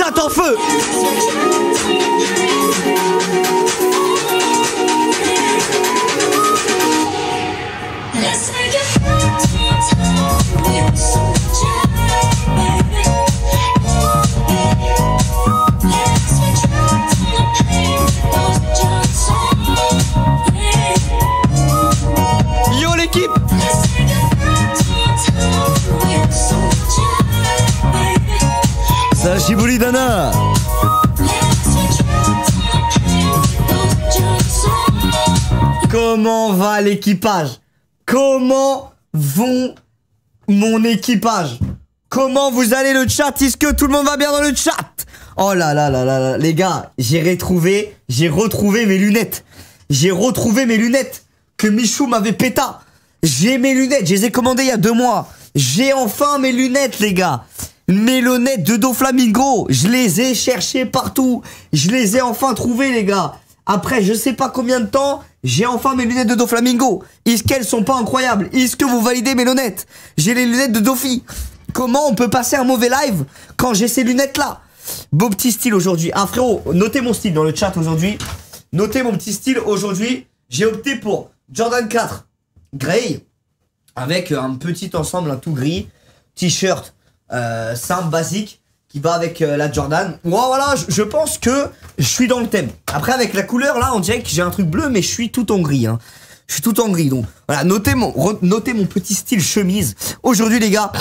Un Comment vont mon équipage? Comment vous allez le chat? Est-ce que tout le monde va bien dans le chat? Oh là là là là là Les gars, j'ai retrouvé, j'ai retrouvé mes lunettes. J'ai retrouvé mes lunettes que Michou m'avait péta. J'ai mes lunettes, je les ai commandées il y a deux mois. J'ai enfin mes lunettes les gars. Mes lunettes de Doflamingo, je les ai cherchées partout. Je les ai enfin trouvées les gars. Après je sais pas combien de temps, j'ai enfin mes lunettes de Doflamingo. Est-ce qu'elles sont pas incroyables? Est-ce que vous validez mes lunettes? J'ai les lunettes de Dofi. Comment on peut passer un mauvais live quand j'ai ces lunettes là Beau petit style aujourd'hui. Ah frérot, notez mon style dans le chat aujourd'hui. Notez mon petit style aujourd'hui. J'ai opté pour Jordan 4 Grey avec un petit ensemble, un tout gris, t-shirt euh, simple, basique, qui va avec euh, la Jordan. Moi voilà, je, je pense que je suis dans le thème. Après avec la couleur là, on dirait que j'ai un truc bleu, mais je suis tout en gris. Hein. Je suis tout en gris, donc voilà, notez mon, notez mon petit style chemise. Aujourd'hui les gars,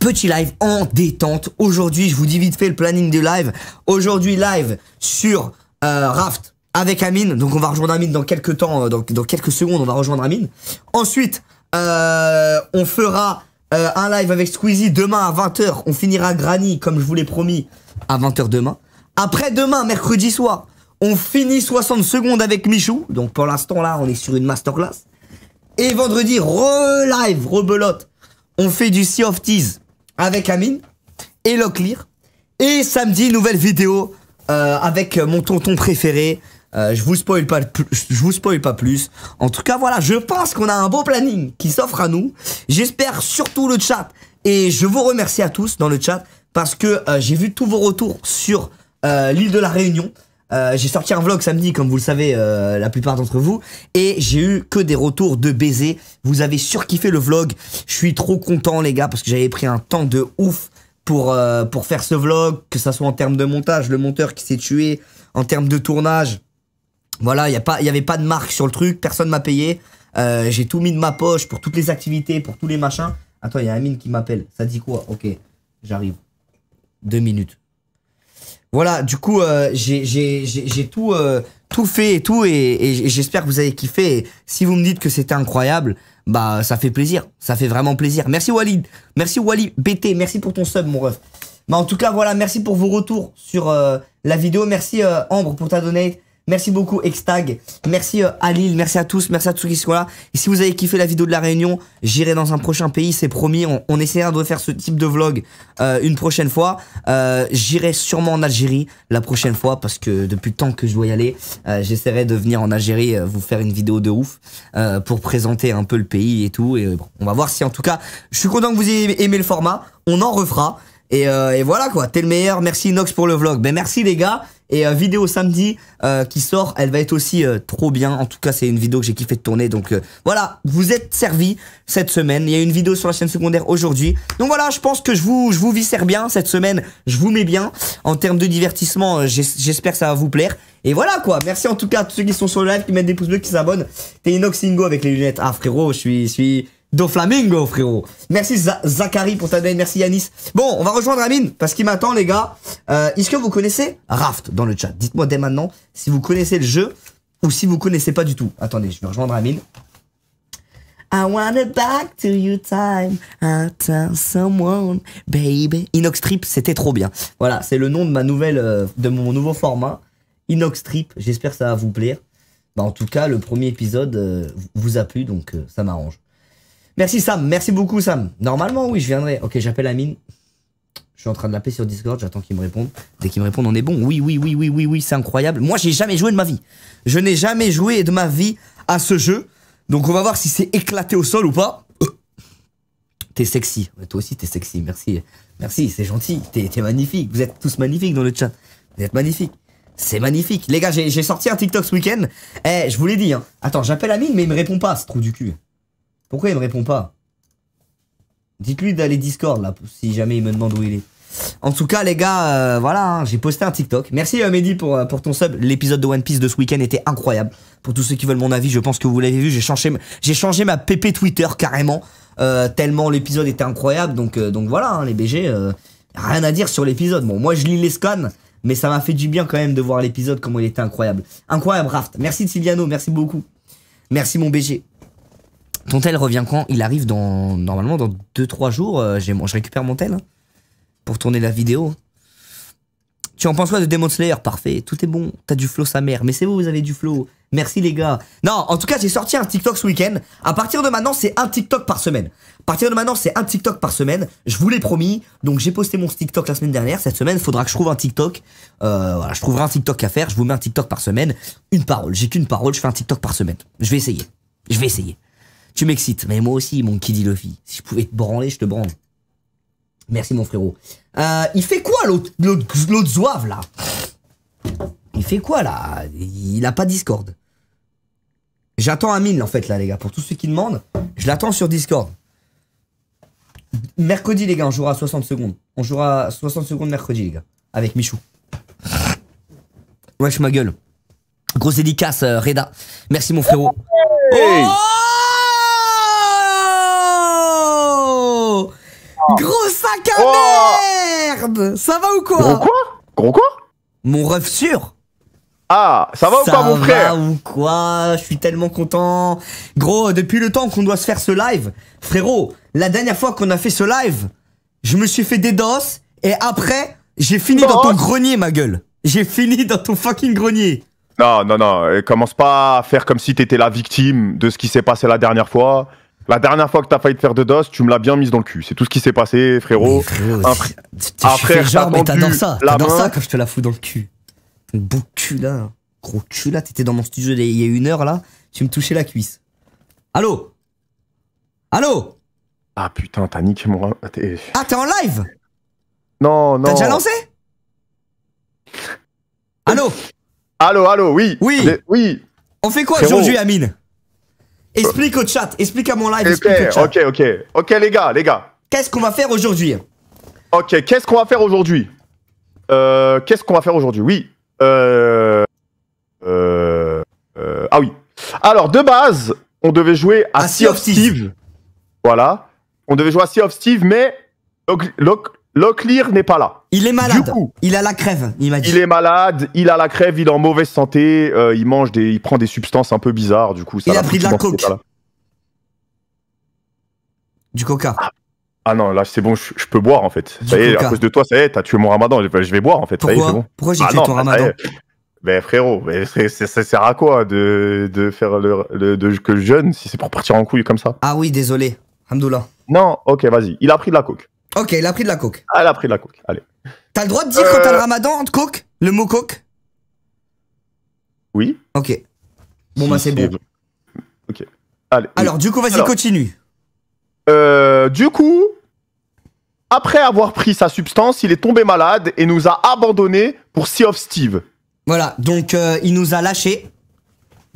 Petit live en détente. Aujourd'hui, je vous dis vite fait le planning du live. Aujourd'hui, live sur euh, Raft avec Amine. Donc, on va rejoindre Amine dans quelques temps, euh, dans, dans quelques secondes, on va rejoindre Amine. Ensuite, euh, on fera euh, un live avec Squeezie demain à 20h. On finira Granny, comme je vous l'ai promis, à 20h demain. Après demain, mercredi soir, on finit 60 secondes avec Michou. Donc, pour l'instant, là, on est sur une masterclass. Et vendredi, re-live, rebelote. On fait du Sea of Tease avec Amine et Locklear. Et samedi, nouvelle vidéo euh, avec mon tonton préféré. Euh, je vous spoil pas, je vous spoil pas plus. En tout cas, voilà, je pense qu'on a un beau planning qui s'offre à nous. J'espère surtout le chat et je vous remercie à tous dans le chat parce que euh, j'ai vu tous vos retours sur euh, l'île de la Réunion. Euh, j'ai sorti un vlog samedi, comme vous le savez, la plupart d'entre vous, et j'ai eu que des retours de baisers. Vous avez surkiffé le vlog. Je suis trop content, les gars, parce que j'avais pris un temps de ouf pour pour faire ce vlog, que ça soit en termes de montage, le monteur qui s'est tué, en termes de tournage. Voilà, il y a pas, il y avait pas de marque sur le truc, personne m'a payé. Euh, j'ai tout mis de ma poche pour toutes les activités, pour tous les machins. Attends, il y a Amine qui m'appelle. Ça dit quoi? Ok, j'arrive. Deux minutes. Voilà, du coup, euh, j'ai tout, euh, tout fait et tout, et, j'espère que vous avez kiffé. Si vous me dites que c'était incroyable, bah ça fait plaisir, ça fait vraiment plaisir. Merci Walid, merci Walid BT, merci pour ton sub mon ref. Bah en tout cas voilà, merci pour vos retours sur euh, la vidéo, merci Ambre pour ta donate. Merci beaucoup Extag, merci euh, Alil, merci à tous, merci à tous qui sont là. Et si vous avez kiffé la vidéo de la Réunion, j'irai dans un prochain pays, c'est promis. On, on essaiera de faire ce type de vlog euh, une prochaine fois. Euh, j'irai sûrement en Algérie la prochaine fois parce que depuis le temps que je dois y aller, euh, j'essaierai de venir en Algérie vous faire une vidéo de ouf pour présenter un peu le pays et tout. Et bon, on va voir si en tout cas, je suis content que vous ayez aimé le format. On en refera. Et, et voilà quoi, t'es le meilleur. Merci Inox pour le vlog. Ben merci les gars. Et euh, vidéo samedi euh, qui sort, elle va être aussi euh, trop bien. En tout cas, c'est une vidéo que j'ai kiffé de tourner. Donc voilà, vous êtes servis cette semaine. Il y a une vidéo sur la chaîne secondaire aujourd'hui. Donc voilà, je pense que je vous je vous bien cette semaine. Je vous mets bien en termes de divertissement. j'es- J'espère que ça va vous plaire. Et voilà quoi. Merci en tout cas à tous ceux qui sont sur le live, qui mettent des pouces bleus, qui s'abonnent. T'es Inox Ingo avec les lunettes. Ah frérot, je je suis Doflamingo, frérot. Merci Za- Zachary pour ta donne. Merci Yanis. Bon, on va rejoindre Amine parce qu'il m'attend, les gars. Euh, Est-ce que vous connaissez Raft dans le chat? Dites-moi dès maintenant si vous connaissez le jeu ou si vous connaissez pas du tout. Attendez, je vais rejoindre Amine. I want it back to you time. I someone, baby. Inox Trip, c'était trop bien. Voilà, c'est le nom de ma nouvelle, euh, de mon nouveau format. Inox Trip. J'espère que ça va vous plaire. Bah, en tout cas, le premier épisode euh, vous a plu, donc ça m'arrange. Merci Sam, merci beaucoup Sam. Normalement, oui, je viendrai. Ok, j'appelle Amine. Je suis en train de l'appeler sur Discord, j'attends qu'il me réponde. Dès qu'il me répond, on est bon. Oui, oui, oui, oui, oui, oui, c'est incroyable. Moi, j'ai jamais joué de ma vie. Je n'ai jamais joué de ma vie à ce jeu. Donc, on va voir si c'est éclaté au sol ou pas. T'es sexy. Toi aussi, t'es sexy. Merci. Merci, c'est gentil. T'es magnifique. Vous êtes tous magnifiques dans le chat. Vous êtes magnifiques. C'est magnifique. Les gars, j'ai sorti un TikTok ce week-end. Eh, je vous l'ai dit, hein. Attends, j'appelle Amine, mais il me répond pas, ce trou du cul. Pourquoi il me répond pas? Dites-lui d'aller Discord, là, si jamais il me demande où il est. En tout cas, les gars, euh, voilà, hein, j'ai posté un TikTok. Merci euh, euh, pour ton sub. L'épisode de One Piece de ce week-end était incroyable. Pour tous ceux qui veulent mon avis, je pense que vous l'avez vu. J'ai changé, ma PP Twitter carrément. tellement l'épisode était incroyable. Donc, donc voilà, hein, les BG, rien à dire sur l'épisode. Bon, moi je lis les scans. Mais ça m'a fait du bien quand même de voir l'épisode, comment il était incroyable. Incroyable, Raft. Merci Sylviano, merci beaucoup. Merci mon BG. Ton tel revient quand? Il arrive normalement dans 2-3 jours. Euh, je récupère mon tel hein, pour tourner la vidéo. Tu en penses quoi de Demon Slayer? Parfait, tout est bon. T'as du flow sa mère. Mais c'est vous, vous avez du flow. Merci les gars. Non, en tout cas, j'ai sorti un TikTok ce week-end. À partir de maintenant, c'est un TikTok par semaine. À partir de maintenant, c'est un TikTok par semaine. Je vous l'ai promis. Donc, j'ai posté mon TikTok la semaine dernière. Cette semaine, il faudra que je trouve un TikTok. Euh, voilà, je trouverai un TikTok à faire. Je vous mets un TikTok par semaine. Une parole. J'ai qu'une parole. Je fais un TikTok par semaine. Je vais essayer. Je vais essayer. Tu m'excites. Mais moi aussi, mon Kiddy Luffy. Si je pouvais te branler, je te branle. Merci, mon frérot. Euh, il fait quoi, l'autre, l'autre zouave, là? Il fait quoi, là? Il a pas Discord. J'attends Amine en fait là les gars, pour tous ceux qui demandent, je l'attends sur Discord. Mercredi les gars, on jouera 60 secondes. On jouera 60 secondes mercredi les gars, avec Michou. Wesh ma gueule. Grosse dédicace euh, Reda. Merci mon frérot. Oh Gros sac à oh. merde. Ça va ou quoi Gros quoi? Gros quoi? Mon ref sûr. Ah, ça va ou pas mon frère? Ça va ou quoi? Je suis tellement content. Gros, depuis le temps qu'on doit se faire ce live, frérot, la dernière fois qu'on a fait ce live, je me suis fait des doses et après, j'ai fini dans ton grenier, ma gueule. J'ai fini dans ton fucking grenier. Non, non, non, commence pas à faire comme si t'étais la victime de ce qui s'est passé la dernière fois. La dernière fois que t'as failli te faire de dos, tu me l'as bien mise dans le cul. C'est tout ce qui s'est passé, frérot. frérot un, frère, genre, mais t'adores ça. T'adores ça quand je te la fous dans le cul. Beau cul là. Gros cul là, t'étais dans mon studio il y a une heure là, tu me touchais la cuisse. Allô? Allô? Ah putain, t'as niqué mon. Ah, t'es en live? Non, non. T'as déjà lancé? Allô? Allô, allô, oui. Oui. Oui. On fait quoi aujourd'hui, Amine? Explique au chat, explique à mon live, explique au chat. Ok, ok, ok, les gars, les gars. Qu'est-ce qu'on va faire aujourd'hui? Ok, qu'est-ce qu'on va faire aujourd'hui? Euh, Qu'est-ce qu'on va faire aujourd'hui? Oui, euh, euh, euh, ah oui. Alors, de base, on devait jouer à, Sea of Steve. Voilà. On devait jouer à Sea of Steve, mais Locklear n'est pas là. Il est malade. il a la crève, il m'a dit. Il est malade, il a la crève, il est en mauvaise santé, il mange des, il prend des substances un peu bizarres, du coup. Ça il a pris de la coke. Du coca. Ah. ah non, là c'est bon, je, peux boire en fait. ça y est, à cause de toi, ça y est, t'as tué mon ramadan. Je vais boire en fait. Pourquoi, bon. Pourquoi j'ai ah tué ton ramadan ben frérot, ben, ça, sert à quoi de, de faire le, de, que jeune si c'est pour partir en couille comme ça? Ah oui, désolé. Hamdoullah. Non, ok, vas-y. Il a pris de la coke. Ok, il a pris de la coke. Ah, il a pris de la coke. Allez. T'as le droit de dire quand t'as le euh. ramadan de coke? Le mot coke? Oui. Ok. Bon, bah c'est bon. Ok. Allez. Alors, du coup, vas-y, continue. Euh, du coup, après avoir pris sa substance, il est tombé malade et nous a abandonné pour Sea of Steve. Voilà, donc euh, il nous a lâché.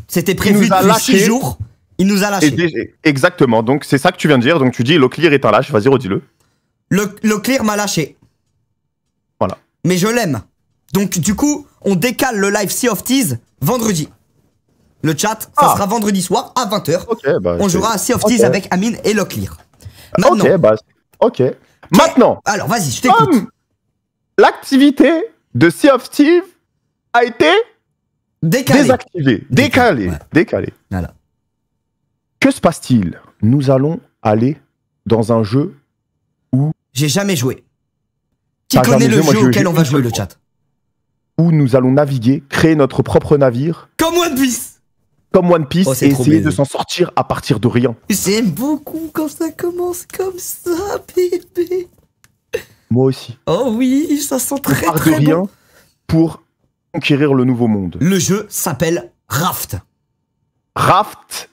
C'était prévu depuis 6 jours. Il nous a lâché. exactement, donc c'est ça que tu viens de dire. Donc tu dis Leclerc est un lâche, vas-y, redis-le. Le, Leclerc m'a lâché. Voilà. Mais je l'aime. Donc du coup, on décale le live Sea of Tease vendredi. Le chat, ça ah. sera vendredi soir à 20h. Bah, on jouera à Sea of Tease avec Amine et Leclerc. Maintenant. Ok, bah, ok. Maintenant. Alors vas-y, je t'écoute. L'activité de Sea of Steve a été décalé. désactivé, décalé, décalé. Voilà. Que se passe-t-il? Nous allons aller dans un jeu. J'ai jamais joué. Qui connaît le jeu auquel on va jouer le chat Où nous allons naviguer, créer notre propre navire. Comme One Piece comme One Piece Oh, c'est et trop essayer de s'en sortir à partir de rien. J'aime beaucoup quand ça commence comme ça, bébé. Moi aussi. Oh oui, ça sent On très part de très rien bon. pour conquérir le nouveau monde. Le jeu s'appelle Raft. Raft,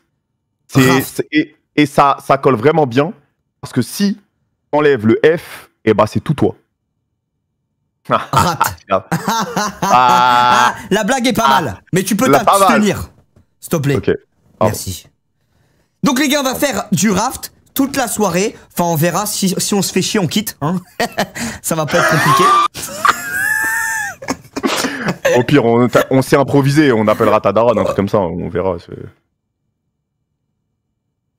c'est, Raft. c'est- et, et ça, ça colle vraiment bien parce que si on enlève le F, et bah c'est tout toi. Raft. Ah, Ah, la blague est pas Ah. mal, mais tu peux t'abstenir. S'il te plaît. ok. Pardon. Merci. Donc les gars, on va faire du raft toute la soirée. Enfin, on verra si, si on se fait chier, on quitte. Hein ça va pas être compliqué. Au pire, on, s'est improvisé, on appellera ta daronne, un truc comme ça, on verra.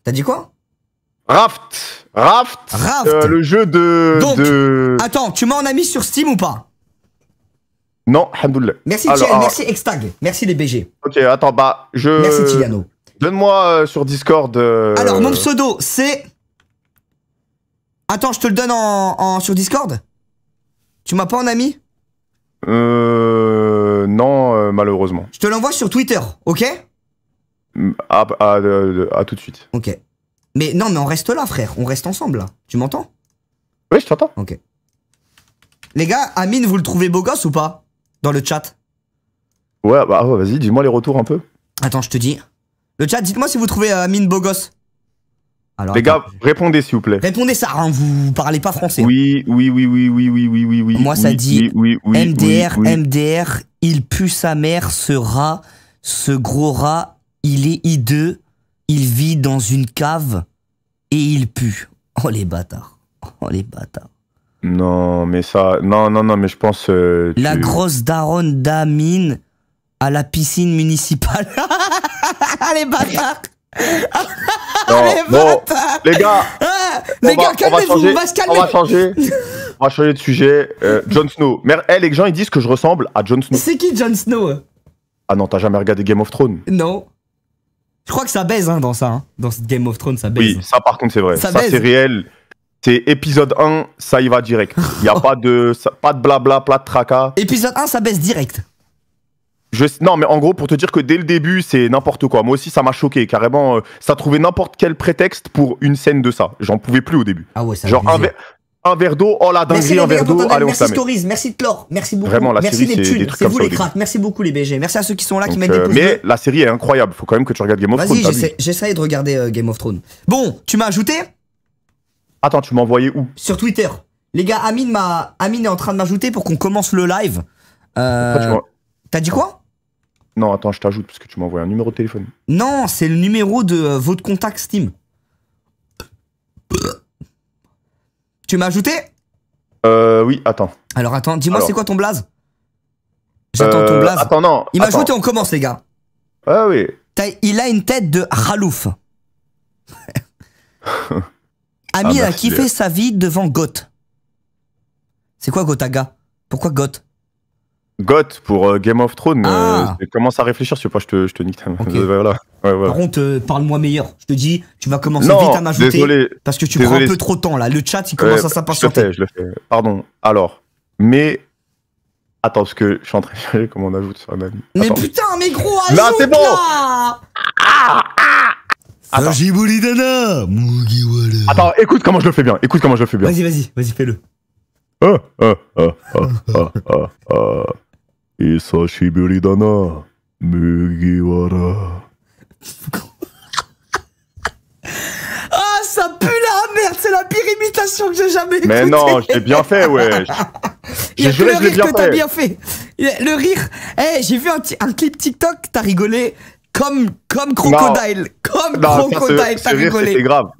T'as dit quoi? Raft Raft, Raft. euh, Le jeu de... Donc, de... Attends, tu m'as en ami sur Steam ou pas? Non, alhamdoulilah. Merci Alors, merci Extag, merci les BG, Ok, attends, bah, je... merci Tiliano. Donne-moi euh, sur Discord... euh, Alors, mon pseudo, c'est... Attends, je te le donne en, en- sur Discord Tu m'as pas en ami? Euh... Non, malheureusement. Je te l'envoie sur Twitter, ok? À, à, à- à tout de suite. Ok. Mais non, mais on reste là, frère. On reste ensemble, là. Tu m'entends? Oui, je t'entends. Ok. Les gars, Amine, vous le trouvez beau gosse ou pas? Dans le chat. Ouais, bah ouais, vas-y, dis-moi les retours un peu. Attends, je te dis. Le chat, dites-moi si vous trouvez euh, Amine beau gosse. Alors, Les attends. gars, répondez s'il vous plaît. Répondez ça, hein, vous parlez pas français. Oui, oui, oui, oui, oui, oui, oui, oui, oui. Moi, ça dit oui, oui, oui, MDR. MDR, il pue sa mère, ce rat, ce gros rat, il est hideux, il vit dans une cave et il pue. Oh les bâtards. Oh les bâtards. Non, mais ça, non, non, non, mais je pense. euh, La grosse daronne d'Amine à la piscine municipale. les bâtards. Non, les bon, bâtards. les gars, Ah, les gars, calmez-vous, on va se calmer. On va changer. on va changer de sujet. Euh, Jon Snow. Merde, eh, les gens ils disent que je ressemble à Jon Snow. C'est qui Jon Snow? Ah non, t'as jamais regardé Game of Thrones? Non. Je crois que ça baise hein, dans ça. hein. Dans ce Game of Thrones, ça baise. Oui, ça par contre c'est vrai. Ça Ça, c'est réel. C'est épisode 1, ça y va direct. Il y a pas de ça- pas de blabla, pas de tracas. Épisode 1, ça baisse direct. Je, non, mais en gros, pour te dire que dès le début, c'est n'importe quoi. Moi aussi, ça m'a choqué. Carrément, euh, ça trouvait n'importe quel prétexte pour une scène de ça. J'en pouvais plus au début. Ah ouais, ça Genre, un, abusé. ver- un verre d'eau, oh la Merci dinguerie, un verre d'eau, allez, on merci. Stories, merci Chlore, merci beaucoup. Vraiment, la merci série, les c'est vous ça les cracks, merci beaucoup les BG. Merci à ceux qui sont là, qui mettent des euh, pouces mais la série est incroyable. Faut quand même que tu regardes Game of Thrones. Vas-y, j'essaye de regarder euh, Game of Thrones. Bon, tu m'as ajouté? Attends, tu m'as envoyé où? Sur Twitter. Les gars, Amine, m'a... Amine est en train de m'ajouter pour qu'on commence le live. Euh, T'as dit quoi? Non, attends, je t'ajoute parce que tu m'as envoyé un numéro de téléphone. Non, c'est le numéro de euh, votre contact Steam. Tu m'as ajouté Euh, oui, attends. Alors attends, dis-moi Alors. c'est quoi ton blaze? J'attends ton Euh, blaze. Attends, non. Il m'a attends. ajouté, on commence les gars. Ah oui. T'as- Il a une tête de Khalouf. Amine a merci, kiffé sa vie devant Goth. C'est quoi Gotaga Pourquoi Goth Goth pour euh, Game of Thrones. Ah. euh, commence à réfléchir, c'est pas, je te, je te nique. ta- Ok. voilà. Ouais, voilà. Par contre, euh, parle-moi meilleur. Je te dis, tu vas commencer Non, vite à m'ajouter. désolé. Parce que tu Désolé. prends un peu trop de temps là. Le chat, il commence à Je le s'impatienter. fais, je le fais. Pardon. Alors, mais. Attends, parce que je suis en train de chercher comment on ajoute sur ami. Mais Attends. putain, mais gros, Là, ajoute, c'est bon. là Attends. Sajibolidana, Mugiwara. Attends, écoute comment je le fais bien. Écoute comment je le fais bien. Vas-y, vas-y, vas-y, fais-le. Ah, ah, ah, ah, ah, ah, ah. Isashiburi dana. Mugiwara. Ah, ça pue la merde, c'est la pire imitation que j'ai jamais écoutée. Mais non, je l'ai bien fait, ouais. J'ai que juré, le je l'ai rire bien que bien fait. Le rire. Eh, j'ai vu un, clip TikTok, t'as rigolé comme comme crocodile, comme Non, crocodile, t'as c'était rigolé. grave.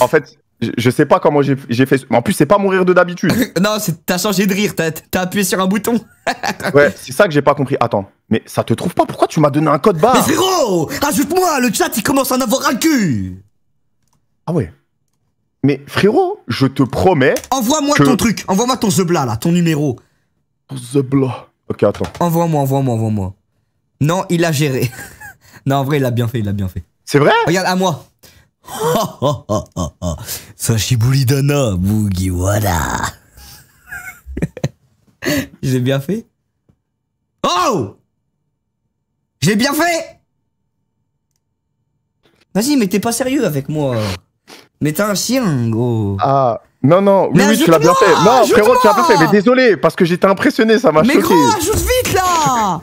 En fait, je, je sais pas comment j'ai fait. En plus, c'est pas mon rire de d'habitude. Non, t'as changé de rire, t'as appuyé sur un bouton. Ouais, c'est ça que j'ai pas compris. Attends, mais ça te trouve pas? Pourquoi tu m'as donné un code Mais barre frérot, ajoute-moi, le chat il commence à en avoir un cul. Ah ouais. Mais frérot, je te promets. Envoie-moi Que- ton truc, envoie-moi ton zebla là, ton numéro. The Blah. Ok, attends. Envoie-moi, envoie-moi, envoie-moi. Non, il a géré. non, en vrai, il a bien fait, il a bien fait. C'est vrai? Regarde, à moi. Sashibulidana Mugiwara. J'ai bien fait Oh J'ai bien fait Vas-y, mais t'es pas sérieux avec moi. Mais t'es un chien, gros. Ah, non, non, oui, Mais oui, tu l'as bien fait. Non, frérot, tu l'as bien fait, mais désolé, parce que j'étais impressionné, ça m'a mais choqué. gros, ajoute vite là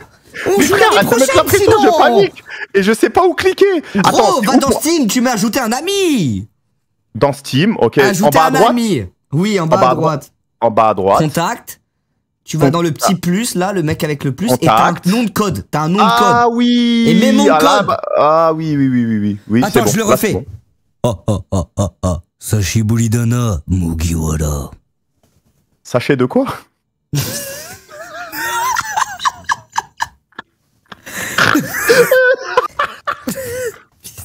On Mais joue frère, l'année arrête de mettre la prochaine pression, sinon je panique Et je sais pas où cliquer Gros, Attends, va dans Steam, tu mets ajouter un ami Dans Steam, ok, en Ajouter bas à un droite, ami Oui, en bas, bas à à droite. en bas à droite. Contact. Tu vas Contact. dans le petit plus, là, le mec avec le plus, et t'as un nom de code. T'as un nom de Ah code. oui Et mets mon ah, code. bah- ah oui, oui, oui, oui, oui. oui Attends, bon, je le refais. bon. Ah ah ah ah ah. Sashibulidana Mugiwara. Sachet de quoi?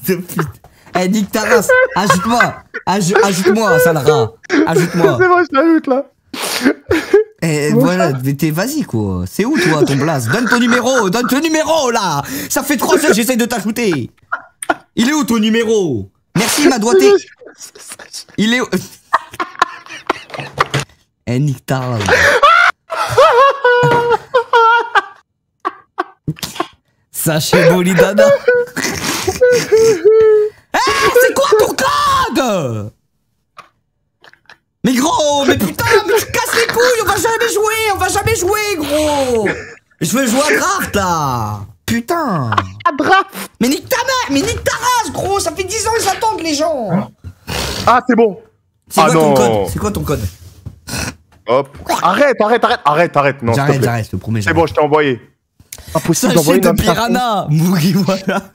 de pute. Eh, nique ta race. Ajoute-moi. Aj- Ajoute-moi, sale rat. Ajoute-moi. C'est bon, je t'ajoute là. Eh, voilà, mais t'es, vas-y, quoi. C'est où, toi, ton blast Donne ton numéro, donne ton numéro, là Ça fait trois heures que j'essaye de t'ajouter. Il est où, ton numéro? Merci, m'a doigté. Il est où? Eh, nique ta race. Sachez Bolidana. Eh, c'est quoi ton code? Mais gros, mais putain, mais tu casses les couilles, on va jamais jouer, on va jamais jouer, gros Je veux jouer à draft, là Putain draft Mais nique ta mère, mais nique ta race, gros, ça fait 10 ans ils attendent, les gens Ah, c'est bon. C'est Ah quoi ton non. code? C'est quoi ton code? Hop. Arrête, arrête, arrête, arrête, arrête. Non, J'arrête, j'arrête, je te promets, C'est bon, je t'ai envoyé. Impossible Sachet d'envoyer de piranha Mugi, voilà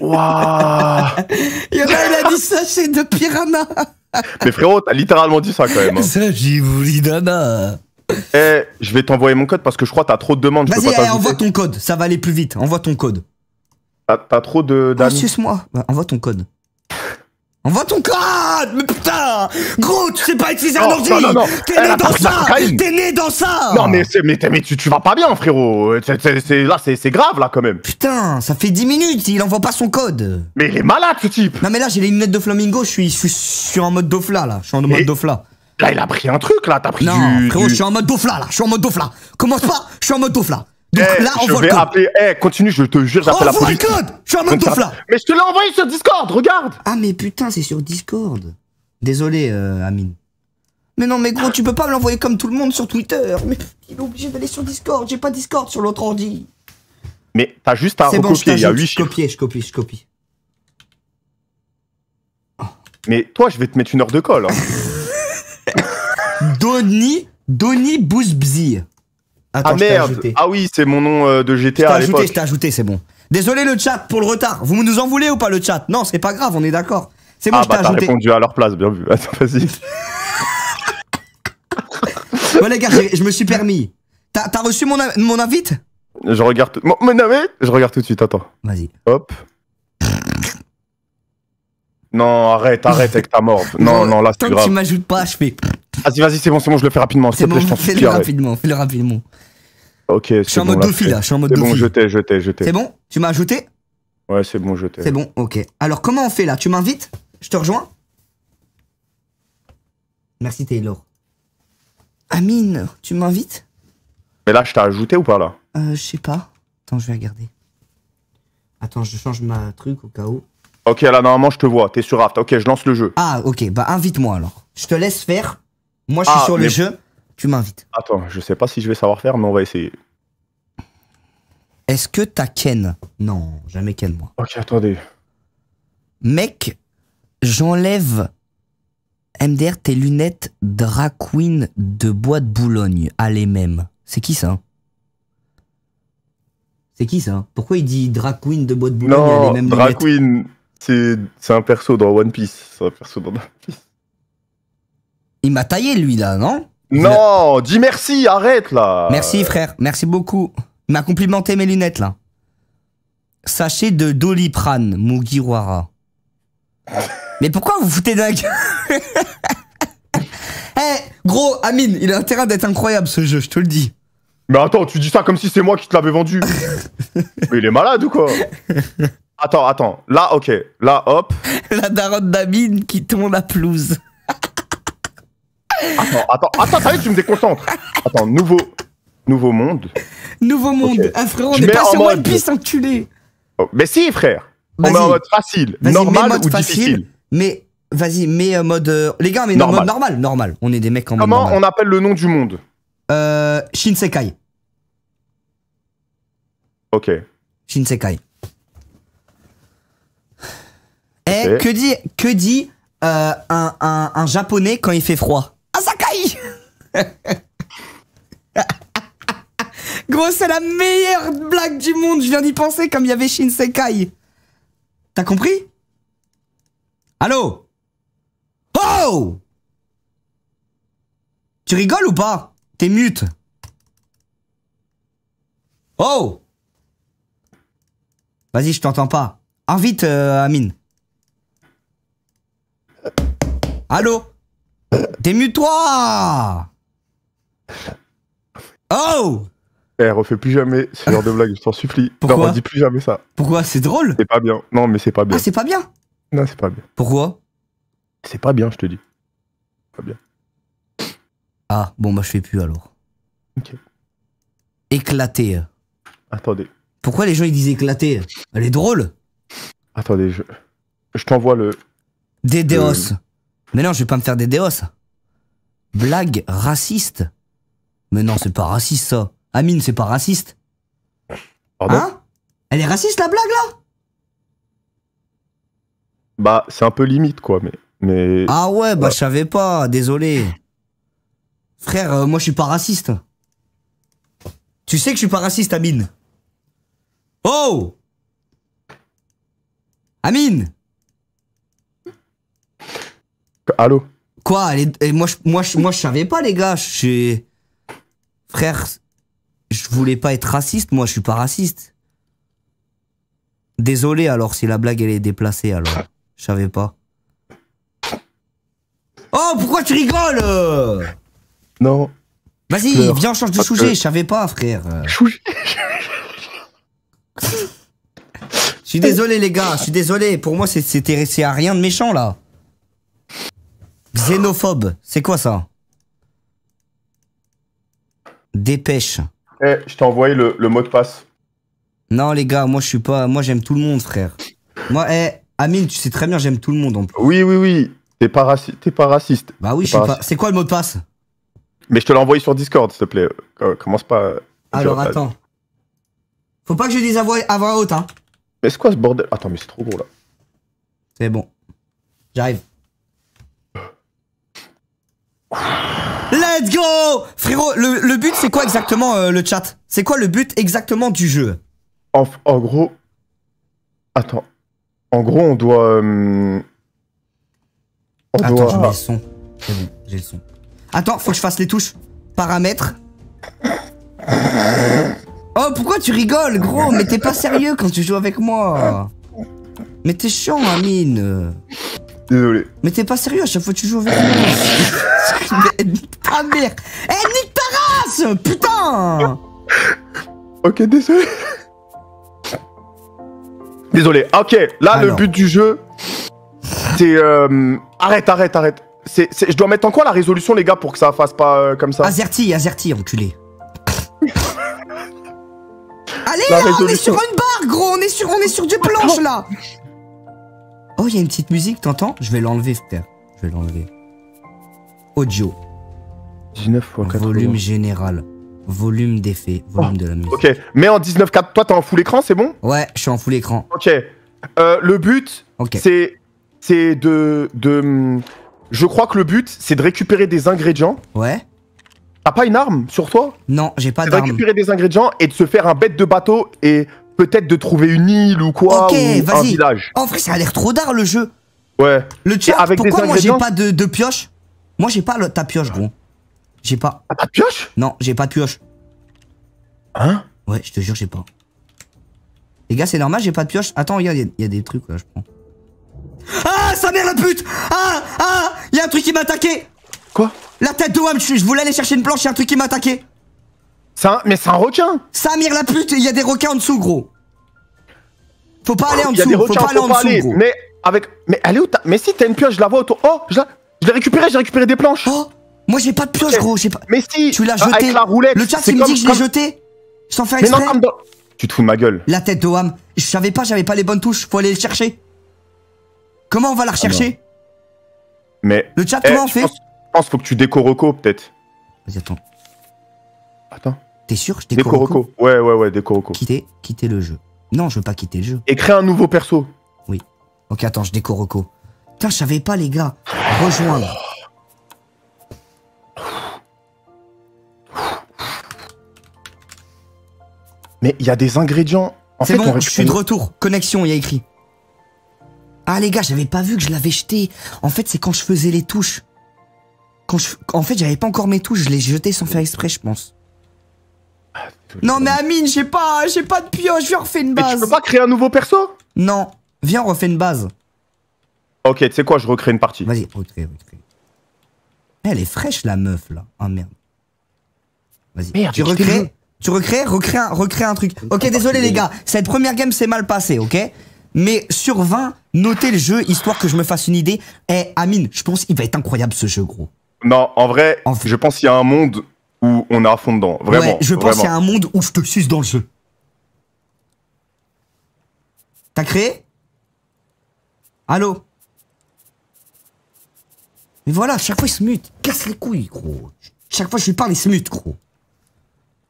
Waouh Il y en a, il a dit sachet de piranha Mais frérot, t'as littéralement dit ça quand même. hein. Sachet Bolidana Eh, je vais t'envoyer mon code parce que je crois que t'as trop de demandes. Vas-y, pas allez, envoie ton code, ça va aller plus vite, envoie ton code. T'as trop de d'amis. suce-moi. Bah, envoie ton code. Envoie ton code Mais putain Gros, tu sais pas utiliser un ordi. T'es né dans ça. T'es né dans ça Non mais, mais, mais tu, tu vas pas bien frérot. C'est- là c'est grave là quand même. Putain, ça fait 10 minutes, il envoie pas son code Mais il est malade ce type. Non mais là, j'ai les lunettes de flamingo, je suis, je suis, en mode dofla, là. Je suis en mode dofla. Là il a pris un truc là. T'as pris Non, du. frérot, je suis en mode dofla, là. Je suis en mode dofla. Commence pas, je suis en mode dofla. Donc Eh, là, je envoie vais le code. appeler. Eh, continue, je te jure, j'appelle la Envoie le police. code Je suis en mode Mais je te l'ai envoyé sur Discord, regarde. Ah mais putain, c'est sur Discord. Désolé, euh, Amine. Mais non, mais gros, tu peux pas me l'envoyer comme tout le monde sur Twitter. Mais il est obligé d'aller sur Discord. J'ai pas Discord sur l'autre ordi. Mais t'as juste à C'est bon, je recopier. Il y a t'ajoute. 8 Je chiffres. copie, je copie, je copie. Mais toi, je vais te mettre une heure de colle. hein. Donny, Donny Bouzbzi. Attends, ah t'ai merde. Ah oui, c'est mon nom euh, de Je t'ai GTA ajouté, je t'ai ajouté, c'est bon. Désolé le chat pour le retard. Vous nous en voulez ou pas le chat? Non, c'est pas grave, on est d'accord. C'est bon, Ah je t'ai bah t'as ajouté. répondu à leur place, bien vu. Attends, vas-y. Bon les gars, je me suis permis. T'as reçu mon, mon invite? Je regarde. tout- Mon- non, mais je regarde tout de suite. Attends. Vas-y. Hop. Non, arrête, arrête avec ta mort. Non, non, là Tant c'est que tu grave. m'ajoutes pas, je fais. Vas-y, vas-y, c'est bon, c'est bon, je le fais rapidement. S'il C'est te plaît, bon, fais-le rapidement, fais-le rapidement. Ok, Je suis en mode Dofi là, je suis en mode C'est bon, Dofi. je t'ai, je t'ai, je C'est bon Tu m'as ajouté? Ouais, c'est bon, je t'ai. C'est bon, ok. Alors comment on fait là? Tu m'invites? Je te rejoins? Merci Taylor. Amine, tu m'invites? Mais là, je t'ai ajouté ou pas là? Euh, je sais pas. Attends, je vais regarder. Attends, je change ma truc au cas où. Ok, là, normalement, je te vois. T'es sur Raft. Ok, je lance le jeu. Ah, ok, bah invite-moi alors. Je te laisse faire. Moi, je suis Ah, sur le mais- jeu. Tu m'invites. Attends, je sais pas si je vais savoir faire, mais on va essayer. Est-ce que t'as Ken? Non, jamais Ken, moi. Ok, attendez. Mec, j'enlève MDR tes lunettes drag queen de bois de Boulogne. à les mêmes. C'est qui ça? C'est qui ça? Pourquoi il dit drag queen de bois de Boulogne Non, mêmes Drag Queen, c'est c'est un perso dans One Piece. C'est un perso dans One Piece. Il m'a taillé lui là, non Non, dis merci, arrête là. Merci frère, merci beaucoup. Il m'a complimenté mes lunettes là. Sachet de Doliprane, Mugiwara. Mais pourquoi vous foutez d'un gueule Eh, gros, Amine, il a intérêt d'être incroyable ce jeu, je te le dis. Mais attends, tu dis ça comme si c'est moi qui te l'avais vendu. mais il est malade ou quoi Attends, attends. Là, ok. Là, hop. La daronne d'Amine qui tombe la pelouse. Attends, attends, attends, ça y est, tu me déconcentres. Attends, nouveau, nouveau monde. Nouveau monde. Ok. Ah frérot, on Je est pas en sur mode- One Piece, enculé. Oh, mais si, frère. On met en mode facile, normal mode ou facile. difficile Mais vas-y, mets euh, mode. euh, Les gars, mais Normal. mode normal, normal. On est des mecs en mode Comment on appelle le nom du monde Euh, Shinsekai. Ok. Shinsekai. Eh, que dit, que dit euh, un, un, un japonais quand il fait froid? Gros, c'est la meilleure blague du monde. Je viens d'y penser comme il y avait Shinsekai. T'as compris? Allô? Oh Tu rigoles ou pas? T'es mute. Oh Vas-y, je t'entends pas. Invite euh, Amine. Allô? T'es mute toi Oh Eh, refais plus jamais ce genre de blague, je t'en supplie. Pourquoi non, redis plus jamais ça. Pourquoi C'est drôle C'est pas bien. Non, mais c'est pas bien. Ah, c'est pas bien non, c'est pas bien. Pourquoi C'est pas bien, je te dis. Pas bien. Ah, bon, bah je fais plus alors. Ok. Éclaté. Attendez. Pourquoi les gens ils disent éclaté Elle est drôle. Attendez, je, je t'envoie le. Dédéos. Mais non, je vais pas me faire des déos. Blague raciste. Mais non, c'est pas raciste ça. Amine, c'est pas raciste. Pardon Hein? Elle est raciste la blague là? Bah, c'est un peu limite, quoi, mais. mais... Ah ouais, bah Ouais. je savais pas, désolé. Frère, euh, moi je suis pas raciste. Tu sais que je suis pas raciste, Amine? Oh Amine Allô? Quoi? Elle est- et moi, je, moi, je, moi je savais pas les gars, je suis... Frère, je voulais pas être raciste, moi je suis pas raciste. Désolé alors si la blague elle est déplacée alors. Je savais pas. Oh pourquoi tu rigoles? Euh Non. Vas-y, viens, on change de Parce sujet, que- je savais pas, frère. Euh. Je suis désolé, les gars, je suis désolé. Pour moi, c'est à rien de méchant, là. Xénophobe, c'est quoi ça? Dépêche. Eh, je t'ai envoyé le, le mot de passe. Non, les gars, moi, je suis pas. Moi, j'aime tout le monde, frère. Moi, eh, Amine, tu sais très bien, j'aime tout le monde en plus. Oui, oui, oui. T'es pas, raci- pas raciste. Bah oui, je suis pas. C'est quoi le mot de passe? Mais je te l'ai envoyé sur Discord, s'il te plaît. Euh, commence pas. euh, Alors, attends. Faut pas que je dise à voix, à voix haute, hein. Mais c'est quoi ce bordel? Attends, mais c'est trop gros là. C'est bon. J'arrive. Let's go Frérot, le, le but c'est quoi exactement euh, le chat? C'est quoi le but exactement du jeu? En, en gros. Attends. En gros, on doit. euh, On Attends, doit. je mets le son. C'est bon, j'ai le son. Attends, faut que je fasse les touches. Paramètres. Oh, pourquoi tu rigoles, gros? Mais t'es pas sérieux quand tu joues avec moi. Mais t'es chiant, Amine. Désolé. Mais t'es pas sérieux à chaque fois que tu joues avec moi. Mais nique ta mère. Eh, nique ta race Putain Ok, désolé. Désolé. Ok, là, le but du jeu, c'est. euh, Arrête, arrête, arrête. C'est, c'est- Je dois mettre en quoi la résolution, les gars, pour que ça fasse pas euh, comme ça? Azerty, Azerty, enculé. Allez, La là, on est sur une barre, gros, on est sur, on est sur du planche, là. Oh, il y a une petite musique, t'entends? Je vais l'enlever, frère. Je vais l'enlever. Audio, 19 fois 80. volume général, volume d'effet, volume de la musique. Ok, mais en 19.4, toi, t'es en full écran, c'est bon? Ouais, je suis en full écran. Ok. Euh, le but, c'est. C'est de, de. Je crois que le but, c'est de récupérer des ingrédients. Ouais T'as pas une arme sur toi? Non, j'ai pas C'est de d'arme. récupérer des ingrédients et de se faire un bête de bateau et peut-être de trouver une île ou quoi, Ok, ou un vas-y. village. En vrai, ça a l'air trop d'art, le jeu. Ouais. Le chat, avec des pourquoi moi j'ai ingrédients pas de, de pioche? Moi j'ai pas le, ta pioche, gros. J'ai pas. Ah, pas de pioche? Non, j'ai pas de pioche. Hein? Ouais, je te jure, j'ai pas. Les gars, c'est normal, j'ai pas de pioche. Attends, regarde, il y, a des trucs là, je prends. Ah, sa mère la pute Ah, ah, il y a un truc qui m'a attaqué Quoi? La tête de Wam, je, je voulais aller chercher une planche, il y a un truc qui m'a attaqué. Un- Mais c'est un requin Samir la pute, il y a des requins en dessous, gros. Faut pas aller en dessous, des faut pas aller faut en dessous, aller. gros. Mais avec. Mais elle est où ta- Mais si, t'as une pioche, je la vois autour. Oh, je la- je l'ai récupéré, j'ai récupéré des planches. Oh, moi j'ai pas de pioche, gros, j'ai pas. Mais si Tu l'as jeté. Avec la roulette. Le chat, il me dit que je l'ai comme- jeté. Sans faire Mais non, exprès. comme dans. Tu te fous de ma gueule. La tête de Wam. je savais pas, j'avais pas les bonnes touches. Faut aller le chercher. Comment on va la rechercher Mais. Le chat, eh, comment on je fait pense, je pense faut que tu déco Rocco, peut-être. Vas-y, attends. Attends. T'es sûr décore Rocco. Ouais, ouais, ouais, déco Rocco. Quitter, quitter le jeu. Non, je veux pas quitter le jeu. Et crée un nouveau perso. Ok, attends, je décore Rocco. Putain, je savais pas, les gars. Rejoindre. Mais il y a des ingrédients. En C'est bon, je suis de retour. Connexion, il y a écrit. Ah les gars, j'avais pas vu que je l'avais jeté. En fait, c'est quand je faisais les touches. Quand je... En fait, j'avais pas encore mes touches, je les jetais sans faire exprès, je pense. Non mais Amine, j'ai pas, j'ai pas de pioche, viens on refait une Mais tu base. peux pas créer un nouveau perso? Non, viens on refait une base. Ok, tu sais quoi, je recrée une partie. Vas-y, recrée, recrée. Eh, Elle est fraîche la meuf là. Ah merde. Vas-y. Merde, tu recrées. Tu recrées Recrée un, recrée un truc. Ok, désolé les gars, cette première game s'est mal passée, ok? Mais sur 20, notez le jeu histoire que je me fasse une idée. Eh, Amine, je pense qu'il va être incroyable ce jeu, gros. Non, en vrai, En fait- je pense qu'il y a un monde où on est à fond dedans. Vraiment. ouais, je pense qu'il y a un monde où je te suce dans le jeu. T'as créé? Allô? Mais voilà, chaque fois il se mute. Casse les couilles, gros. Chaque fois je lui parle, il se mute, gros.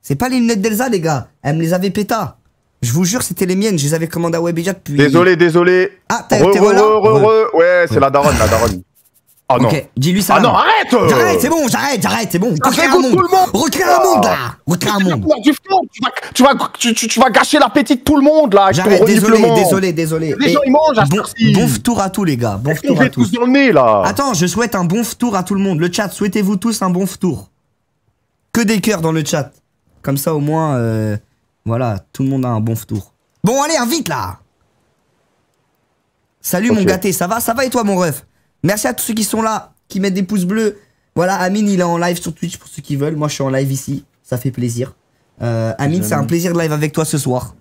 C'est pas les lunettes d'Elsa, les gars. Elle me les avait péta. Je vous jure, c'était les miennes. Je les avais commandées à Webedia depuis. Désolé, désolé. Ah, t'es Re, t'es re, re là re, re, Re. re. Ouais, c'est la daronne, la daronne. Ah non. Ok, dis-lui ça. Ah non, arrête euh. J'arrête, c'est bon, j'arrête, j'arrête, c'est bon. Recrée un monde. tout le monde. Recrée un monde, là. Recrée un Tu vas monde. tu vas, tu, vas, tu, tu- tu vas gâcher l'appétit de tout le monde là J'arrête, désolé, désolé, désolé. Les gens ils mangent à bon, heure-ci. bon tour à tous les gars, bon Est-ce qu'on tour à tous dans le nez là Attends, je souhaite un bon tour à tout le monde. Le chat, souhaitez-vous tous un bon tour? Que des cœurs dans le chat. Comme ça au moins, euh, voilà, tout le monde a un bon tour. Bon allez, invite là Salut mon gâté, ça va? Ça va et toi mon ref? Merci à tous ceux qui sont là, qui mettent des pouces bleus. Voilà, Amine il est en live sur Twitch pour ceux qui veulent. Moi je suis en live ici, ça fait plaisir. Euh, Amine, c'est un plaisir de live avec toi ce soir.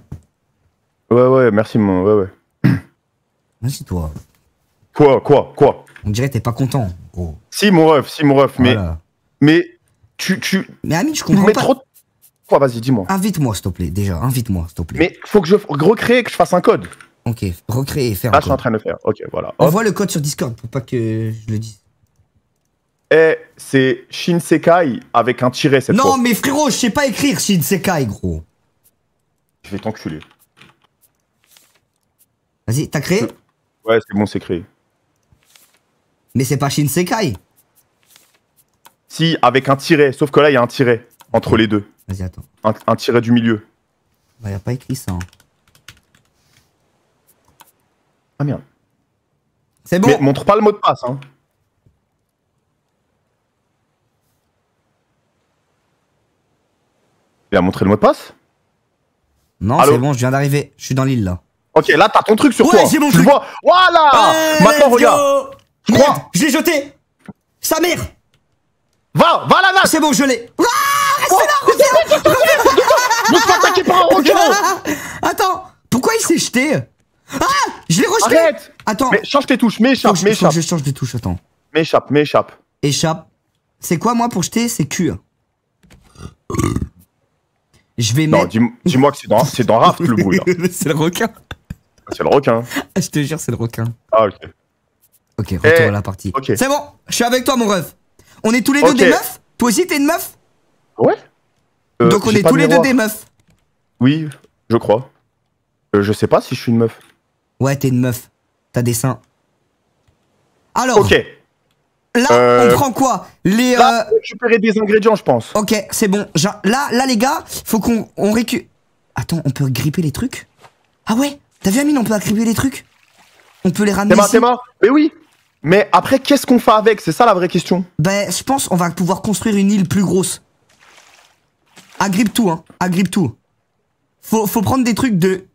Ouais, ouais, merci mon. Ouais, ouais. Vas-y toi. Quoi, quoi, quoi? On dirait que t'es pas content, gros. Si mon ref, si mon ref, mais, Voilà. mais tu, tu, Mais Amine, je comprends pas. trop. Quoi, vas-y, dis-moi. Invite-moi, s'il te plaît, déjà, invite-moi, s'il te plaît. Mais faut que je recrée, que je fasse un code. Ok, recréer et faire Là, un je suis en train de le faire. Ok, voilà. Hop. Envoie le code sur Discord pour pas que je le dise. Et c'est Shinsekai avec un tiret cette non, fois. mais frérot, je sais pas écrire Shinsekai, gros. Je vais t'enculer. Vas-y, t'as créé? Ouais, c'est bon, c'est créé. Mais c'est pas Shinsekai. Si, avec un tiret, sauf que là, il y a un tiret entre les deux. Vas-y, attends. Un, un tiret du milieu. Bah, y a pas écrit ça. hein. Ah merde. C'est bon Mais montre pas le mot de passe, hein. Il a montré le mot de passe? Non, c'est bon, je viens d'arriver. Je suis dans l'île là. Ok, là, t'as ton truc sur Ouais, toi. j'ai mon tu truc. vois Voilà Maintenant, regarde. Je Merde, crois. je l'ai jeté Sa mère Va, va là, là C'est bon, je l'ai Ne pas attaquer par un requin Attends, pourquoi il s'est jeté? Ah Je l'ai rejeté Arrête Attends, Mais change tes touches, mais faut échappe, que je- change de touche, attends. mais échappe, mais échappe. C'est quoi moi pour jeter C'est Q. Je vais Non, mettre. dis- dis-moi que c'est dans, c'est dans Raft le bruit, là. c'est le requin. C'est le requin. Ah, Je te jure, c'est le requin. Ah, ok. Ok, retour Eh, à la partie. ok. C'est bon, je suis avec toi, mon ref. On est tous les deux des meufs Toi aussi, t'es une meuf Ouais Euh, Donc on est tous les deux des meufs. Oui, je crois. Euh, je sais pas si je suis une meuf. Ouais, t'es une meuf. T'as des seins. Alors, Ok. là, Euh, on prend quoi? Les. Là, euh, récupérer des ingrédients, je pense. Ok, c'est bon. Là, là, les gars, faut qu'on on récu... Attends, on peut gripper les trucs? Ah ouais? T'as vu, Amine, on peut gripper les trucs? On peut les ramener Théma, ici? Théma? Mais oui Mais après, qu'est-ce qu'on fait avec? C'est ça la vraie question. Ben, je pense on va pouvoir construire une île plus grosse. Agrippe tout, hein. Agrippe tout. Faut, faut prendre des trucs de...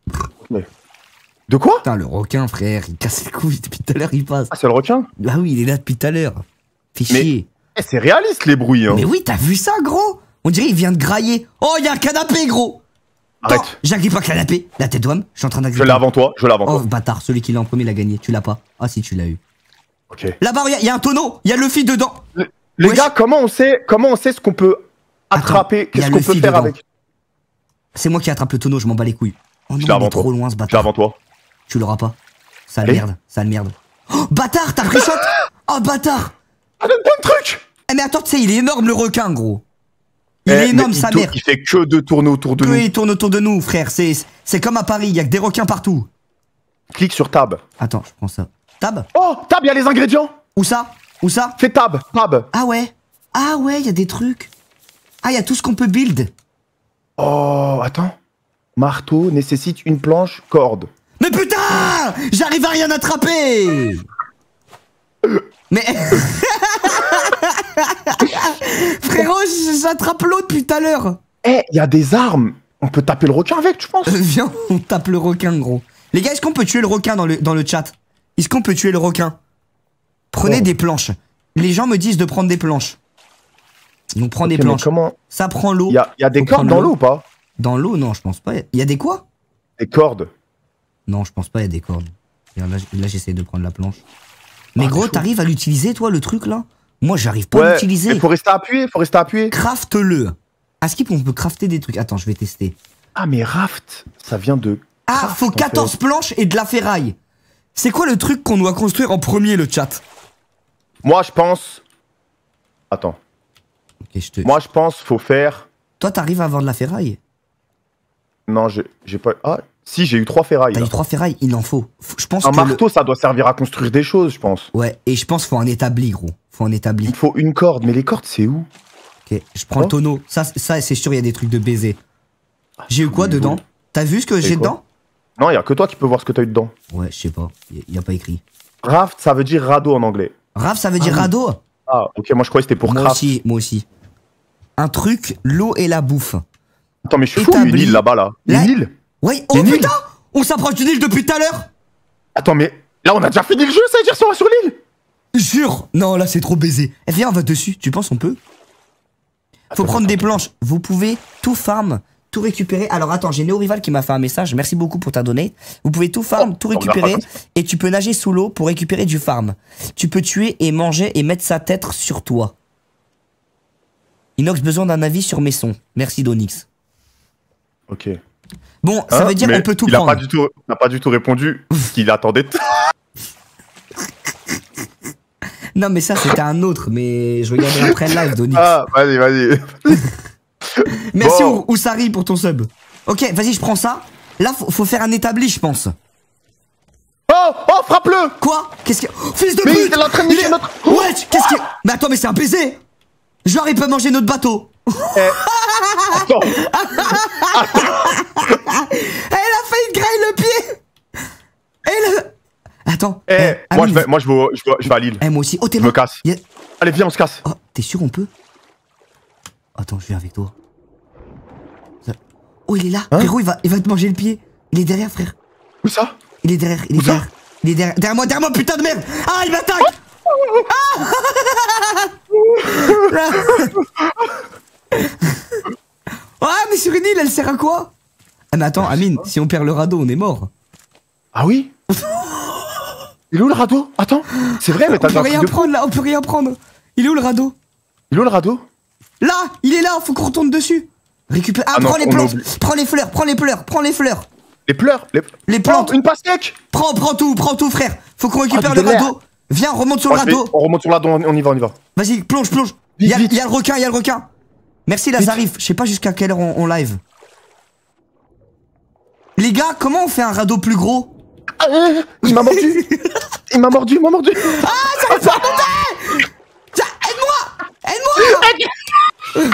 De quoi Putain, le requin, frère, il casse les couilles depuis tout à l'heure, il passe. Ah, c'est le requin Ah oui, il est là depuis tout à l'heure. Fais Mais- chier. Eh, C'est réaliste, les bruits, hein. Mais oui, t'as vu ça, gros? On dirait il vient de grailler. Oh, il y a un canapé, gros Arrête. J'agrippe un canapé. La tête d'homme, je suis en train Je d'agripper. l'ai avant toi, je l'ai avant Oh, toi. bâtard, celui qui l'a en premier l'a gagné. Tu l'as pas? Ah si, tu l'as eu. Ok. Là-bas, il y, a un tonneau. Il y a Luffy dedans. Les gars, comment on sait, comment on sait ce qu'on peut attraper? Qu'est-ce qu'on peut faire dedans. avec? C'est moi qui attrape le tonneau, je m'en bats les couilles. Oh non, Je l'ai avant trop toi. loin ce Je bâtard. avant toi. Tu l'auras pas. Sale Allez. merde, sale merde. Oh, bâtard, t'as pris shot Oh, bâtard Ah, donne plein de trucs Eh, mais attends, tu sais, il est énorme le requin, gros. Il Eh, est énorme, sa mère. il fait que de tourner autour de Que nous. il tourne autour de nous, frère. C'est c'est comme à Paris, il y a que des requins partout. Clique sur tab. Attends, je prends ça. Tab Oh, tab, il y a les ingrédients. Où ça Où ça Fais tab, tab. Ah ouais Ah ouais, il y a des trucs. Ah, il y a tout ce qu'on peut build. Oh, attends. Marteau nécessite une planche, corde. Mais putain J'arrive à rien attraper Mais... Frérot, j'attrape l'autre depuis tout à l'heure Eh, il y a des armes. On peut taper le requin avec, je pense. Euh, Viens, on tape le requin, gros. Les gars, est-ce qu'on peut tuer le requin dans le, dans le chat? Est-ce qu'on peut tuer le requin? Prenez Oh. des planches. Les gens me disent de prendre des planches. Donc prends des planches. comment Ça prend l'eau. Il y a, il y a des cordes dans l'eau. l'eau ou pas? Dans l'eau, non, je pense pas. Il y a des quoi? Des cordes. Non, je pense pas, il y a des cordes. Là, là j'essaie de prendre la planche. Mais Ah, gros, t'es chaud. t'arrives à l'utiliser, toi, le truc là? Moi, j'arrive pas à l'utiliser. il faut rester appuyé, faut rester appuyé. Craft-le. À ce qu'on peut crafter des trucs. Attends, je vais tester. Ah, mais raft, ça vient de. Ah, faut en 14 fait. planches et de la ferraille. C'est quoi le truc qu'on doit construire en premier, le chat? Moi, je pense. Attends. Ok, je te. Moi, je pense faut faire. Toi, t'arrives à avoir de la ferraille? Non, j'ai j'ai pas. Ah, si, j'ai eu trois ferrailles. T'as eu trois ferrailles, il en faut. Je pense Un que. le- marteau, ça doit servir à construire des choses, je pense. Ouais, et je pense qu'il faut un établi, gros. Faut un établi. Il faut une corde, mais les cordes, c'est où? Ok, je prends le tonneau. Ça, ça c'est sûr, il y a des trucs de baiser. J'ai eu quoi dedans? T'as vu ce que j'ai dedans? Non, il y a que toi qui peux voir ce que t'as eu dedans. Ouais, je sais pas. Il y a pas écrit. Raft, ça veut dire radeau en anglais. Raf, ça veut dire Ah oui. radeau? Ah, ok, moi je croyais que c'était pour Moi craft. aussi, moi aussi. Un truc, l'eau et la bouffe. Attends, mais je suis fou, une Établi. île là-bas là. Là- Une île? Ouais, oh putain On s'approche d'une île depuis tout à l'heure Attends, mais là on a déjà fini le jeu, ça veut dire qu'on va sur l'île Jure Non, là c'est trop baisé. Eh, viens, on va dessus. Tu penses on peut Faut Attends, prendre attends. des planches. Vous pouvez tout farm, tout récupérer. Alors attends, j'ai Néo Rival qui m'a fait un message. Merci beaucoup pour ta donate. Vous pouvez tout farm, Oh, tout récupérer. Et tu peux nager sous l'eau pour récupérer du farm. Tu peux tuer et manger et mettre sa tête sur toi. Inox besoin d'un avis sur mes sons. Merci Donix. Ok. Bon, ça Hein, veut dire mais on peut tout il a prendre. pas du tout, il n'a pas du tout répondu ce qu'il attendait. Non mais ça c'était un autre, mais je regardais après le live Donix. ah, vas-y, vas-y. Merci bon. Oussari pour ton sub. Ok, vas-y, je prends ça. Là, faut, faut faire un établi, je pense. Oh, oh, frappe-le Quoi? Qu'est-ce que. Oh, fils de Mais pute il est en train de Il niquer est- notre- Wesh Qu'est-ce que. Mais attends, mais c'est un baiser Genre, il peut manger notre bateau. Eh, Attends, Elle a failli grailler le pied Elle. Attends. eh, eh, moi, je vais, moi je, vais, je, vais, je vais à l'île. Eh, moi aussi. Oh, t'es Je me casse. Allez, viens, on se casse. Oh, t'es sûr, on peut? Attends, je viens avec toi. Oh, il est là. Hein? Frérot, il va, il va te manger le pied. Il est derrière, frère. Où ça? Il est derrière, il est Où derrière. Il est derrière. Derrière moi, derrière moi, putain de merde Ah, il m'attaque Ah mais sur une île, elle sert à quoi? Ah, mais attends, Amine, si on perd le radeau, on est mort. Ah oui? Il est où le radeau? Attends, c'est vrai, mais On t'as peut déjà un rien fou. prendre là, on peut rien prendre. Il est où le radeau? Il est où le radeau? Là, il est là, faut qu'on retourne dessus. Récupère. Ah, Ah non, prends les on oublie. prends les fleurs, prends les fleurs, prends les fleurs. Les pleurs Les, Les plantes. Oh, une pastèque Prends, prends tout, prends tout, frère. Faut qu'on récupère Ah, le radeau. Viens, remonte sur Oh, le vais- radeau. On remonte sur le radeau, on on y va, on y va. Vas-y, plonge, plonge. Il y, a- vite. y a le requin, il y a le requin. Merci Lazarif. Je sais pas jusqu'à quelle heure on, on live. Les gars, comment on fait un radeau plus gros? Ah, euh, il m'a mordu. Il m'a mordu, il m'a mordu. Tiens, aide-moi! Aide-moi!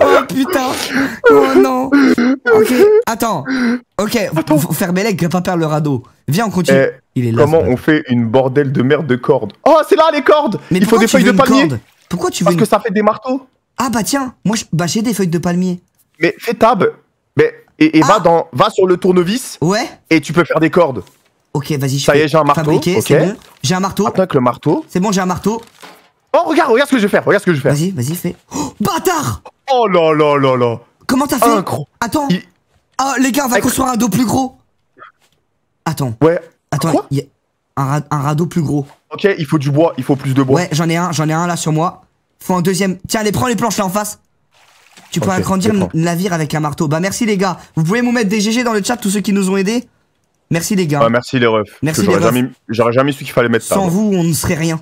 Oh putain. Oh non. Ok, attends. Ok, faut faire Belek, va pas perdre le radeau. Viens, on continue. Eh, il est là. Comment on fait une bordel de merde de cordes? Oh, c'est là les cordes! Mais Il faut des feuilles de palmier Pourquoi tu veux Parce une... que ça fait des marteaux Ah bah tiens, moi bah, j'ai des feuilles de palmier. Mais fais tab mais, et, et Ah. va, dans, va sur le tournevis Ouais et tu peux faire des cordes. Ok, vas-y, je Ça y est, j'ai un marteau, fabriquer, ok. c'est bon. J'ai un marteau. Attends avec le marteau. C'est bon, j'ai un marteau. Oh, regarde, regarde ce que je vais faire, regarde ce que je vais faire. Vas-y, vas-y, fais. Oh, bâtard Oh là là là là Comment t'as fait? Incro- Attends. Il- Ah, les gars, on va construire un dos plus gros. Attends, Ouais. attends, Quoi? il y a un, ra- un radeau plus gros. Ok, il faut du bois, il faut plus de bois. Ouais, j'en ai un, j'en ai un là sur moi. Faut un deuxième. Tiens, allez, prends les planches là en face. Tu peux Ok, agrandir le navire avec un marteau. Bah merci les gars. Vous pouvez nous mettre des GG dans le chat, tous ceux qui nous ont aidés. Merci les gars. Ouais, merci les refs. Merci les J'aurais refs. jamais, j'aurais jamais su qu'il fallait mettre ça. Sans vous, on ne serait rien.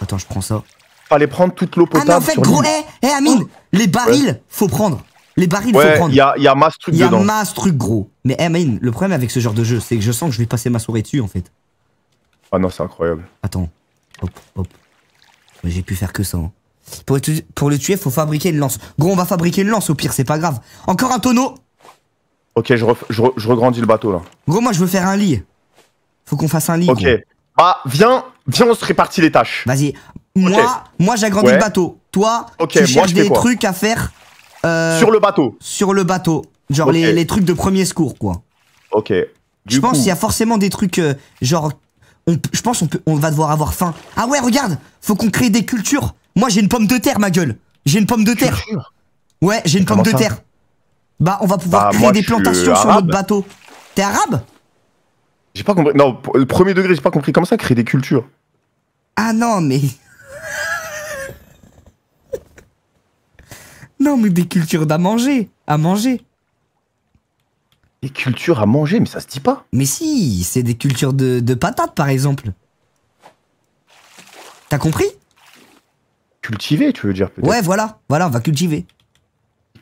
Attends, je prends ça. Fallait prendre toute l'eau Ah potable. mais en fait, gros, hé, hé Amine, les barils, faut prendre. Les barils, faut prendre. il y a, il y a masse truc Il y a masse truc gros. Mais hé, Amine, le problème avec ce genre de jeu, c'est que je sens que je vais passer ma soirée dessus en fait. Ah non, c'est incroyable. Attends. Hop, hop. Mais J'ai pu faire que ça. hein. Pour, le tu- pour le tuer, faut fabriquer une lance. Gros, on va fabriquer une lance au pire, c'est pas grave. Encore un tonneau. Ok, je, ref- je, re- je regrandis le bateau là. Gros, moi je veux faire un lit. Faut qu'on fasse un lit. Ok. gros. Ah, viens, viens, on se répartit les tâches. Vas-y. Moi, moi j'agrandis Ouais. le bateau. Toi, Ok, tu cherches des trucs à faire euh, Sur le bateau. sur le bateau. Genre les, les trucs de premier secours, quoi. Ok. Du je pense qu'il y a forcément des trucs euh, genre on je pense on peut on va devoir avoir faim. Ah ouais, regarde, faut qu'on crée des cultures. Moi, j'ai une pomme de terre, ma gueule. J'ai une pomme de terre. Ouais, j'ai une pomme de terre. Bah, on va pouvoir Bah, créer moi, des plantations sur notre bateau. T'es arabe? J'ai pas compris. Non, le premier degré, j'ai pas compris. Comment ça, créer des cultures? Ah non, mais Non, mais des cultures d'à manger, à manger. Des cultures à manger, mais ça se dit pas. Mais si, c'est des cultures de, de patates, par exemple. T'as compris? Cultiver, tu veux dire peut-être? Ouais, voilà, voilà, on va cultiver.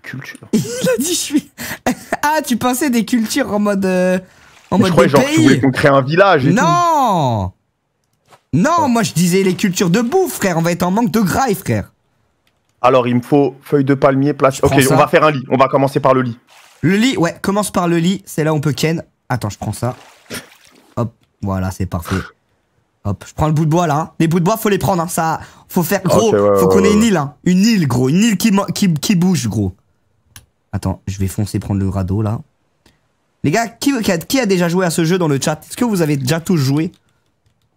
Culture. Il a dit je suis. ah, tu pensais des cultures en mode. euh, en Mais je mode croyais des genre que tu voulais qu'on crée un village et tout. Non Non, moi je disais les cultures de bouffe, frère. On va être en manque de graille, frère. Alors, il me faut feuilles de palmier, place. Ok, prends ça. on va faire un lit. On va commencer par le lit. Le lit, ouais, commence par le lit. C'est là où on peut ken. Attends, je prends ça. Hop, voilà, c'est parfait. Hop, je prends le bout de bois là. hein. Les bouts de bois, faut les prendre. Hein. Ça, faut faire gros. Ouais, faut qu'on ait une île, hein. Une île, gros. Une île qui, mo- qui, qui bouge, gros. Attends, je vais foncer prendre le radeau là. Les gars, qui, qui a déjà joué à ce jeu dans le chat? Est-ce que vous avez déjà tous joué?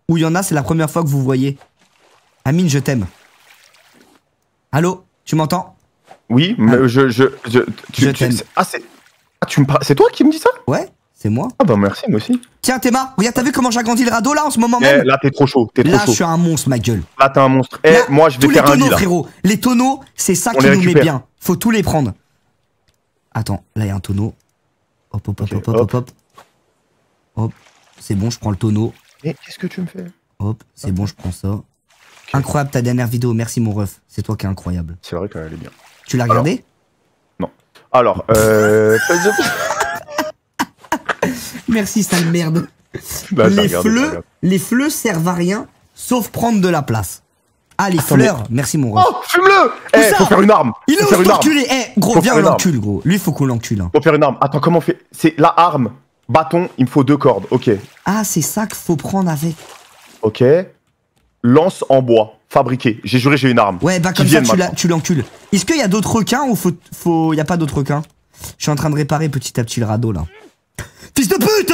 Ou il y en a, c'est la première fois que vous voyez? Amine, je t'aime. Allô Tu m'entends? Oui, mais je. je, je, tu, Je tu- ah, c'est. Ah, tu me par- C'est toi qui me dis ça? Ouais, c'est moi. Ah, bah merci, moi aussi. Tiens, Théma, regarde, t'as vu comment j'agrandis le radeau là en ce moment Eh, même là, t'es trop chaud. T'es trop Là, je chaud. suis un monstre, ma gueule. Là, t'es un monstre. Eh, Là, moi, je vais tous faire les un tonneaux, lit là. frérot. Les tonneaux, c'est ça On qui nous met bien. Faut tous les prendre. Attends, là, il y a un tonneau. Hop, hop, hop, hop, hop, hop, hop. Hop, c'est bon, je prends le tonneau. Eh, qu'est-ce que tu me fais? Hop, c'est bon, je prends ça. Incroyable ta dernière vidéo, merci mon ref. C'est toi qui es incroyable. C'est vrai qu'elle est bien. Tu l'as regardé? Alors, euh. Merci, sale merde. Les, regardé, les fleurs servent à rien, sauf prendre de la place. Ah, les Attends, fleurs, merci mon ref. Oh, fume-le Eh, faut faire une arme Il est Faut où faire cet une arme enculé Eh, gros, Faut viens, on l'encule, gros. Lui, faut qu'on l'encule. hein. Faut faire une arme. Attends, comment on fait? C'est la arme, bâton, il me faut deux cordes. Ok. Ah, c'est ça qu'il faut prendre avec. Ok. Lance en bois, fabriqué. J'ai juré, j'ai une arme. Ouais, bah comme ça, tu, l'encules. Est-ce qu'il y a d'autres requins ou faut, faut, y a pas d'autres requins? Je suis en train de réparer petit à petit le radeau là. Fils de pute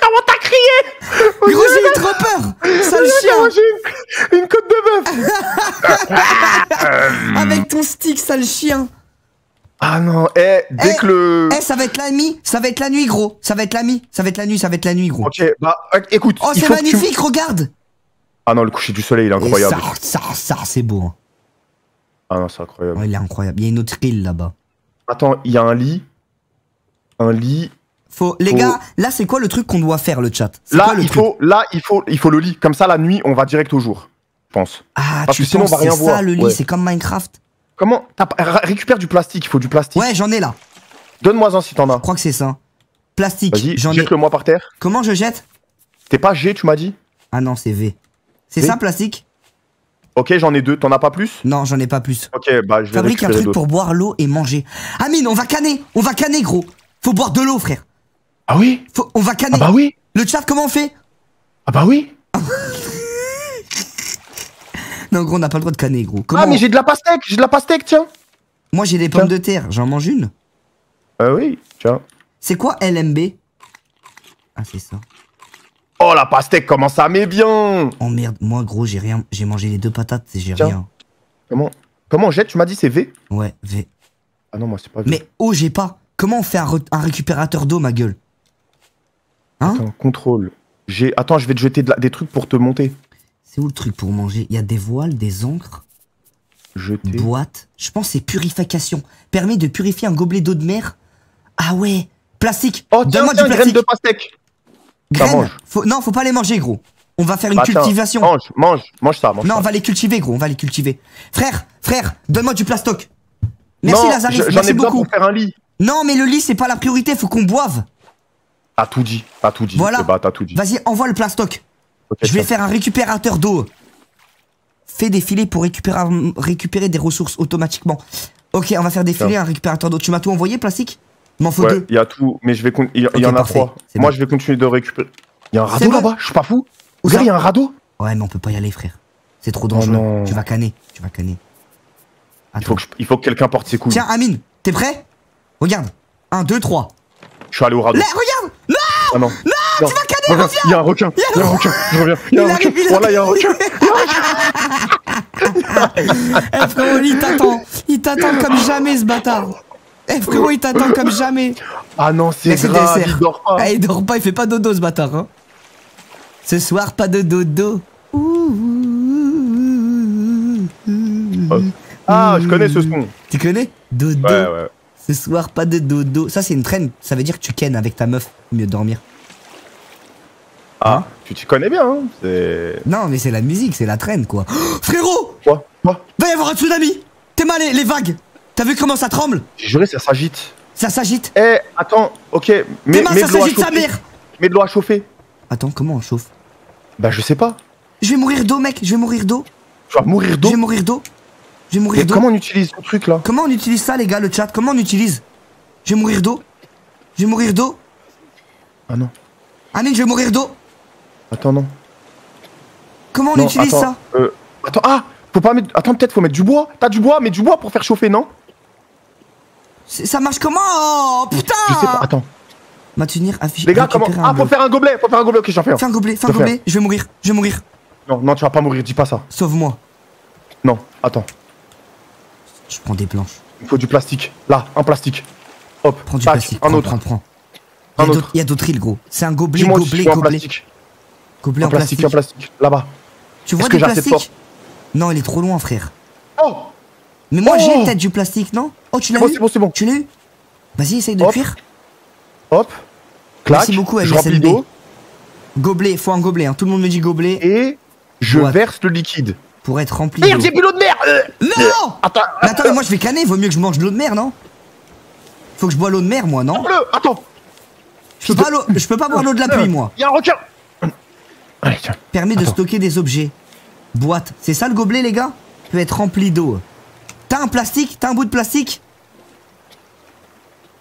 Comment t'as crié? Gros, j'ai eu trop peur Sale chien J'ai une, une côte de bœuf Avec ton stick, sale chien Ah non, eh, dès Eh, que le. Eh, ça va être la nuit Ça va être la nuit, gros Ça va être la nuit Ça va être la nuit, ça va être la nuit, gros. Ok, bah euh, écoute. Oh, c'est tu- magnifique, regarde Ah non, le coucher du soleil, il est Et incroyable. ça, ça, ça, c'est beau. hein. Ah non, c'est incroyable. Ouais, il est incroyable. Il y a une autre île là-bas. Attends, il y a un lit. Un lit. Faut, les Faut- gars, là, c'est quoi le truc qu'on doit faire, le chat? Là, quoi le il truc? faut, là, il faut, il faut le lit. Comme ça, la nuit, on va direct au jour. Je pense. Ah, Parce tu que sinon, on va rien c'est ça voir. le lit, Ouais. c'est comme Minecraft? Comment Récupère du plastique, il faut du plastique. Ouais, j'en ai là. Donne-moi un si t'en Je as. crois que c'est ça. Plastique, j'en ai. jette-le moi par terre. Comment je jette? T'es pas G, tu m'as dit? Ah non, c'est V. C'est ça, plastique? Ok, j'en ai deux. T'en as pas plus? Non, j'en ai pas plus. Ok, bah je vais Fabrique un truc pour boire l'eau et manger. Amine, on va canner On va canner, gros Faut boire de l'eau, frère Ah oui? Faut... On va canner Ah bah oui Le chat, comment on fait? Ah bah oui Non, gros, on n'a pas le droit de canner, gros. Comment Ah mais j'ai de la pastèque, j'ai de la pastèque, tiens Moi, j'ai des pommes de terre. J'en mange une. Ah oui, tiens. C'est quoi LMB Ah, c'est ça. Oh la pastèque, comment ça met bien Oh merde, moi, gros, j'ai rien. J'ai mangé les deux patates et j'ai Tiens. rien. Comment Comment on jette? Tu m'as dit c'est V Ouais, V. Ah non, moi c'est pas V. Mais oh, j'ai pas. Comment on fait un, re- un récupérateur d'eau, ma gueule? Hein? Attends, contrôle. J'ai... Attends, je vais te jeter de la- des trucs pour te monter. C'est où le truc pour manger? Il y a des voiles, des encres, Jeter. boîtes. Je pense que c'est purification. Permet de purifier un gobelet d'eau de mer. Ah ouais. Plastique. Oh, tiens, Donne-moi tiens, du graine plastique. de pastèque. Graines. Faut- Non, faut pas les manger, gros. On va faire une Bah, attends, cultivation. Mange, mange, mange ça, mange Non, on va les cultiver, gros. On va les cultiver. Frère, frère, donne-moi du plastoc. Merci, Lazarus. j'en Merci besoin beaucoup. pour faire un lit. Non, mais le lit, c'est pas la priorité. Faut qu'on boive. T'as tout dit, t'as tout dit. Voilà. Eh Bah, t'as tout dit. Vas-y, envoie le plastoc. Je vais faire un récupérateur d'eau. Fais des filets pour récupérer, récupérer des ressources automatiquement. Ok, on va faire filets, un récupérateur d'eau. Tu m'as tout envoyé, plastique? M'en faut Ouais, deux. il y a tout, mais je vais il y, il en a parfait. trois. Moi, bon. je vais continuer de récupérer. Il y a un radeau là-bas, je suis pas fou. Où Regarde, il y a un radeau. Ouais, mais on peut pas y aller, frère. C'est trop dangereux. Oh non. Tu vas canner. Tu vas canner. Il faut que, je- il que quelqu'un porte ses couilles. Tiens, Amine, t'es prêt? Regarde. 1, 2, 3. Je suis allé au radeau. Là, regarde Non Ah non. Non, tu vas canner, reviens Il y a un requin. Il y a un requin. Je reviens. Il y a Il un requin. Voilà, il y a un requin. Eh frérot, il t'attend. Il t'attend comme jamais, ce bâtard. Eh frérot, il t'attend comme jamais. Ah non, c'est grave. Il dort pas. Ah, il dort pas, il fait pas dodo, ce bâtard. Hein. Ce soir, pas de dodo. Ah, je connais ce son. Tu connais? Dodo. Ouais, ouais. Ce soir, pas de dodo. Ça, c'est une traîne. Ça veut dire que tu kennes avec ta meuf. Mieux dormir. Ah, tu t'y connais bien. Hein. C'est. Non, mais c'est la musique, c'est la traîne, quoi. Oh, frérot Quoi Quoi Va y avoir un tsunami T'es mal, les, les vagues T'as vu comment ça tremble J'ai juré, ça s'agite. Ça s'agite Eh, attends, ok. Mains, mets ça de l'eau à s'agite sa chauffer. mère Mets de l'eau à chauffer. Attends, comment on chauffe Bah, je sais pas. Je vais mourir d'eau, mec, je vais mourir d'eau. Tu vas mourir Je d'eau. vais mourir d'eau. Je vais mourir Mais d'eau. comment on utilise ce truc là Comment on utilise ça, les gars, le chat Comment on utilise Je vais mourir d'eau. Je vais mourir d'eau. Ah non. Amine, je vais mourir d'eau. Attends, non. Comment on non, utilise attends, ça euh, Attends, ah Faut pas mettre. Attends, peut-être faut mettre du bois. T'as du bois, mais du bois pour faire chauffer, non? Ça marche comment? Oh, putain Je sais pas. Attends. Maintenir, afficher, Les gars, comment Ah, faut faire un gobelet. Faut faire un gobelet. Ok, j'en fais un. Fais un gobelet, fais un gobelet. Je vais mourir, je vais mourir. Non, non, tu vas pas mourir. Dis pas ça. Sauve-moi. Non, attends. Je prends des planches. Il faut du plastique. Là, un plastique. Hop. Prends du tac, plastique. Un prends, autre. Prends, prends. Un Il y a autre. d'autres- il y a d'autres îles, gros. C'est un gobelet, gobelet, gobelet. Gobelet en plastique, plastique. un plastique. Là-bas. Tu vois du plastique Non, il est trop loin, frère. Oh Mais moi, Oh j'ai peut-être du plastique, non Oh, tu l'as bon, eu c'est bon, c'est bon. Tu l'as eu Vas-y, essaye de Hop. cuire. Hop. Clac. Merci beaucoup, Je remplis d'eau. Gobelet, faut un gobelet. hein. Tout le monde me dit gobelet Et je verse le liquide. pour être rempli Merde, j'ai plus l'eau de mer euh, Non Attends. Mais attends, mais moi je vais canner, vaut mieux que je mange de l'eau de mer, non Faut que je bois l'eau de mer, moi, non attends. Je peux pas, je peux pas boire l'eau de la pluie, moi. Il y a un requin. Allez, tiens. Permet de stocker des objets. Boîte. C'est ça le gobelet, les gars? Peut être rempli d'eau. T'as un plastique? T'as un bout de plastique?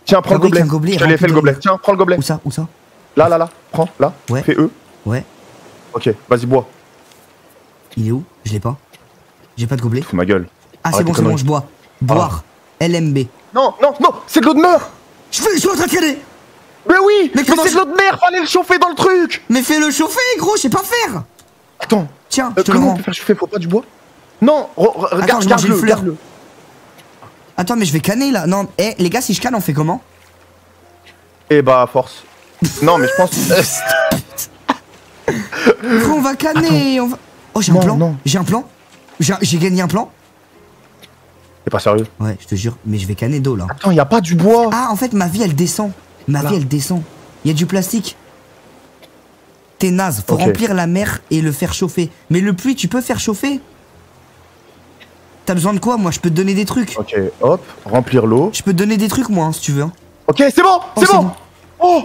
Tiens, prends le Fabrique gobelet. gobelet Je te l'ai fait le gobelet. Tiens, prends le gobelet. Où ça? Où ça? Là, là, là. Prends, là. Ouais. Fais E. Ouais. Ok, vas-y, bois. Il est où? Je l'ai pas. J'ai pas de gobelet. Fous ma gueule. Ah, c'est bon, c'est bon, je bois. Boire. LMB. Non, non, non, c'est de l'eau de mer. Je, suis en train de canner Mais oui, Mais comment c'est je- de mer. Fallait le chauffer dans le truc. Mais fais-le chauffer, gros, je sais pas faire Attends. Tiens, euh, je te le comment on peut faire chauffer? Faut pas du bois? Non, re- re- regarde, regarde-le. Attends, mais je vais canner là. Non, eh, les gars, si je canne, on fait comment? Eh bah, à force. non, mais je pense. Gros, on va canner. On va... Oh, j'ai un plan. J'ai un plan. J'ai j'ai gagné un plan. T'es pas sérieux? Ouais, je te jure, mais je vais canner d'eau là. Attends, y a pas du bois. Ah, en fait, ma vie elle descend. Ma Là. vie elle descend. Il y a du plastique. T'es naze, faut remplir la mer et le faire chauffer. Mais le puits, tu peux faire chauffer T'as besoin de quoi Moi, je peux te donner des trucs. Ok, hop, remplir l'eau. Je peux te donner des trucs, moi, hein, si tu veux. hein. Ok, c'est bon, Oh, c'est bon. bon. Oh,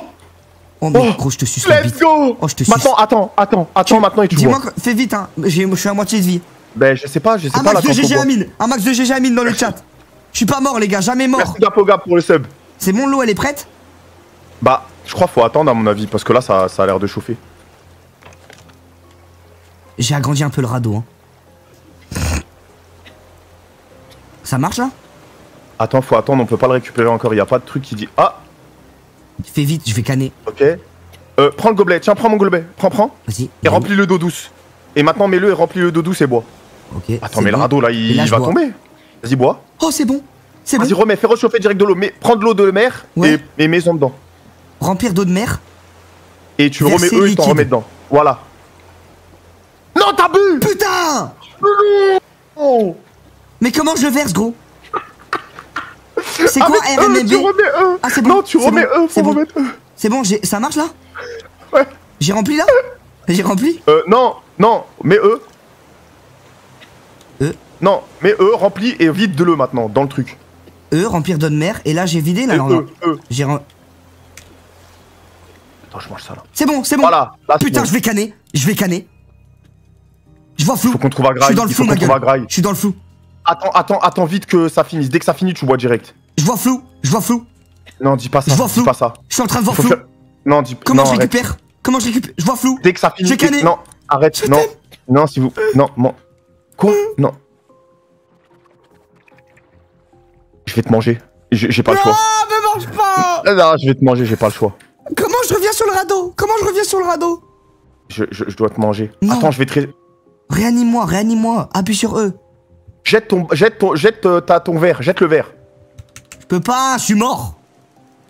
Oh, mais Oh, gros, je te suce la let's bite. go. Oh, je te. Maintenant, attends, attends, attends, maintenant et tu Dis-moi, fais vite, hein. Je suis à moitié de vie. Ben, je sais pas, je sais Un pas max de GG. Amine. Un max de GG Amine dans le chat. Je suis pas mort, les gars, jamais mort. Merci Gapoga pour le sub. C'est mon lot, elle est prête? Bah, je crois faut attendre à mon avis parce que là ça, ça a l'air de chauffer. J'ai agrandi un peu le radeau. Hein. Ça marche là? Attends, faut attendre, on peut pas le récupérer encore. Il y a pas de truc qui dit ah, Fais vite, je vais canner. ok. Euh, prends le gobelet, tiens, prends mon gobelet, prends, prends. Vas-y. Et remplis-le d'eau douce. Et maintenant mets-le et remplis-le d'eau douce et bois. Ok. Attends, mais le radeau là, il, là, il je va bois. tomber. Vas-y, bois. Oh, c'est bon. C'est bon. Vas-y, remets, fais réchauffer direct de l'eau. Mais prends de l'eau de mer Ouais. et, et mets-en dedans. Remplir d'eau de mer. Et tu remets eux et t'en remets dedans. Voilà. Non, t'as bu Putain Oh Mais comment je le verse, gros? C'est quoi RMB tu remets Ah, c'est bon, Non, tu remets bon, E, c'est faut bon. remettre E C'est bon, j'ai- ça marche là? Ouais. J'ai rempli là? J'ai rempli? Euh, non, non, mets E. E. Non, mets E, rempli et vide de le maintenant, dans le truc. E, remplir donne mer. Et là, j'ai vidé là. E, E. J'ai Attends, je mange ça là. C'est bon, c'est bon. Voilà, là, Putain, bon. je vais canner. Je vais canner. Je vois flou. Faut qu'on trouve un Je graille. suis dans le flou, ma gueule. Je suis dans le flou. Attends, attends, attends vite que ça finisse. Dès que ça finit, tu bois direct. Je vois flou. Je vois flou. Non, dis pas ça. Je vois flou. pas ça. Je suis en train de voir flou. faire- Non, dis Comment non, je arrête. récupère? Comment je récupère? Je vois flou. Dès que ça finit. Dès- canné. Non, arrête. Je non, non, si vous. Non, mon. Quoi? Non. Je vais te manger. J'ai pas le choix. Ah, me mange pas Non, je vais te manger, j'ai pas le choix. Comment je reviens sur le radeau Comment je reviens sur le radeau Je, je, je dois te manger. Non. Attends, je vais te. ré- Réanime-moi, réanime-moi. Appuie sur E. Jette ton, jette ton, jette euh, ta- ton verre, jette le verre. Je peux pas, je suis mort.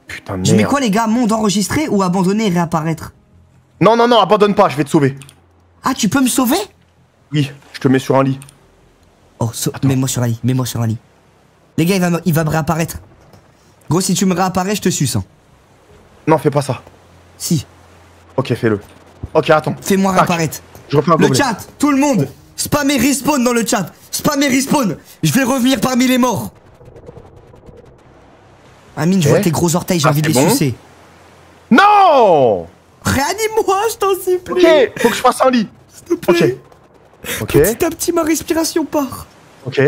Putain de Je mets merde. quoi, les gars? Monde enregistré ou abandonner et réapparaître? Non, non, non, abandonne pas, je vais te sauver. Ah, tu peux me sauver? Oui, je te mets sur un lit. Oh, mets-moi sur un lit, mets-moi sur un lit. Les gars, il va, me, il va me réapparaître. Gros, si tu me réapparais, je te suce. Hein. Non, fais pas ça. Si, Ok, fais-le. Ok, attends. fais-moi réapparaître. Je refais un Le gobelet. chat, tout le monde, spammez respawn dans le chat. Spammez respawn. Je vais revenir parmi les morts. Amine, je vois tes gros orteils, j'ai Ah, envie de les bon sucer. Non Réanime-moi, je t'en supplie. Ok, faut que je fasse un lit. S'il te plaît. Ok. Ok. Petit à petit, ma respiration part. Ok.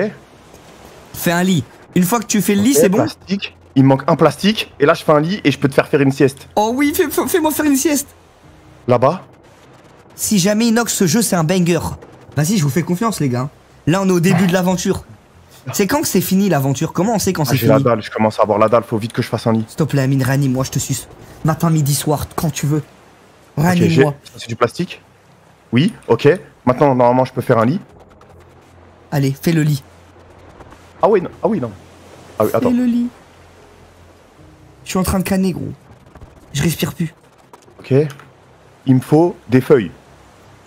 Fais un lit. Une fois que tu fais le lit, c'est bon Plastique. Il me manque un plastique. Et là, je fais un lit et je peux te faire faire une sieste. Oh oui, fais- fais- fais-moi faire une sieste. Là-bas. Si jamais Inox, ce jeu, c'est un banger. Vas-y, je vous fais confiance, les gars. Là, on est au début de l'aventure. C'est quand que c'est fini l'aventure? Comment on sait quand Ah, c'est j'ai la fini dalle, je commence à avoir la dalle. Faut vite que je fasse un lit. S'il te plaît, Amine, réanime-moi, je te suce. Matin, midi, soir, quand tu veux. Ça, C'est du plastique? Oui, ok. Maintenant, normalement, je peux faire un lit. Allez, fais le lit. Ah oui, non. Ah oui, non. Ah oui, attends. Fais le lit. Je suis en train de canner, gros. Je respire plus. Ok. Il me faut des feuilles.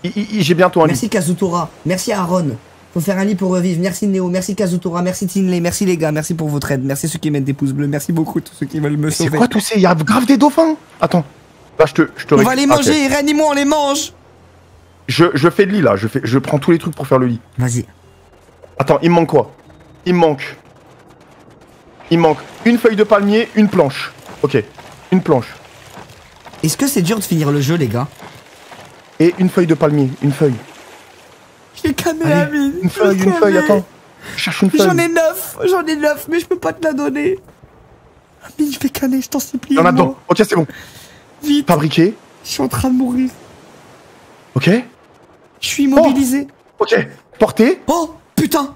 J'ai bientôt un lit. Merci Kazutora. Merci Aaron. Faut faire un lit pour revivre. Merci Néo. Merci Kazutora. Merci Tinley. Merci les gars. Merci pour votre aide. Merci ceux qui mettent des pouces bleus. Merci beaucoup tous ceux qui veulent me C'est sauver. quoi tous ces. Il y a grave des dauphins Attends. Là, je te. Je te On va les Ok. manger. Réanime-moi, on les mange. Je, je fais le lit là. Je, fais, je prends tous les trucs pour faire le lit. Vas-y. Attends, il me manque quoi? Il me manque. Il manque une feuille de palmier, une planche. Ok. Une planche. Est-ce que c'est dur de finir le jeu, les gars Et une feuille de palmier. Une feuille. Allez, Amine. une feuille, une feuille, attends. Je cherche une feuille. J'en ai neuf. J'en ai neuf, mais je peux pas te la donner. Amine, je vais canner. Je t'en supplie. Il y en a aide-moi. dedans. Ok, c'est bon. Vite. Fabriqué. Je suis en train de mourir. Ok. Je suis immobilisé. Ok. Porté. Oh, putain.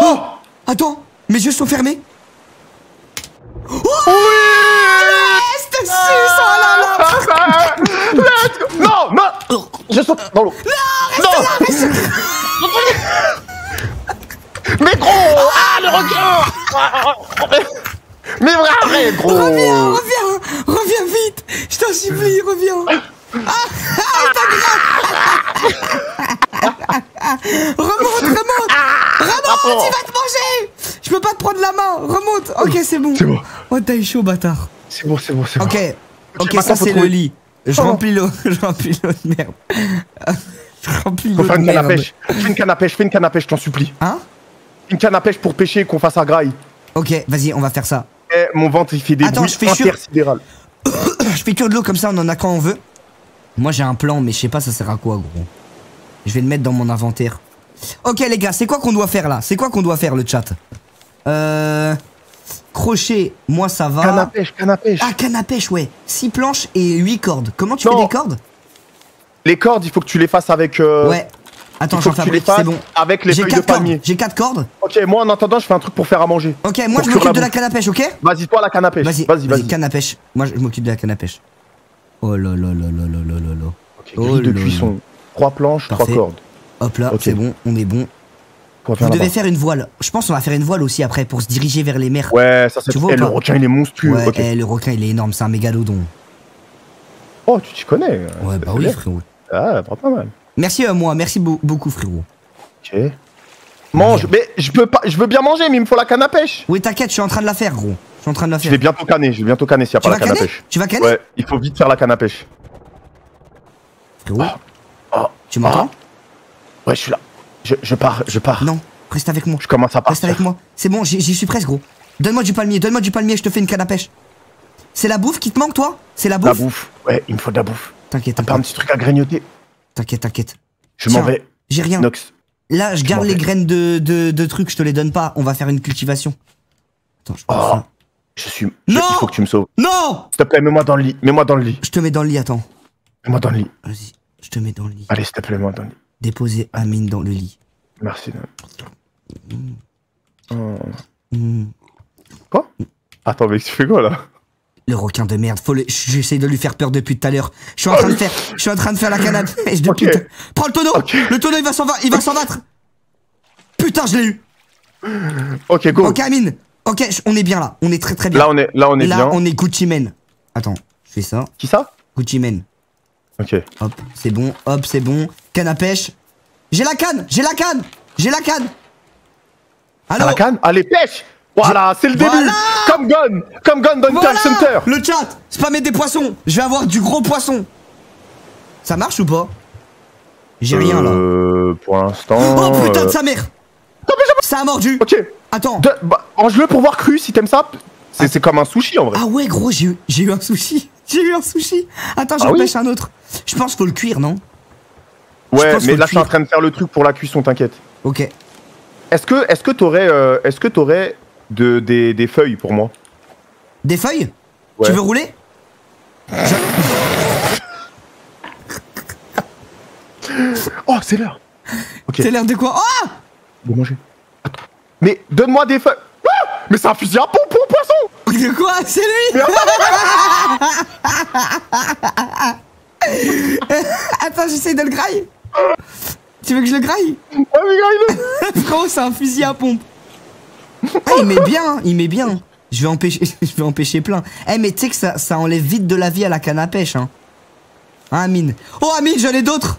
Oh Attends, mes yeux sont fermés. Oh Oui Je te suce, là là Let's go Non, non Je saute. Dans l'eau. Non, Mais gros Ah, le requin Mais vrai, gros. Reviens, reviens, reviens vite. Je t'en supplie, reviens. Ah, ah, Remonte, remonte Remonte, il va te manger Je peux pas te prendre la main, remonte Ok, c'est bon. C'est bon. Oh, t'as eu chaud, bâtard. C'est bon, c'est bon, c'est bon. Ok, ok, ça c'est le lit. Je Oh. remplis l'eau, je remplis l'eau de merde. Je remplis Faut l'eau faire de une canne à merde. pêche. Fais une canne à pêche, fais une canne à pêche, je t'en supplie. Hein Une canne à pêche pour pêcher et qu'on fasse un graille. Ok, vas-y, on va faire ça. Eh, mon ventre, il fait des Attends, bruits je fais sûr- intersidérales. Je fais que de l'eau comme ça, on en a quand on veut. Moi j'ai un plan, mais je sais pas ça sert à quoi, gros. Je vais le mettre dans mon inventaire. Ok les gars, c'est quoi qu'on doit faire là? C'est quoi qu'on doit faire le chat? Euh... Crochet, moi ça va. Canne à pêche, canne à pêche. Ah, canne à pêche, ouais. 6 planches et 8 cordes. Comment tu Non. fais des cordes? Les cordes, il faut que tu les fasses avec... euh, Ouais. Attends, les fabrique, c'est bon. avec les feuilles de 4 cordes. palmier. J'ai 4 cordes. Ok, moi en attendant, je fais un truc pour faire à manger. Ok, moi je m'occupe de la canne à pêche, ok? Vas-y, toi la canne à pêche. Vas-y, Vas-y, vas-y, vas-y. canne à pêche. Moi je m'occupe de la canne à pêche. Oh là là là là là là là là. Ok, Oh grille de là cuisson. Trois planches, Parfait. trois cordes. Hop là, c'est bon, on est bon. Vous devez faire une voile. Je pense qu'on va faire une voile aussi après pour se diriger vers les mers. Ouais, ça c'est... Tu vois Eh, le requin, il est monstrueux. Ouais, eh, le requin il est énorme, c'est un mégalodon. Oh, tu t'y connais. Ouais, C'est- bah oui, frérot. Ah, pas pas mal. Merci à moi, merci beau- beaucoup frérot. Ok. Mange, mais je peux pas, je veux bien manger, mais il me faut la canne à pêche. Oui t'inquiète, je suis en train de la faire gros. Je suis en train de la Je faire. vais bientôt canner, je vais bientôt canner s'il y a Tu pas la canne à pêche. Tu vas canner Ouais, il faut vite faire la canne à pêche. Frérot, Oh, tu m'entends ouais, je suis là. Je, je pars, je pars. Non, reste avec moi. Je commence à Reste partir. avec moi. C'est bon, j'y suis presque gros. Donne-moi du palmier, donne-moi du palmier, je te fais une canne à pêche. C'est la bouffe qui te manque toi? C'est la La bouffe? bouffe. Ouais, il me faut de la bouffe. T'inquiète, T'as pas un t'inquiète, petit truc à grignoter? T'inquiète, t'inquiète. Je m'en vais. J'ai rien. Nox. Là, je Je garde les graines de, de, de trucs, je te les donne pas. On va faire une cultivation. Attends, je prends Oh. ça. Je suis. je- Non il faut que tu me sauves. Non S'il te plaît, mets-moi dans le lit. Mets-moi dans le lit. Je te mets dans le lit, attends. Mets-moi dans le lit. Vas-y, je te mets dans le lit. Allez, s'il te plaît, mets-moi dans le lit. Déposer Amine dans le lit. Merci. Oh. Hmm. Quoi? Attends, mais tu fais quoi là? Le requin de merde, faut le... j'essaie de lui faire peur depuis tout à l'heure. Je suis en train de faire, je suis en train de faire la canne Prends le tonneau, le tonneau il va s'en va, il va s'en battre. Putain, je l'ai eu. Ok, go. Ok Amine, ok, on est bien là, on est très très bien. Là, on est, là, on est là, bien. on est Gucci Man. Attends, je fais ça, Qui ça? Gucci Man. Ok. Hop, c'est bon, hop, c'est bon. Canne à pêche. J'ai la canne, j'ai la canne, j'ai la canne. Allô la canne Allez, pêche Voilà, c'est le début Voilà Comme Gun Comme Gun dans Voilà Center Le chat, spammer des poissons. Je vais avoir du gros poisson. Ça marche ou pas? J'ai rien là. Euh, pour l'instant. Oh putain de euh, sa mère Ça a mordu Ok. Attends. De- bah, pour voir cru si t'aimes ça. C'est c'est comme un sushi en vrai. Ah ouais gros, j'ai eu, j'ai eu un sushi. J'ai eu un sushi. Attends, j'en Ah oui pêche un autre. Je pense qu'il faut le cuire, non? Ouais, mais là je suis en train de faire le truc pour la cuisson, t'inquiète. Ok. Est-ce que est-ce que t'aurais euh, est-ce que t'aurais de des, des feuilles pour moi? Des feuilles? Ouais. Tu veux rouler? Oh, c'est l'heure. C'est l'air de quoi? Oh De manger. Attends. Mais donne-moi des feuilles. Ah mais c'est un fusil à pompe pour poisson. De quoi C'est lui Attends, j'essaie de le grailler. Tu veux que je le graille Ah mais gars, Frérot, c'est un fusil à pompe. Ah, il met bien, hein, il met bien. Je vais empêcher, je vais empêcher plein. Eh, mais tu sais que ça, ça enlève vite de la vie à la canne à pêche, hein. Hein, Amine Oh, Amine, j'en ai d'autres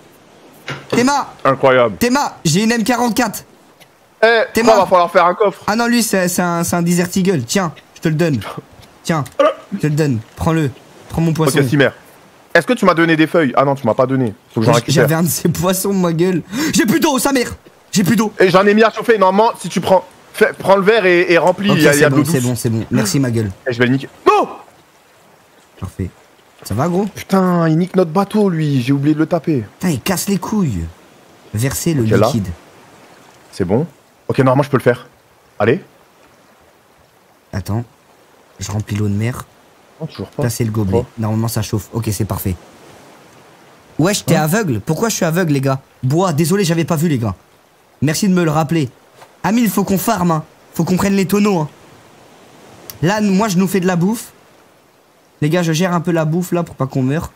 Théma, Incroyable. Théma, j'ai une M44. Eh, ça mort. va falloir faire un coffre. Ah non, lui, c'est un, c'est un Desert Eagle. Tiens, je te le donne. Tiens, je te le donne. Prends-le. Prends mon poisson. Ok. Est-ce que tu m'as donné des feuilles? Ah non, tu m'as pas donné. Faut que j'en récupère. J'avais un de ces poissons, ma gueule. J'ai plus d'eau, sa mère J'ai plus d'eau. Et j'en ai mis à chauffer. Normalement, si tu prends, fais- prends le verre et, et remplis, Ok, il y a, il y c'est a de l'eau bon, c'est bon, c'est bon. Merci, ma gueule. Et je vais le niquer. Non Parfait. Ça va, gros? Putain, il nique notre bateau, lui. J'ai oublié de le taper. Putain, il casse les couilles. Verser le liquide. C'est bon. Ok, normalement, je peux le faire. Allez. Attends. Je remplis l'eau de mer. Non, toujours pas. Le gobelet. Normalement, ça chauffe. Ok, c'est parfait. Wesh, t'es Hein aveugle? Pourquoi je suis aveugle, les gars? Bois, désolé, j'avais pas vu, les gars. Merci de me le rappeler. Amine, faut qu'on farme, hein. Faut qu'on prenne les tonneaux, hein. Là, moi, je nous fais de la bouffe. Les gars, je gère un peu la bouffe, là, pour pas qu'on meure.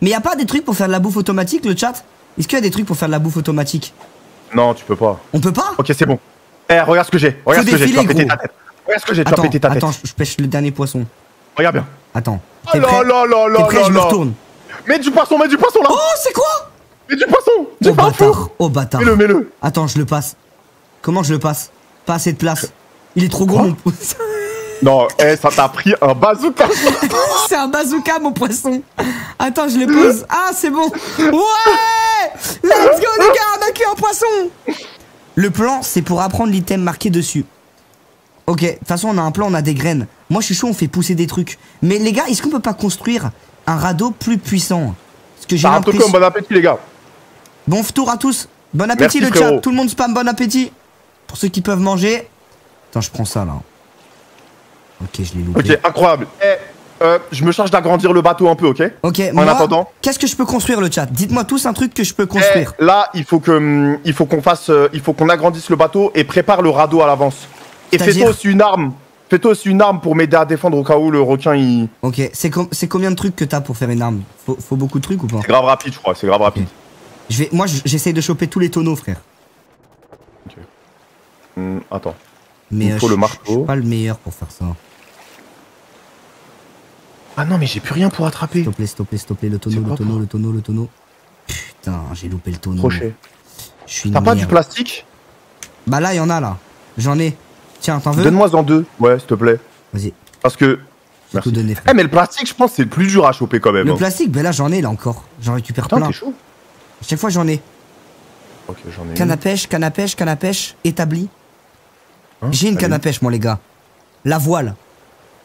Mais y a pas des trucs pour faire de la bouffe automatique, le chat? Est-ce qu'il y a des trucs pour faire de la bouffe automatique? Non, tu peux pas. On peut pas? Ok, c'est bon. Eh, regarde ce que j'ai. Regarde ce que j'ai. Tu vas défiler, péter gros. ta tête. Regarde ce que j'ai. Attends, péter ta tête. attends, je pêche le dernier poisson. Regarde bien. Attends. Oh T'es là prêt là là là prêt, là je me retourne. Mets du poisson, mets du poisson là. Oh, c'est quoi Mets du poisson. J'ai Oh bâtard, oh bâtard. Mets-le, mets-le. Attends, je le passe. Comment je le passe Pas assez de place. Il est trop gros, mon poisson. Non, eh, ça t'a pris un bazooka. C'est un bazooka, mon poisson. Attends, je le pose. Ah, c'est bon. Ouais Let's go, les gars, on a cuit un poisson. Le plan, c'est pour apprendre l'item marqué dessus. Ok, de toute façon, on a un plan, on a des graines. Moi, je suis chaud, on fait pousser des trucs. Mais les gars, est-ce qu'on peut pas construire un radeau plus puissant? Parce que j'ai peu l'impression... bon appétit, les gars. Bon tour à tous. Bon appétit Merci, le frérot. chat. Tout le monde spam bon appétit. Pour ceux qui peuvent manger. Attends, je prends ça là. Ok, je l'ai loupé. Ok, incroyable. Eh, euh, je me charge d'agrandir le bateau un peu, ok? Ok, En moi, attendant. qu'est-ce que je peux construire le chat? Dites-moi tous un truc que je peux Eh, construire. là, il faut que, hum, il faut qu'on fasse, euh, il faut qu'on agrandisse le bateau et prépare le radeau à l'avance. Et aussi une arme. Fais-toi aussi une arme pour m'aider à défendre au cas où le requin il. Ok, c'est com- c'est combien de trucs que t'as pour faire une arme? Faut, faut beaucoup de trucs ou pas? C'est grave rapide, je crois. C'est grave rapide. je vais, Moi, j'essaye de choper tous les tonneaux, frère. Hum, attends. Mais Il euh, faut je- le marteau. Je suis pas le meilleur pour faire ça. Ah non, mais j'ai plus rien pour attraper. S'il te plaît, s'il te plaît, s'il te plaît, le tonneau, le tonneau, le tonneau, le tonneau. Putain. J'ai loupé le tonneau. Crochet. T'as pas du plastique? Bah là, il y en a là. J'en ai. Tiens, t'en veux Donne-moi en deux. Ouais, s'il te plaît. Vas-y, Parce que. Merci. tout donné, Eh, frère. mais le plastique, je pense, c'est le plus dur à choper quand même. Le hein. plastique, bah là, j'en ai là encore. J'en récupère Putain, plein. t'es chaud. Chaque fois, j'en ai. Ok, j'en ai. Canne à pêche, canne à pêche, canne à pêche, établi. Hein J'ai une canne à pêche, moi, les gars. La voile.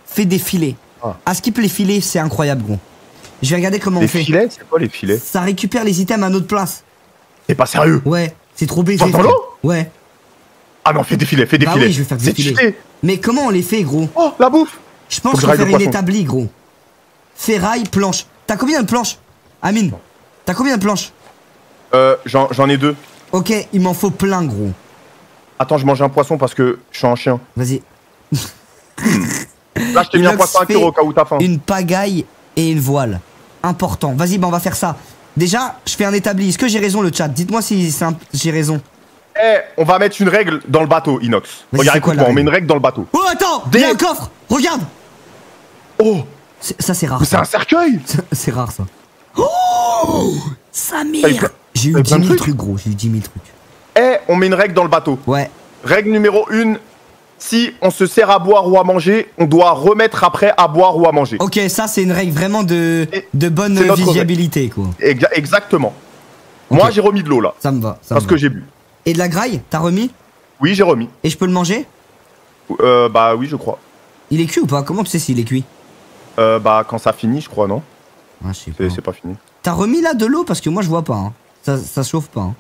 Fais des filets. Ah. À skip les filets, c'est incroyable, gros. Je vais regarder comment Les on fait. filets C'est quoi les filets? Ça récupère les items à notre place. T'es pas sérieux Ouais, c'est trop BG. Ouais. Ah non, fais des filets, fais des Bah filets. oui, je vais faire cheaté. Mais comment on les fait, gros? Oh, la bouffe Je pense faut règle faire une établie, gros. Ferraille, planche. T'as combien de planches Amine, t'as combien de planches? Euh, j'en ai deux. Ok, il m'en faut plein, gros. Attends, je mange un poisson parce que je suis un chien. Vas-y. Là, je t'ai mis un poisson à cure au cas où t'as faim. Une pagaille et une voile. Important. Vas-y, bah on va faire ça. Déjà, je fais un établi. Est-ce que j'ai raison, le chat? Dites-moi si un- j'ai raison. Eh, on va mettre une règle dans le bateau, Inox. Regarde, écoute-moi, on met une règle dans le bateau. Oh, attends Des- Il y a un coffre Regarde Oh, C'est- Ça, c'est rare. c'est un cercueil C'est rare, ça. Oh Sa mère J'ai eu t'as eu 10 plein 000 de trucs trucs, gros. J'ai eu 10 000 trucs. Eh, on met une règle dans le bateau. Ouais. Règle numéro 1. Si on se sert à boire ou à manger, on doit remettre après à boire ou à manger. Ok, ça, c'est une règle vraiment de, bonne visibilité, quoi. Exa- exactement. Moi, j'ai remis de l'eau là. Ça me va. Ça Parce me que j'ai bu. Et de la graille T'as remis Oui, j'ai remis. Et je peux le manger Euh, bah oui, je crois. Il est cuit ou pas? Comment tu sais s'il est cuit? Euh, bah quand ça finit, je crois, non? Ah, je sais C'est pas. c'est pas fini. T'as remis là de l'eau? Parce que moi, je vois pas. hein. Ça, ça chauffe pas. hein.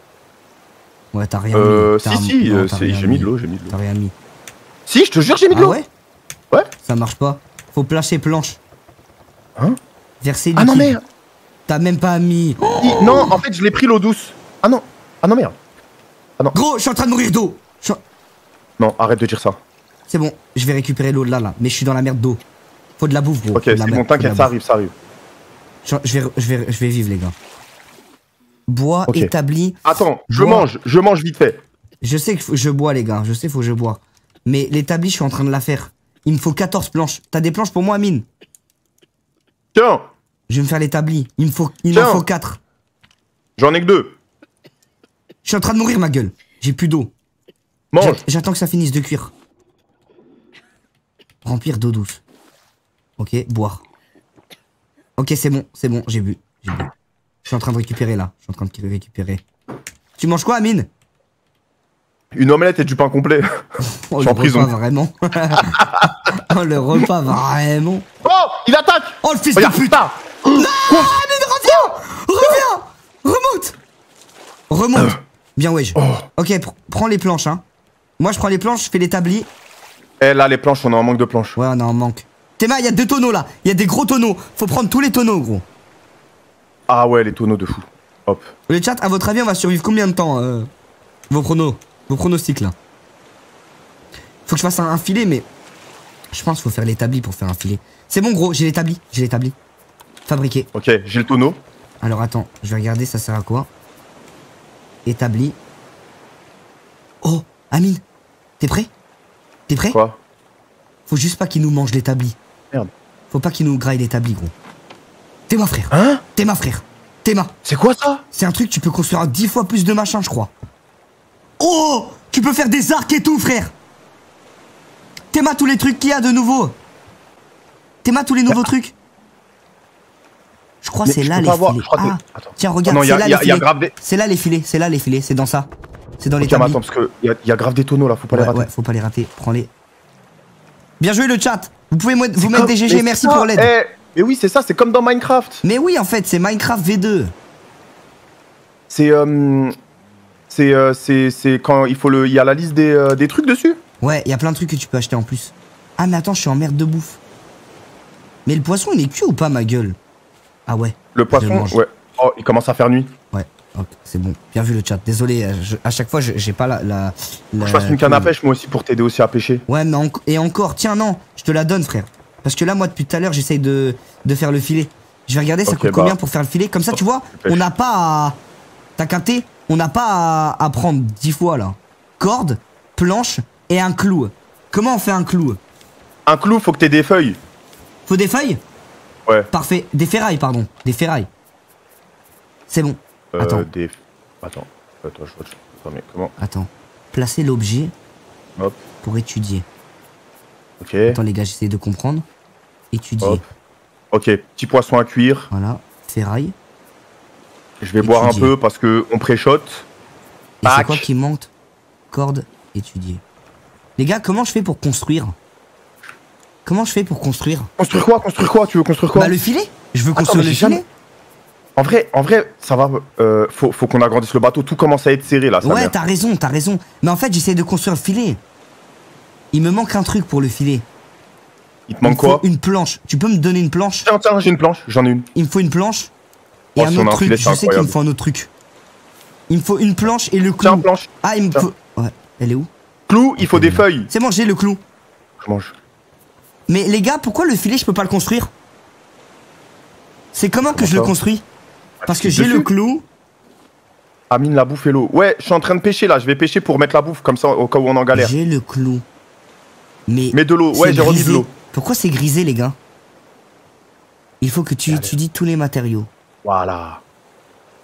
Ouais, t'as rien Euh, mis. Si, si, euh, j'ai mis de l'eau, j'ai mis de l'eau. T'as rien mis. Si, je te jure, j'ai mis de Ah l'eau. ouais? Ouais. Ça marche pas. Faut placer planche. Hein? Verser Ah non, merde. T'as même pas mis. Non, en fait, je l'ai pris l'eau douce. Ah non. Ah non, merde. Gros, je suis en train de mourir d'eau. Non, arrête de dire ça. C'est bon, je vais récupérer l'eau de là, là. Mais je suis dans la merde d'eau. Faut de la bouffe, gros. Ok, c'est bon, t'inquiète, ça arrive, ça arrive. Je, je vais, je, vais, je vais vivre, les gars. Bois établi. Attends, je Bois. mange, je mange vite fait. Je sais que faut- je bois, les gars. Je sais, faut que je bois. Mais l'établi, je suis en train de la faire. Il me faut 14 planches. T'as des planches pour moi, Amine? Tiens, Je vais me faire l'établi. Il me faut, il m'en faut 4. j'en ai que deux. Je suis en train de mourir, ma gueule. J'ai plus d'eau. Mange. J'a- J'attends que ça finisse de cuire. Remplir d'eau douce. Ok, boire. Ok, c'est bon, c'est bon, j'ai bu. J'ai bu. Je suis en train de récupérer là. Je suis en train de récupérer. Tu manges quoi, Amine? Une omelette et du pain complet. Oh, Je suis en prison. repas vraiment. oh, le repas vraiment. Oh, il attaque Oh, le fils Regarde, de pute putain Amine, reviens Reviens Remonte Remonte Bien, wesh. Oh. Ok, pr- prends les planches, hein. Moi, je prends les planches, je fais l'établi. Eh là, les planches, on a un manque de planches. Ouais, on est en manque. Théma, il y a deux tonneaux là. Il y a des gros tonneaux. Faut prendre tous les tonneaux, gros. Ah ouais, les tonneaux de fou. Hop. Le chat, à votre avis, on va survivre combien de temps euh, Vos pronos. Vos pronostics là? Faut que je fasse un, un filet, mais. Je pense qu'il faut faire l'établi pour faire un filet. C'est bon, gros, j'ai l'établi. J'ai l'établi. Fabriqué. Ok, j'ai le tonneau. Alors attends, je vais regarder, ça sert à quoi? Établi. Oh, Amine, t'es prêt? T'es prêt? Quoi? Faut juste pas qu'il nous mange l'établi. Merde. Faut pas qu'il nous graille l'établi, gros. T'es ma frère. Hein? T'es ma frère. T'es ma. C'est quoi ça? C'est un truc, tu peux construire 10 fois plus de machin, je crois. Oh Tu peux faire des arcs et tout, frère T'es tous les trucs qu'il y a de nouveau T'es tous les nouveaux trucs Je crois c'est là les filets. Ah, tiens, regarde, c'est là les filets. C'est là les filets, c'est là les filets, c'est dans ça. C'est dans les tabliers. attends, parce que y a, y a grave des tonneaux là, faut pas les rater. ouais, faut pas les rater. Prends-les. Bien joué le chat. Vous pouvez vous mettre des GG, merci pour l'aide. eh, mais oui, c'est ça, c'est comme dans Minecraft. Mais oui, en fait, c'est Minecraft V2. C'est euh, c'est euh, c'est c'est quand il faut le il y a la liste des, euh, des trucs dessus. Ouais, il y a plein de trucs que tu peux acheter en plus. Ah, mais attends, je suis en merde de bouffe. Mais le poisson, il est cuit ou pas, ma gueule? Ah ouais. Le poisson, ouais. Oh, il commence à faire nuit. Ouais, ok, c'est bon. Bien vu le chat. Désolé, euh, je- à chaque fois, j'ai pas la. la, je fasse une canne à pêche moi aussi pour t'aider aussi à pêcher. Ouais, mais en- et encore, tiens, non, je te la donne, frère. Parce que là, moi, depuis tout à l'heure, j'essaye de, de faire le filet. Je vais regarder, ça coûte bah. combien pour faire le filet? Comme ça, tu vois, on n'a pas à. T'as capté? On n'a pas à, à prendre 10 fois, là. Corde, planche et un clou. Comment on fait un clou? Un clou, faut que t'aies des feuilles. Faut des feuilles? Ouais. Parfait. Des ferrailles, pardon. Des ferrailles. C'est bon. euh, Attends. des. Attends, attends, je vois. Attends, mais comment Attends. Placer l'objet Hop. pour étudier. Ok. Attends les gars, j'essaie de comprendre. Étudier. Hop. Ok, petit poisson à cuire. Voilà. Ferraille. Je vais boire un peu parce que on préchote. Et c'est quoi qui manque Corde, étudier. Les gars, comment je fais pour construire Comment je fais pour construire Construire quoi Construire quoi Tu veux construire quoi Bah le filet Je veux construire le filet jamais- En vrai, en vrai, ça va. Euh, faut, faut qu'on agrandisse le bateau. Tout commence à être serré là. Ouais, t'as raison, t'as raison. Mais en fait, j'essaie de construire le filet. Il me manque un truc pour le filet. Il te manque quoi Une planche. Tu peux me donner une planche Tiens, tiens, j'ai une planche. J'en ai une. Il me faut une planche et Oh, un si autre un truc. filet, Je sais qu'il me faut un autre truc. Il me faut une planche et le Tiens, clou. planche. Ah, il me Tiens. faut. Ouais, elle est où Clou, il faut des feuilles. C'est bon, j'ai le clou. Je mange. Mais les gars, pourquoi le filet, je peux pas le construire C'est comment que je le construis Parce que j'ai le clou. Amine la bouffe et l'eau. Ouais, je suis en train de pêcher là. Je vais pêcher pour mettre la bouffe comme ça au cas où on en galère. J'ai le clou. Mais. Mets de l'eau. Ouais, j'ai remis de l'eau. Pourquoi c'est grisé, les gars Il faut que tu Allez. étudies tous les matériaux. Voilà.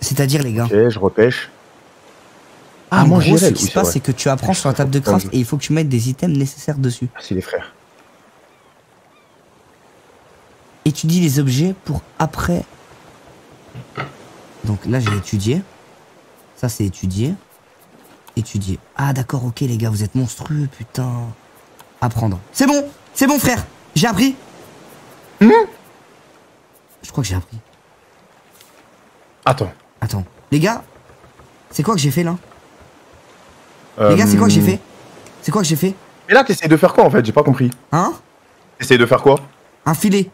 C'est-à-dire, les gars. Ok, je repêche. Ah, Ah, moi, j'irai, ce qui se passe, c'est que tu apprends sur la table de craft et il faut que tu mettes des items nécessaires dessus. Merci les frères. Étudie les objets pour après. Donc là, j'ai étudié. Ça, c'est étudier. Étudier. Ah, d'accord, ok, les gars, vous êtes monstrueux, putain. Apprendre. C'est bon, c'est bon, frère. J'ai appris. Hmm Je crois que j'ai appris. Attends. Attends. Les gars, c'est quoi que j'ai fait là? Les gars, c'est quoi que j'ai Euh, fait? C'est quoi que j'ai fait? Mais là, t'essayes de faire quoi en fait? J'ai pas compris. Hein? T'essayes de faire quoi? Un filet.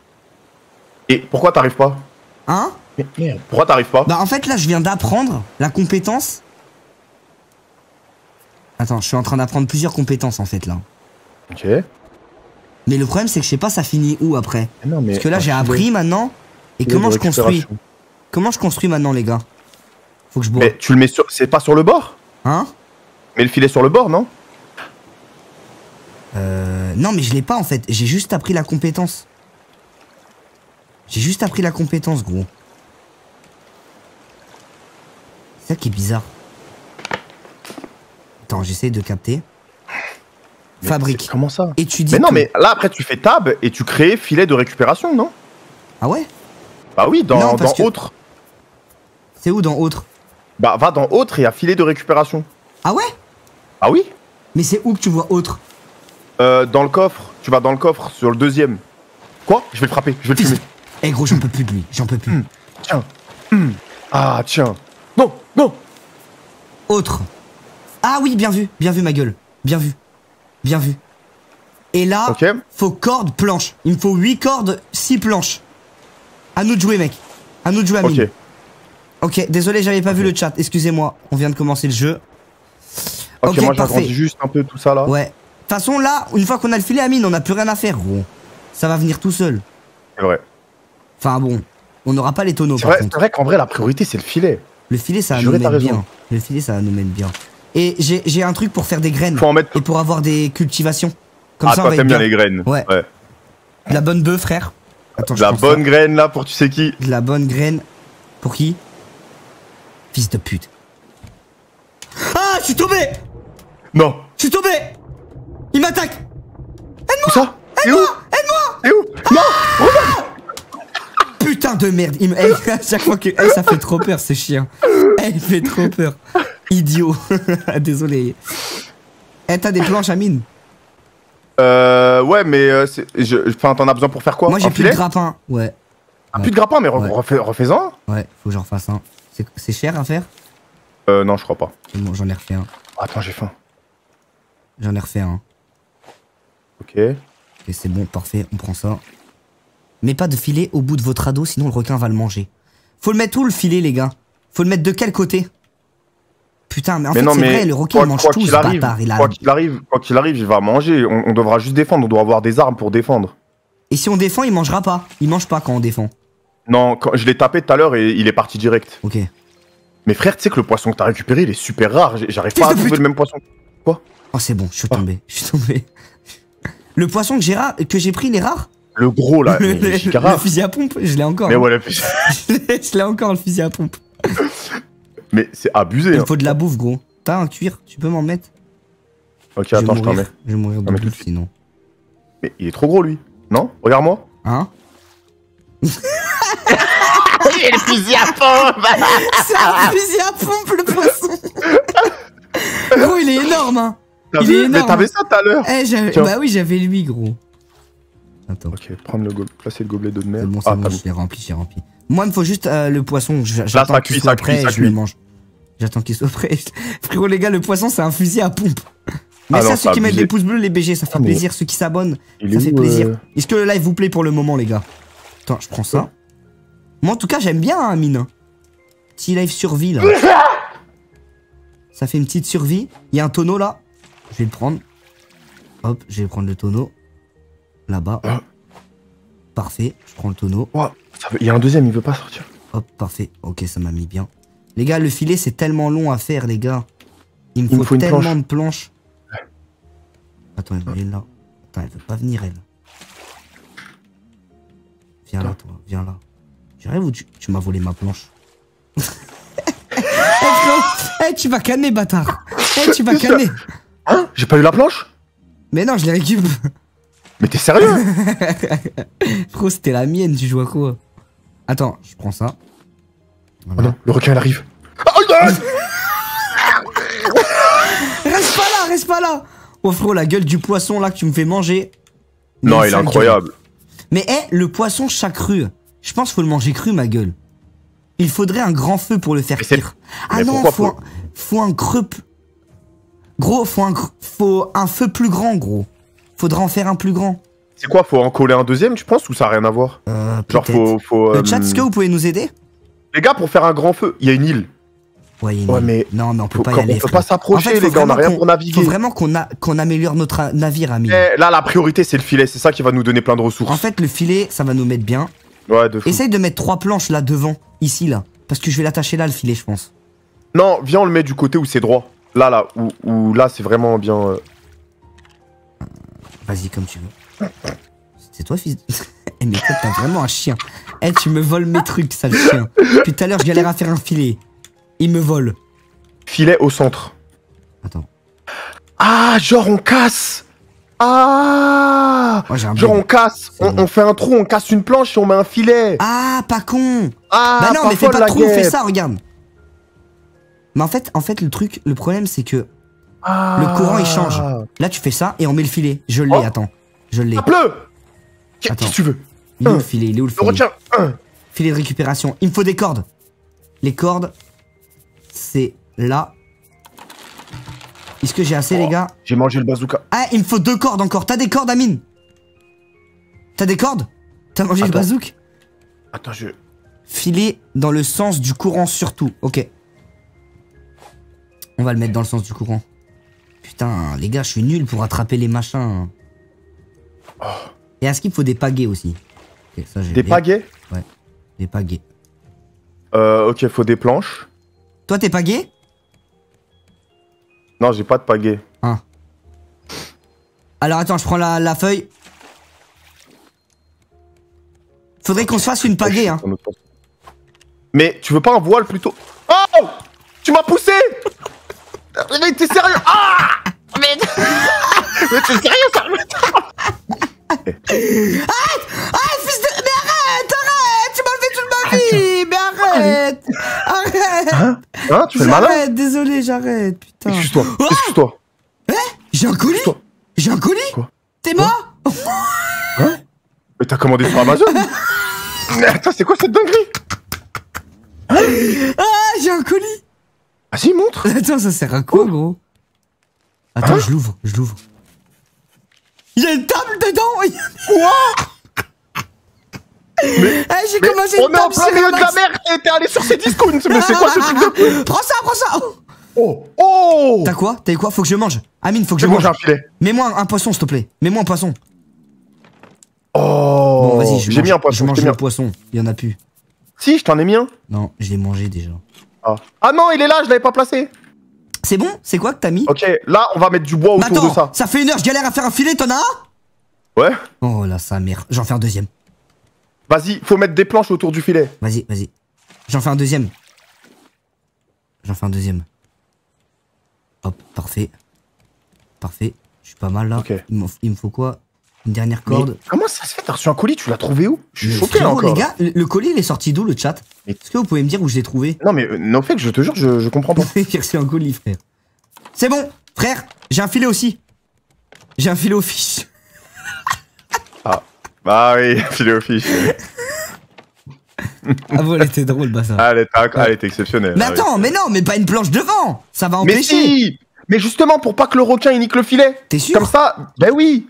Et pourquoi t'arrives pas Hein merde. Pourquoi t'arrives pas Bah en fait là je viens d'apprendre la compétence. Attends, je suis en train d'apprendre plusieurs compétences en fait là. Ok. Mais le problème c'est que je sais pas ça finit où après. Mais non, mais Parce que là j'ai appris maintenant. Et comment je construis. Comment je construis maintenant les gars Faut que je bois. Mais tu le mets sur. C'est pas sur le bord Hein Mais le filet sur le bord, non Euh. Non mais je l'ai pas en fait. J'ai juste appris la compétence. J'ai juste appris la compétence gros. C'est ça qui est bizarre. Attends, j'essaie de capter. Mais Fabrique. Comment ça Étudie. Mais non, tout. mais là après tu fais tab et tu crées filet de récupération, non? Ah ouais? Bah oui, dans, Non, parce dans que- autre. C'est où dans autre? Bah va dans autre et à filet de récupération. Ah ouais? Ah oui Mais c'est où que tu vois autre? Euh, Dans le coffre. Tu vas dans le coffre sur le deuxième. Quoi? Je vais le frapper, je vais le fumer. Eh gros, j'en peux plus de lui, j'en peux plus. Tiens. Hmm. Ah tiens. Non, non. Autre. Ah oui, bien vu, bien vu ma gueule. Bien vu. Bien vu. Et là, faut corde, planche. Il me faut 8 cordes, 6 planches. À nous de jouer, mec. À nous de jouer, Amine. Ok. Ok, désolé, j'avais pas vu le chat. Excusez-moi, on vient de commencer le jeu. Ok, Ok, moi j'agrandis juste un peu tout ça là. Ouais. De toute façon, là, une fois qu'on a le filet, Amine, on n'a plus rien à faire, gros. Ça va venir tout seul. C'est vrai. Enfin bon, on n'aura pas les tonneaux, C'est vrai, vrai qu'en vrai la priorité c'est le filet. Le filet, ça nous raison. bien. Le filet, ça nous mettre bien. Et j'ai un truc pour faire des graines. Faut en mettre. Et pour avoir des cultivations. Comme ah ça, on toi va t'aimes bien les graines. Ouais. De la bonne bœuf, frère. Attends, De la bonne graine là pour tu sais qui. De la bonne graine. Pour qui Fils de pute. Ah, je suis tombé Non. Je suis tombé Il m'attaque C'est où Aide-moi C'est où? Non Putain de merde il me... eh, À chaque fois que... eh, ça fait trop peur, ce chien. Eh, il fait trop peur. Idiot. Désolé. Eh, t'as des planches à mine Euh ouais mais euh, je- enfin t'en as besoin pour faire quoi? Moi, j'ai plus de grappin. Ouais. Ah, plus de grappin mais re- Ouais. refais- refais-en. Ouais, faut que j'en refasse un. C'est- cher à faire? Euh non je crois pas. Bon, j'en ai refait un. Attends j'ai faim. J'en ai refait un. Ok. Ok, c'est bon, parfait, on prend ça. Mais pas de filet au bout de votre ado, sinon le requin va le manger. Faut le mettre où le filet, les gars? Faut le mettre de quel côté? Putain, mais en mais fait, c'est vrai, le requin quoi- il mange quoi tout, ce arrive, bâtard. Il a... quoi qu'il arrive, quoi qu'il arrive, il va manger. On, on devra juste défendre. On doit avoir des armes pour défendre. Et si on défend, il mangera pas. Il mange pas quand on défend. Non, quand, je l'ai tapé tout à l'heure et il est parti direct. Ok. Mais frère, tu sais que le poisson que t'as récupéré, il est super rare. J'arrive pas à trouver le même poisson. Oh, c'est bon, je suis Ah. tombé. Je suis tombé. Le poisson que j'ai ra- que j'ai pris, il est rare? Le gros là, le, mais fusil à pompe, je l'ai encore. Mais hein. ouais, le- je l'ai encore, le fusil à pompe. Mais c'est abusé. Il hein. faut de la bouffe, gros. T'as un cuir Tu peux m'en mettre? Ok, attends, je t'en mets. Je vais mourir de mais bouffe sinon. Mais il est trop gros, lui. Non? Regarde-moi. Hein? Il est le fusil à pompe C'est un fusil à pompe, le poisson Gros, il est énorme, hein Il vu? Est Mais énorme. t'avais ça tout à l'heure. Eh. Bah oui, j'avais lui, gros. Attends. Ok, prendre le go... placer le gobelet d'eau de C'est mer. bon, c'est ah, bon, l'ai rempli, j'ai rempli. Moi, il me faut juste euh, le poisson. J'attends ça qu'il cuit, soit ça prêt cuit, ça et je le mange. J'attends qu'il soit prêt. Frérot, les gars, le poisson, c'est un fusil à pompe. Mais Ah ça, non, ceux qui mettent des pouces bleus, les BG, ça fait Ah, mais- plaisir. Ceux qui s'abonnent, ça fait où, plaisir. euh, Est-ce que le live vous plaît pour le moment, les gars? Attends, je prends ça. Moi, en tout cas, j'aime bien, hein, mine. Petit live survie, là. Ça fait une petite survie. Il y a un tonneau, là. Je vais le prendre. Hop, je vais prendre le tonneau. Là-bas. Ah. Parfait, je prends le tonneau. Il y a un deuxième, il veut pas sortir. Hop, parfait. Ok, ça m'a mis bien. Les gars, le filet, c'est tellement long à faire, les gars. Il me Il faut, tellement planche. de planches. Attends, elle est là. Attends, elle veut pas venir, elle. Viens là, toi. Viens là. J'arrive ou tu, tu m'as volé ma planche? Eh, eh, tu vas canner, bâtard Eh, tu vas canner Hein? J'ai pas eu la planche? Mais non, je l'ai récup Mais t'es sérieux Frérot, c'était la mienne, tu joues à quoi Attends, je prends ça. Oh Voilà. non, le requin, il arrive. Ah, oh, non Reste pas là, reste pas là Oh frérot, la gueule du poisson là que tu me fais manger. Non, il est incroyable. gueule. Mais eh, le poisson chat cru. Je pense qu'il faut le manger cru, ma gueule. Il faudrait un grand feu pour le faire cuire. Ah mais non, faut un, faut un creux. Gros, faut un, faut un feu plus grand, gros. Faudra en faire un plus grand. C'est quoi, faut en coller un deuxième, tu penses, ou ça a rien à voir Euh, Genre, peut-être. faut. faut Le euh, chat, est-ce que vous pouvez nous aider Les gars, pour faire un grand feu, il y a une île. Ouais, il y a une Ouais, île. mais Non, mais on peut Faut- pas y on aller. peut frérot. pas s'approcher, En fait, faut les gars, on a rien pour naviguer. Faut vraiment qu'on a- qu'on améliore notre euh, navire, ami. Eh, là, la priorité, c'est le filet. C'est ça qui va nous donner plein de ressources. En fait, le filet, ça va nous mettre bien. Ouais, de fou. Essaye de mettre trois planches là devant, ici là. Parce que je vais l'attacher là le filet, je pense. Non, viens, on le met du côté où c'est droit. Là, là, où, où là, c'est vraiment bien. euh, Vas-y, comme tu veux. C'est toi, fils. de- Eh, mais toi, t'as vraiment un chien. Eh, tu me voles mes trucs, sale chien. Depuis tout à l'heure, je galère à faire un filet. Il me vole. Filet au centre. Attends. Ah, genre on casse Ah Moi, Genre on casse, on, on fait un trou, on casse une planche et on met un filet. Ah, pas con. Ah, bah non, mais fais pas la trop, fais guêpe. ça, regarde. Mais en fait, en fait, le truc, le problème, c'est que Ah. le courant, il change. Là, tu fais ça et on met le filet. Je l'ai, Oh. attends. Je l'ai. Tape-le Qu'est-ce Attends. que tu veux Il est où le filet? Il est où le filet? retiens un. Filet de récupération. Il me faut des cordes. Les cordes, c'est là. Est-ce que j'ai assez, les gars? J'ai mangé le bazooka. Ah, il me faut deux cordes encore. T'as des cordes, Amine? T'as des cordes? T'as mangé le bazouk? Attends, je. Filet dans le sens du courant surtout. Ok. On va le mettre dans le sens du courant. Putain, les gars, je suis nul pour attraper les machins. Et est-ce qu'il faut des pagaies aussi ça Des bien. pagaies Des pagaies. Euh, ok, faut des planches. Toi, t'es pagaies? Non, j'ai pas de pagaies. Alors attends, je prends la, la feuille. Faudrait qu'on se fasse une pagaie, hein. Mais tu veux pas un voile plutôt? Oh Tu m'as poussé Mais t'es sérieux Ah Mais Mais t'es sérieux ça Ah, fils de... Mais arrête, arrête Tu m'as fait toute ma vie Mais arrête Arrête Hein Hein Tu fais le malin J'arrête, désolé, j'arrête, putain. Excuse-toi, excuse-toi. J'ai un colis. J'ai un colis Quoi T'es mort Mais t'as commandé sur Amazon Mais attends, c'est quoi cette dinguerie Ah, j'ai un colis Vas-y, montre Attends, ça sert à quoi, gros? Attends, Hein je l'ouvre, je l'ouvre. Il y a une table dedans Quoi? Mais, Eh, j'ai commencé on une est en plein milieu de la mer et t'es allé sur ces discounts Mais c'est quoi ce truc de... Prends ça, prends ça Oh Oh T'as quoi? T'as quoi? Faut que je mange. Amine, faut que je bon, mange. un filet. Mets-moi un poisson, s'il te plaît. Mets-moi un poisson. Oh Bon, vas-y, je J'ai mis un poisson, Je mange le un- poisson. Il y en a plus. Si, je t'en ai mis un. Non, je l'ai mangé déjà. Ah. Ah non, il est là, je l'avais pas placé. C'est bon? C'est quoi que t'as mis? Ok, là, on va mettre du bois autour de attends, ça. ça fait une heure, je galère à faire un filet, t'en as un? Ouais. Oh là, sa mère. J'en fais un deuxième. Vas-y, faut mettre des planches autour du filet. Vas-y, vas-y. J'en fais un deuxième. J'en fais un deuxième. Hop, parfait. Parfait. Je suis pas mal là. Ok. Il, m'en- il me faut quoi? Une dernière Mais corde. comment ça se fait? T'as reçu un colis Tu l'as trouvé où? Je suis Mais choqué frérot, encore. les gars, le, le colis il est sorti d'où le chat? Mais- Est-ce que vous pouvez me dire où je l'ai trouvé? Non mais euh, no fake, je te jure, je, je comprends pas. J'ai reçu un colis, frère. C'est bon, frère, j'ai un filet aussi. J'ai un filet au fish. Bah oui, filet au fiche. Ah bon, elle était drôle, bah ça. Ah, elle était, inc- elle était exceptionnelle. mais ah oui. attends, mais non, mais pas une planche devant. Ça va Mais empêcher. si Mais justement, pour pas que le requin il nique le filet. T'es sûr? Comme ça, ben oui.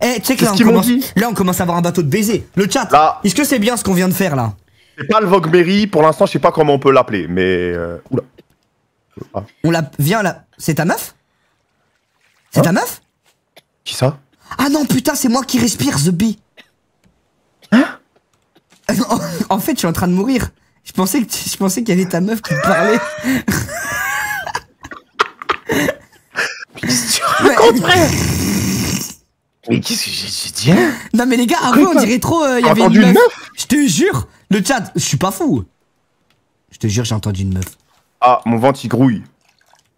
Eh, tu sais que C'est là ce on, commence, dit. là, on commence à avoir un bateau de baiser. Le chat, Là. est-ce que c'est bien ce qu'on vient de faire là C'est pas le Vogue Berry, pour l'instant, je sais pas comment on peut l'appeler, mais. euh, Oula. On la. Viens là. C'est ta meuf C'est Hein ta meuf Qui ça Ah non, putain, c'est moi qui respire, The Bee. Hein En fait, je suis en train de mourir. Je pensais que tu- je pensais qu'il y avait ta meuf qui me parlait. Ouais. Mais qu'est-ce que j'ai dit hein Non mais les gars, avant on dirait trop. euh, Il y avait entendu une meuf. Je te jure, le chat, je suis pas fou. Je te jure, j'ai entendu une meuf. Ah, mon ventre il grouille.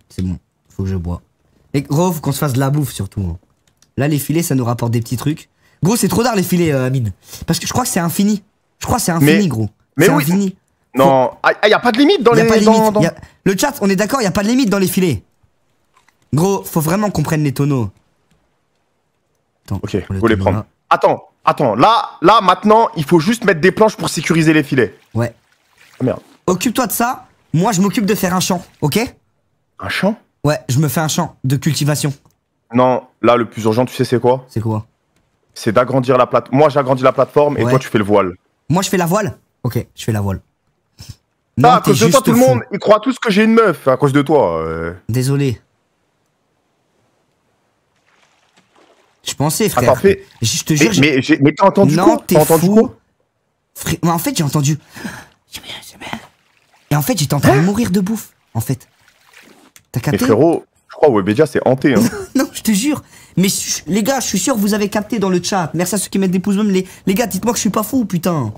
C'est bon, faut que je bois. Et gros, faut qu'on se fasse de la bouffe surtout. hein. Là, les filets, ça nous rapporte des petits trucs. Gros, c'est trop tard les filets, euh, Amine. Parce que je crois que c'est infini. Je crois que c'est infini, Mais- gros. mais C'est oui. infini. Non, ah, ah, y a pas de limite dans Y a les. pas de dans- limite. dans- Y a- Le chat, on est d'accord, y a pas de limite dans les filets. Gros, faut vraiment qu'on prenne les tonneaux. Attends, Ok, le faut les prendre. là. Attends, attends, là, là, maintenant, il faut juste mettre des planches pour sécuriser les filets. Ouais. Ah, merde. Occupe-toi de ça. Moi, je m'occupe de faire un champ, ok? Un champ? Ouais, je me fais un champ de cultivation. Non, là, le plus urgent, tu sais, c'est quoi? C'est quoi? C'est d'agrandir la plate. Moi, j'agrandis la plateforme et Ouais. toi, tu fais le voile. Moi, je fais la voile? Ok, je fais la voile. Ah, à t'es cause de toi, juste tout le monde, ils croient tous que j'ai une meuf à cause de toi. euh. Désolé. Je pensais, frère. Attends, fais. Je te Mais, jure, mais, mais t'as entendu Non, quoi t'es T'as entendu fou. quoi mais en fait, j'ai entendu. Et en fait, j'étais en train de mourir de bouffe, en fait. T'as Mais capté frérot, je crois Webedia, c'est hanté. Hein. Non, je te jure. Mais je- les gars, je suis sûr que vous avez capté dans le chat. Merci à ceux qui mettent des pouces bleus. Les, les gars, dites-moi que je suis pas fou, putain.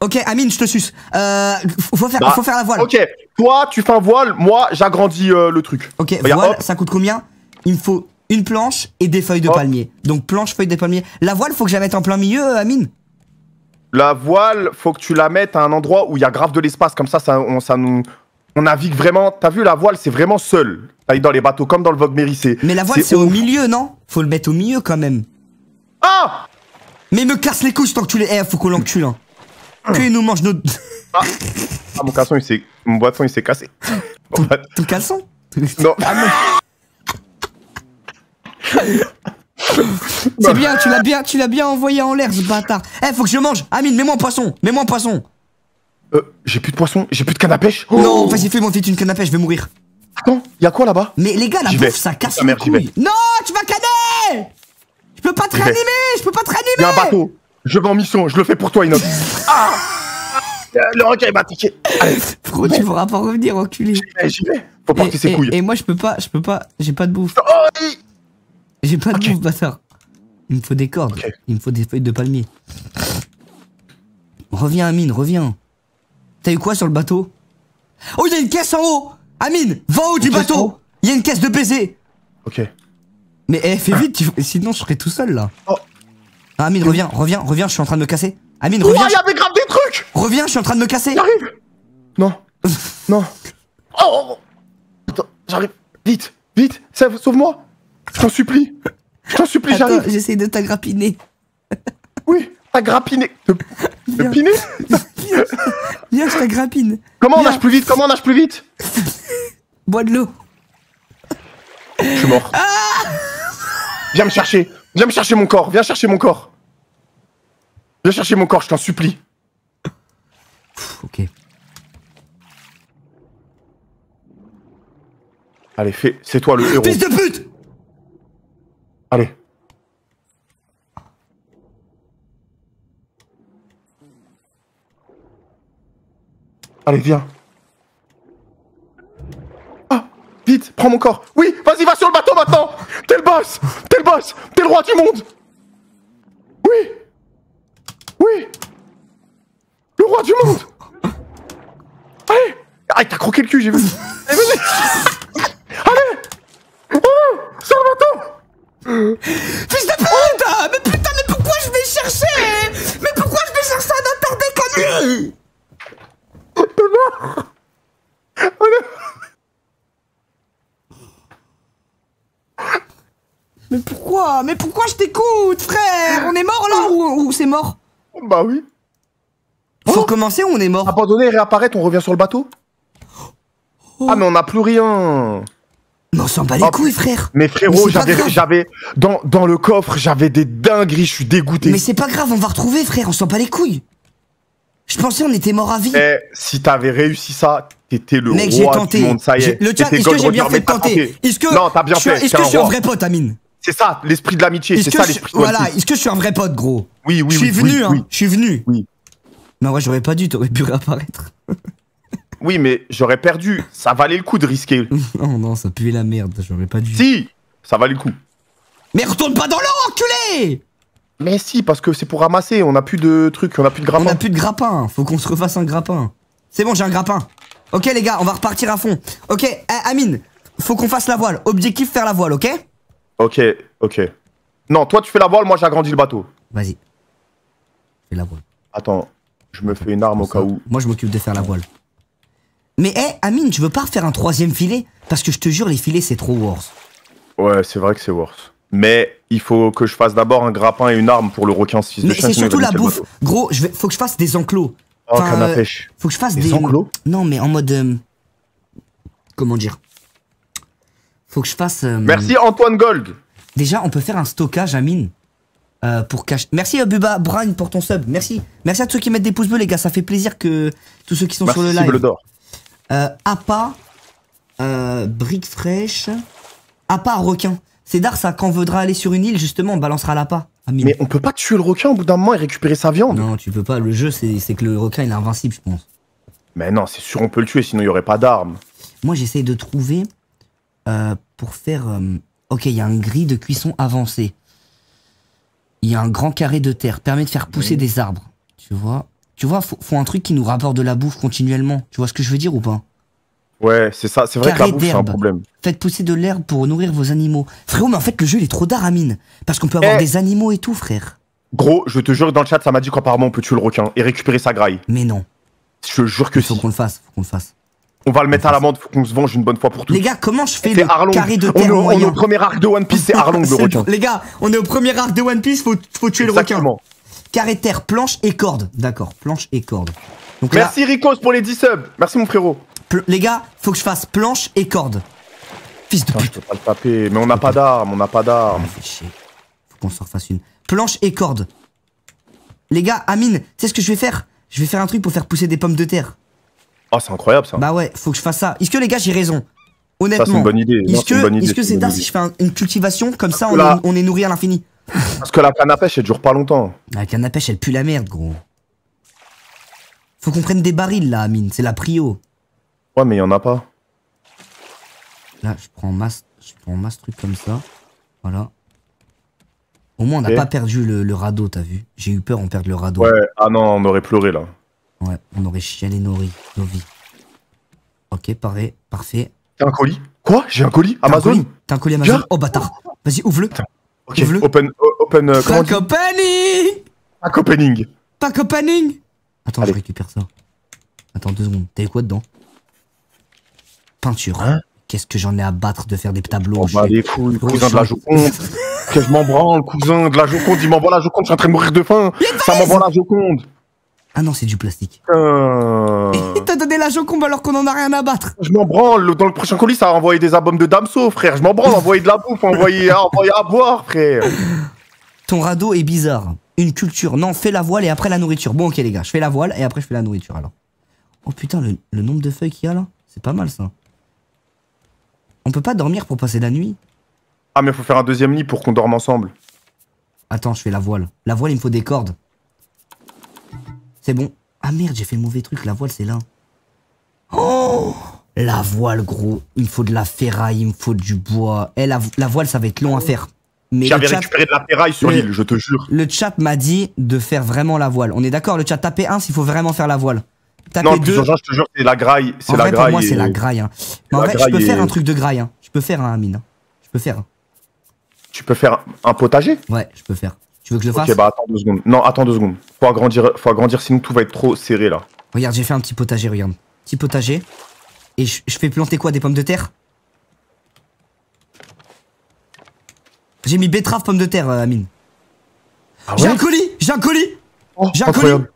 Ok, Amine, je te suce. Euh, faut faire, Bah, faut faire la voile. Ok, toi, tu fais un voile, moi, j'agrandis euh, le truc. Ok, Regarde, voile, hop. ça coûte combien? Il me faut une planche et des feuilles de Hop. palmier. Donc planche, feuilles de palmier. La voile, faut que je la mette en plein milieu, euh, Amine? La voile, faut que tu la mettes à un endroit où il y a grave de l'espace, comme ça, ça, on, ça nous. On navigue vraiment. T'as vu, la voile, c'est vraiment seul. Dans les bateaux, comme dans le Vogue c'est. Mais la voile, c'est au milieu, non? Faut le mettre au milieu quand même. Ah Mais me casse les couilles tant que tu les. Eh, faut qu'on l'encule, hein. Que il nous mange notre. Ah, mon caleçon, il s'est. Mon boisson, il s'est cassé. Bah, Ton caleçon? Non. C'est bien, tu l'as bien, tu l'as bien envoyé en l'air, ce bâtard. Eh, faut que je mange. Amine, mets-moi un poisson. Mets-moi un poisson. Euh, j'ai plus de poisson, j'ai plus de canne à pêche. Non, Oh vas-y, fais-moi vite une canne à pêche, je vais mourir. Attends, y a quoi là-bas? Mais les gars, la bouffe, ça casse les couilles. Non, tu vas canner Je peux pas te réanimer, je peux pas te Y a réanimer. un bateau. Je vais en mission, je le fais pour toi, Inox. ah Le requin, m'a attaqué. Frérot, tu pourras pas revenir, enculé? j'y vais, j'y vais. Faut porter ses couilles. et moi, je peux pas, je peux pas, j'ai pas de bouffe. Oh. J'ai pas de Ok. bouffe, bâtard. Il me faut des cordes. Il me faut des feuilles de palmier. Reviens, Amine, reviens. T'as eu quoi sur le bateau? Oh, il y a une caisse en haut Amine, va en haut du Une bateau Il y a une caisse de baiser Ok. Mais eh, fais vite, tu- sinon je serai tout seul là. Oh. Ah, Amine, reviens, reviens, reviens, je suis en train de me casser. Amine, Oh, reviens, il y avait grave des trucs reviens, je suis en train de me casser. J'arrive Non. Non. Oh Attends, j'arrive. Vite, vite, sauve- sauve-moi. Je t'en supplie. Je t'en supplie, j'arrive. j'essaie de t'agrappiner. Oui, t'as grappiné. De, de Viens. piner Viens, je t'agrappine. Comment on Viens. nage plus vite? Comment on nage plus vite? Bois de l'eau. Je suis mort. Ah Viens me chercher. Viens me chercher mon corps. Viens chercher mon corps. Viens chercher mon corps, je t'en supplie. Ok. Allez, fais. C'est toi le héros. Fils de pute Allez. Allez, viens. Ah, vite, prends mon corps. Oui, vas-y, va sur le bateau maintenant. T'es le boss. T'es le boss. T'es le roi du monde. Oui. Oui. Le roi du monde. Allez. Ah, il t'a croqué le cul, j'ai vu. Allez. Allez Allez Sur le bateau Fils de pute Mais putain, mais pourquoi je vais chercher Mais pourquoi je vais chercher un attardé comme lui Mais pourquoi Mais pourquoi je t'écoute, frère On est mort là ou, ou c'est mort Bah oui. Faut Oh commencer ou on est mort Abandonner réapparaître, on revient sur le bateau Oh. Ah, mais on n'a plus rien on s'en bat les Oh, couilles, frère Mais frérot, j'avais, dans, dans le coffre, j'avais des dingueries, je suis dégoûté. Mais c'est pas grave, on va retrouver, frère, on s'en bat les couilles Je pensais on était mort à vie Eh, si t'avais réussi ça, t'étais le Mec, roi tenté. du monde, ça y est. Le chat, est-ce que j'ai bien fait de tenter tenté. Est-ce que. Non, t'as bien fait, Est-ce que je suis un vrai pote, Amine C'est ça, l'esprit de l'amitié, c'est ça l'esprit voilà, est-ce que je suis un vrai pote, gros? Oui, oui, Je suis oui, venu, oui, hein, oui. je suis venu. Oui. Mais en vrai, j'aurais pas dû, t'aurais pu réapparaître. Oui, mais j'aurais perdu. Ça valait le coup de risquer. non, non, ça puait la merde, j'aurais pas dû. si, ça valait le coup. Mais retourne pas dans l'eau, enculé Mais si, parce que c'est pour ramasser. On a plus de trucs, on a plus de On grappins. a plus de grappin, faut qu'on se refasse un grappin. C'est bon, j'ai un grappin. Ok, les gars, on va repartir à fond. Ok, Amine, faut qu'on fasse la voile. Objectif, faire la voile, ok? Ok, ok. Non, toi tu fais la voile, moi j'agrandis le bateau. Vas-y. Fais la voile. Attends, je me fais une arme au cas où. Moi, je m'occupe de faire la voile. Mais, hé, Amine, tu veux pas refaire un troisième filet? Parce que je te jure, les filets, c'est trop worse. Ouais, c'est vrai que c'est worse. Mais il faut que je fasse d'abord un grappin et une arme pour le requin 6 de Mais c'est surtout la bouffe. bateau. Gros, je vais, faut que je fasse des enclos. Oh, Enfin, canne à euh, pêche. Faut que je fasse Des des. enclos Non, mais en mode. euh, Comment dire? Faut que je fasse. euh, Merci Antoine Gold. Déjà, on peut faire un stockage à mine. euh, pour cacher. Merci euh, Buba Brian pour ton sub. Merci. Merci à tous ceux qui mettent des pouces bleus, les gars. Ça fait plaisir que tous ceux qui sont sur le live. Euh, Appa, euh, brique fraîche, Appa requin. C'est d'art ça, quand on voudra aller sur une île, justement, on balancera mine. Mais on peut pas tuer le requin au bout d'un moment et récupérer sa viande Non, tu peux pas. Le jeu, c'est que le requin, il est invincible, je pense. Mais non, c'est sûr on peut le tuer, sinon il y aurait pas d'armes. Moi, j'essaye de trouver euh, pour faire. euh, ok, il y a un gris de cuisson avancé. Il y a un grand carré de terre, permet de faire pousser des arbres. Tu vois Tu vois, faut, faut un truc qui nous rapporte de la bouffe continuellement. Tu vois ce que je veux dire ou pas? Ouais, c'est ça, c'est vrai que Carré la bouffe c'est un problème. Faites pousser de l'herbe pour nourrir vos animaux. Frérot, mais en fait, le jeu, il est trop d'art à mine. Parce qu'on peut avoir Eh. des animaux et tout, frère. Gros, je te jure que dans le chat ça m'a dit qu'apparemment on peut tuer le requin et récupérer sa graille. Mais non, Je te jure que il faut si. qu'on le fasse, faut qu'on le fasse. On va le mettre à l'amende, faut qu'on se venge une bonne fois pour toutes. Les gars, comment je fais le Arlong. carré de on, terre au, on est au premier arc de One Piece, c'est Arlong le requin. Les gars, on est au premier arc de One Piece, faut, faut tuer le requin. Exactement. Carré de terre, planche et corde. D'accord, planche et corde. Donc là, Merci Ricos pour les 10 subs. Merci mon frérot. les gars, faut que je fasse planche et corde. Fils de Putain, je pute. peux pas le taper, mais on n'a pas d'armes, on n'a pas Ah, d'armes. chier. Faut qu'on se refasse une. Planche et corde. Les gars, Amine, tu sais ce que je vais faire? Je vais faire un truc pour faire pousser des pommes de terre. Oh, c'est incroyable ça. Bah ouais, faut que je fasse ça. Est-ce que les gars, j'ai raison? Honnêtement. une bonne idée. Non, Est-ce c'est une bonne que idée, est-ce que c'est tard si je fais un- une cultivation comme ça, on, Là. est, on est nourri à l'infini? Parce que la canne à pêche, elle dure pas longtemps. La canne à pêche, elle pue la merde, gros. Faut qu'on prenne des barils là, Amine, c'est la prio. Ouais, mais il y en a pas. Là, je prends masse, je prends masse truc comme ça. Voilà. Au moins, on n'a pas perdu le, le radeau, t'as vu J'ai eu peur, on perde le radeau. Ouais, ah non, on aurait pleuré là. Ouais, on aurait chialé nos, ri- nos vies. Ok, pareil, parfait. T'as un colis? Quoi? J'ai un colis? Amazon? T'as un colis Amazon? Oh bâtard Vas-y, ouvre-le Ok, Ouvre-le. open, o- open, euh, comment on Pack dit opening Pack opening. Pack opening Attends, Allez. je récupère ça. Attends deux secondes. T'avais quoi dedans Peinture. Hein Qu'est-ce que j'en ai à battre de faire des tableaux Oh je bah fais- les fouilles, Gros, cousin de la Joconde. que je m'en branle, cousin de la Joconde. Il m'envoie la Joconde, je suis en train de mourir de faim. Ça m'envoie la Joconde. Ah non, c'est du plastique. Putain. Il t'a donné la jocombe alors qu'on en a rien à battre Je m'en branle. Dans le prochain colis, ça a envoyé des albums de Damso, frère. Je m'en branle. Envoyer de la bouffe, envoyer, envoyer à boire, frère. Ton radeau est bizarre. Une culture. Non, fais la voile et après la nourriture. Bon, ok, les gars, je fais la voile et après je fais la nourriture alors. Oh putain, le, le nombre de feuilles qu'il y a là, c'est pas mal ça. On peut pas dormir pour passer la nuit? Ah, mais faut faire un deuxième lit pour qu'on dorme ensemble. Attends, je fais la voile. La voile, il me faut des cordes. C'est bon. Ah merde, j'ai fait le mauvais truc. La voile, c'est là. Oh La voile, gros. Il me faut de la ferraille, il me faut du bois. Eh, la, la voile, ça va être long à faire. J'avais chat, récupéré de la ferraille sur Le- l'île, je te jure. le chat m'a dit de faire vraiment la voile. On est d'accord Le chat, tapez 1 s'il faut vraiment faire la voile. Tapez Non, le plus deux. urgent, je te jure, c'est la graille. En C'est la vrai, pour moi, c'est la graille. Hein. Mais en la vrai, je graille peux faire un truc de graille. Hein. Je peux faire un Amine. hein. Je peux faire. Tu peux faire un potager? Ouais, je peux faire. Tu veux que je le fasse Ok, bah attends deux secondes. Non, attends deux secondes. Faut agrandir, faut agrandir, sinon tout va être trop serré là. Regarde, j'ai fait un petit potager, regarde. Petit potager. Et je, je fais planter quoi Des pommes de terre? J'ai mis betterave, pommes de terre, euh, Amine. Ah J'ai un colis J'ai un colis Oh, J'ai un incroyable.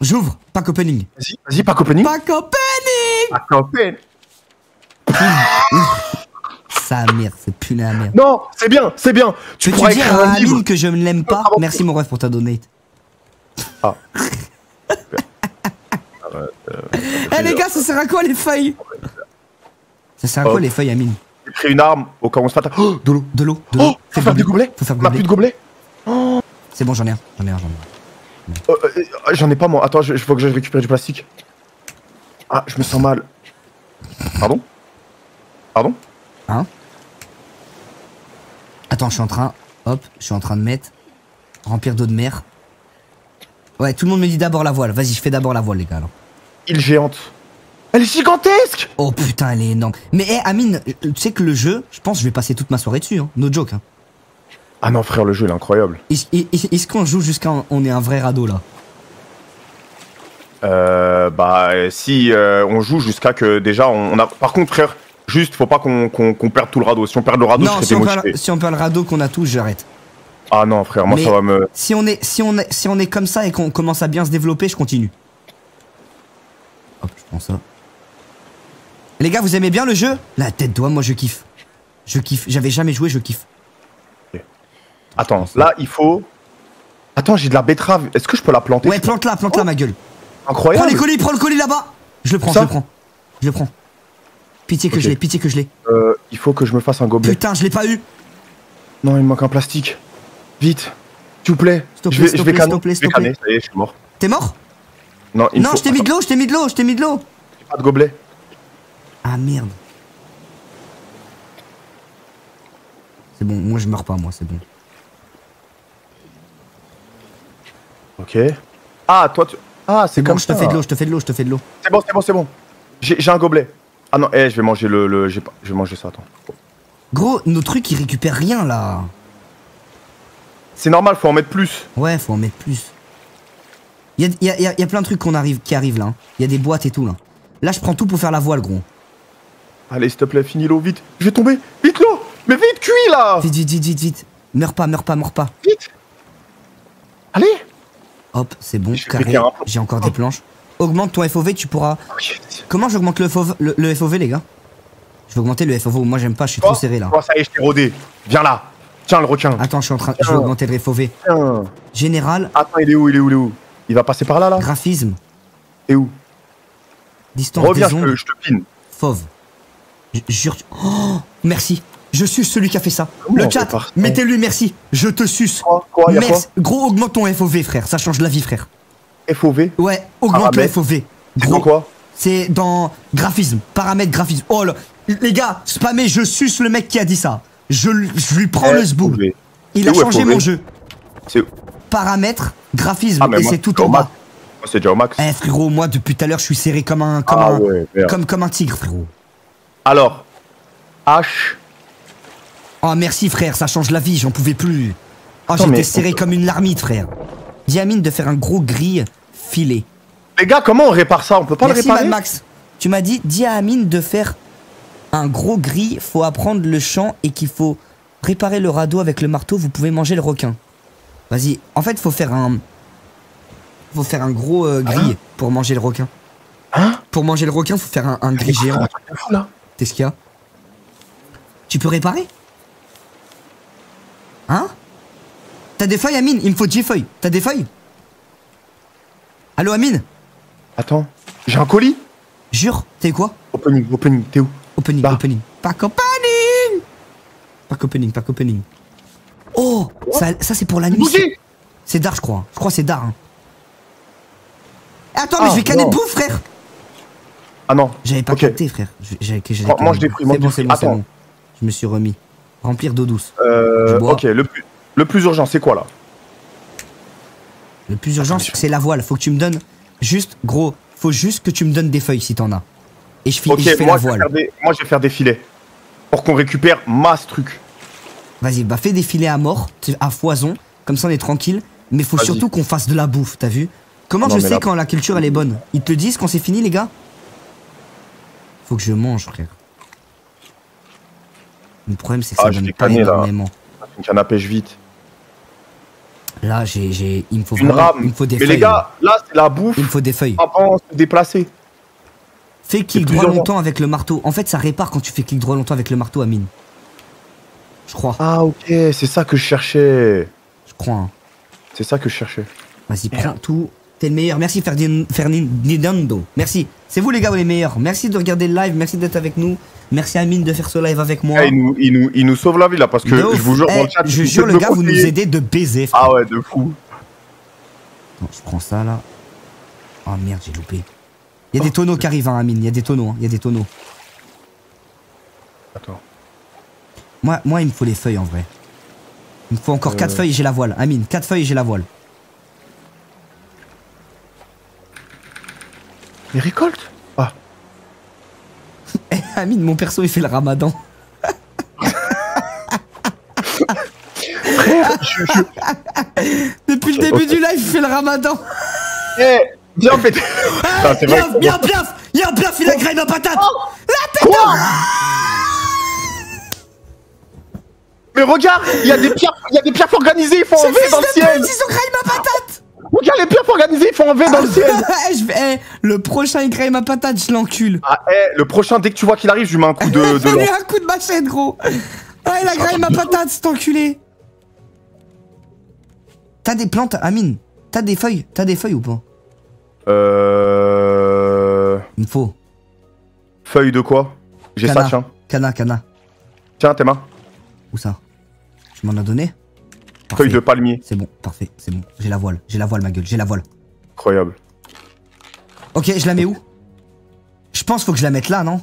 J'ouvre. Pack opening. Vas-y, vas-y, pack opening. Pack opening Pack open. Sa mère, c'est punaise la merde. Non, c'est bien, c'est bien. Tu pourras dire à. Amine que je ne l'aime pas Ah Merci mon rêve pour ta donate. Ah. Eh les gars, ça sert à quoi les feuilles? Ça sert à quoi Hop. les feuilles, Amine? J'ai pris une arme au cas où on se. Oh, de l'eau. De l'eau, de Oh, l'eau. faut Fais faire des gobelet. Faut faire On a plus gobelet. de gobelets. C'est bon, j'en ai un. J'en ai un, j'en ai un. Euh, euh, euh, J'en ai pas moi. Attends, il faut que j'aille récupérer du plastique. Ah, je me sens mal. Pardon? Pardon? Hein? Attends, je suis en train. Hop, je suis en train de mettre. Remplir d'eau de mer. Ouais, tout le monde me dit d'abord la voile. Vas-y, je fais d'abord la voile, les gars. Alors. Île géante. Elle est gigantesque Oh putain, elle est énorme. Mais hé, Amine, tu sais que le jeu, je pense que je vais passer toute ma soirée dessus. Hein. No joke. Hein. Ah non, frère, le jeu, il est incroyable. Est-ce est- est-ce qu'on joue jusqu'à on est un vrai radeau là? Euh, bah, si euh, on joue jusqu'à que déjà on, on a. Par contre, frère, juste, faut pas qu'on perde tout le radeau. Si on perd le radeau, Non, je si on, perd, si on perd le radeau qu'on a tous, j'arrête. Ah non, frère, moi Mais- ça va me. Si on est, si on est, si on est comme ça et qu'on commence à bien se développer, je continue. Hop, je prends ça. Les gars, vous aimez bien le jeu? La tête d'oie, moi je kiffe. Je kiffe. J'avais jamais joué, je kiffe. Attends, là, il faut. Attends, j'ai de la betterave. Est-ce que je peux la planter? Ouais, plante-la, plante-la, ma gueule. Prends Incroyable. les colis, prends le colis là-bas. Je le prends, Ça je le prends. Je le prends. Pitié que je l'ai, pitié que je l'ai. Euh, il faut que je me fasse un gobelet. Putain, je l'ai pas eu. Non, il me manque un plastique. Vite, s'il vous plaît. Te je vais, s'il je te vais plaît, canner. je vais. Ça y est, je suis mort. T'es mort? Non, il Non, faut- je t'ai mis de l'eau, je t'ai mis de l'eau, je t'ai mis de l'eau. Attends, Pas de gobelet. Ah merde. C'est bon, moi je meurs pas, moi, c'est bon. Ok. Ah, toi, tu. Ah, c'est C'est bon, comme je te ça. fais de l'eau, je te fais de l'eau, je te fais de l'eau. C'est bon, c'est bon, c'est bon. J'ai j'ai un gobelet. Ah non, eh, je vais manger le. le je vais manger ça, attends. Gros, nos trucs ils récupèrent rien là. C'est normal, faut en mettre plus. Ouais, faut en mettre plus. Il y a, y a- y a- plein de trucs qu'on arrive, qui arrivent là. Il y a des boîtes et tout là. Là, je prends tout pour faire la voile, gros. Allez, s'il te plaît, finis l'eau, vite. Je vais tomber. Vite l'eau Mais vite, cuis là Vite, vite, vite, vite, vite. Meurs pas, meurs pas, meurs pas. Vite Allez Hop, c'est bon, carré. J'ai encore des planches. Augmente ton FOV, tu pourras. Comment j'augmente le FOV, le, le FOV, les gars? Je vais augmenter le FOV. Moi, j'aime pas, je suis trop Oh, serré là. Oh, ça y est, je t'ai rodé. Viens là. Tiens, le requin. Attends, je suis en train. Je vais augmenter le FOV. Tiens. Général, Attends, il est où Il est où Il est où? Il va passer par là, là? Graphisme, Et où? Distance Reviens, des je ondes, te, je te pine. fauve. Je- Jure. Oh, merci. Je suce celui qui a fait ça. Comment le chat, mettez-lui merci. Je te suce. Quoi Quoi quoi? Gros, augmente ton FOV, frère. Ça change la vie, frère. FOV Ouais, augmente le. FOV. C'est Gros, dans quoi? C'est dans graphisme, paramètres graphisme. Oh là, les gars, spammez, je suce le mec qui a dit ça. Je, lui- je lui prends le zboob. FOV. Il a changé FOV? mon jeu. C'est Paramètres, graphisme, Ah, et c'est tout en bas. Moi, c'est déjà au max. Eh frérot, moi depuis tout à l'heure, je suis serré comme un, comme ah un, ouais, comme, comme un tigre, frérot. Alors, H. Oh merci frère, ça change la vie, j'en pouvais plus. Oh j'étais serré comme une larmite frère. Diamine de faire un gros grille filet. Les gars, comment on répare ça? On peut pas Merci le réparer? Mad Max. Tu m'as dit, dis à Amine de faire un gros grille, faut apprendre le chant et qu'il faut réparer le radeau avec le marteau, vous pouvez manger le requin. Vas-y, en fait faut faire un... Faut faire un gros euh, grille pour manger le requin. Hein? Pour manger le requin, faut faire un, un grille géant. Qu'est-ce qu'il y a? Tu peux réparer? Hein? T'as des feuilles, Amine? Il me faut 10 feuilles. T'as des feuilles? Allô, Amine? Attends, j'ai un colis Jure, t'es quoi? Opening, opening, t'es où? Opening, Bah. opening. Pack opening Pack opening, pack opening. Oh Ça, ça, c'est pour la nuit. C'est d'art, je crois. Je crois que c'est d'art. hein. Attends, mais Ah, je vais canner non. de bouffe, frère Ah non. J'avais pas Ok. capté, frère. J'avais- Mange- des fruits, mange bon, des c'est fruits. bon, c'est Attends. bon. Je me suis remis. Remplir d'eau douce. Euh, Je bois. ok, le plus, le plus urgent, c'est quoi là Le plus urgent, c'est la voile. Faut que tu me donnes juste, gros, faut juste que tu me donnes des feuilles si t'en as. Et je, fais- Ok, je fais moi, la je voile. des, moi je vais faire des filets. Pour qu'on récupère masse truc. Vas-y, bah fais des filets à mort, à foison, comme ça on est tranquille. Mais faut surtout qu'on fasse de la bouffe, t'as vu? Comment Non, je sais quand la culture elle est bonne? Ils te le disent quand c'est fini, les gars? Faut que je mange, frère. Le problème, c'est que Ah, ça je donne l'ai pas canné, là. à pêche vite. Là, j'ai, j'ai, il me faut Une vraiment, rame. il me faut des Mais feuilles. les gars, là, c'est la bouffe il me faut des feuilles. avant se déplacer. Fais clic droit longtemps avec le marteau. En fait, ça répare quand tu fais clic droit longtemps avec le marteau, Amine. Je crois, Ah, ok, c'est ça que je cherchais. je crois. hein. C'est ça que je cherchais. Vas-y, prends tout. T'es le meilleur. Merci Ferdin- Ferdinando. Merci. C'est vous les gars les meilleurs. Merci de regarder le live. Merci d'être avec nous. Merci Amine de faire ce live avec moi. Eh, il, nous, il, nous, il nous sauve la vie là parce que De je vous jure, Eh, dans le chat, je vous jure le gars, vous nous aidez de baiser. frère. Ah ouais, de fou. Attends, je prends ça là. Oh merde, j'ai loupé. Il y a des tonneaux qui arrivent, hein, Amine. Il y a des tonneaux. hein. Il y a des tonneaux. Attends. Moi, moi, il me faut les feuilles en vrai. Il me faut encore 4 Euh. feuilles et j'ai la voile. Amine, 4 feuilles et j'ai la voile. Les récoltes Ah, Eh, Amine, mon perso, il fait le ramadan. je, je... Depuis le début du live, il fait le ramadan. Eh, viens en fait. Ah, c'est vrai. Biaf, biaf, biaf Biaf, biaf, il a graillé ma patate Quoi Mais regarde, il y a des pierres, il y a des pierres organisées, il faut en V dans le ciel. Ils ont graillé ma patate Regarde les pierres organisées, il faut en V dans le ciel. Eh, je vais- eh, Le prochain, il graille ma patate, je l'encule. Ah, eh, le prochain, dès que tu vois qu'il arrive, je lui mets un coup de, de Fais-lui lance. un coup de machette, gros Ah, il a graillé ma patate, cet enculé T'as des plantes, Amine? T'as des feuilles? T'as des feuilles ou pas? Euh. Il me faut. Feuille de quoi? J'ai ça, Cana. tiens. Cana, cana. Tiens, tes mains. Où ça? Tu m'en as donné? Feuille de palmier. C'est bon, parfait, c'est bon. J'ai la voile, j'ai la voile, ma gueule, j'ai la voile. Incroyable. Ok, je la mets où? Je pense faut que je la mette là, non?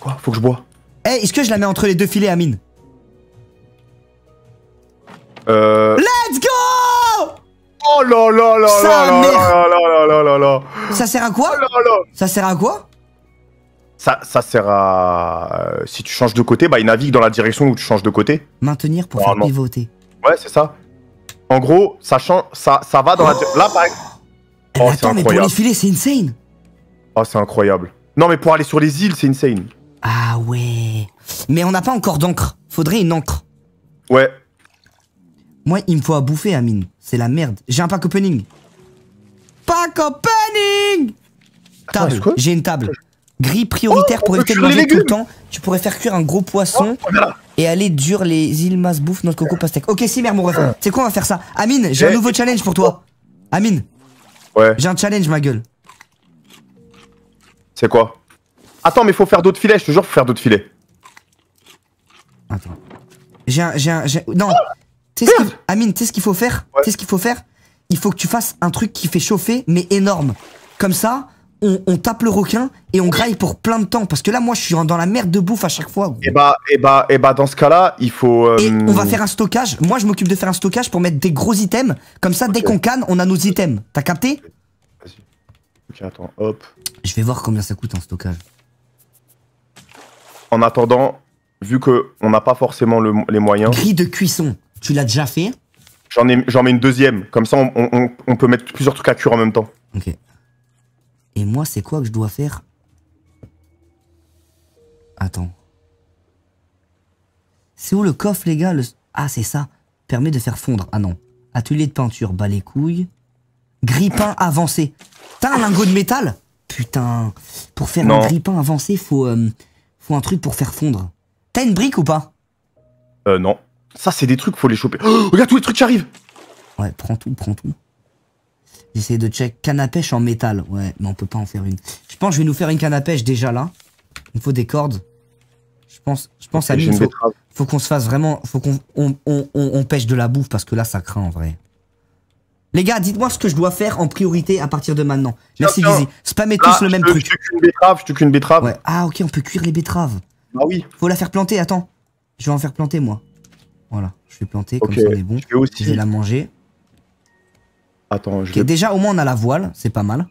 Quoi? Faut que je bois. Eh, est-ce que je la mets entre les deux filets, Amine? Euh. Let's go Oh là là là Sa là là là là là là Ça sert à quoi? Oh là là Ça sert à quoi? Ça, ça sert à. euh, Si tu changes de côté, bah il navigue dans la direction où tu changes de côté. Maintenir pour faire pivoter. Ouais, c'est ça. En gros, ça change, ça, ça va dans la. Là, par exemple. Oh, mais c'est attends, mais pour les filets, c'est insane Oh, c'est incroyable. Non, mais pour aller sur les îles, c'est insane. Ah ouais. Mais on n'a pas encore d'encre. Faudrait une encre. Ouais. Moi, il me faut à bouffer, Amine. C'est la merde. J'ai un pack opening. Pack opening Table. J'ai une table. Grille prioritaire Oh, pour éviter de manger tout le temps. Tu pourrais faire cuire un gros poisson Oh, voilà. et aller dur les îles Mas bouffe notre coco pastèque. Ok, si merde, mon ref. C'est quoi, on va faire ça? Amine, j'ai un nouveau challenge pour toi. Amine, Ouais. j'ai un challenge, ma gueule. C'est quoi? Attends, mais faut faire d'autres filets, je te jure, faut faire d'autres filets. Attends. J'ai un, j'ai un, non. Tu sais ce qu'il- Amine, tu sais ce qu'il faut faire? Ouais. Tu sais ce qu'il faut faire? Il faut que tu fasses un truc qui fait chauffer, mais énorme. Comme ça, on, on tape le requin et on graille pour plein de temps. Parce que là, moi, je suis dans la merde de bouffe à chaque fois. gros. Et bah, et bah, et bah, dans ce cas-là, il faut. euh, Et on va faire un stockage. Moi, je m'occupe de faire un stockage pour mettre des gros items. Comme ça, dès qu'on canne, on a nos items. T'as capté? Vas-y. Ok, attends, hop. Je vais voir combien ça coûte un stockage. En attendant, vu que on n'a pas forcément le- les moyens, Grille de cuisson. Tu l'as déjà fait? J'en mets une deuxième. Comme ça, on, on- on peut mettre plusieurs trucs à cuire en même temps. Ok. Et moi, c'est quoi que je dois faire? Attends. C'est où le coffre, les gars? Le... Ah, c'est ça. Permet de faire fondre. Ah non. Atelier de peinture, bas les couilles. Grille-pain avancé. T'as un lingot de métal? Putain. Pour faire Non. un grille-pain avancé, faut, euh, faut un truc pour faire fondre. T'as une brique ou pas? Euh, non. Ça, c'est des trucs, faut les choper. Oh, regarde tous les trucs qui arrivent. Ouais, prends tout, prends tout. J'essaie de check canne à pêche en métal. Ouais, mais on peut pas en faire une. Je pense que je vais nous faire une canne à pêche déjà là. Il me faut des cordes. Je pense, je pense à lui, une faut, qu'on se fasse vraiment, faut qu'on on, on, on- on pêche de la bouffe parce que là ça craint en vrai. Les gars, dites-moi ce que je dois faire en priorité à partir de maintenant. Merci. Dizzy. Spammez tous le même truc. Je te cuis une betterave, je te cuis une betterave. Ouais. Ah ok, on peut cuire les betteraves. Bah oui. Faut la faire planter. Attends, je vais en faire planter moi. Voilà, je vais planter comme ça on est bon. Je vais aussi. Je vais la manger. Attends, je vais. déjà au moins on a la voile, c'est pas mal.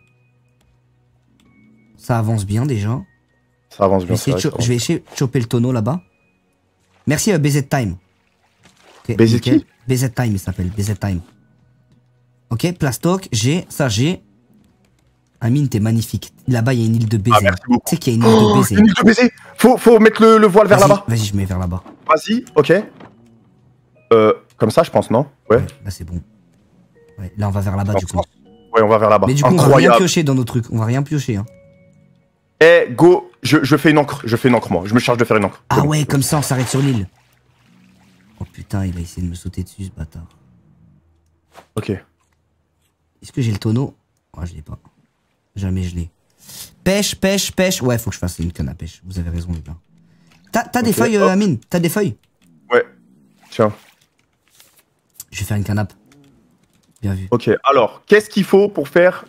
Ça avance bien déjà. Ça avance Je vais bien. essayer, cho- ça je vais essayer de choper le tonneau là-bas. Merci euh, BZ Time. BZ qui BZ Time il s'appelle, BZ Time. Ok, plastoc, j'ai, ça j'ai. Amine, t'es magnifique. Là-bas, il y a une île de baiser. Ah. Tu sais qu'il y a une île Oh, de baiser. une île de baiser. Faut, faut mettre le, le voile vers là-bas. Vas-y, je mets vers là-bas. Vas-y, ok. Euh, comme ça, je pense, non? Ouais. Ouais, là c'est bon. Ouais, là on va vers là-bas du coup. Ouais, on va vers là-bas. Mais du coup, on va rien piocher dans nos trucs. On va rien piocher. Hein. Eh, go, je, je fais une encre. Je fais une encre, moi. Je me charge de faire une encre. Ah ouais, comme ça on s'arrête sur l'île. Oh putain, il va essayer de me sauter dessus ce bâtard. Ok. Est-ce que j'ai le tonneau? Oh, je l'ai pas. Jamais je l'ai. Pêche, pêche, pêche. Ouais, faut que je fasse une canne à pêche. Vous avez raison, les gars. T'as des feuilles, euh. Amine? T'as des feuilles? Ouais. Tiens. Je vais faire une canne à... Bien vu. Ok. Alors, qu'est-ce qu'il faut pour faire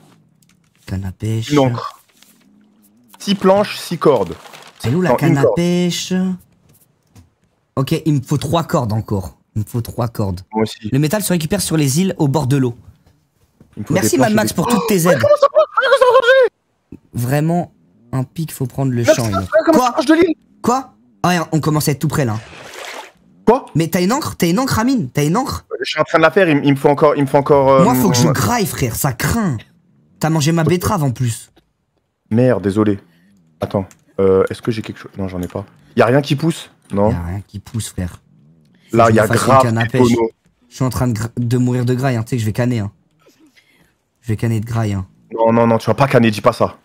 Canne à pêche. une encre 6 planches, 6 cordes. C'est où la Non, canne à pêche Ok, il me faut trois cordes encore. Il me faut trois cordes. Moi aussi. Le métal se récupère sur les îles au bord de l'eau. Merci Mad Max des- pour toutes tes aides. Ça ça Vraiment un pic, faut prendre le champ. Quoi marche de l'île Quoi Ah on commence à être tout près là. Quoi Mais t'as une encre T'as une encre, Amine T'as une encre Je suis en train de la faire. Il, me- il me faut encore. Il me faut encore. euh, Moi, faut que je graille, frère. Ça craint. T'as mangé ma betterave en plus. Merde, désolé. Attends. Euh, Est-ce que j'ai quelque chose? Non, j'en ai pas. Y a rien qui pousse? Non. Y'a rien qui pousse, frère. Là, y a grave. Je suis en train de, mourir de graille, hein. tu sais que je vais canner. Hein. Je vais canner de graille, hein. Non, non, non, tu vas pas canner, dis pas ça.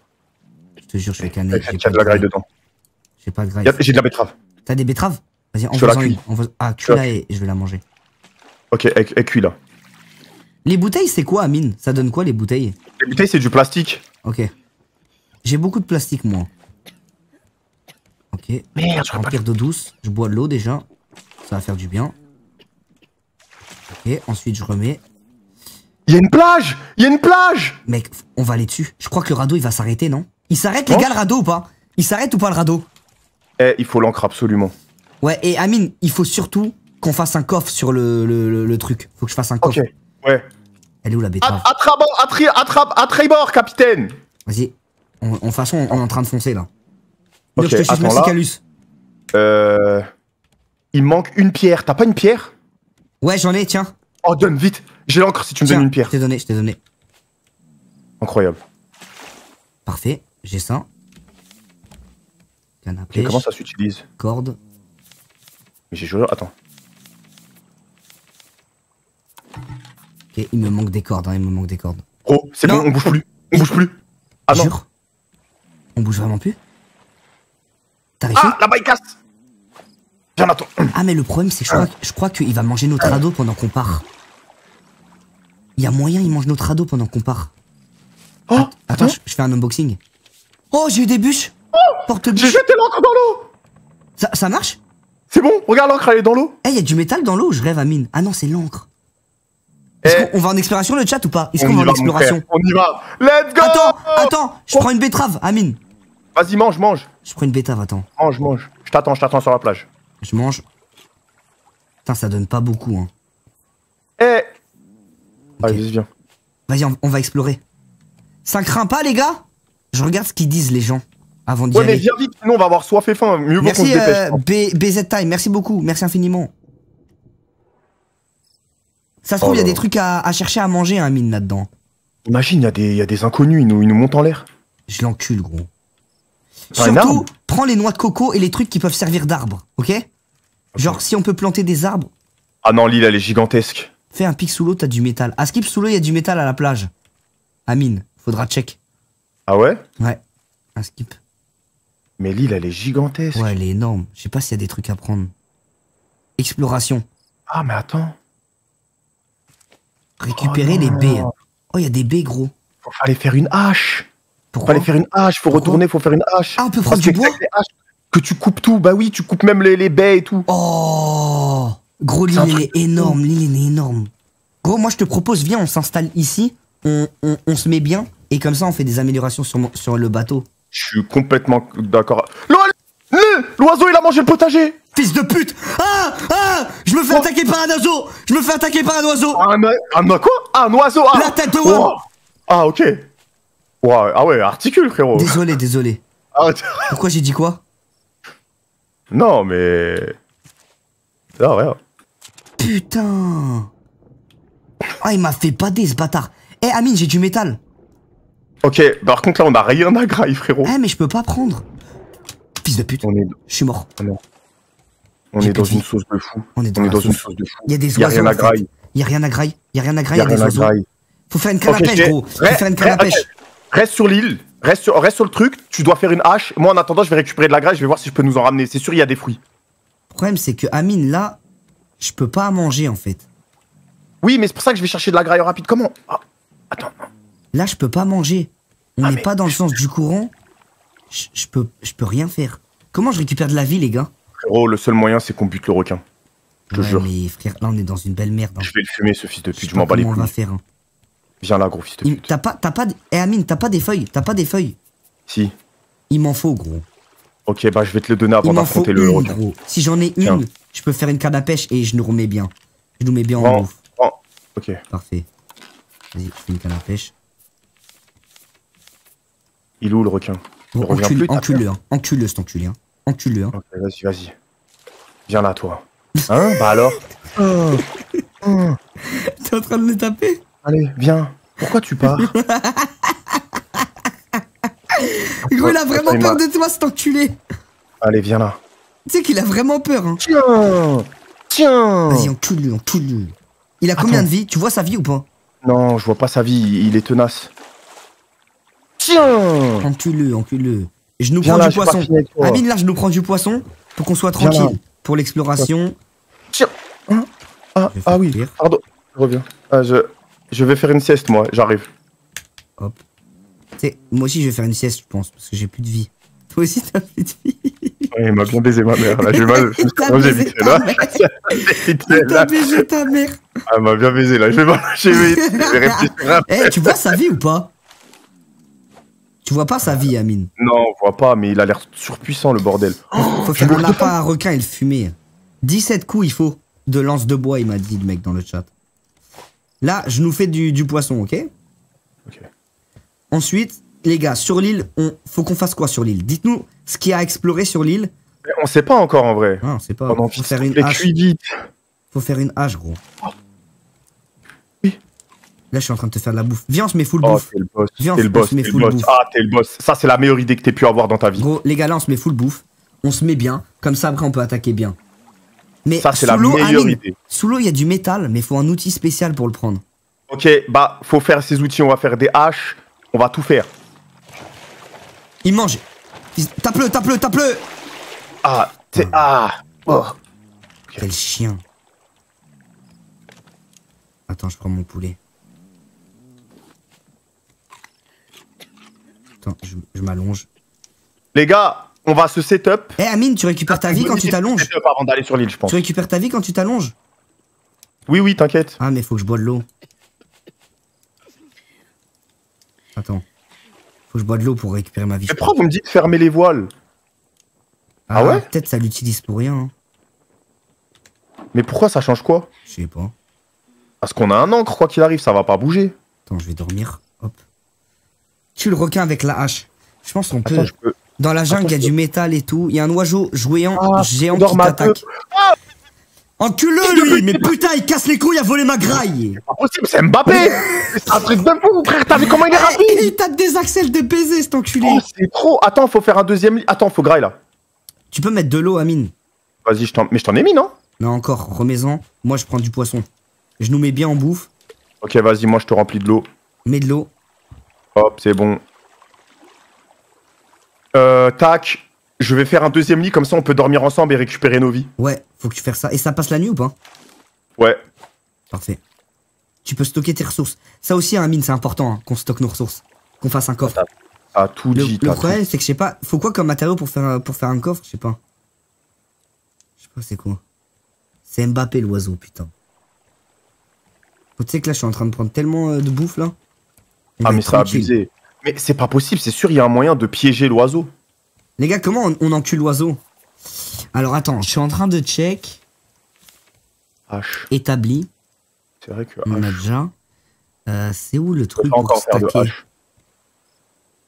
Je te jure, je vais canner. Il y J'ai a pas de la graille dedans. J'ai pas de graille. Y a- J'ai de la betterave. T'as des betteraves? Vas-y, Je la cuis. une. Envoie- Ah, Je la cuis-la et je vais la manger. Ok, cuit là. Les bouteilles, c'est quoi, Amine? Ça donne quoi, les bouteilles? Les bouteilles, c'est du plastique. Ok. J'ai beaucoup de plastique, moi. Ok. Merde, Je remplir d'eau douce. Je bois de l'eau déjà. Ça va faire du bien. Ok, ensuite je remets. Il y a une plage Il y a une plage Mec, on va aller dessus. Je crois que le radeau il va s'arrêter, non? Il s'arrête, les gars, le radeau ou pas? Il s'arrête ou pas le radeau? Eh, il faut l'encre absolument. Ouais, et Amine, il faut surtout qu'on fasse un coffre sur le, le, le- le truc. Faut que je fasse un Ok, coffre. ouais. Elle est où la At- Attrape, attrape, capitaine Vas-y. En toute façon, on est en train de foncer là. Ok, Donc, je te attends, merci. Calus. Euh... Il manque une pierre. T'as pas une pierre? Ouais, j'en ai, tiens. Oh, donne vite J'ai l'encre si tu me Tiens, donnes une Je pierre. t'ai donné, je t'ai donné. Incroyable. Parfait, j'ai ça. Canne à Ok, comment ça s'utilise? corde. Mais j'ai joué... Attends. Ok, il me manque des cordes, hein, il me manque des cordes. Gros, c'est bon, on bouge plus. On bouge plus. Ah non. Jure On bouge vraiment plus T'as réussi Ah, là-bas, il casse Viens, attends. Ah mais le problème c'est que je crois, je crois qu'il va manger notre radeau pendant qu'on part. Il y a moyen il mange notre radeau pendant qu'on part. Oh, Attends, attends. je, je fais un unboxing. Oh j'ai eu des bûches Porte J'ai bûches jeté l'encre dans l'eau ça, ça marche? C'est bon, regarde l'encre, elle est dans l'eau. Eh y a du métal dans l'eau, je rêve Amine. Ah non c'est l'encre. Est-ce Eh, qu'on on va en exploration le chat ou pas? Est-ce on qu'on va en exploration? On y va. Let's go Attends, attends, je prends une betterave, Amine. Vas-y, mange, mange. Je prends une betterave, attends. Mange, mange. Je t'attends, je t'attends sur la plage. Je mange. Putain ça donne pas beaucoup hein. Eh. Allez, vas-y, viens. Vas-y, on, on va explorer. Ça craint pas, les gars? Je regarde ce qu'ils disent, les gens, avant d'y Ouais, mais aller. viens vite, sinon on va avoir soif et faim. Mieux vaut qu'on se Merci, dépêche. euh, BZ Time, merci beaucoup, merci infiniment. Ça se trouve, Oh il y a là des trucs à, à chercher à manger, hein, mine, là-dedans. Imagine, il y, a des- il y a des inconnus, ils nous, ils nous montent en l'air. Je l'encule, gros. Surtout, prends les noix de coco et les trucs qui peuvent servir d'arbre, ok? Genre, si on peut planter des arbres, Ah non, l'île, elle est gigantesque. fais un pic sous l'eau, t'as du métal. À Skip, sous l'eau, il y a du métal à la plage. Amine, faudra check. Ah ouais? Ouais, un skip. Mais l'île, elle est gigantesque. Ouais, elle est énorme. Je sais pas s'il y a des trucs à prendre. Exploration. Ah, mais attends. Récupérer Oh les baies. Oh, il y a des baies, gros. Faut aller faire une hache. Faut Pourquoi aller faire une hache. Faut Pourquoi retourner, faut faire une hache. Ah, on peut prendre du bois Que tu coupes tout. Bah oui, tu coupes même les, les baies et tout. Oh Gros, l'île, elle est énorme. L'île, elle est énorme. Gros, moi, je te propose, viens, on s'installe ici. On, on- on se met bien. Et comme ça, on fait des améliorations sur le bateau. Je suis complètement d'accord. L'oiseau, il a mangé le potager. Fils de pute Ah Ah Je me fais Oh. attaquer par un oiseau Je me fais attaquer par un oiseau Un, un quoi? Ah, Un oiseau. Ah. La tête de Oh. Wam. Ah, ok. Ouah, ah ouais, articule, frérot. Désolé, désolé. Arrête. Pourquoi j'ai dit quoi? Non, mais. Non, rien. Putain Ah, il m'a fait pader ce bâtard. Eh, Amine, j'ai du métal. Ok, par contre, là, on a rien à graille, frérot. Eh, mais je peux pas prendre. Fils de pute, On est, je suis mort. on J'ai est dans une sauce de fou. On est dans On est une sauce. de fou. Il y a des Y a oiseaux. rien à graille. Il y a rien à graille. Il y a rien à graille, Y il a y a des rien à oiseaux. graille. Faut faire une canne à pêche, gros. Faut Reste- faire une canne à pêche. Reste sur l'île. Reste sur, reste sur le truc. Tu dois faire une hache. Moi, en attendant, je vais récupérer de la graille. Je vais voir si je peux nous en ramener. C'est sûr, il y a des fruits. Le problème, c'est que Amine, là, je peux pas manger, en fait. Oui, mais c'est pour ça que je vais chercher de la graille rapide. Comment? Ah, Attends. non. Là, je peux pas manger. On Ah, n'est mais- pas dans le sens du courant. Je je peux, je peux rien faire. Comment je récupère de la vie, les gars? Frérot, le seul moyen, c'est qu'on bute le requin. Je te Ouais, jure. mais frère, là, on est dans une belle merde. hein. Je vais le fumer, ce fils de pute. Je m'en bats les comment on va couilles. faire. hein. Viens là, gros fils de pute. T'as pas, t'as pas, de- eh Amine, t'as pas des feuilles, t'as pas des feuilles. Si. Il m'en faut, gros. Ok, bah, je vais te le donner avant d'affronter une, le requin. gros. Si j'en ai Tiens. une, je peux faire une canne à pêche et je nous remets bien. Je nous mets bien en bouffe. Ok. Parfait. Vas-y, je fais une canne à pêche. Il est où le requin Bon, Il encule, plus, encule-le, hein. encule-le, cet enculé. Hein. Encule-le. Hein. Ok, vas-y, vas-y. Viens là, toi. Hein? Bah alors T'es en train de le taper? Allez, viens. Pourquoi tu pars? Gros, il a vraiment peur de toi, cet enculé. Allez, viens là. Tu sais qu'il a vraiment peur. Hein. Tiens Tiens Vas-y, encule-le, encule-le. Il a combien Attends. de vie? Tu vois sa vie ou pas? Non, je vois pas sa vie, il est tenace. Tiens Encule-le, encule-le. Et Je nous prends là, du j'ai poisson. Amine, là, je nous prends du poisson pour qu'on soit tranquille. Pour l'exploration. Tiens Hein Ah, ah oui, pardon. Je reviens. Ah, je, je vais faire une sieste, moi, j'arrive. Hop. Tu sais, moi aussi, je vais faire une sieste, je pense, parce que j'ai plus de vie. Toi aussi, t'as plus de vie. Ouais, il m'a bien baisé ma mère, là. J'ai mal. J'ai vite là. J'ai T'as baisé ta mère. Ah, elle m'a bien baisé, là. Je vais pas lâcher vite. Eh, tu vois sa vie ou pas? Tu vois pas sa vie, Amine Non, on voit pas, mais il a l'air surpuissant, le bordel. Faut faire un lapin, un requin et le fumer. 17 coups, il faut. De lance de bois, il m'a dit le mec dans le chat. Là, je nous fais du, du poisson, ok Ok. Ensuite, les gars, sur l'île, on faut qu'on fasse quoi sur l'île? Dites-nous ce qu'il y a à explorer sur l'île. On sait pas encore, en vrai. Ah, c'est pas. Oh non, faut faire une hache. Faut faire une hache, gros. Là, je suis en train de te faire de la bouffe. Viens, on se met full Oh, bouffe. t'es le boss. Viens, le on boss. se met T'es le full boss. bouffe. Ah, t'es le boss. Ça, c'est la meilleure idée que t'aies pu avoir dans ta vie. Gros, les gars, là, on se met full bouffe. On se met bien. Comme ça, après, on peut attaquer bien. Mais Ça, c'est la meilleure Amine, idée. Sous l'eau, il y a du métal, mais il faut un outil spécial pour le prendre. Ok, bah, faut faire ces outils. On va faire des haches. On va tout faire. Il mange. Tape-le, tape-le, tape-le Ah, t'es. Ah. Oh. Quel chien. Attends, je prends mon poulet. Attends, je, je m'allonge. Les gars, on va se setup. Eh Amine, tu récupères ta vie quand tu t'allonges avant d'aller sur l'île, je pense. Tu récupères ta vie quand tu t'allonges Oui, oui, t'inquiète. Ah, mais faut que je bois de l'eau. Attends. Faut que je bois de l'eau pour récupérer ma vie. Mais pourquoi vous me dites de fermer les voiles ah ouais Peut-être ça l'utilise pour rien. hein. Mais pourquoi ça change quoi Je sais pas. Parce qu'on a un encre, quoi qu'il arrive, ça va pas bouger. Attends, je vais dormir. Tue le requin avec la hache. Je pense qu'on peut. Peux. Dans la jungle, il y a du métal et tout. Il y a un oiseau jouéant, Ah, géant qui t'attaque. Encule-le, lui Mais putain, il casse les couilles à voler ma graille Pas possible, c'est Mbappé C'est un truc de fou, frère, t'as vu comment il est rapide Il tape des axelles de baiser, cet enculé Oh, C'est trop Attends, faut faire un deuxième lit. Attends, faut graille là. Tu peux mettre de l'eau, Amine Vas-y, je t'en... Mais je t'en ai mis, non? Non, encore, remets-en. Moi, je prends du poisson. Je nous mets bien en bouffe. Ok, vas-y, moi je te remplis de l'eau. Mets de l'eau. Hop, c'est bon. Euh, tac. Je vais faire un deuxième lit, comme ça on peut dormir ensemble et récupérer nos vies. Ouais, faut que tu fasses ça. Et ça passe la nuit ou pas? Ouais. Parfait. Tu peux stocker tes ressources. Ça aussi, Amine, c'est important hein, qu'on stocke nos ressources. Qu'on fasse un coffre. T'as tout Le, dit. le problème, c'est que je sais pas. Faut quoi comme matériau pour faire, un- pour faire un coffre? Je sais pas. Je sais pas, c'est quoi? C'est Mbappé l'oiseau, putain. Tu sais que là, je suis en train de prendre tellement euh, de bouffe là. Ah, mais tranquille. abusé. Mais c'est pas possible, c'est sûr, il y a un moyen de piéger l'oiseau. Les gars, comment on, on encule l'oiseau? Alors attends, je suis en train de check. H. Établi. C'est vrai que On a déjà. Euh, c'est où le truc pour stacker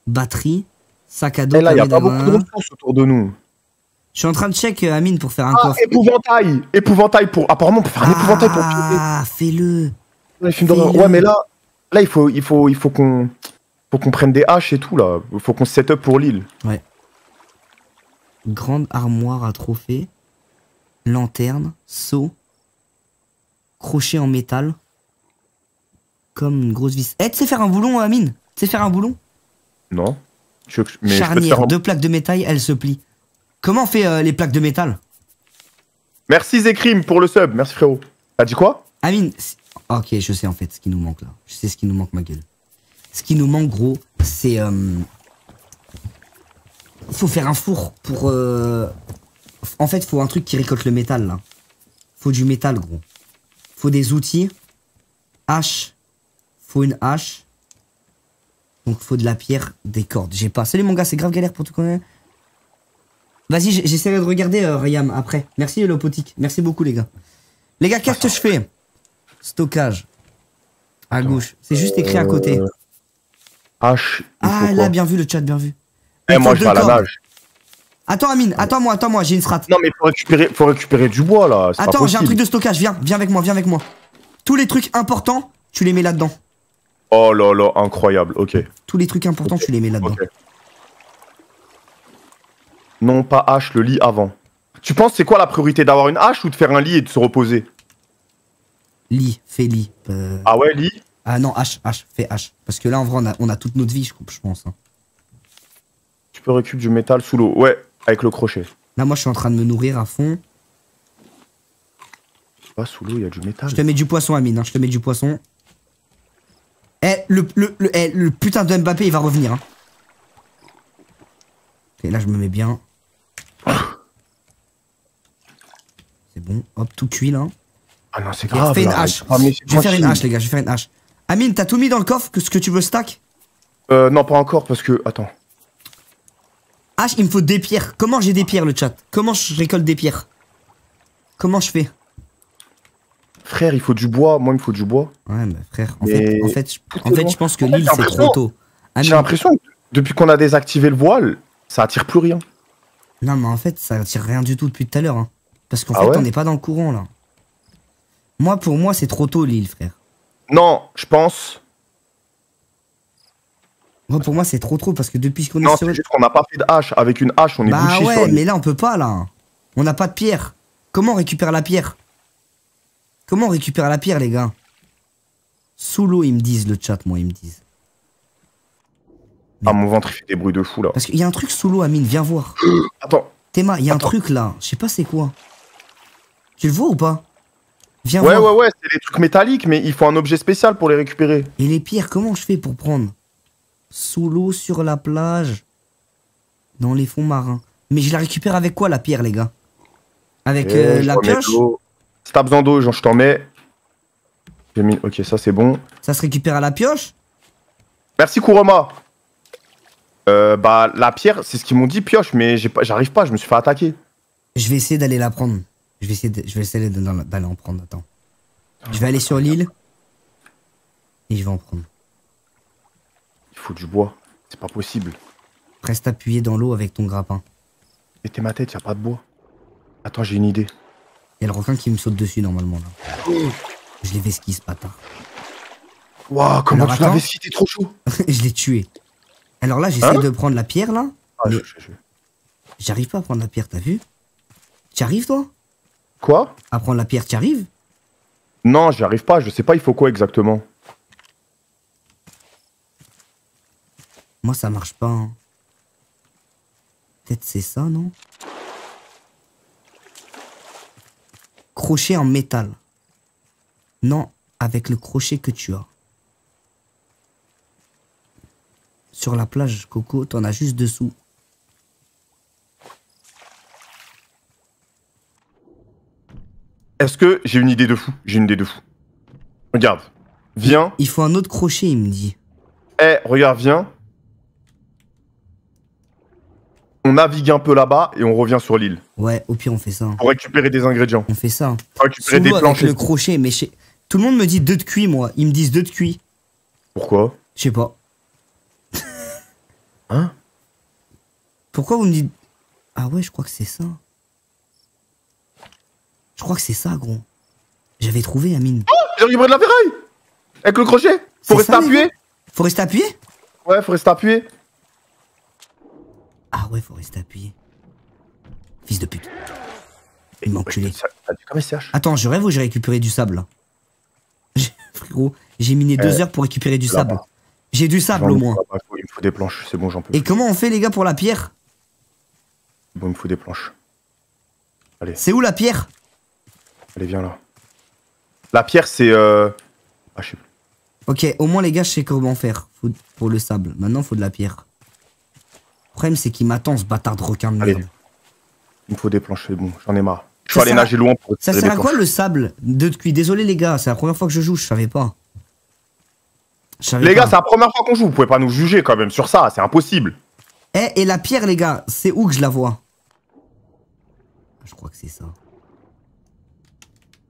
batterie, sac à dos. Et là, il y a pas beaucoup de ressources autour de nous. Je suis en train de check euh, Amine pour faire un Ah, coffre. épouvantail Épouvantail pour. Apparemment, on peut faire un épouvantail pour piéger. Ah, fais-le. Ouais, mais là, là, il faut, il faut, il faut qu'on, faut qu'on prenne des haches et tout là. Il faut qu'on se set up pour l'île. Grande armoire à trophées, lanterne, seau, crochet en métal, comme une grosse vis. Eh, tu sais faire un boulon, Amine? Tu sais faire un boulon? Non je- mais je peux Charnière, faire un- deux plaques de métal, elles se plient. Comment on fait euh, les plaques de métal? Merci Zekrim pour le sub. Merci frérot. T'as dit quoi? Amine, ok, je sais en fait ce qui nous manque là. Je sais ce qui nous manque, ma gueule. Ce qui nous manque, gros, c'est. euh, Faut faire un four pour. euh, En fait, faut un truc qui récolte le métal là. Faut du métal, gros. Faut des outils. Hache. Faut une hache. Donc faut de la pierre, des cordes. J'ai pas. Salut mon gars, c'est grave galère pour tout connaître. Vas-y, j'essaierai de regarder euh, après. Merci Lopotique. Merci beaucoup les gars. Les gars, qu'est-ce que je fais? Stockage. À gauche. C'est juste écrit à côté. Euh, il Ah là, bien vu le chat, bien vu. Eh, moi je vais à la nage. Attends Amine, attends-moi, attends-moi, j'ai une strat. Non mais faut récupérer, faut récupérer du bois là. Attends, j'ai un truc de stockage, viens, viens avec moi, viens avec moi. Tous les trucs importants, tu les mets là-dedans. Oh là là, incroyable. Ok. Tous les trucs importants, tu les mets là-dedans. Non, pas hache, le lit avant. Tu penses c'est quoi la priorité d'avoir une hache ou de faire un lit et de se reposer? Lit, fais lit. Euh, Ah ouais, lit Ah non, H, H, fais H. Parce que là, en vrai, on a, on a toute notre vie, je, je pense. hein. Tu peux récupérer du métal sous l'eau. Ouais, avec le crochet. Là, moi, je suis en train de me nourrir à fond. Pas sous l'eau, il y a du métal. Je te mets du poisson, Amine, hein, je te mets du poisson. Eh, le, le, le, eh, le putain de Mbappé, il va revenir. Hein. Ok, là, je me mets bien. C'est bon, hop, tout cuit là. Ah non, c'est grave. fais une hache. Ah, Je vais faire une hache, les gars, je vais faire une hache. Amine, t'as tout mis dans le coffre que ce que tu veux stack? Euh, non, pas encore parce que. Attends. Hache, il me faut des pierres. Comment j'ai des pierres, le chat? Comment je récolte des pierres? Comment je fais? Frère, il faut du bois. Moi, il me faut du bois. Ouais, mais frère, en fait, en fait, je, en fait, je pense que l'île, c'est trop tôt. J'ai l'impression que depuis qu'on a désactivé le voile, ça attire plus rien. Non, mais en fait, ça attire rien du tout depuis tout à l'heure. hein. Parce qu'en Ah fait, ouais? on n'est pas dans le courant, là. Moi, pour moi, c'est trop tôt, l'île, frère. Non, je pense. Moi, pour moi, c'est trop trop, parce que depuis qu'on est Non, sur... c'est juste qu'on n'a pas fait de hache. Avec une hache, on est Bah bouché ouais, sur mais là, on peut pas, là. On n'a pas de pierre. Comment on récupère la pierre? Comment on récupère la pierre, les gars? Sous l'eau, ils me disent, le chat, moi, ils me disent. Ah, mon ventre, il fait des bruits de fou là. Parce qu'il y a un truc sous l'eau, Amine, viens voir. Attends. Théma, il y a un truc, là. Je sais pas c'est quoi. Tu le vois ou pas? Viens Ouais, voir. ouais, ouais, c'est des trucs métalliques, mais il faut un objet spécial pour les récupérer. Et les pierres, comment je fais pour prendre? Sous l'eau, sur la plage, dans les fonds marins. Mais je la récupère avec quoi la pierre, les gars? Avec euh, je la pioche? Si t'as besoin d'eau, genre, je t'en mets. J'ai mis. Ok, ça c'est bon. Ça se récupère à la pioche? Merci Kuroma. Euh, bah, la pierre, c'est ce qu'ils m'ont dit, pioche, mais pas- j'arrive pas, je me suis fait attaquer. Je vais essayer d'aller la prendre. Je vais essayer de- je vais essayer de- d'aller en prendre. Attends. Je vais aller sur l'île. Et je vais en prendre. Il faut du bois. C'est pas possible. Reste appuyé dans l'eau avec ton grappin. Mettez ma tête, y a pas de bois. Attends, j'ai une idée. Il y a le requin qui me saute dessus normalement là. Je l'ai vesquis ce bâtard. Waouh, comment Alors, tu l'avais attends. si t'es trop chaud je l'ai tué. Alors là, j'essaie Hein de prendre la pierre là. Ah, Mais- je- je- je- J'arrive pas à prendre la pierre, t'as vu? Tu arrives toi? Quoi À prendre la pierre, tu arrives Non, j'y arrive pas, je sais pas, il faut quoi exactement. Moi ça marche pas. hein. Peut-être c'est ça, non Crochet en métal. Non, avec le crochet que tu as. Sur la plage, Coco, t'en as juste dessous. Est-ce que j'ai une idée de fou? J'ai une idée de fou. Regarde. Viens. Il faut un autre crochet, il me dit. Eh, regarde, viens. On navigue un peu là-bas et on revient sur l'île. Ouais, au pire on fait ça. hein. Pour récupérer des ingrédients. On fait ça. Pour récupérer Sous des avec planches. et le crochet, mais chez- tout le monde me dit deux de cuit, moi. Ils me disent deux de cuit. Pourquoi? Je sais pas. Hein? Pourquoi vous me dites. Ah ouais, je crois que c'est ça. Je crois que c'est ça, gros. J'avais trouvé, Amine. J'ai récupéré de la ferraille Avec le crochet Faut rester ça, appuyé Faut rester appuyé Ouais, faut rester appuyé. Ah ouais, faut rester appuyé. Fils de pute. Il m'a enculé. Attends, je rêve ou j'ai récupéré du sable là J'ai- Frérot, j'ai miné deux Euh, heures pour récupérer du sable. J'ai du sable au moins. Il me faut- il me faut des planches, c'est bon, j'en peux Et plus. comment on fait les gars pour la pierre Bon, il me faut des planches. C'est où la pierre Allez, viens là. La pierre, c'est. Euh... Ah, je sais plus. Ok, au moins les gars, je sais comment faire faut- pour le sable. Maintenant, faut de la pierre. Le problème, c'est qu'il m'attend ce bâtard de requin de Allez. merde. Il me faut des planches, c'est bon, j'en ai marre. Je Ça suis allé sert à- nager loin pour Ça sert à quoi le sable de cuit? Désolé les gars, c'est la première fois que je joue, je savais pas. Je savais Les pas. gars, c'est la première fois qu'on joue, vous pouvez pas nous juger quand même sur ça, c'est impossible. Eh, et la pierre, les gars, c'est où que je la vois? Je crois que c'est ça.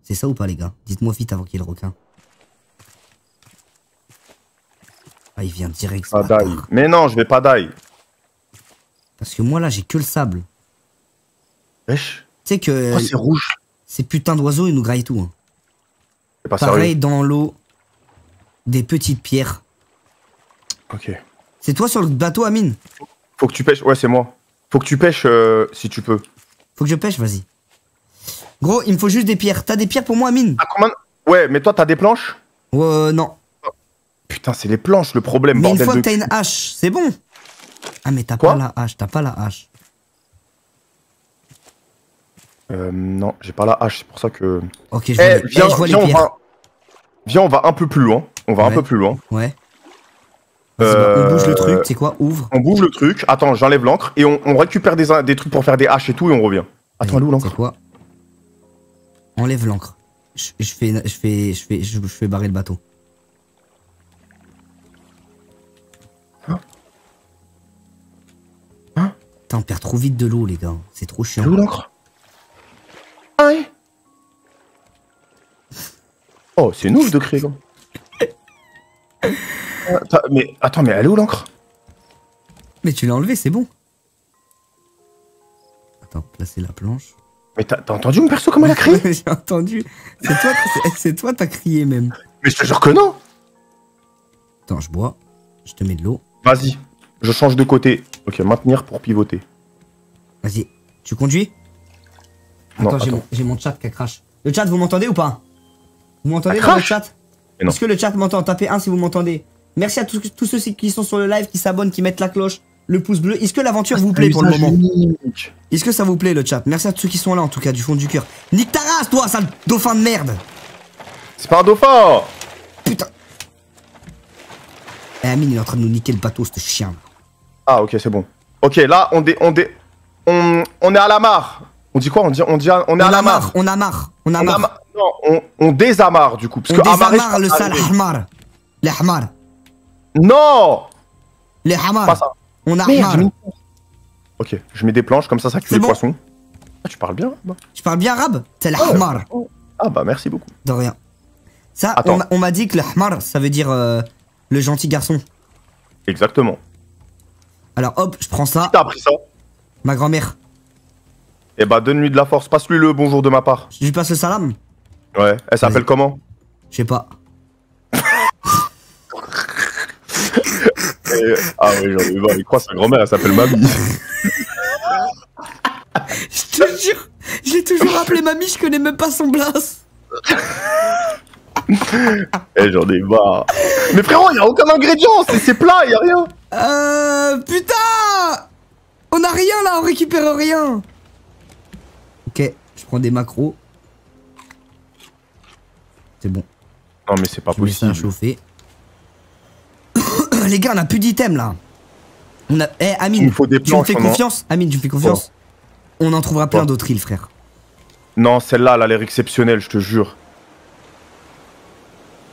C'est ça ou pas, les gars? Dites-moi vite avant qu'il y ait le requin. Ah, il vient direct, bâtard. d'ail. Mais non, je vais pas d'ail. Parce que moi, là, j'ai que le sable. Wesh. Tu sais que Oh, c'est rouge? ces putains d'oiseaux, ils nous graillent tout. hein. C'est pas Pareil sérieux. dans l'eau, des petites pierres. Ok. C'est toi sur le bateau, Amine? Faut que tu pêches. Ouais, c'est moi. Faut que tu pêches euh, si tu peux. Faut que je pêche, vas-y. Gros, il me faut juste des pierres. T'as des pierres pour moi, Amine Ah, combien Ouais, mais toi, t'as des planches Euh, non. Putain, c'est les planches le problème, Mais une fois de que t'as une hache, c'est bon. Ah, mais t'as pas la hache, t'as pas la hache. Euh, non, j'ai pas la hache, c'est pour ça que. Ok, je Eh, les- viens, eh, je vois viens, les on va... viens, on va un peu plus loin. On va un peu plus loin. Ouais. Bah, on bouge le Euh, truc, c'est quoi Ouvre. On bouge le truc. Attends, j'enlève l'encre et on, on récupère des, des trucs pour faire des haches et tout et on revient. Attends, elle est où l'encre? C'est quoi? Enlève l'encre. Je, je fais, je fais, je fais, je, je fais barrer le bateau. Hein Hein Putain, on perd trop vite de l'eau, les gars. C'est trop chiant. Elle est où l'encre Ah ouais Oh, c'est nouveau de créer. Attends, mais attends, mais elle est où l'encre? Mais tu l'as enlevé, c'est bon. Attends, placer la planche. Mais t'as entendu mon perso comment elle a crié J'ai entendu. C'est toi, c'est- toi, t'as crié même. Mais je te jure que non Attends, je bois. Je te mets de l'eau. Vas-y, je change de côté. Ok, maintenir pour pivoter. Vas-y. Tu conduis Attends, j'ai mon, chat qui crache. Le chat, vous m'entendez ou pas Vous m'entendez dans le chat. Est-ce que le chat m'entend Tapez 1 si vous m'entendez. Merci à tous, tous ceux qui sont sur le live, qui s'abonnent, qui mettent la cloche, le pouce bleu. Est-ce que l'aventure vous plaît pour le moment Est-ce que ça vous plaît le chat? Merci à tous ceux qui sont là en tout cas du fond du cœur. Nique ta race toi, sale dauphin de merde C'est pas un dauphin Putain Eh Amine il est en train de nous niquer le bateau ce chien. Ah ok, c'est bon. Ok, là, on, dé, on, dé, on, on est à la mare. On dit quoi? On dit, on dit, on est On à la a mare. marre, on a marre, on a On, marre. non, on, on désamarre du coup. Parce On que désamarre le sale hamar. Les hamar. Non Les Pas hamar. ça. On a Merde, hamar. j'ai mis une planche. Ok, je mets des planches comme ça, ça cuit C'est les bon. poissons. Ah, tu parles bien bah. Tu parles bien arabe C'est le hamar. Ah bah merci beaucoup. De rien. Ça, Attends. on m'a- dit que le hamar, ça veut dire euh, le gentil garçon. Exactement. Alors hop, je prends ça. T'as appris ça? Ma grand-mère. Eh bah donne-lui de la force, passe-lui le bonjour de ma part. Je lui passe le salam Ouais, elle s'appelle comment? Je sais pas. Ah oui, j'en ai marre, il croit sa grand-mère, elle s'appelle Mamie. Je te jure, je l'ai toujours appelé mamie, je connais même pas son blast. Eh, j'en ai marre. Mais frérot, y a aucun ingrédient, c'est c'est plat, y a rien. Euh. Putain On a rien là, on récupère rien Ok, je prends des macros. C'est bon, Non mais c'est pas je possible. chauffer. Les gars, on a plus d'items là. On a. Eh, Il Amine, me faut des tu me fais en- confiance? Amine, tu me fais confiance? On en trouvera plein d'autres îles, frère. Non, celle-là, elle a l'air exceptionnelle, je te jure.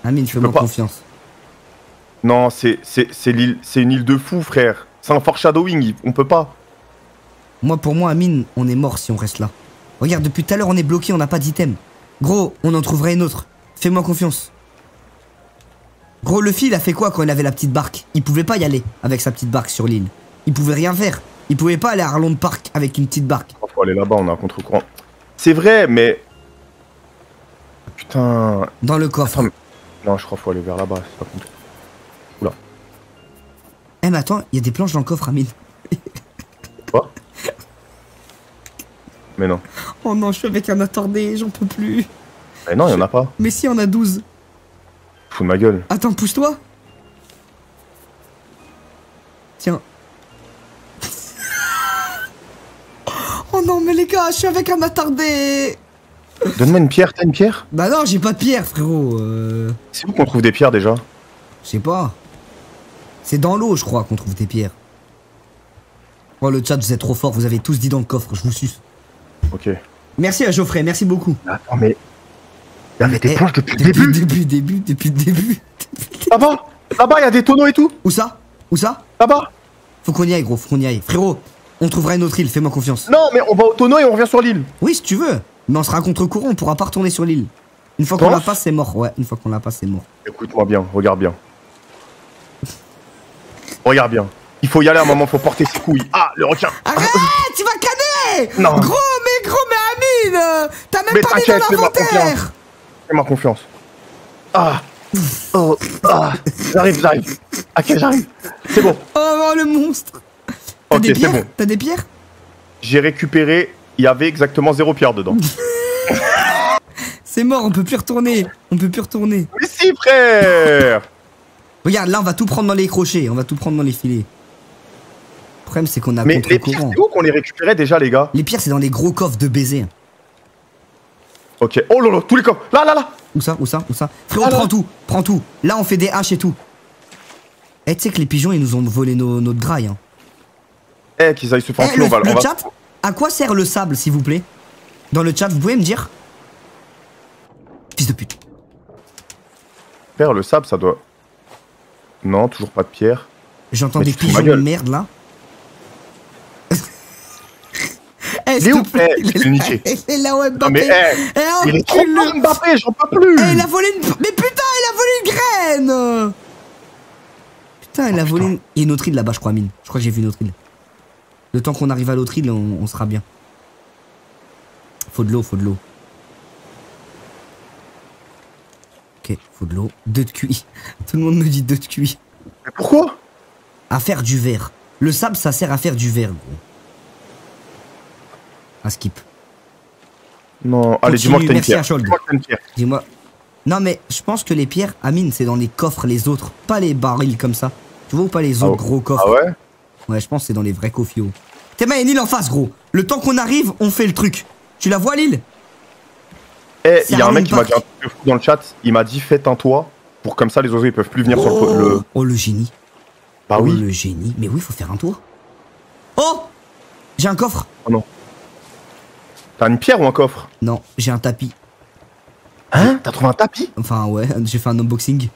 Amine, fais-moi pas. confiance. Non, c'est une île de fou, frère. C'est un foreshadowing, on peut pas. Moi, pour moi, Amine, on est mort si on reste là. Regarde, depuis tout à l'heure, on est bloqué, on n'a pas d'item. Gros, on en trouverait une autre. Fais-moi confiance. Gros, le fil a fait quoi quand il avait la petite barque? Il pouvait pas y aller avec sa petite barque sur l'île. Il pouvait rien faire. Il pouvait pas aller à Arlond Park avec une petite barque. Faut aller là-bas, on a un contre-courant. C'est vrai, mais. Putain. Dans le coffre. Attends, mais- Non, je crois qu'il faut aller vers là-bas, c'est pas compte. Eh mais attends, il y a des planches dans le coffre, Amine. Quoi? Mais non. Oh non, je suis avec un attardé, j'en peux plus. Mais non, il y en a pas. Mais si, on a 12. Fous de ma gueule. Attends, pousse-toi. Tiens. Oh non, mais les gars, je suis avec un attardé. Donne-moi une pierre, t'as une pierre? Bah non, j'ai pas de pierre, frérot. Euh... C'est où qu'on trouve des pierres déjà? Je sais pas. C'est dans l'eau, je crois, qu'on trouve des pierres. Oh, le chat, vous êtes trop fort. Vous avez tous dit dans le coffre, je vous suce. Ok. Merci à Geoffrey, merci beaucoup. Attends, mais. Il y avait des Eh, planches depuis le Depuis le début début, début, depuis le début. Là-bas Là-bas, il y a des tonneaux et tout Où ça? Où ça? Là-bas Faut qu'on y aille, gros, faut qu'on y aille. Frérot, on trouvera une autre île, fais-moi confiance. Non, mais on va au tonneau et on revient sur l'île. Oui, si tu veux. Mais on sera à contre-courant, on pourra pas retourner sur l'île. Une fois qu'on la passe, c'est mort. Ouais, une fois qu'on la passe, c'est mort. Écoute-moi bien, regarde bien. Regarde bien. Il faut y aller à un moment, faut porter ses couilles. Ah, le requin Arrête Tu vas canner Non. Gros, mais gros, mais Amine euh, T'as même Mais pas mis dans l'inventaire Fais-moi confiance. Ah Oh Ah J'arrive, j'arrive. Ok, j'arrive. C'est bon. Oh, le monstre T'as des pierres bon. T'as des pierres J'ai récupéré. Il y avait exactement zéro pierre dedans. C'est mort, on peut plus retourner. On peut plus retourner. Mais si, frère Regarde, là, on va tout prendre dans les crochets. On va tout prendre dans les filets. Le problème, c'est qu'on a Mais les pierres, contre-courant. c'est où qu'on les récupérait déjà, les gars? Les pierres, c'est dans les gros coffres de baiser. Ok. Oh là là, tous les coffres. Là, là, là Où ça Où ça Où ça? Frérot, Ah, prends tout. Prends tout. Là, on fait des haches et tout. Eh, tu sais que les pigeons, ils nous ont volé nos, notre graille. Hein. Eh, qu'ils aillent se faire Eh, le, on va, le va- chat, à quoi sert le sable, s'il vous plaît? Dans le chat, vous pouvez me dire? Fils de pute. Faire le sable, ça doit. Non, toujours pas de pierre. J'entends des pigeons de merde là. Il est où l'ai niqué. Il est là, ouais, Non, mais, Mbappé. eh, Eh, il est trop fort, Mbappé, j'en peux plus Eh, il a volé une. Mais putain, il a volé une graine Putain, il a Oh, volé une. Il y a une autre île là-bas, je crois, mine. Je crois que j'ai vu une autre île. Le temps qu'on arrive à l'autre île, on, on sera bien. Faut de l'eau, faut de l'eau. Ok, faut de l'eau. Deux de QI. Tout le monde me dit deux de QI. Mais pourquoi? À faire du verre. Le sable, ça sert à faire du verre, gros. Un skip. Non, allez, dis-moi que t'as une pierre. Dis-moi. Non, mais je pense que les pierres, Amine, c'est dans les coffres, les autres. Pas les barils comme ça. Tu vois ou pas les autres Ah, gros coffres Ah ouais Ouais, je pense que c'est dans les vrais cofios. T'es il y a une île en face, gros. Le temps qu'on arrive, on fait le truc. Tu la vois, l'île Eh, il y a un mec qui m'a dit un truc fou dans le chat. Il m'a dit faites un toit pour comme ça les oiseaux ils peuvent plus venir sur le. le- Oh, le génie. Bah oh, oui. le génie. Mais oui, faut faire un tour. Oh J'ai un coffre. T'as une pierre ou un coffre Non, j'ai un tapis. Hein T'as trouvé un tapis? Enfin, ouais, j'ai fait un unboxing.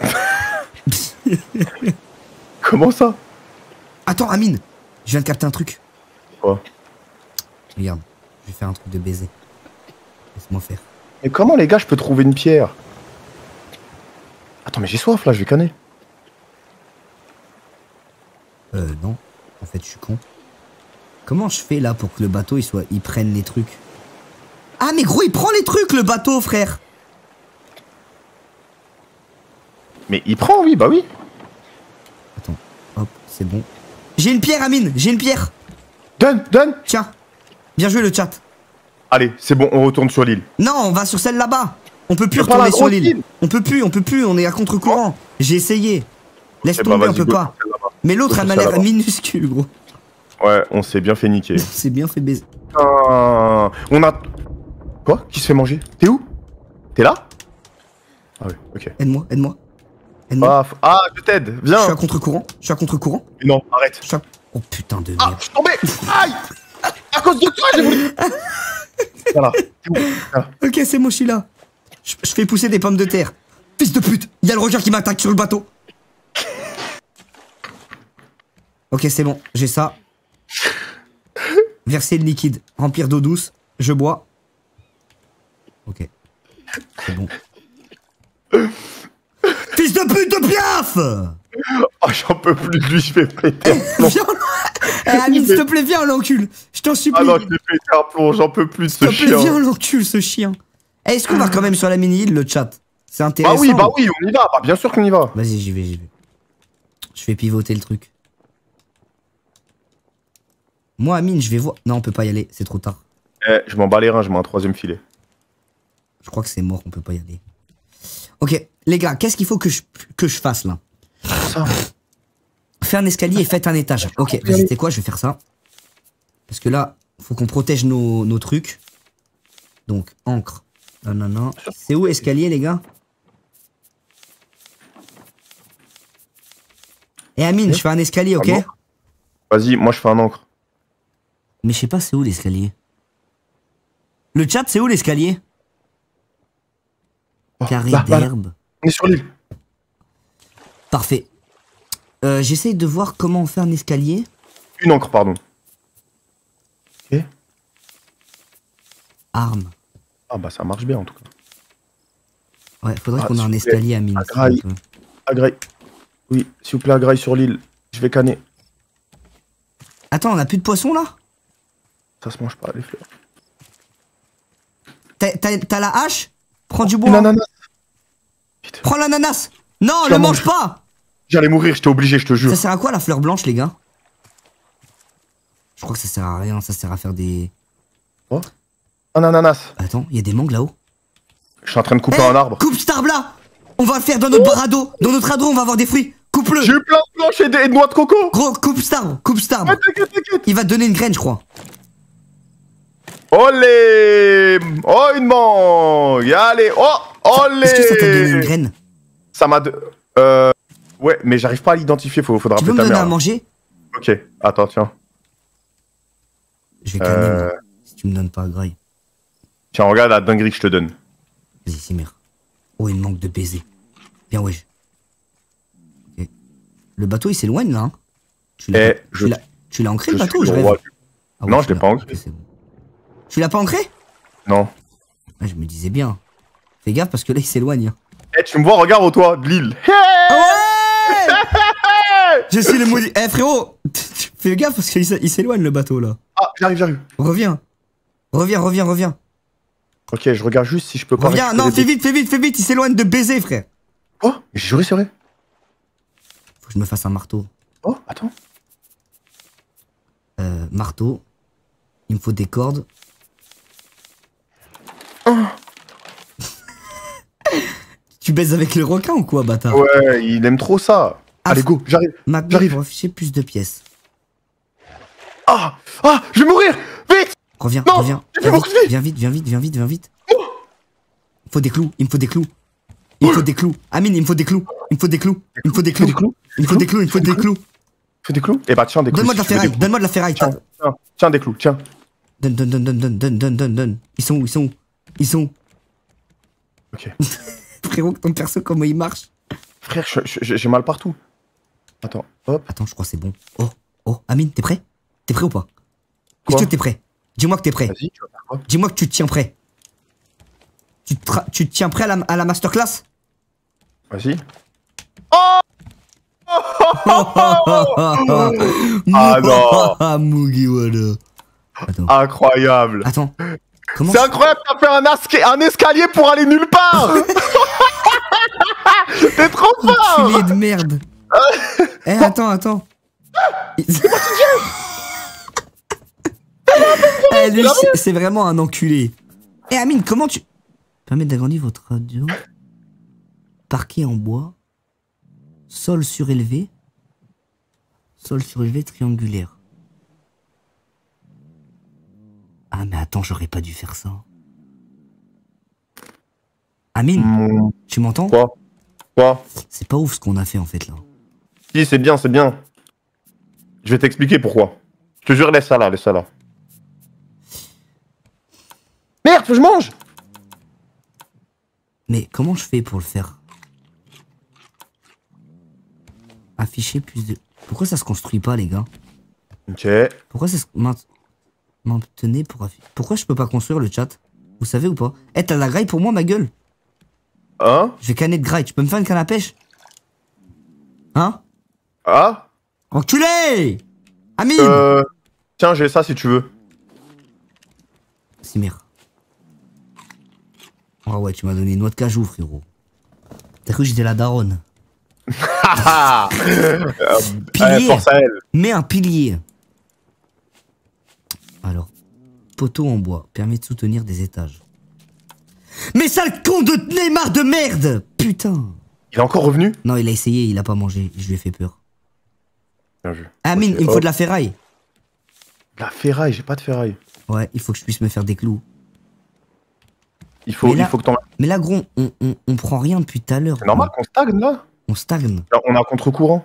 Comment ça? Attends, Amine, je viens de capter un truc. Quoi? Regarde, je vais faire un truc de baiser. Laisse-moi faire. Mais comment les gars je peux trouver une pierre? Attends mais j'ai soif là, je vais canner. Euh, non. En fait, je suis con. Comment je fais là pour que le bateau il soit, il prenne les trucs? Ah mais gros, il prend les trucs le bateau, frère. Mais il prend oui, bah oui. Attends, hop, c'est bon. J'ai une pierre, Amine, j'ai une pierre. Donne, donne Tiens, bien joué le chat. Allez, c'est bon, on retourne sur l'île. Non, on va sur celle là-bas. On peut plus retourner sur l'île. île. On peut plus, on peut plus, on est à contre-courant. J'ai essayé. Laisse Eh bah, tomber, on peut pas. Mais l'autre, elle m'a l'air minuscule, gros. Ouais, on s'est bien fait niquer. C'est bien fait baiser. Putain, on a. Quoi? Qui se fait manger? T'es où? T'es là? Ah oui, ok. Aide-moi, aide-moi. Aide-moi. Ah, ah, je t'aide, je suis à viens contre-courant. Je suis à contre-courant. Non, arrête Je suis à- Oh putain de Ah, merde. je suis tombé Aïe À cause de toi, j'ai voulu Voilà, où? Voilà. Ok, c'est moi, je suis là. Je, je fais pousser des pommes de terre. Fils de pute, il y a le requin qui m'attaque sur le bateau. Ok, c'est bon, j'ai ça. Verser le liquide, remplir d'eau douce, je bois. Ok. C'est bon. Fils de pute de piaf Oh, j'en peux plus de lui, je vais péter. plomb. Viens, Eh, Amine, s'il te plaît, viens, on l'encule. Je t'en supplie. Ah non, je vais péter un plomb, j'en peux plus de s'il ce te plaît, viens, chien. on l'encule, ce chien. Eh, Est-ce qu'on va quand même sur la mini-île, le chat? C'est Bah intéressant. oui, bah oui, on y va. Bah, bien sûr qu'on y va. Vas-y, j'y vais, j'y vais. Je vais pivoter le truc. Moi, Amine, je vais voir. Non, on peut pas y aller, c'est trop tard. Eh, je m'en bats les reins, je mets un troisième filet. Je crois que c'est mort, on peut pas y aller. Ok, les gars, qu'est-ce qu'il faut que je, que je fasse là? Ça. Faire un escalier et faites un étage. Ok, vous savez quoi, je vais faire ça. Parce que là, faut qu'on protège nos, nos trucs. Donc, encre. Non, non, non. C'est où escalier, les gars? Et Amine, je fais un escalier, ok? Ah Vas-y, moi je fais un encre. Mais je sais pas c'est où l'escalier? Le chat, c'est où l'escalier? Oh, Carré là. d'herbe. On est sur l'île. Parfait. Euh, J'essaye de voir comment on fait un escalier. Une encre, pardon. Ok. Arme. Ah bah ça marche bien en tout cas. Ouais, faudrait Ah, qu'on ait un escalier à mine. Ah, graille. Agraille. Oui, s'il vous plaît, agraille sur l'île. Je vais canner. Attends, on a plus de poissons là? Ça se mange pas, les fleurs. T'as- la hache? Prends du bois. Prends l'ananas. Non, Je le mange mange. pas J'allais mourir, j'étais obligé, je te jure. Ça sert à quoi la fleur blanche, les gars? Je crois que ça sert à rien, ça sert à faire des... Un ananas. Attends, il y a des mangues là-haut. Je suis en train de couper Eh, un arbre. Coupe cet arbre là On va le faire dans notre radeau Dans notre radeau, on va avoir des fruits Coupe-le J'ai eu plein de planches et de noix de coco. Gros, coupe cet arbre Coupe cet arbre. Il va te donner une graine, je crois. Olé Oh, une mangue Allez Oh Olé Est-ce que ça t'a donné une graine? Ça m'a... de- Euh... Ouais, mais j'arrive pas à l'identifier, faut, faudra Tu peux appeler me ta donner à manger? Ok, attends, tiens. Je vais calmer, Euh... moi, si tu me donnes pas graille. Tiens, regarde la dinguerie que je te donne. Vas-y, c'est mère. Oh, il manque de baiser. Bien, wesh. Ok. Le bateau, il s'éloigne, là. hein tu l'as Eh, tu je- tu ancré, Je le bateau je Ah ouais, Non, tu je l'ai pas ancré. Tu l'as pas ancré? Non. Ah, Je me disais bien. Fais gaffe parce que là, il s'éloigne. hein. Eh, tu me vois, regarde au toit de l'île. Ouais Je suis le maudit. Eh, frérot Fais gaffe parce qu'il s'é- il s'éloigne, le bateau, là. Ah, j'arrive, j'arrive. Reviens. Reviens, reviens, reviens. Ok, je regarde juste si je peux pas. Reviens. Non, fais vite, fais vite, fais vite. Il s'éloigne de baiser, frère. Oh, j'ai juré, c'est vrai. Faut que je me fasse un marteau. Oh, attends. Euh, marteau. Il me faut des cordes. Tu baises avec le requin ou quoi, bâtard? Ouais, il aime trop ça. Ah, Allez, go, j'arrive. J'arrive. pour afficher plus de pièces. Ah Ah Je vais mourir Vite Reviens, reviens. Viens vite, viens vite, viens vite, viens vite, viens vite. Oh il faut des clous, il me faut des clous. Il me faut oh. des clous. Amine, il me faut des clous. Il me faut des clous. Il me faut des clous. Il me faut des clous, il me faut des clous. Il me faut des clous Eh bah tiens des clous. Donne-moi de la ferraille, donne-moi de la ferraille. Tiens, des clous, tiens. Donne, donne, donne, donne, donne, donne, donne, donne. Ils sont où Ils sont où? Ils sont où? Ok. Frérot, ton perso, comment il marche Frère, j'ai mal partout. Attends, hop. Attends, je crois que c'est bon. Oh, oh, Amine, t'es prêt? T'es prêt ou pas? Quoi Est-ce que t'es prêt? Dis-moi que t'es prêt. Vas-y, tu vas faire quoi? Dis-moi que tu te tiens prêt. Tu te, tra- tu te tiens prêt à la, à la masterclass? Vas-y. Ah non. Mugiwara. Attends. Incroyable. Attends. C'est incroyable, t'as fait un, asca- un escalier pour aller nulle part T'es trop fort Enculé de merde. Eh, attends, attends. Eh, c'est- c'est vraiment un enculé. Eh, Amine, comment tu. Permettre d'agrandir votre radio. Parquet en bois. Sol surélevé. Sol surélevé triangulaire? Ah, mais attends, j'aurais pas dû faire ça. Amine, Mon- tu m'entends? Quoi? Quoi? C'est pas ouf ce qu'on a fait en fait là. Si, c'est bien, c'est bien. Je vais t'expliquer pourquoi. Je te jure, laisse ça là, laisse ça là. Merde, faut que je mange Mais comment je fais pour le faire? Afficher plus de... Pourquoi ça se construit pas les gars? Ok. Pourquoi ça se... maint- Maintenez pour afficher... Pourquoi je peux pas construire le chat? Vous savez ou pas? Eh t'as la graille pour moi ma gueule Hein? Je vais canner de graille, tu peux me faire une canne à pêche? Hein? Ah? Enculé Amine euh... Tiens, j'ai ça si tu veux. Simer. Ah ouais, tu m'as donné une noix de cajou, frérot. T'as cru que j'étais la daronne? Pilier. force à elle. Mets un pilier. Alors, poteau en bois permet de soutenir des étages. Mais sale con de Neymar de merde Putain Il est encore revenu? Non, il a essayé, il a pas mangé. Je lui ai fait peur. Bien vu. Amine, Ok, il me faut de la ferraille. La ferraille, j'ai pas de ferraille. Ouais, il faut que je puisse me faire des clous. Il faut, Mais là- il faut que t'en... Mais là, gros, on, on, on prend rien depuis tout à l'heure. C'est normal qu'on stagne là? On stagne. Là, On est à contre-courant.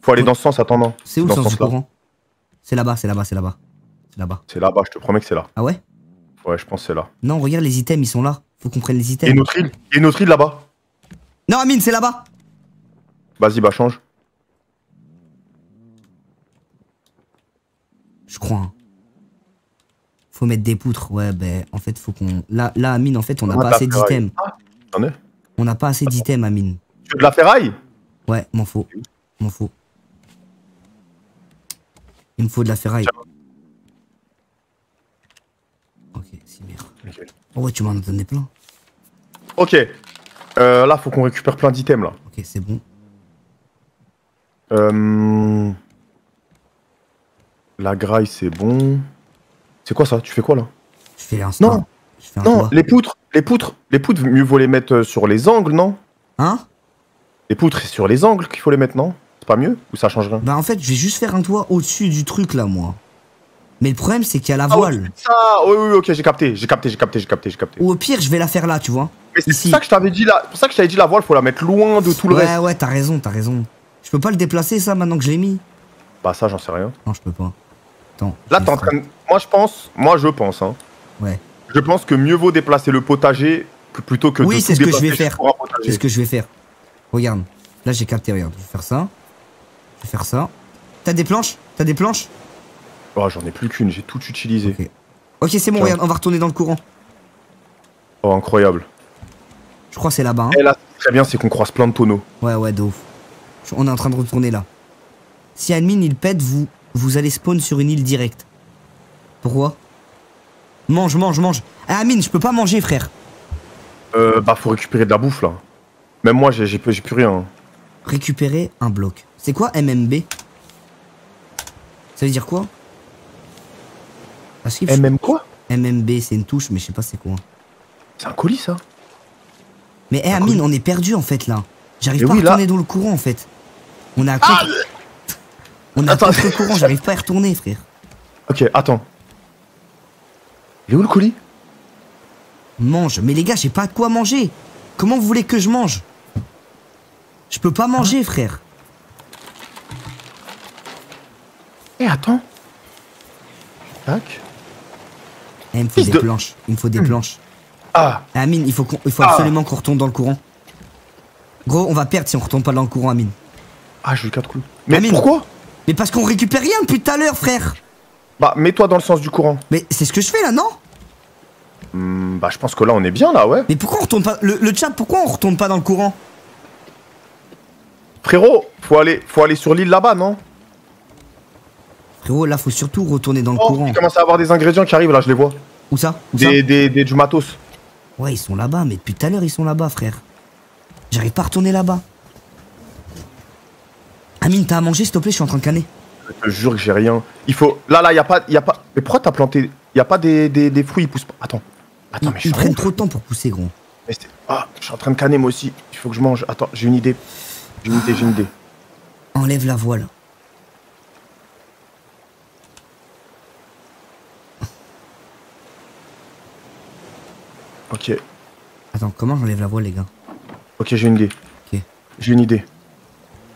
Faut aller dans ce sens, attendant. C'est où le sens du sens-là. courant? C'est là-bas, c'est là-bas, c'est là-bas. C'est là-bas. C'est là-bas, je te promets que c'est là. Ah ouais? Ouais, je pense que c'est là. Non, regarde les items, ils sont là. Faut qu'on prenne les items. une autre île. Il y a une autre île là-bas. Non, Amine, c'est là-bas. Vas-y, bah change. Je crois. hein. Faut mettre des poutres. Ouais, ben, en fait, faut qu'on. Là, là, Amine, en fait, on n'a Ah, pas ta assez d'items. Ah, On n'a pas assez d'items, Amine. Tu veux de la ferraille? Ouais, m'en faut. M'en faut. Il me faut de la ferraille. Oh ouais, tu m'en as donné plein. Ok. Euh, là, faut qu'on récupère plein d'items là. Ok, c'est bon. Euh... La graille, c'est bon. C'est quoi ça? Tu fais quoi là? Je fais l'instant. Non. Je fais un Non, toit. les poutres, les poutres, les poutres, mieux vaut les mettre euh, sur les angles, non? Hein? Les poutres, c'est sur les angles qu'il faut les mettre, non? C'est pas mieux? Ou ça change rien? Bah en fait, je vais juste faire un toit au-dessus du truc là, moi. Mais le problème, c'est qu'il y a la Ah, voile. ouais, Ça, oui, oui, ok, j'ai capté, j'ai capté, j'ai capté, j'ai capté, j'ai capté. Ou au pire, je vais la faire là, tu vois. Mais c'est pour ça que je t'avais dit là, pour ça que je t'avais dit la voile, faut la mettre loin de tout le ouais, reste. ouais, t'as raison, t'as raison. Je peux pas le déplacer ça maintenant que je l'ai mis Bah ça, j'en sais rien. Non, je peux pas. Attends. Là, t'es en train de... Moi, je pense, moi, je pense, hein. Ouais, Je pense que mieux vaut déplacer le potager plutôt que Oui, de c'est ce que je vais faire. c'est ce que je vais faire. Regarde. Là, j'ai capté, regarde. Je vais faire ça. Je vais faire ça. T'as des planches? T'as des planches? Oh, j'en ai plus qu'une, j'ai tout utilisé. Ok. C'est bon, regarde, on va retourner dans le courant. Oh, incroyable. Je crois que c'est là-bas. hein. Et là, ce qui serait bien, c'est qu'on croise plein de tonneaux. Ouais, ouais, de ouf. On est en train de retourner là. Si admin il pète, vous, vous allez spawn sur une île directe. Pourquoi? Mange, mange, mange. Ah, Amine, je peux pas manger, frère. Euh, bah, faut récupérer de la bouffe, là. Même moi, j'ai plus j'ai plus rien. Récupérer un bloc. C'est quoi MMB Ça veut dire quoi? Parce que MM quoi? MMB, c'est une touche, mais je sais pas c'est quoi. C'est un colis, ça Mais eh, Amine, on est perdu en fait là. J'arrive pas oui, à là- retourner dans le courant en fait. On est à contre... On est à Attends. contre-courant, j'arrive pas à y retourner, frère. Ok, attends. Il est où le colis? Mange. Mais les gars, j'ai pas de quoi manger. Comment vous voulez que je mange? Je peux pas manger, frère. Eh, attends. Tac. Eh, il me faut des de- planches. Il me faut des planches. Ah Amine, il faut, qu'on- il faut Ah. absolument qu'on retourne dans le courant. Gros, on va perdre si on retourne pas dans le courant, Amine. Ah, j'ai eu 4 coups. Mais Amine. pourquoi? Mais parce qu'on récupère rien depuis tout à l'heure, frère. Bah, mets-toi dans le sens du courant. Mais c'est ce que je fais là, non? Hmm, bah, je pense que là, on est bien, là, ouais. Mais pourquoi on retourne pas le, le chat, pourquoi on retourne pas dans le courant? Frérot, faut aller, faut aller sur l'île là-bas, non? Frérot, là, faut surtout retourner dans le Oh, courant. il commence à avoir des ingrédients qui arrivent, là, je les vois. Où ça? Où ça? Des, des, des, du matos. Ouais, ils sont là-bas, mais depuis tout à l'heure, ils sont là-bas, frère. J'arrive pas à retourner là-bas. Amine, t'as à manger, s'il te plaît, je suis en train de canner. Je te jure que j'ai rien. Il faut. Là, là, y a pas. Y a pas... Mais pourquoi t'as planté. Y a pas des, des, des fruits, ils poussent pas? Attends. Attends, Ils, mais je ils prennent trop de temps pour pousser, gros. Mais Ah, je suis en train de canner moi aussi. Il faut que je mange. Attends, j'ai une idée. J'ai une idée, j'ai une idée. Enlève la voile. Ok. Attends, comment j'enlève la voile, les gars Ok, j'ai une idée. Ok. J'ai une idée.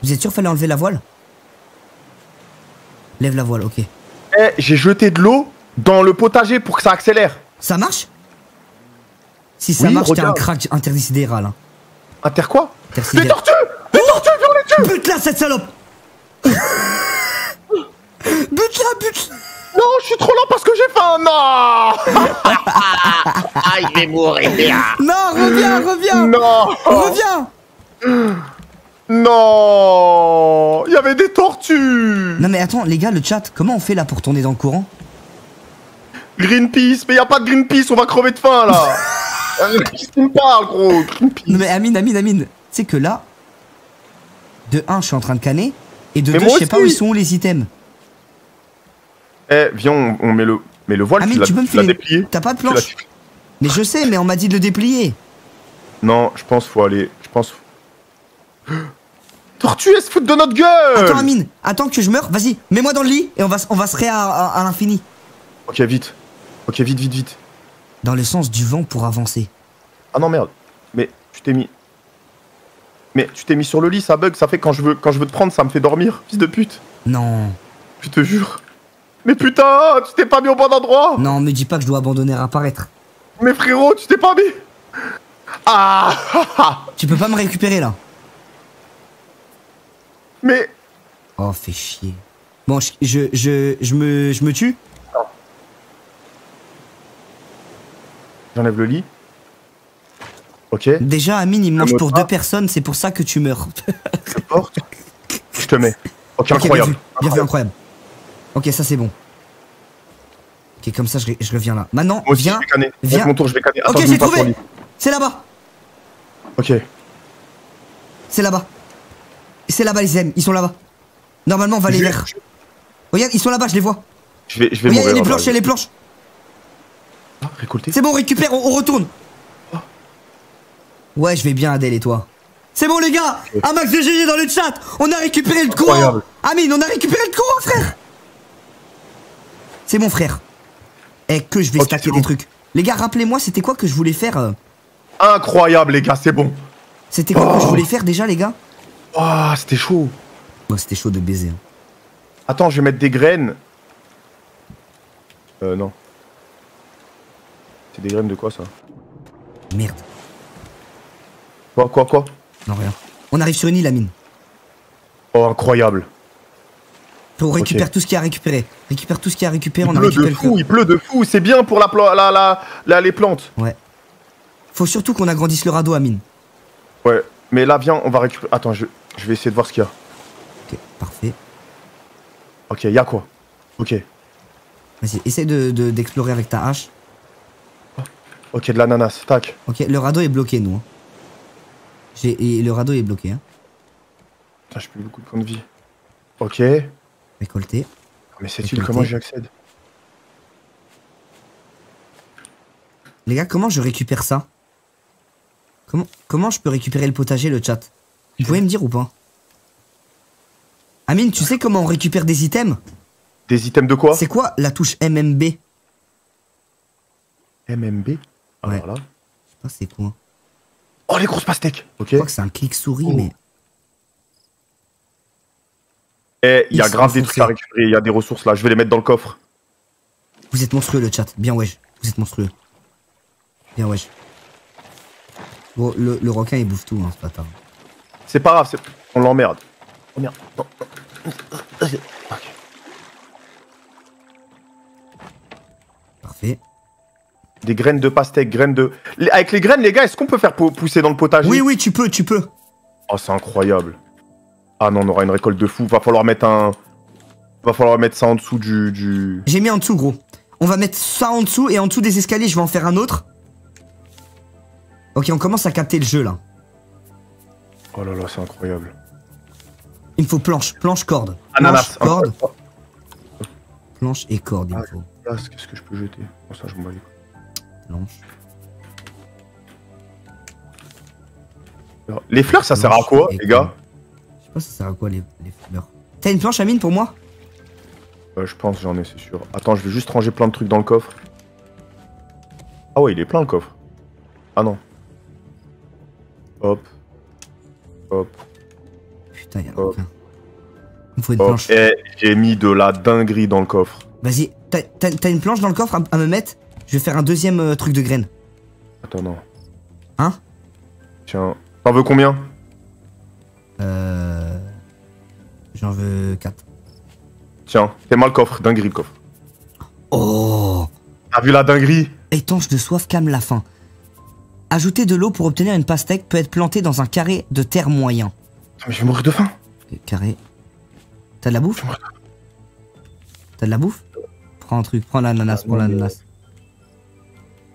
Vous êtes sûr fallait enlever la voile Lève la voile, ok. Eh, j'ai jeté de l'eau dans le potager pour que ça accélère. Ça marche Si ça Oui, marche, t'es un crack intersidéral. Hein. Inter quoi Les tortues Les tortues, viens, on les tue Bute-la, cette salope Bute-la, bute Non, je suis trop lent parce que j'ai faim. Non Ah, il va mourir. Non, reviens, reviens Non Reviens Non Il y avait des tortues Non mais attends, les gars, le chat, comment on fait là pour tourner dans le courant? Greenpeace, mais y a pas de Greenpeace, on va crever de faim là Qu'est-ce qu'il me parle, gros Greenpeace? Non mais Amine, Amine, Amine, tu sais que là, de 1, je suis en train de canner, et de Mais 2, moi je sais pas où ils sont où les items. Eh, viens, on, on met le. Mais le voile, tu l'as tu peux me filer déplié T'as pas de planche Mais je sais, mais on m'a dit de le déplier. Non, je pense faut aller. Je pense. Tortue, elle se fout de notre gueule Attends Amine, attends que je meure, vas-y, mets-moi dans le lit, et on va, on va se réa à, à l'infini. Ok, vite. Ok, vite, vite, vite. Dans le sens du vent pour avancer. Ah non, merde. Mais tu t'es mis. Mais tu t'es mis sur le lit, ça bug, ça fait quand je veux, quand je veux te prendre, ça me fait dormir, fils de pute. Non, Je te jure. Mais putain, tu t'es pas mis au bon endroit non, me dis pas que je dois abandonner à apparaître. Mais frérot, tu t'es pas mis Ah Tu peux pas me récupérer là Mais. Oh, fais chier. Bon, je, je, je, je me, je me tue J'enlève le lit. Ok, Déjà, Amine, il mange pour pas. deux personnes, c'est pour ça que tu meurs. je porte. Je te mets. Ok, Ok, incroyable. Bien vu, bien vu, incroyable. Ok, ça c'est bon. Ok, comme ça, je, je reviens là. Maintenant, Moi aussi, viens. je vais viens. Mon tour, je vais canner. Attends, Ok, je j'ai trouvé. C'est là-bas. Ok. C'est là-bas. C'est là-bas, les amis. Ils sont là-bas. Normalement, on va les Je- vers. Regarde, ils sont là-bas, je les vois. Je vais, je vais Regarde, les là, planches, il y a là. les planches. Ah, récolter C'est bon, on récupère, on, on retourne. Ouais, je vais bien, Adèle, et toi C'est bon, les gars Un max de GG dans le chat On a récupéré le courant. Amine, on a récupéré le courant, frère C'est mon frère. Eh, que je vais Ok, stacker des bon. trucs. Les gars, rappelez-moi, c'était quoi que je voulais faire euh, Incroyable, les gars, c'est bon. C'était quoi que je Oh. voulais faire déjà, les gars Ah, c'était chaud. Bon, c'était chaud de baiser. hein. Attends, je vais mettre des graines. Euh, non. C'est des graines de quoi, ça Merde. Quoi, quoi, quoi Non, rien. On arrive sur une île, Amine. Oh, incroyable. On récupère tout ce qu'il y a à récupérer. Récupère tout ce qu'il y a à récupérer, Il on a pleut récupéré de fou, il pleut de fou. C'est bien pour la, la, la, la- les plantes. Ouais. Faut surtout qu'on agrandisse le radeau, Amine. Ouais, mais là, viens, on va récupérer. Attends, je, je vais essayer de voir ce qu'il y a. Ok, parfait. Ok, il y a quoi? Ok. Vas-y, essaye de- de- d'explorer avec ta hache. Ok, de l'ananas. Tac. Ok, le radeau est bloqué, nous. hein. J'ai- et le radeau est bloqué, hein. Putain, j'ai plus beaucoup de points de vie. Ok. Récolté. Mais cette île, comment j'y accède Les gars, comment je récupère ça? Comment, comment je peux récupérer le potager, le chat? Vous pouvez me dire ou pas? Amine, tu sais comment on récupère des items? Des items de quoi? C'est quoi la touche MMB Je sais MMB Alors Ouais. là. pas c'est quoi. Oh, les grosses pastèques Ok. Je crois que c'est un clic souris, Oh. mais... Eh, il y a grave des trucs à récupérer. Il y a des ressources là. Je vais les mettre dans le coffre. Vous êtes monstrueux, le chat. Bien, wesh. Vous êtes monstrueux. Bien, wesh. Bon, le, le requin, il bouffe tout, hein, ce bâtard. C'est pas grave, c'est- on l'emmerde. Oh merde. Non, non. Ok. Parfait. Des graines de pastèque, graines de. Avec les graines, les gars, est-ce qu'on peut faire pou- pousser dans le potager? Oui, oui, tu peux, tu peux. Oh, c'est incroyable. Ah non, on aura une récolte de fou. Va falloir mettre un. Va falloir mettre ça en dessous du. du... J'ai mis en dessous, gros. On va mettre ça en dessous et en dessous des escaliers, je vais en faire un autre. Ok, on commence à capter le jeu là. Oh là là, c'est incroyable. Il me faut planche, planche, corde. Ananas. Planche, corde, planche et corde, il me Ah. faut. Qu'est-ce que je peux jeter? Oh, ça, je m'en. Planche. Les fleurs, ça sert à quoi, les gars? Sais pas ça sert à quoi les, les fleurs. T'as une planche à mine pour moi? Euh, Je pense, j'en ai, c'est sûr. Attends, je vais juste ranger plein de trucs dans le coffre. Ah ouais, il est plein le coffre. Ah non. Hop. Hop. Putain, y'a le Oh. requin. Il me faut une Hop. planche. Et j'ai mis de la dinguerie dans le coffre. Vas-y, t'as- une planche dans le coffre à, à me mettre? Je vais faire un deuxième euh, truc de graines. Attends, non. Hein? Tiens. T'en veux combien? Euh. J'en veux 4. Tiens, t'es mal le coffre, dinguerie le coffre. Oh T'as vu la dinguerie? Étanche de soif calme la faim. Ajouter de l'eau pour obtenir une pastèque peut être plantée dans un carré de terre moyen. Mais je vais mourir de faim. Carré T'as de la bouffe? T'as de la bouffe? Prends un truc, prends l'ananas, prends l'ananas.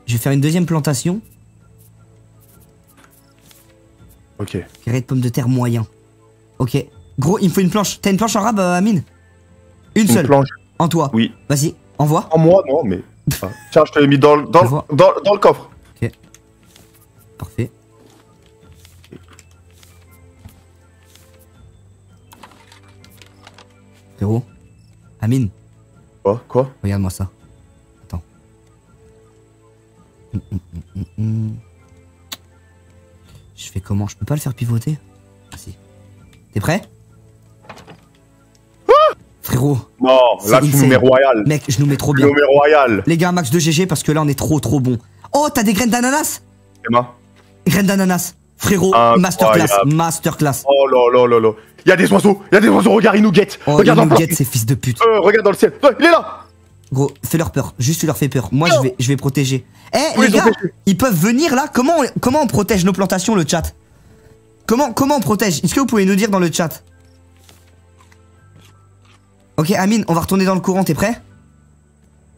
Je vais faire une deuxième plantation. Ok. Carré de pommes de terre moyen. Ok. Gros, il me faut une planche. T'as une planche en rab, euh, Amine? Une Une seule. planche. En toi. Oui. Vas-y, envoie. En moi, non, mais. Ah. Tiens, je te l'ai mis dans, le- dans, dans, dans le coffre. Parfait. Frérot. Amine, Quoi Quoi? Regarde-moi ça. Attends. Hum, hum, hum. Je fais comment? Je peux pas le faire pivoter? T'es prêt? Frérot, Non, là, tu nous mets royal. mec, je nous mets trop bien. nous mets royal. Les gars, max de GG parce que là on est trop trop bon. Oh, t'as des graines d'ananas? Emma. Graines d'ananas. Frérot, Incroyable. masterclass, masterclass. Oh là là là là. Il y a des oiseaux. Il y a des oiseaux. Regarde, ils nous guettent. Oh, regarde ils nous guettent, ces fils de pute. Euh, regarde dans le ciel. Il est là. Gros, fais-leur peur. Juste tu leur fais peur. Moi, je vais, je vais protéger. Eh, les les gars, ils peuvent venir là? Comment on, comment on protège nos plantations, le chat? Comment, comment on protège? Est-ce que vous pouvez nous dire dans le chat? Ok, Amine, on va retourner dans le courant, t'es prêt?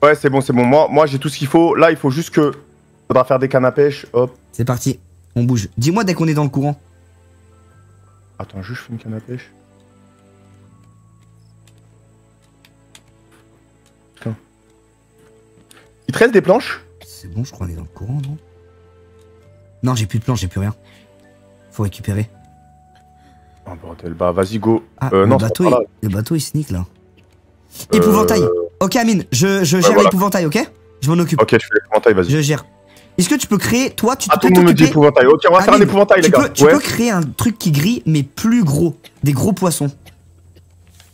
Ouais, c'est bon, c'est bon. Moi, moi j'ai tout ce qu'il faut. Là, il faut juste que. Faudra faire des cannes à pêche. Hop. C'est parti, on bouge. Dis-moi dès qu'on est dans le courant. Attends, juste je fais une canne à pêche. Putain. Il te reste des planches? C'est bon, je crois qu'on est dans le courant, non? Non, j'ai plus de planche, j'ai plus rien. Faut récupérer. Oh bordel, bah vas-y, go. Ah, Euh, le, non, bateau, il, le bateau, il sneak là. Épouvantail. Ok, Amine, je, je gère l'épouvantail, ok? Je m'en occupe. Ok, je fais l'épouvantail, vas-y. Je gère. Est-ce que tu peux créer, toi, tu Ah, peux me dit épouvantail. Ok, on va faire un épouvantail, tu les peux, gars. tu ouais. peux créer un truc qui grille, mais plus gros. Des gros poissons.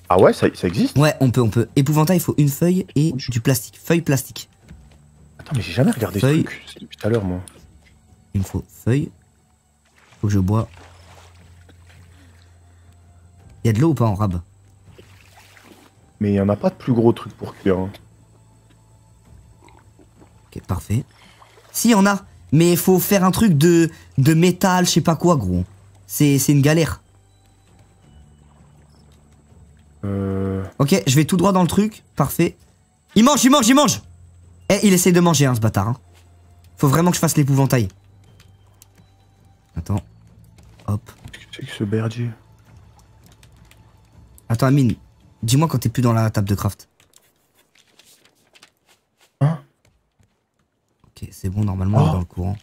Ah ouais, ça, ça existe? Ouais, on peut, on peut. Épouvantail, il faut une feuille et du plastique. Feuille plastique. Attends, mais j'ai jamais regardé ce Feuille. truc. C'est depuis tout à l'heure, moi. Il me faut feuille. Faut que je bois. Il y a de l'eau ou pas en rab? Mais il y en a pas de plus gros truc pour cuire. hein. Ok, parfait. Si, y en a. Mais il faut faire un truc de, de métal, je sais pas quoi, gros. C'est c'est une galère. Euh. Ok, je vais tout droit dans le truc. Parfait. Il mange, il mange, il mange Eh, il essaye de manger, hein, ce bâtard. hein. Faut vraiment que je fasse l'épouvantail. Attends. Hop. Qu'est-ce que c'est que ce berger Attends, Amine. Dis-moi quand t'es plus dans la table de craft. Hein? Ok, c'est bon, normalement, on est Oh. dans le courant.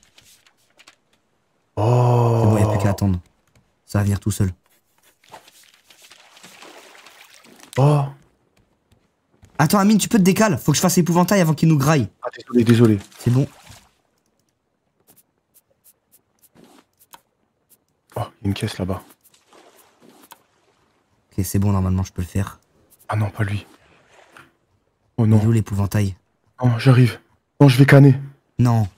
Oh C'est bon, y a plus qu'à attendre. Ça va venir tout seul. Oh Attends, Amine, tu peux te décaler. Faut que je fasse l'épouvantail avant qu'il nous graille. Ah, désolé, désolé. C'est bon. Oh, il y a une caisse là-bas. Ok, c'est bon, normalement, je peux le faire. Ah non, pas lui. Oh Il est non, où l'épouvantail? Non, j'arrive. Non, je vais canner. Non.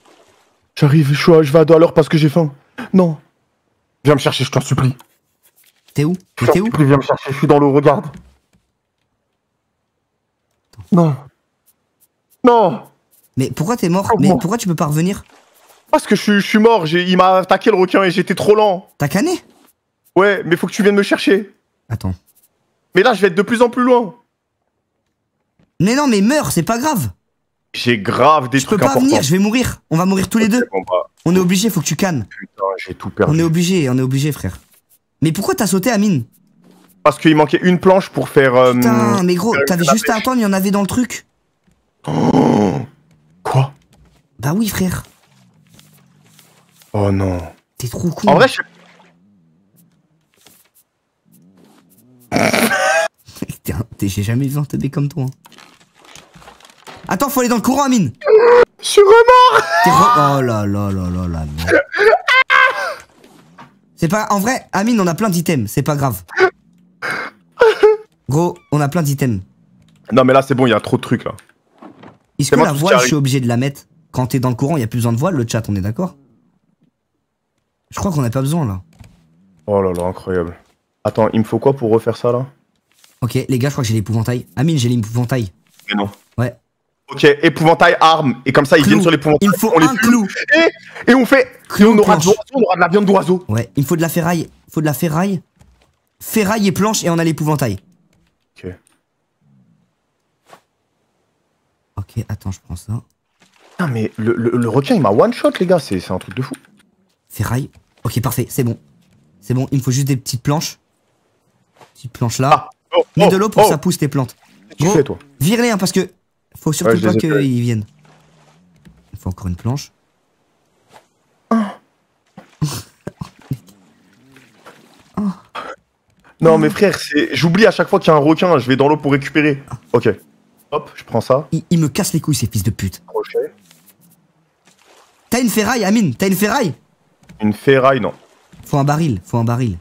J'arrive, je, je vais à l'heure parce que j'ai faim. Non. Viens me chercher, je t'en supplie. T'es où? Je Mais t'en t'es où? supplie, viens me chercher, je suis dans l'eau, regarde. Non. Non. Mais pourquoi t'es mort? Comment Mais pourquoi tu peux pas revenir? Parce que je suis, je suis mort, il m'a attaqué le requin et j'étais trop lent. T'as canné? Ouais, mais faut que tu viennes me chercher. Attends. Mais là, je vais être de plus en plus loin. Mais non, mais meurs, c'est pas grave. J'ai grave des Je peux trucs pas importants. venir, je vais mourir. On va mourir tous les deux. Bon, bah, On est obligé, faut que tu cannes. putain, j'ai tout On perdu. est obligé, on est obligé, frère. Mais pourquoi t'as sauté, Amine? Parce qu'il manquait une planche pour faire. euh, Putain, mais gros, t'avais à juste à attendre, il y en avait dans le truc. Oh Quoi? Bah oui, frère. Oh non. T'es trop con. En vrai, je J'ai jamais vu un teubé comme toi. hein. Attends, faut aller dans le courant, Amine. je suis remords re- Oh là là là là là. C'est pas. En vrai, Amine, on a plein d'items, c'est pas grave. Gros, on a plein d'items. Non, mais là, c'est bon, il y a trop de trucs là. Est-ce C'est que la voile, je suis obligé de la mettre? Quand t'es dans le courant, il y a plus besoin de voile, le chat, on est d'accord? Je crois qu'on n'a pas besoin là. Oh là là, incroyable. Attends, il me faut quoi pour refaire ça là? Ok, les gars, je crois que j'ai l'épouvantail. Amine, j'ai l'épouvantail. Mais non. Ouais. Ok, épouvantail, arme. Et comme ça, ils viennent sur l'épouvantail. Il faut on les clou. Et, on fait. Et on aura, de on aura de la viande d'oiseau. Ouais, il me faut de la ferraille. Il faut de la ferraille. Ferraille et planche, et on a l'épouvantail. Ok. Ok, attends, je prends ça. Putain, mais le, le, le requin, il m'a one shot, les gars. C'est un truc de fou. Ferraille, Ok, parfait, c'est bon. C'est bon, il me faut juste des petites planches. Petites planches là. Ah, Oh, Mets oh, de l'eau pour oh, que ça pousse tes plantes. Tu Gros. fais, toi Vire-les, hein, parce que faut surtout Ouais, pas qu'ils viennent. Il faut encore une planche. Non, mais frère, j'oublie à chaque fois qu'il y a un requin. Je vais dans l'eau pour récupérer. Ok. Hop, je prends ça. Il, il me casse les couilles, ces fils de pute. Crochet. T'as une ferraille, Amine T'as une ferraille? Une ferraille, non. Faut un baril, faut un baril.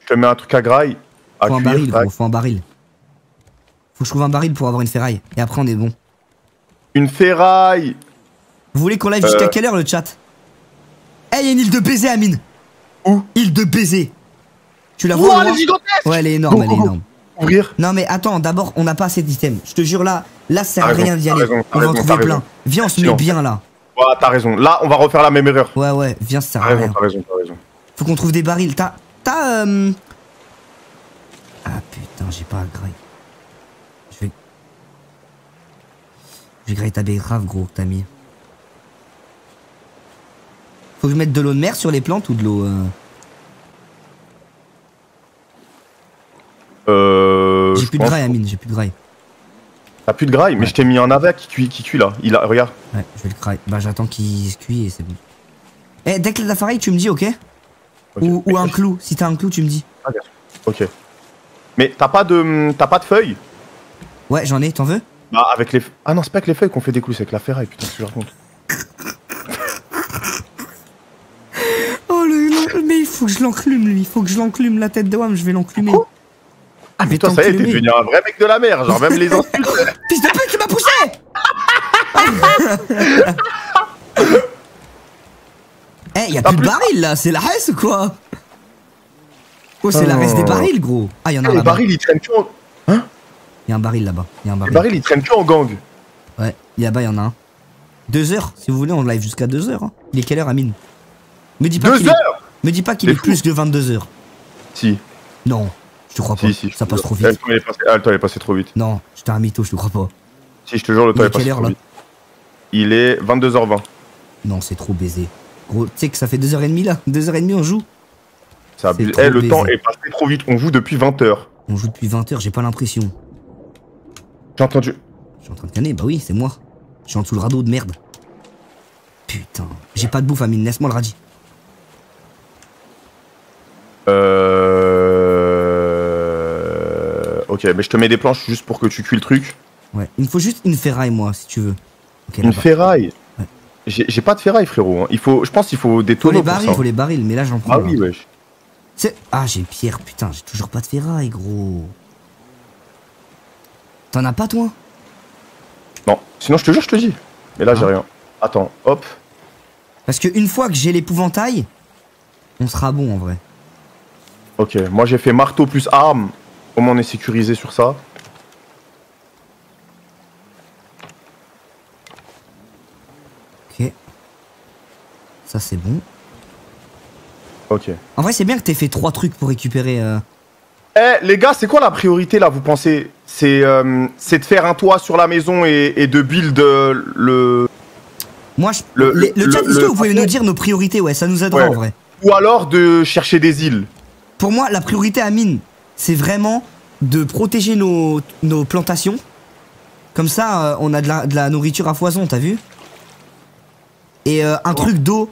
Je te mets un truc à graille. À Faut un baril, gros, faut un baril. Faut que je trouve un baril pour avoir une ferraille. Et après, on est bon. Une ferraille. Vous voulez qu'on live jusqu'à Euh. quelle heure le chat? Eh, y a une île de baiser, Amine Où? Île de baiser. Tu la vois au elle est gigantesque Ouais, elle est énorme, Go, elle go, est énorme. Ouvrir. Non mais attends, d'abord on n'a pas assez d'items. Je te jure là, là ça sert à rien d'y aller. raison, on va en trouver plein. Viens, on se met bien là. Ouais, t'as raison. Là, on va refaire la même erreur. Ouais ouais, viens, ça T'as raison, t'as raison, t'as raison. Faut qu'on trouve des barils. T'as, t'as euh... Ah putain, j'ai pas à graille. Je vais, je vais grailler ta betterave gros que t'as mis. Faut que je mette de l'eau de mer sur les plantes ou de l'eau. euh, Euh. J'ai je plus de graille, Amine, j'ai plus de graille. T'as plus de graille, mais je t'ai mis un avec qui cuit, qui cuit là. Il a, regarde. Ouais, je vais le grailler. Bah j'attends qu'il se cuit et c'est bon. Eh, dès que la farine, tu me dis, ok? Ou, un clou. Si t'as un clou, tu me dis. Ah, bien sûr. Ok. Mais t'as pas de, t'as pas de feuilles? Ouais, j'en ai, t'en veux? Bah avec les. Ah non, c'est pas avec les feuilles qu'on fait des clous, c'est avec la ferraille. Putain, ce que je raconte. Oh le, mais il faut que je l'enclume lui, il faut que je l'enclume la tête de Wam, je vais l'enclumer. Ah mais toi, ça y est, t'es t'enclumer. devenu un vrai mec de la mer. Genre même les insultes. Fils de pute, tu m'as poussé Eh, y a Ah, plus de barils là, c'est la reste ou quoi Oh, c'est la reste des Oh. barils, gros. Ah, y en a un les là-bas. barils, ils traînent que en... Y a un baril là-bas. Y a un Les baril. barils, ils traînent que en gang. Ouais, là-bas, y en a un. Deux heures, si vous voulez, on live jusqu'à deux heures. hein. Il est quelle heure, Amine? Me dis pas Deux qu'il est... heures Me dis pas qu'il est plus que 22 heures. Si, Non, je te crois pas. si, si. Ça passe trop Eh, vite. passé... ah, le temps, est passé trop vite. Non, j'étais un mytho, je te crois pas. Si, je te jure, le temps est est passé heure, trop vite. Il est 22h20. Non, c'est trop baisé. Gros, tu sais que ça fait 2h30 là 2h30 on joue Ça trop Eh, le baisé. temps est passé trop vite. On joue depuis 20h. On joue depuis 20h, j'ai pas l'impression. J'ai entendu. Je suis en train de canner, bah oui, c'est moi. Je suis en dessous le radeau de merde. Putain, j'ai pas de bouffe, Amine, laisse-moi le radis. Euh... Ok, mais je te mets des planches juste pour que tu cuis le truc. Ouais, il me faut juste une ferraille, moi, si tu veux. Une ferraille Ouais. J'ai pas de ferraille, frérot. hein. Il faut, je pense qu'il faut des Faut les tonneaux pour barils, ça. faut les barils, mais là j'en prends. Ah là. oui, wesh. C'est- Ah, j'ai pierre, putain, j'ai toujours pas de ferraille, gros. T'en as pas, toi? Non, sinon je te jure, je te dis. Mais là, j'ai Ah. rien. Attends, hop. Parce que une fois que j'ai l'épouvantail, on sera bon en vrai. Ok, moi j'ai fait marteau plus arme. Moins on est sécurisé sur ça? Ok. Ça, c'est bon. Ok. En vrai, c'est bien que t'aies fait trois trucs pour récupérer. euh, Eh les gars, c'est quoi la priorité là, vous pensez? C'est euh, c'est de faire un toit sur la maison et, et de build euh, le... Moi, je... Le- le, le- chat, est-ce le- que vous pouvez nous dire nos priorités Ouais, ça nous aidera Ouais. en vrai. Ou alors de chercher des îles. Pour moi, la priorité à mine, c'est vraiment de protéger nos, nos plantations. Comme ça, euh, on a de la, de la nourriture à foison, t'as vu? Et euh, un truc d'eau,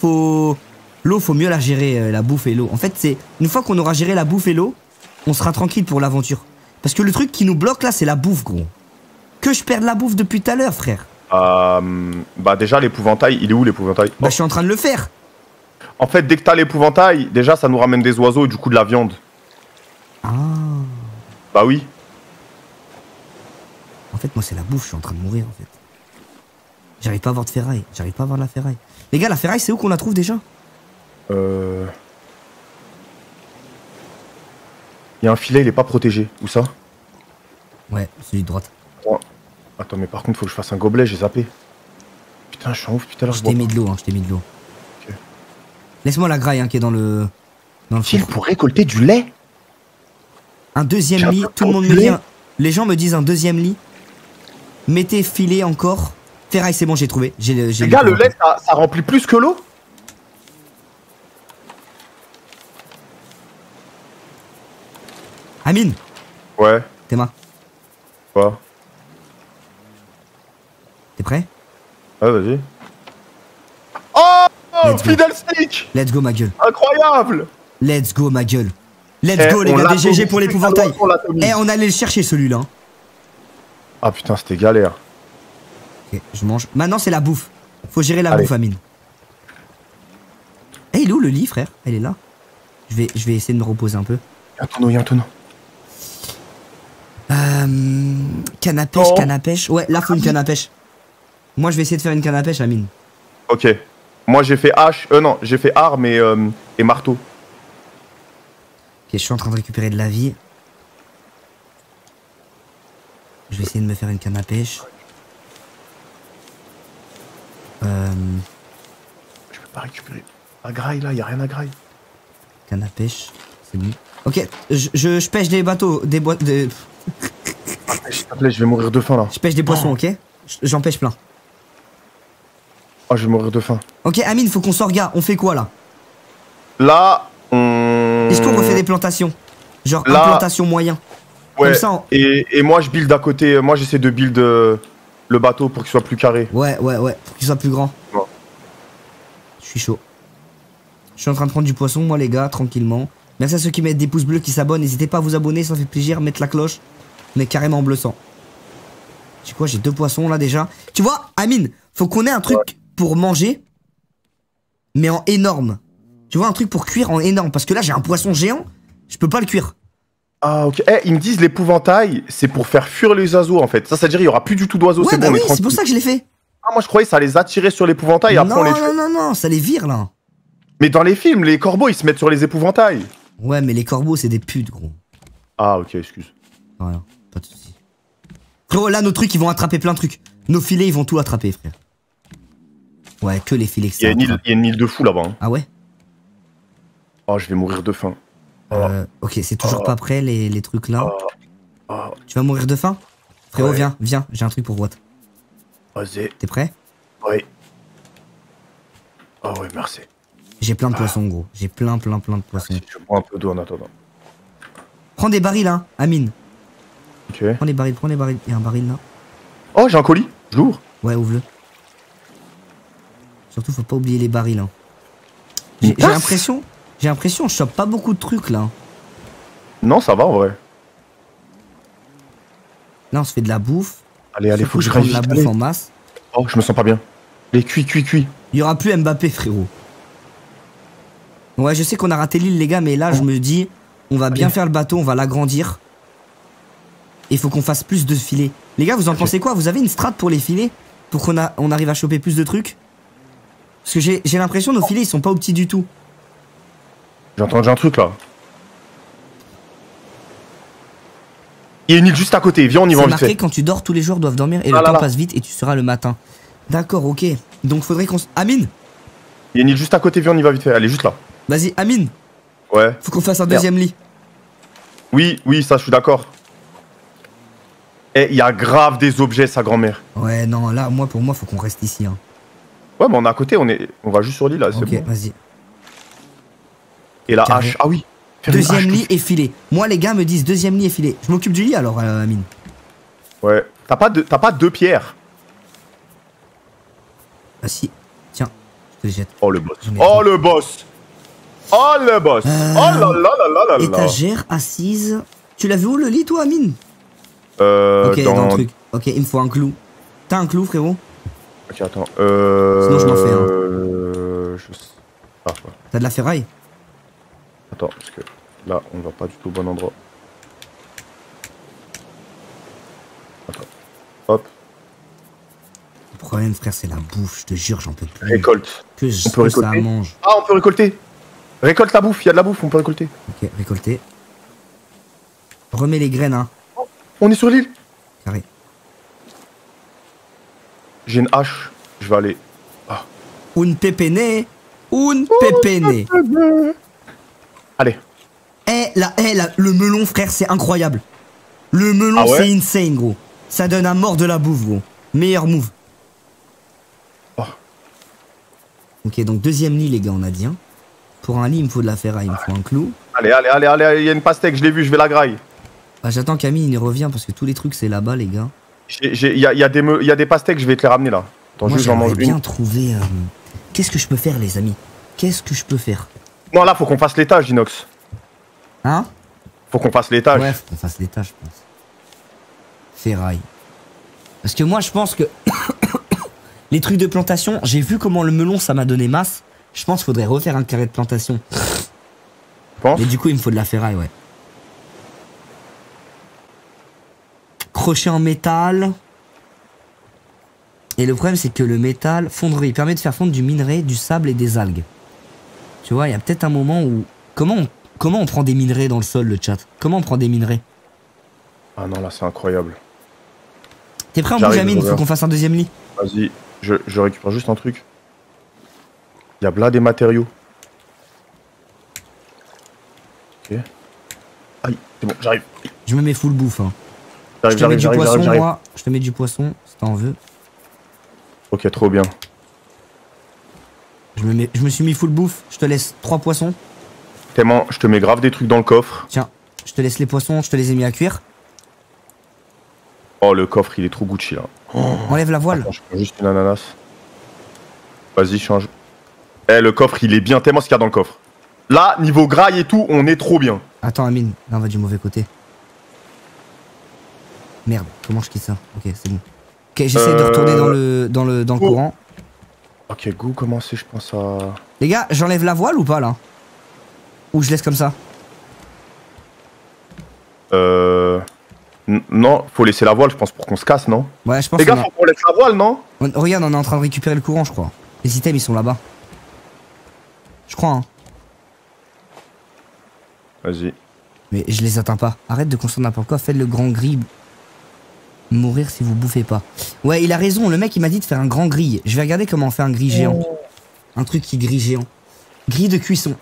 faut. L'eau, faut mieux la gérer, euh, la bouffe et l'eau. En fait, c'est. Une fois qu'on aura géré la bouffe et l'eau, on sera tranquille pour l'aventure. Parce que le truc qui nous bloque là, c'est la bouffe, gros. Que je perde la bouffe depuis tout à l'heure, frère. Euh, bah déjà l'épouvantail, il est où l'épouvantail? Bah, je suis en train de le faire. En fait, dès que t'as l'épouvantail, déjà ça nous ramène des oiseaux et du coup de la viande. Ah. Bah oui. En fait, moi, c'est la bouffe, je suis en train de mourir, en fait. J'arrive pas à avoir de ferraille. J'arrive pas à avoir de la ferraille. Les gars, la ferraille, c'est où qu'on la trouve déjà? Euh... Il y a un filet, il est pas protégé. Où ça? Ouais, celui de droite. Attends, mais par contre, faut que je fasse un gobelet, j'ai zappé. Putain, je suis en ouf, putain, là, je t'ai mis de l'eau, hein, je t'ai mis de l'eau. Laisse-moi la graille hein, qui est dans le. Dans le four. pour récolter du lait Un deuxième lit, tout le monde me dit. un- Les gens me disent un deuxième lit. Mettez filet encore. Ferraille, c'est bon, j'ai trouvé. J'ai le. j'ai Les gars, le lait, ça, ça remplit plus que l'eau? Amine, Ouais. t'es ma. Quoi? T'es prêt? Ouais, vas-y. Oh Let's. Fiddle Stick Let's go, ma gueule. Incroyable Let's go, ma gueule. Let's Eh, go, les gars, des GG pour l'épouvantail. Eh, on allait le chercher celui-là. hein. Ah putain, c'était galère. Ok, je mange. Maintenant, c'est la bouffe. Faut gérer la Allez. bouffe, Amine. Eh, il est où le lit, frère? Elle est là. Je vais, je vais essayer de me reposer un peu. Y'a un tonneau, y'a un tonneau. Euh, canne à pêche, Oh. canne à pêche. Ouais, là, faut une canne à pêche. Moi, je vais essayer de faire une canne à pêche, Amine. Ok. Moi j'ai fait hache. Euh non, j'ai fait arme et, euh, et marteau. Ok, je suis en train de récupérer de la vie. Je vais essayer de me faire une canne à pêche. Euh, Je peux pas récupérer. À graille là, y'a rien à graille. canne à pêche, c'est bon. Ok, je, je, je pêche des bateaux, des boîtes, de... S'il te plaît, je vais mourir de faim là. je pêche des poissons, ok? J'en pêche plein. Oh, je vais mourir de faim. Ok, Amine, faut qu'on s'orga. On fait quoi là? Là. Est-ce qu'on refait des plantations? Genre Là- implantation moyen. Ouais. Comme ça, on- Et, et moi je build à côté. Moi j'essaie de build euh, le bateau pour qu'il soit plus carré. Ouais, ouais, ouais, pour qu'il soit plus grand. Ouais. Je suis chaud. Je suis en train de prendre du poisson, moi, les gars, tranquillement. Merci à ceux qui mettent des pouces bleus, qui s'abonnent. N'hésitez pas à vous abonner, ça fait plaisir. Mettre la cloche. On est carrément bleu sang. Tu sais quoi, j'ai deux poissons là déjà. Tu vois, Amine, faut qu'on ait un truc pour manger, mais en énorme. Tu vois, un truc pour cuire en énorme. Parce que là, j'ai un poisson géant, je peux pas le cuire. Ah ok. Eh, ils me disent l'épouvantail, c'est pour faire fuir les oiseaux en fait. Ça, c'est-à-dire il y aura plus du tout d'oiseaux. Ouais, c'est bah bon, on oui, est c'est pour ça que je l'ai fait. Ah, moi je croyais que ça allait attirer sur l'épouvantail et après non, on les non, tue. non, non, ça les vire là. Mais dans les films, les corbeaux ils se mettent sur les épouvantails. Ouais, mais les corbeaux, c'est des putes, gros. Ah ok, excuse. Voilà, pas de soucis. Frérot, là, nos trucs, ils vont attraper plein de trucs. Nos filets, ils vont tout attraper, frère. Ouais, que les filets Il y, a une île, y a une île de fou là-bas. hein. Ah ouais? Oh, je vais mourir de faim. Euh, Ok, c'est toujours Oh. pas prêt, les, les trucs là. Oh, oh, Tu vas mourir de faim? Frérot, Ouais. viens, viens, j'ai un truc pour Watt. vas-y. T'es prêt? Oui. Oh oui, merci. J'ai plein de poissons, gros. J'ai plein, plein, plein de poissons. Merci, Je prends un peu d'eau en attendant. Prends des barils, hein, Amine. Ok. Prends les barils, prends les barils. Il y a un baril là. Oh, j'ai un colis. Je l'ouvre. Ouais, ouvre-le. Surtout, faut pas oublier les barils, hein. J'ai l'impression, j'ai l'impression, je chope pas beaucoup de trucs là. Non, ça va en vrai. Là, on se fait de la bouffe. Allez, allez, faut que je reste la bouffe allez. en masse. Oh, je me sens pas bien. Les cuits, cuits, cuits. Il y aura plus Mbappé, frérot. Ouais, je sais qu'on a raté l'île, les gars, mais là, je me dis, on va bien faire le bateau, on va l'agrandir. Il faut qu'on fasse plus de filets. Les gars, vous en pensez quoi? Vous avez une strat pour les filets? Pour qu'on on arrive à choper plus de trucs? Parce que j'ai j'ai l'impression nos filets, ils sont pas au petit du tout. J'ai entendu un truc là. Il y a une île juste à côté. Viens, on y va vite marqué fait. quand tu dors, tous les jours doivent dormir et Ah le là temps là. passe vite et tu seras le matin. D'accord, ok. Donc faudrait qu'on... Amine Il y a une île juste à côté. Viens, on y va vite fait. Elle est juste là. Vas-y, Amine Ouais. Faut qu'on fasse un Merde. deuxième lit. Oui, oui, ça, je suis d'accord. Eh, il y a grave des objets, sa grand-mère. Ouais, non, là, moi, pour moi, faut qu'on reste ici. Hein. Ouais, mais on est à côté. On est, on va juste sur l'île là. C'est Ok, bon. vas-y. Et la Carré. hache. Ah oui. Faire Deuxième lit et filet. Moi, les gars me disent deuxième lit et filet. Je m'occupe du lit alors, euh, Amine. Ouais. T'as pas, de... pas deux pierres. Ah si. Tiens, je te les jette. Oh le boss. Oh le boss. Oh le boss. Euh, Oh là là là là là là. Étagère, assise. Tu l'as vu où le lit, toi, Amine Euh, Ok, dans... dans le truc. Ok, il me faut un clou. T'as un clou, frérot Ok, attends. Euh... Sinon, je m'en fais un. Euh... Je. Ah, ouais. T'as de la ferraille Attends, parce que là, on va pas du tout au bon endroit. Attends. Hop. Le problème, frère, c'est la bouffe. Je te jure, j'en peux plus. Récolte. Que, je- On peut que ça récolter mange. Ah, on peut récolter. Récolte la bouffe. Il y a de la bouffe, on peut récolter. Ok, récolter. Remets les graines, hein. On est sur l'île. Carré. J'ai une hache. Je vais aller. Un pépéné. Un pépéné. Allez. Eh, là, eh, là, le melon, frère, c'est incroyable. Le melon, Ah ouais c'est insane, gros. Ça donne un mort de la bouffe, gros. Meilleur move. Oh. Ok, donc deuxième lit, les gars, on a dit. hein. Pour un lit, il me faut de la ferraille, il me faut un clou. Allez, allez, allez, allez, il y a une pastèque, je l'ai vu, je vais la graille. Bah, j'attends Camille, il revient parce que tous les trucs, c'est là-bas, les gars. Il y a, y a des me- il y a des pastèques, je vais te les ramener là. Attends, Moi, juste, j'en j'aimerais mange bien trouver. euh, Qu'est-ce que je peux faire, les amis? Qu'est-ce que je peux faire? Non, là, faut qu'on fasse l'étage, Inox. Hein Faut qu'on fasse l'étage. Ouais, faut qu'on fasse l'étage, je pense. Ferraille. Parce que moi, je pense que les trucs de plantation, j'ai vu comment le melon, ça m'a donné masse. Je pense qu'il faudrait refaire un carré de plantation. Tu penses Mais du coup, il me faut de la ferraille, ouais. Crochet en métal. Et le problème, c'est que le métal, fonderie, permet de faire fondre du minerai, du sable et des algues. Tu vois, il y a peut-être un moment où. Comment on, comment on prend des minerais dans le sol, le chat? Comment on prend des minerais? Ah non, là, c'est incroyable. T'es prêt en J'arrive, Benjamin Il faut qu'on fasse un deuxième lit? Vas-y, je, je récupère juste un truc. Il y a là des matériaux. Ok. Aïe, c'est bon, j'arrive. Je me mets full bouffe. Hein. Je te mets du poisson, moi. Je te mets du poisson, si t'en veux. Ok, trop bien. Je me, mets, je me suis mis full bouffe. Je te laisse trois poissons. Tellement, je te mets grave des trucs dans le coffre. Tiens, je te laisse les poissons, je te les ai mis à cuire. Oh, le coffre, il est trop Gucci là. Enlève la voile. Attends, je prends juste une ananas. Vas-y, change. Eh, le coffre, il est bien tellement ce qu'il y a dans le coffre. Là, niveau graille et tout, on est trop bien. Attends, Amine, là on va du mauvais côté. Merde, comment je quitte ça? Ok, c'est bon. Ok, j'essaie de Euh, retourner dans le, dans le, dans le oh. courant. Ok, go, commencer, je pense à. Les gars, j'enlève la voile ou pas là? Ou je laisse comme ça? Euh. n- Non, faut laisser la voile, je pense, pour qu'on se casse, non? Ouais, je pense Les gars, faut qu'on laisse la voile, non? On- Regarde, on est en train de récupérer le courant, je crois. Les items, ils sont là-bas. Je crois, hein. Vas-y. Mais je les atteins pas. Arrête de construire n'importe quoi, faites le grand gris. Mourir si vous bouffez pas. Ouais, il a raison, le mec il m'a dit de faire un grand grille. Je vais regarder comment on fait un grille géant. Un truc qui grille géant. Grille de cuisson.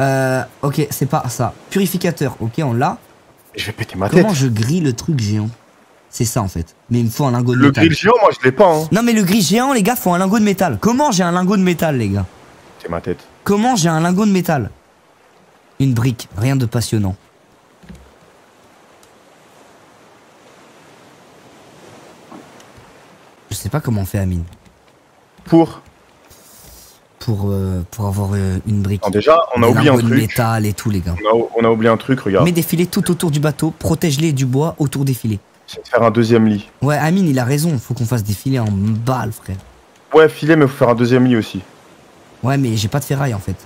Euh, ok, c'est pas ça. Purificateur, ok, on l'a. Je vais péter ma tête. Comment je grille le truc géant? C'est ça en fait. Mais il me faut un lingot de Le métal. grill géant, moi, je l'ai pas, hein. Non mais le grille géant, les gars, faut un lingot de métal. Comment j'ai un lingot de métal, les gars? C'est ma tête. Comment j'ai un lingot de métal? Une brique, rien de passionnant. Je sais pas comment on fait Amine Pour. pour, euh, pour avoir euh, une brique. Non, déjà, on a oublié un truc. métal et tout les gars. On a, on a oublié un truc, regarde. Mets des filets tout autour du bateau, protège-les du bois autour des filets. C'est de faire un deuxième lit. Ouais Amine il a raison, faut qu'on fasse des filets en balle frère. Ouais, filet, mais faut faire un deuxième lit aussi. Ouais mais j'ai pas de ferraille en fait.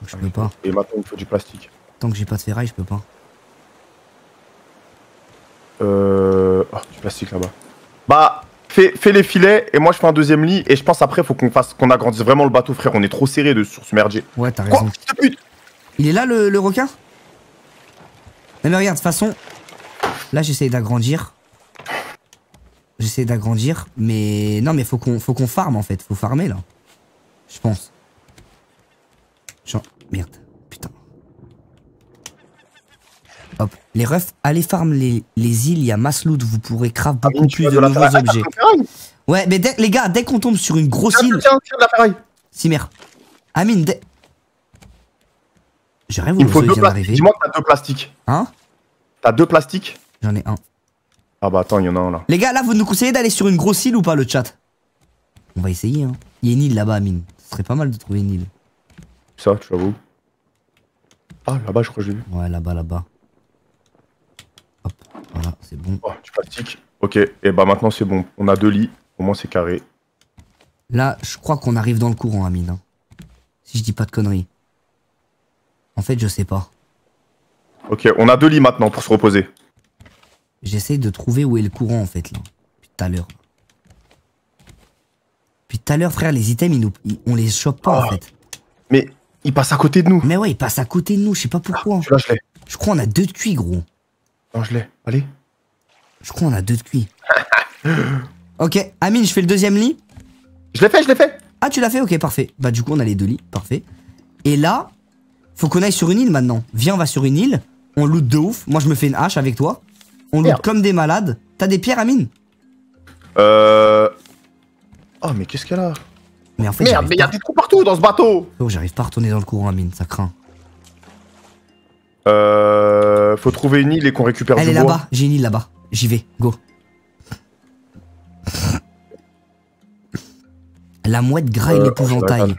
Donc, je peux pas. Et maintenant, il faut du plastique. Tant que j'ai pas de ferraille je peux pas. Euh. Oh, du plastique là-bas. Bah, fais, fais les filets et moi je fais un deuxième lit. Et je pense après, faut qu'on fasse, qu'on agrandisse vraiment le bateau, frère. On est trop serré de sursubmerger. Ouais t'as raison. Il est là le, le requin? Non mais regarde, de toute façon, là j'essaye d'agrandir. J'essaie d'agrandir, mais non mais faut qu'on faut qu'on farme en fait, faut farmer là. Je pense. Genre, merde, putain. Hop, les refs, allez farm les, les îles, il y a masse loot, vous pourrez craft beaucoup tu plus de nouveaux objets. Ah, la Ouais, mais les gars, dès qu'on tombe sur une grosse Tiens, île, tiens, tiens, de la ferraille. Simer, Amine, dès... J'ai rien plastiques. d'arriver. Dis-moi que t'as deux plastiques. Hein T'as deux plastiques J'en ai un. Ah bah attends, il y en a un là. Les gars, là, vous nous conseillez d'aller sur une grosse île ou pas, le chat? On va essayer, hein. Il y a une île là-bas, Amine. Ce serait pas mal de trouver une île. Ça, tu l'avoues. Ah, là-bas, je crois que je l'ai vu. Ouais, là-bas, là-bas. Voilà, c'est bon. Oh, du plastique. Ok, et bah maintenant c'est bon. On a deux lits. Au moins c'est carré. Là, je crois qu'on arrive dans le courant, Amine. hein. Si je dis pas de conneries. En fait, je sais pas. Ok, on a deux lits maintenant pour se reposer. J'essaye de trouver où est le courant, en fait, là. Depuis tout à l'heure. Depuis tout à l'heure, frère, les items, ils nous... ils- on les chope pas, en Oh. fait. Mais il passe à côté de nous. Mais ouais, ils passent à côté de nous, je sais pas pourquoi. Je l'ai. Je crois qu'on a deux de cuit, gros. Non, je l'ai. Allez. Je crois qu'on a deux de cuit. ok, Amine, je fais le deuxième lit. Je l'ai fait, je l'ai fait. Ah, tu l'as fait Ok, parfait. Bah, du coup, on a les deux lits. Parfait. Et là, faut qu'on aille sur une île maintenant. Viens, on va sur une île. On loot de ouf. Moi, je me fais une hache avec toi. On loot Merde. comme des malades. T'as des pierres, Amine? Euh. Oh, mais qu'est-ce qu'elle a Mais en fait, Merde, mais il y a des trous partout dans ce bateau Oh, j'arrive pas à retourner dans le courant, Amine. Ça craint. Euh. Faut trouver une île et qu'on récupère Elle du est bois. là-bas. J'ai une île là-bas. J'y vais. Go. La mouette graille Euh, l'épouvantail.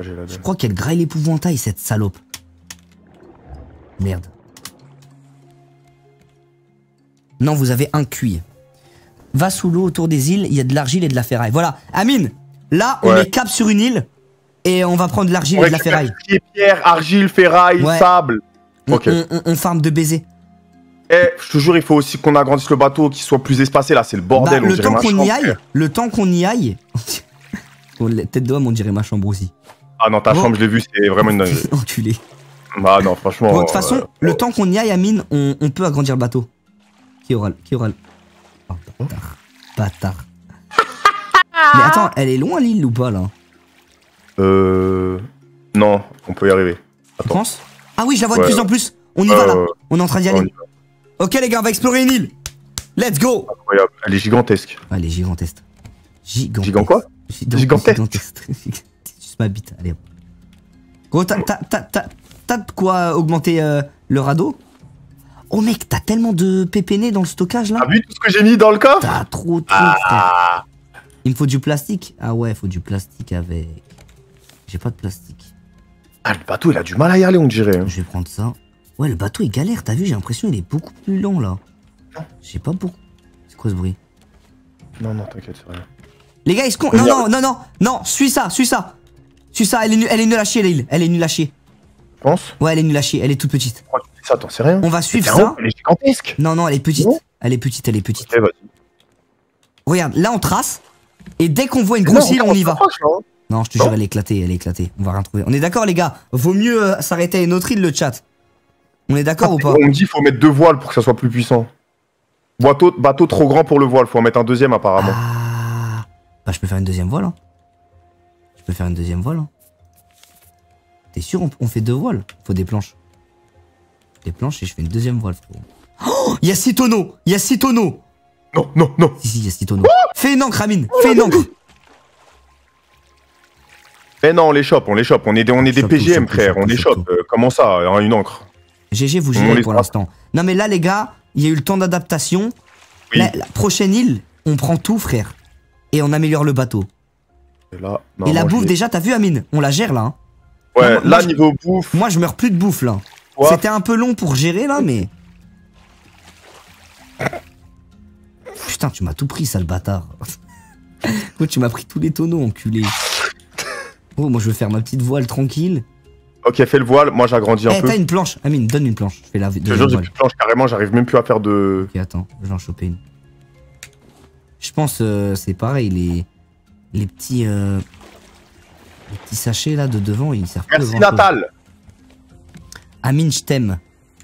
J'ai la dalle, Je crois qu'elle graille l'épouvantail, cette salope. Merde. Non, vous avez un cuit. Va sous l'eau autour des îles, il y a de l'argile et de la ferraille. Voilà, Amine, là, on Ouais. est cap sur une île et on va prendre de l'argile On et de la récupère ferraille. tout ce qui est pierre, argile, ferraille, Ouais. sable. On, on- on- on farme de baisers. Eh, je te jure, il faut aussi qu'on agrandisse le bateau, qu'il soit plus espacé là, c'est le Bah, bordel. on le temps qu'on y aille, le temps qu'on y aille. Oh, tête d'homme, on dirait ma chambre aussi. Ah non, ta Bon. chambre, je l'ai vue, c'est vraiment une dinguerie. Enculé. Ah non, franchement. Bon, de toute façon, euh, le temps qu'on y aille, Amine, on, on peut agrandir le bateau. Qui aura le- Qui aura le- Oh, bâtard. Bâtard. Mais attends, elle est loin l'île ou pas là? Euh. Non, on peut y arriver. Tu penses? Ah oui, je la vois de Ouais. plus en plus. On y va là. ouais. On est en train d'y aller. Ok les gars, on va explorer une île. Let's go Incroyable. Elle est gigantesque. Ah, Elle est gigantesque. Gigantesque. Gigant quoi? Gigant- Gigantesque. Gigantesque. Juste ma bite, allez. Gros, t'as- de quoi augmenter euh, le radeau? Oh mec, t'as tellement de pépénés dans le stockage là T'as vu tout ce que j'ai mis dans le coffre? T'as trop de. Ah Il me faut du plastique Ah ouais, faut du plastique avec. J'ai pas de plastique. Ah, le bateau, il a du mal à y aller, on dirait. hein. Je vais prendre ça. Ouais, le bateau il galère, t'as vu J'ai l'impression il est beaucoup plus lent là. J'ai pas beaucoup. C'est quoi ce bruit? Non, non, t'inquiète, c'est rien. Les gars, ils se con. Non, non, non, non, non, suis ça, suis ça. Suis ça, elle est, nu- elle est nulle à chier, l'île. Elle est nulle à chier. Tu penses? Ouais, elle est nulle à chier, elle est toute petite. Pourquoi tu dis ça T'en sais rien On va suivre T'es un ça. ouf, Elle est gigantesque. Non, non, elle est petite. Non Elle est petite, elle est petite. Ok, vas-y. Regarde, là on trace. Et dès qu'on voit une Non, grosse île, on y va. s'approche, là, hein. Non, je te jure, elle est éclatée, elle est éclatée. On va rien trouver. On est d'accord, les gars Vaut mieux euh, s'arrêter à une autre île, le chat. On est d'accord ou pas On me dit faut mettre deux voiles pour que ça soit plus puissant. Bateau, bateau trop grand pour le voile, faut en mettre un deuxième apparemment. Ah Bah, je peux faire une deuxième voile. Hein. Je peux faire une deuxième voile. Hein. T'es sûr, on, on fait deux voiles? Faut des planches. Des planches et je fais une deuxième voile, frérot. Oh Il y a six tonneaux Il y a six tonneaux Non, non, non. Si, si, il y a six tonneaux. Fais une encre, Amine Fais une encre Mais non, on les chope, on les chope. On est des, on est des PGM, frère. On les chope. Euh, comment ça hein, Une encre? GG, vous gérez pour l'instant. Non, mais là, les gars, il y a eu le temps d'adaptation. Oui. La, la prochaine île, on prend tout, frère. Et on améliore le bateau. Et là, et la bouffe, déjà, t'as vu, Amine? On la gère, là. hein. Ouais, Non, moi, là, niveau bouffe. Moi, je meurs plus de bouffe, là. C'était un peu long pour gérer, là, mais... Putain, tu m'as tout pris, sale bâtard. Tu m'as pris tous les tonneaux, enculé. Oh, moi, je veux faire ma petite voile tranquille. Ok, fais le voile. Moi, j'agrandis un Eh, peu. t'as une planche Amine, donne une planche. Je fais la Je te jure, j'ai plus de planche carrément. J'arrive même plus à faire de. Ok, attends, je vais en choper une. Je pense euh, c'est pareil, les, les petits euh, les petits sachets là de devant, ils servent pas Merci grand chose. Natal. Amine, je t'aime.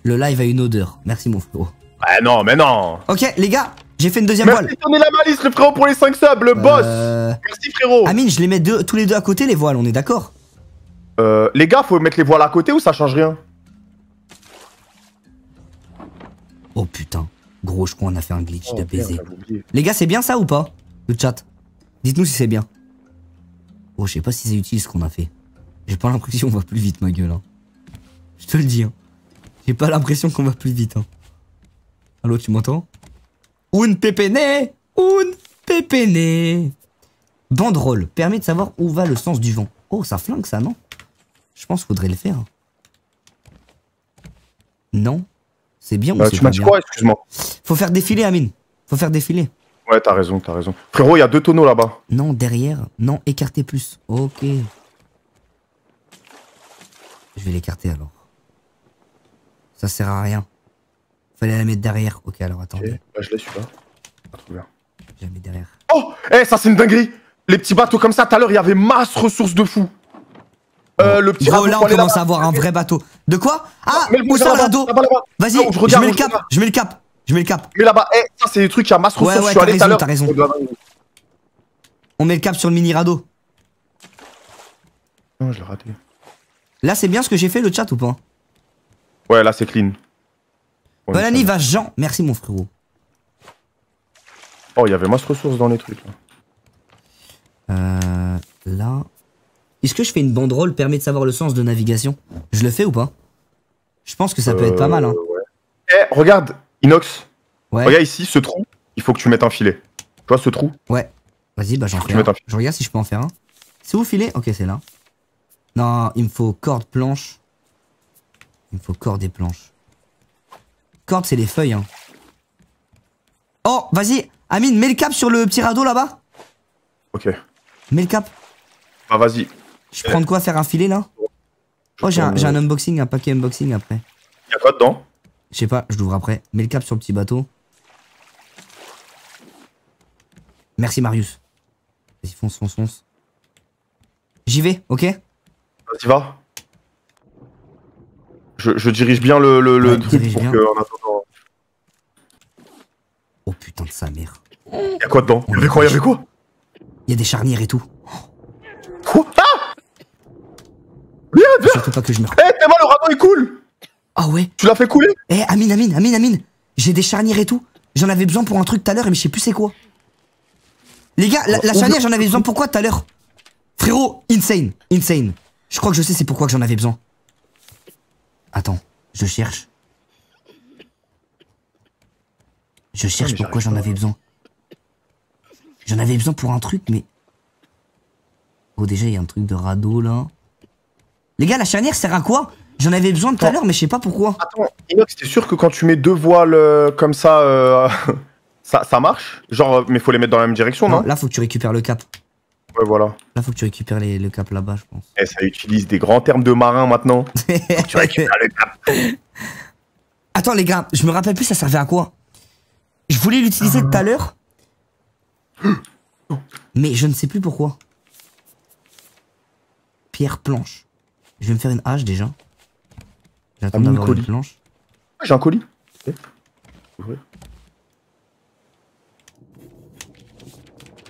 Le live a une odeur. Merci mon frérot. Ah non, mais non. Ok, les gars, j'ai fait une deuxième Merci voile. Tony la malice, le frérot pour les 5 subs, le boss. Euh, Merci frérot. Amine, je les mets deux- tous les deux à côté les voiles, on est d'accord? Euh, les gars, faut mettre les voiles à côté ou ça change rien? Oh putain, gros, je crois qu'on a fait un glitch de Oh, baiser. j'avais oublié. Les gars, c'est bien ça ou pas? Le chat Dites-nous si c'est bien. Oh, je sais pas si c'est utile ce qu'on a fait. J'ai pas l'impression qu'on va plus vite, ma gueule. hein. Je te le dis. Hein. J'ai pas l'impression qu'on va plus vite. Hein. Allô, tu m'entends? Un pépéné Un pépéné Banderole permet de savoir où va le sens du vent. Oh, ça flingue ça, non? Je pense qu'il faudrait le faire. Non C'est bien ou Euh, tu m'as dit quoi Excuse-moi? Faut faire défiler, Amine. Faut faire défiler. Ouais, t'as raison, t'as raison. Frérot, il y a deux tonneaux là-bas. Non, derrière. Non, écarter plus. Ok. Je vais l'écarter alors. Ça sert à rien. Fallait la mettre derrière. Ok, alors attendez. bah, je l'ai celui-là. Pas trop bien. Je la mets derrière. Oh Eh, ça c'est une dinguerie Les petits bateaux comme ça, tout à l'heure, il y avait masse ressources de fou. Euh, le petit Gros, radeau, là, on commence à avoir un vrai bateau. De quoi? Ah, où ça le radeau? Vas-y, je mets le cap. Je mets le cap. Je mets le cap. Mais là-bas, eh, ça c'est des trucs, il y a masse Ouais, ressources, ouais, je suis allé t'as tout à l'heure. raison, t'as raison. On met le cap sur le mini radeau. Non, je l'ai raté. Là, c'est bien ce que j'ai fait le chat ou pas? Ouais, là c'est clean. Bonne année, va Jean. Merci, mon frérot. Oh, il y avait masse ressources dans les trucs. Là. Euh, là. Est-ce que je fais une banderole permet de savoir le sens de navigation? Je le fais ou pas? Je pense que ça peut être pas mal. Hein. Euh, ouais. Eh, regarde, Inox. Ouais. Regarde ici, ce trou. Il faut que tu mettes un filet. Tu vois ce trou? Ouais. Vas-y, bah j'en fais un. Je regarde si je peux en faire un. C'est où filet? Ok, c'est là. Non, il me faut corde, planche. Il me faut corde et planche. Corde, c'est les feuilles. Hein. Oh, vas-y. Amine, mets le cap sur le petit radeau là-bas. Ok. Mets le cap. Ah, vas-y. Je prends de quoi faire un filet là Oh, j'ai un, un unboxing, un paquet unboxing après. Il y a quoi dedans? Je sais pas, je l'ouvre après. Mets le cap sur le petit bateau. Merci Marius. Vas-y, fonce, fonce, fonce. J'y vais, ok? Vas-y, va. Je, je dirige bien le, le, le Ouais, truc pour bien. que, en attendant. Oh putain de sa mère. Il y a quoi dedans? Quoi? Il y avait quoi? Il y a des charnières et tout. Quoi? Ah Viens, viens Surtout pas que je me. Eh, Théma, le radeau il coule Ah ouais Tu l'as fait couler? Eh, Amine, Amine, Amine, Amine. J'ai des charnières et tout. J'en avais besoin pour un truc tout à l'heure, mais je sais plus c'est quoi. Les gars, la, la charnière, j'en avais besoin pourquoi tout à l'heure? Frérot, insane, insane. Je crois que je sais c'est pourquoi que j'en avais besoin. Attends, je cherche. Je cherche pourquoi j'en avais besoin. J'en avais besoin pour un truc, mais. Oh, déjà, il y a un truc de radeau là. Les gars, la charnière sert à quoi? J'en avais besoin tout à l'heure, mais je sais pas pourquoi. Attends, Inox, t'es sûr que quand tu mets deux voiles euh, comme ça, euh, ça, ça marche? Genre, euh, mais faut les mettre dans la même direction, non, Non, là, faut que tu récupères le cap. Ouais, voilà. Là, faut que tu récupères les- le cap là-bas, je pense. Eh, ça utilise des grands termes de marin maintenant. tu récupères le cap. Attends, les gars, je me rappelle plus, ça servait à quoi? Je voulais l'utiliser tout à l'heure. Mais je ne sais plus pourquoi. Pierre planche. Je vais me faire une hache déjà. J'attends d'avoir une colis. planche. J'ai un colis. Ouvrir.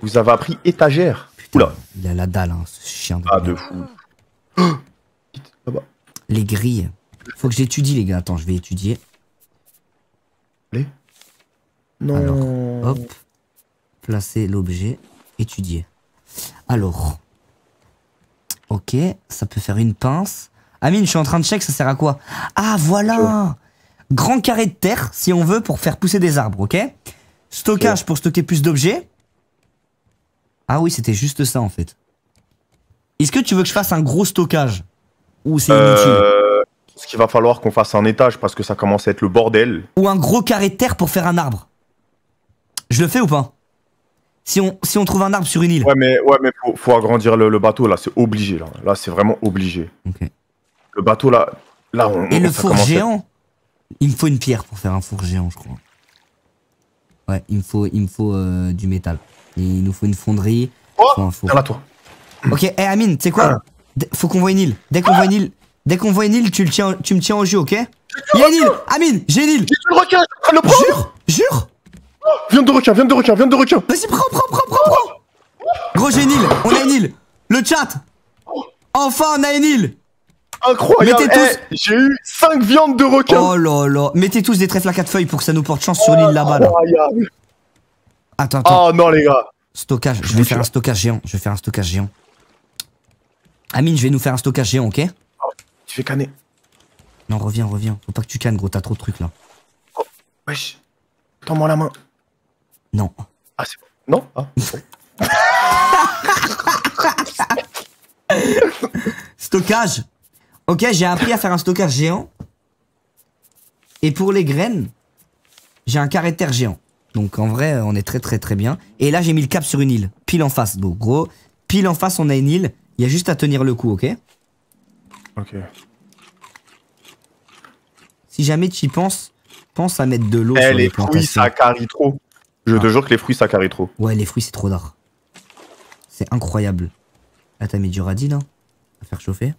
Vous avez appris étagère. Oula. Il a la dalle, hein, ce chien de Ah, merde. de fou. Là-bas. Les grilles. Faut que j'étudie, les gars. Attends, je vais étudier. Allez. Non. Alors, Hop. Placer l'objet. Étudier. Alors. Ok, ça peut faire une pince. Amine, je suis en train de check, ça sert à quoi? Ah, voilà Grand carré de terre, si on veut, pour faire pousser des arbres, ok? Stockage pour stocker plus d'objets. Ah oui, c'était juste ça, en fait. Est-ce que tu veux que je fasse un gros stockage Ou c'est inutile Euh, ce qu'il va falloir qu'on fasse un étage parce que ça commence à être le bordel. Ou un gros carré de terre pour faire un arbre Je le fais ou pas? Si on, si on trouve un arbre sur une île. Ouais, mais, ouais, mais faut, faut agrandir le, le bateau là, c'est obligé là. Là, c'est vraiment obligé. Le bateau là, là, on. Et le four à géant? Il me faut une pierre pour faire un four géant, je crois. Ouais, il me faut, il me faut euh, du métal. Il nous faut une fonderie. Oh, là, toi. Ok, eh Amine, tu sais Ah. quoi D- Faut qu'on voit une île. Dès qu'on voit une île, dès qu'on voit une île, tu, le tiens, tu me tiens au jeu, ok Il y a une île Amine, j'ai une île J'ai le requin, je en le prendre. Jure Jure Viens de requin, viens de requin, viens de requin. Vas-y, prends, prends, prends, prends, prends Gros, j'ai une île On a une île Le chat Enfin, on a une île Incroyable. Tous- Eh, J'ai eu 5 viandes de requin. Oh là là Mettez tous des trèfles à quatre feuilles pour que ça nous porte chance sur l'île là-bas, là. Attends, attends. Oh non, les gars. Stockage, je Je vais faire un stockage géant. Je vais faire un stockage géant. Amine, je vais nous faire un stockage géant, ok? Tu fais canner. Non, reviens, reviens. Faut pas que tu cannes, gros, t'as trop de trucs là. Wesh. Tends-moi la main. Non. Ah, c'est bon. Non? Ah. Stockage Ok, j'ai appris à faire un stockage géant. Et pour les graines, j'ai un carré de terre géant. Donc en vrai, on est très très très bien. Et là, j'ai mis le cap sur une île, pile en face. Donc gros, pile en face, on a une île. Il y a juste à tenir le coup, ok? Ok. Si jamais tu y penses, pense à mettre de l'eau Eh, sur les les fruits, ça carie trop. Je te jure que les fruits, ça carie trop. Ouais, les fruits, c'est trop d'art. C'est incroyable. Là, t'as mis du radis, là À faire chauffer.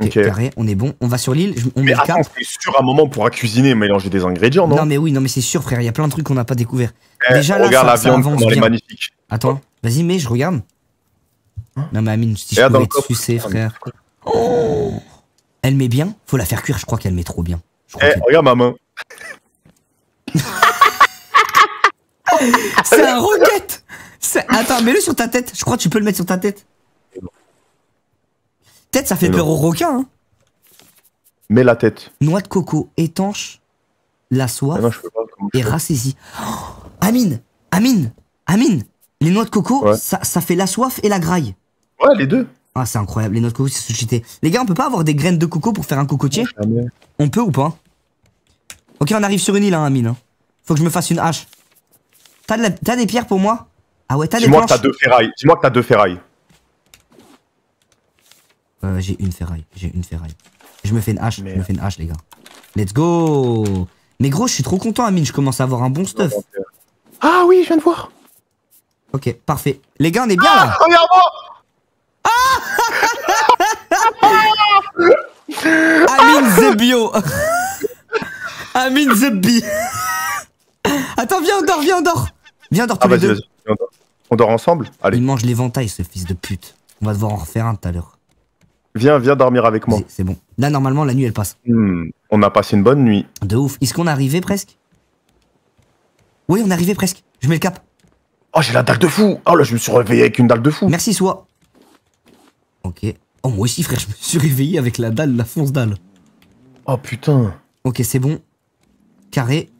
Ok, Ok. carré, on est bon. On va sur l'île, on met Mais le cap. attends, c'est sûr, à un moment, on pourra cuisiner, mélanger des ingrédients, non, Non, mais oui, non, mais c'est sûr, frère, il y a plein de trucs qu'on n'a pas découvert. Eh, déjà, là, regarde ça- la ça viande, avance comment elle est bien. magnifique. Attends, vas-y, mais je regarde. Non, mais Amine, si je dans pouvais te sucer, mais- frère. Oh Elle met bien Faut la faire cuire, je crois qu'elle met trop bien. Je crois Eh, regarde ma main. C'est un roquette Attends, mets-le sur ta tête. Je crois que tu peux le mettre sur ta tête. Ça fait peur aux requins. Hein. Mets la tête. Noix de coco étanche, la soif Ah non, et rassaisie. Oh, Amine, Amine, Amine. Les noix de coco, Ouais. ça, ça fait la soif et la graille. Ouais, les deux. Ah, c'est incroyable. Les noix de coco, c'est suscité. Les gars, on peut pas avoir des graines de coco pour faire un cocotier? On peut ou pas? Ok, on arrive sur une île, hein, Amine. hein. Faut que je me fasse une hache. T'as de des pierres pour moi? Ah ouais, t'as des Dis-moi que t'as deux ferrailles. Dis-moi que t'as deux ferrailles. Euh, j'ai une ferraille, j'ai une ferraille. Je me fais une hache, je me fais une hache, les gars. Let's go Mais gros, je suis trop content, Amine, je commence à avoir un bon stuff. Ah oui, je viens de voir. Ok, parfait. Les gars, on est bien là Regarde-moi Amine the bio Amine the bi Attends, viens, on dort, viens, on dort Viens, on dort tous Ah les deux. On dort- On dort ensemble Allez, Il mange l'éventail, ce fils de pute. On va devoir en refaire un tout à l'heure. Viens, viens dormir avec moi. C'est- bon. Là, normalement, la nuit, elle passe. Hmm, On a passé une bonne nuit. De ouf. Est-ce qu'on est arrivé presque? Oui, on est arrivé presque. Je mets le cap. Oh, j'ai la dalle de fou Oh là, je me suis réveillé avec une dalle de fou Merci, soit. Ok. Oh, moi aussi, frère, je me suis réveillé avec la dalle, la fonce dalle. Oh putain Ok, c'est bon. Carré.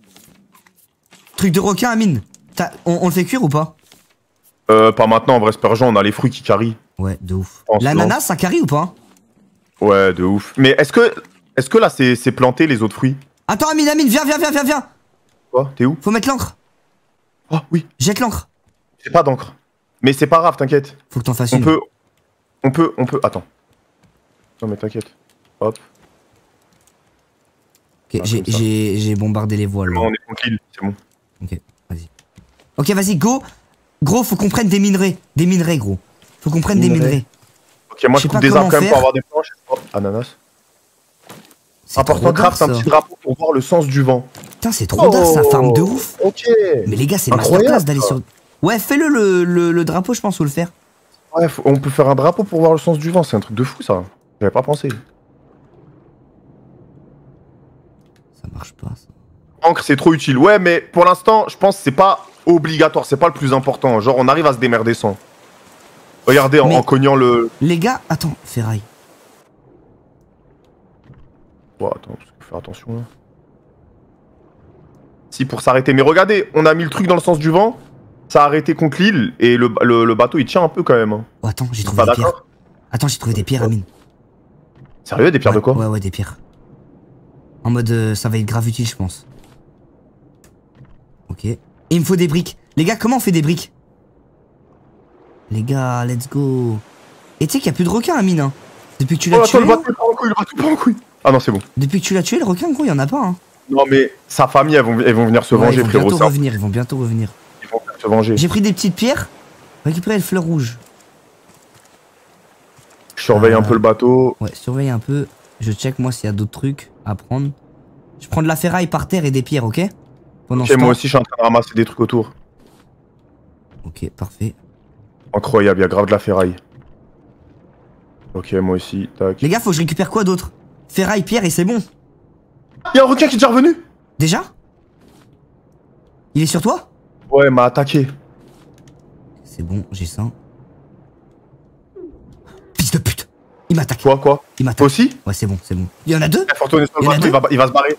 Truc de requin, Amine. T'as- On, on le fait cuire ou pas? Euh, pas maintenant, en vrai, Spergent, on a les fruits qui carrient. Ouais, de ouf. L'ananas, ça carry ou pas? Ouais, de ouf. Mais est-ce que, est-ce que là, c'est c'est planté, les autres fruits? Attends, Amine, Amine, viens, viens, viens, viens, viens. Quoi? T'es où? Faut mettre l'encre. Oh, oui, Jette l'encre. c'est pas d'encre. Mais c'est pas grave, t'inquiète. Faut que t'en fasses On une. peut... On peut... On peut... Attends. Non, mais t'inquiète. Hop. Ok, Ah, j'ai- j'ai j'ai bombardé les voiles. là. On est tranquille, c'est bon. Ok, vas-y. Ok, vas-y, go. Gros, faut qu'on prenne des minerais. Des minerais, gros. Faut qu'on prenne des Minerais. Ok, moi, Je coupe des arbres quand même pour avoir des planches. Oh, ananas. Important, trop craft un petit drapeau pour voir le sens du vent. Putain, c'est trop dark, ça Oh. farme de ouf. Ok. Mais les gars, c'est Incroyable, masterclass d'aller sur. Ouais, fais-le le, le, le drapeau, je pense, faut le faire. Ouais, faut- on peut faire un drapeau pour voir le sens du vent, c'est un truc de fou ça. J'avais pas pensé. Ça marche pas, ça. Encre, c'est trop utile. Ouais, mais pour l'instant, je pense que c'est pas obligatoire, c'est pas le plus important. Genre, on arrive à se démerder sans. Regardez, en, Mais- en cognant le. Les gars, attends, ferraille. Oh, attends, faut faire attention là. Si, pour s'arrêter. Mais regardez, on a mis le truc dans le sens du vent, ça a arrêté contre l'île, et le, le- le bateau il tient un peu quand même. hein. Oh, attends, j'ai trouvé des pierres. Attends, j'ai trouvé des pierres, Amine. Sérieux, des pierres ouais, de quoi Ouais, ouais, des pierres. En mode, euh, ça va être grave utile, je pense. Ok. Et il me faut des briques. Les gars, comment on fait des briques? Les gars, let's go. Et tu sais qu'il n'y a plus de requin, Amine. Hein. Depuis que tu Oh, l'as attends, tué, le part en couille, le part en couille. Ah non, c'est bon. depuis que tu l'as tué, le requin, gros, il y en a pas. Hein. Non, mais sa famille, elles vont, elles vont venir se Ouais, venger, ils vont frérot. bientôt ça. revenir, ils vont bientôt revenir. Ils vont se venger. J'ai pris des petites pierres. Récupérer le fleur rouge. Je surveille un peu le bateau. Ouais, surveille un peu. Je check moi s'il y a d'autres trucs à prendre. Je prends de la ferraille par terre et des pierres, ok? Pendant moi temps- aussi, je suis en train de ramasser des trucs autour. Ok, parfait. Incroyable, il y a grave de la ferraille. Ok, moi aussi, tac. Les gars, faut que je récupère quoi d'autre? Ferraille, pierre et c'est bon. Il y a un requin qui est déjà revenu? Déjà? Il est sur toi? Ouais, il m'a attaqué. C'est bon, j'ai ça. Fils de pute Il m'attaque. Quoi, quoi? Il Toi m'attaque. aussi? Ouais, c'est bon, c'est bon. Il y en a deux? Il y en a va, il va se barrer.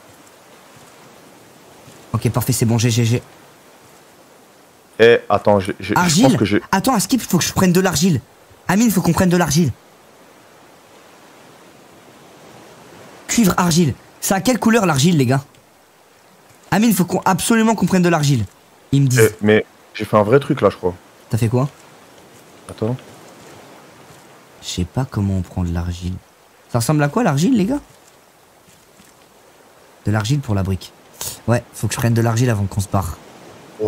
Ok, parfait, c'est bon, j'ai, j'ai, j'ai. Eh, attends, je Argile pense que j'ai... Attends, à skip, faut que je prenne de l'argile. Amine, faut qu'on prenne de l'argile. Cuivre, argile. C'est à quelle couleur l'argile, les gars? Amine, faut qu'on absolument qu'on prenne de l'argile. Ils me eh, mais j'ai fait un vrai truc, là, je crois. T'as fait quoi? Attends. Je sais pas comment on prend de l'argile. Ça ressemble à quoi l'argile, les gars? De l'argile pour la brique. Ouais, faut que je prenne de l'argile avant qu'on se barre.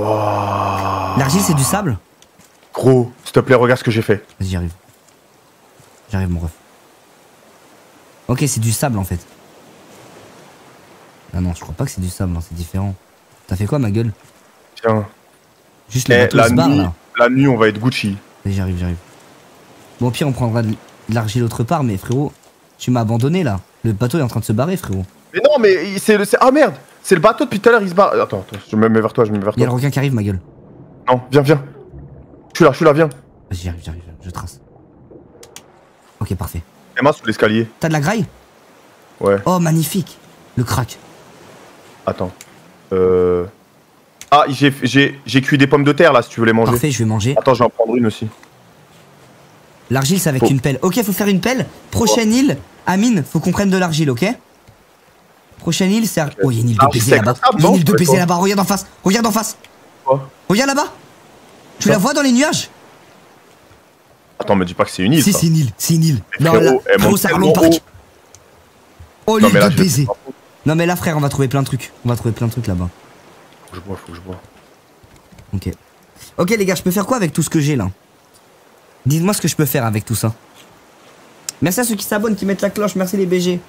L'argile, c'est du sable Gros, s'il te plaît, regarde ce que j'ai fait. Vas-y, j'arrive. J'arrive, mon ref. Ok, c'est du sable en fait. Ah non, je crois pas que c'est du sable, hein, c'est différent. T'as fait quoi, ma gueule? Tiens. Juste le bateau la barre nuit, là. la nuit, on va être Gucci. Vas-y, j'arrive, j'arrive. Bon, au pire, on prendra de l'argile autre part, mais frérot, tu m'as abandonné là. Le bateau est en train de se barrer, frérot. Mais non, mais c'est... le- c'est- Ah merde C'est le bateau depuis tout à l'heure, il se barre. Attends, attends, je me mets vers toi, je me mets vers Il y a toi. le requin qui arrive, ma gueule. Non, viens, viens. Je suis là, je suis là, viens. Vas-y, j'arrive, j'arrive, je trace. Ok, parfait. Emma sous l'escalier. T'as de la graille? Ouais, Oh, magnifique. Le crack. attends. Euh. Ah, j'ai- cuit des pommes de terre là si tu veux les manger. Parfait, je vais manger. Attends, je vais en prendre une aussi. L'argile, c'est avec Faut- une pelle. Ok, faut faire une pelle. Prochaine île, Amine, faut qu'on prenne de l'argile, ok? Prochaine île, c'est. Oh, il y a une île de L'argile, baiser c'est là-bas. Il y a une île de baiser là-bas. Regarde en face. Regarde en face. Quoi Regarde là-bas. Tu la vois dans les nuages Attends, me dis pas que c'est une île. Si, c'est une île. C'est une île. Non, là, tellement remonte parc. haut. Oh, l'île de baiser. Faut Non, mais là, frère, on va trouver plein de trucs. On va trouver plein de trucs là-bas. que je bois, faut que je bois. Ok. Ok, les gars, je peux faire quoi avec tout ce que j'ai là? Dites-moi ce que je peux faire avec tout ça. Merci à ceux qui s'abonnent, qui mettent la cloche. Merci les BG.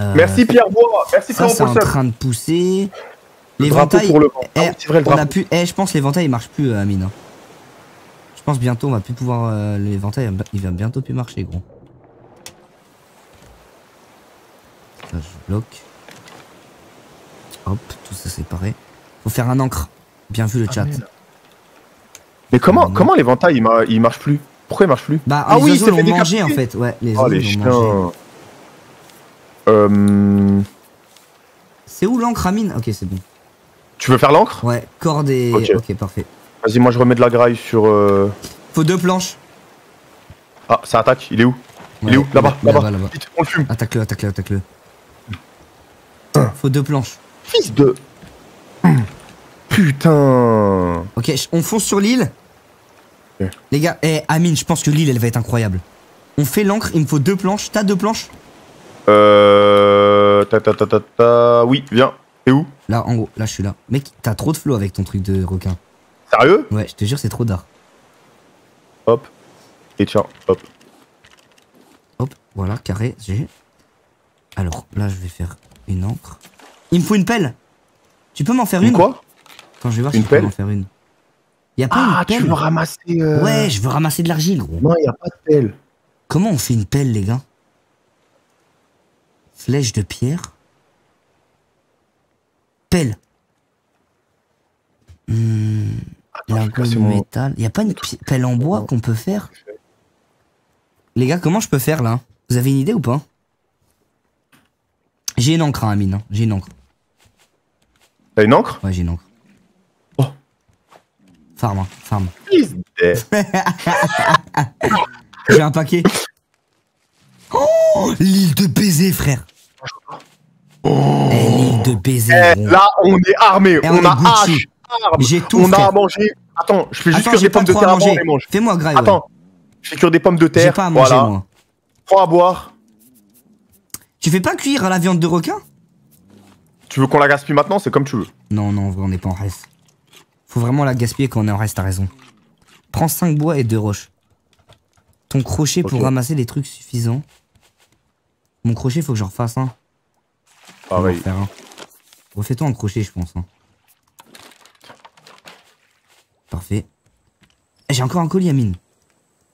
Euh, Merci Pierre Bois, merci Ça, c'est pour en train de pousser. L'éventail. pour le vent. Eh, Ah oui, c'est vrai, le on a drapeau. pu. Eh, je pense l'éventail il marche plus, euh, Amine. hein. Je pense bientôt on va plus pouvoir. euh, l'éventail il va bientôt plus marcher, gros. Ça, je bloque. Hop, tout ça séparé. Faut faire un encre. Bien vu le Ah, chat. merde. Mais comment, comment l'éventail il, ma- il marche plus? Pourquoi il marche plus? Bah, Ah les oui, oiseaux c'est l'ont mangé en fait. Ouais, les Oh oiseaux les l'ont mangé. Euh, C'est où l'encre, Amine? Ok, c'est bon. tu veux faire l'encre? Ouais, corde et. Ok. parfait. Vas-y, moi je remets de la graille sur. euh, Faut deux planches. Ah, ça attaque, il est où? Il Ouais, est où? Là-bas, là-bas, là-bas. Vite, on le fume. Attaque-le, attaque-le, attaque-le. Faut deux planches. Fils de. Putain. Ok, on fonce sur l'île. Les gars, eh, Amine, je pense que l'île, elle va être incroyable. On fait l'encre, il me faut deux planches. T'as deux planches? Euh. Ta ta ta ta ta. Oui, viens. T'es où? Là, en haut, là, je suis là. Mec, t'as trop de flow avec ton truc de requin. Sérieux? Ouais, je te jure, c'est trop d'art. Hop. Et tiens, hop. Hop, voilà, carré, j'ai. Alors, là, je vais faire une encre. Il me faut une pelle Tu peux m'en faire une, Une? quoi? Quand je vais voir Une si je peux pelle m'en faire une. Y a pas Ah, une tu pelle veux ramasser. euh, Ouais, je veux ramasser de l'argile, gros. Non, y a pas de pelle. Comment on fait une pelle, les gars? Flèche de pierre. Pelle. De mon- métal. Y a pas une pelle en bois qu'on peut faire? Les gars, comment je peux faire là? Vous avez une idée ou pas? J'ai une encre, hein, Amine. hein. J'ai une encre. T'as une encre? Ouais, j'ai une encre. Oh. Farm, hein, farm. J'ai un paquet. Oh L'île de baiser, frère. L'île de baiser. Eh. Là, on est armé. Eh, on a hache. J'ai tout, On a à manger. Attends, je fais juste cuire des pommes de terre à avant, on manger. les mange. Fais-moi ouais. Attends, je fais cuire des pommes de terre. J'ai pas à manger, voilà. moi. Prends à boire. Tu fais pas cuire la viande de requin? Tu veux qu'on la gaspille maintenant? C'est comme tu veux. Non, non, on n'est pas en reste. Faut vraiment la gaspiller quand on est en reste, t'as raison. Prends 5 bois et 2 roches. Ton crochet pour ramasser des trucs suffisants. Mon crochet, faut que j'en refasse un. Pareil. un. Refais-toi un crochet, je pense. hein. Parfait. Eh, J'ai encore un colis, Amine.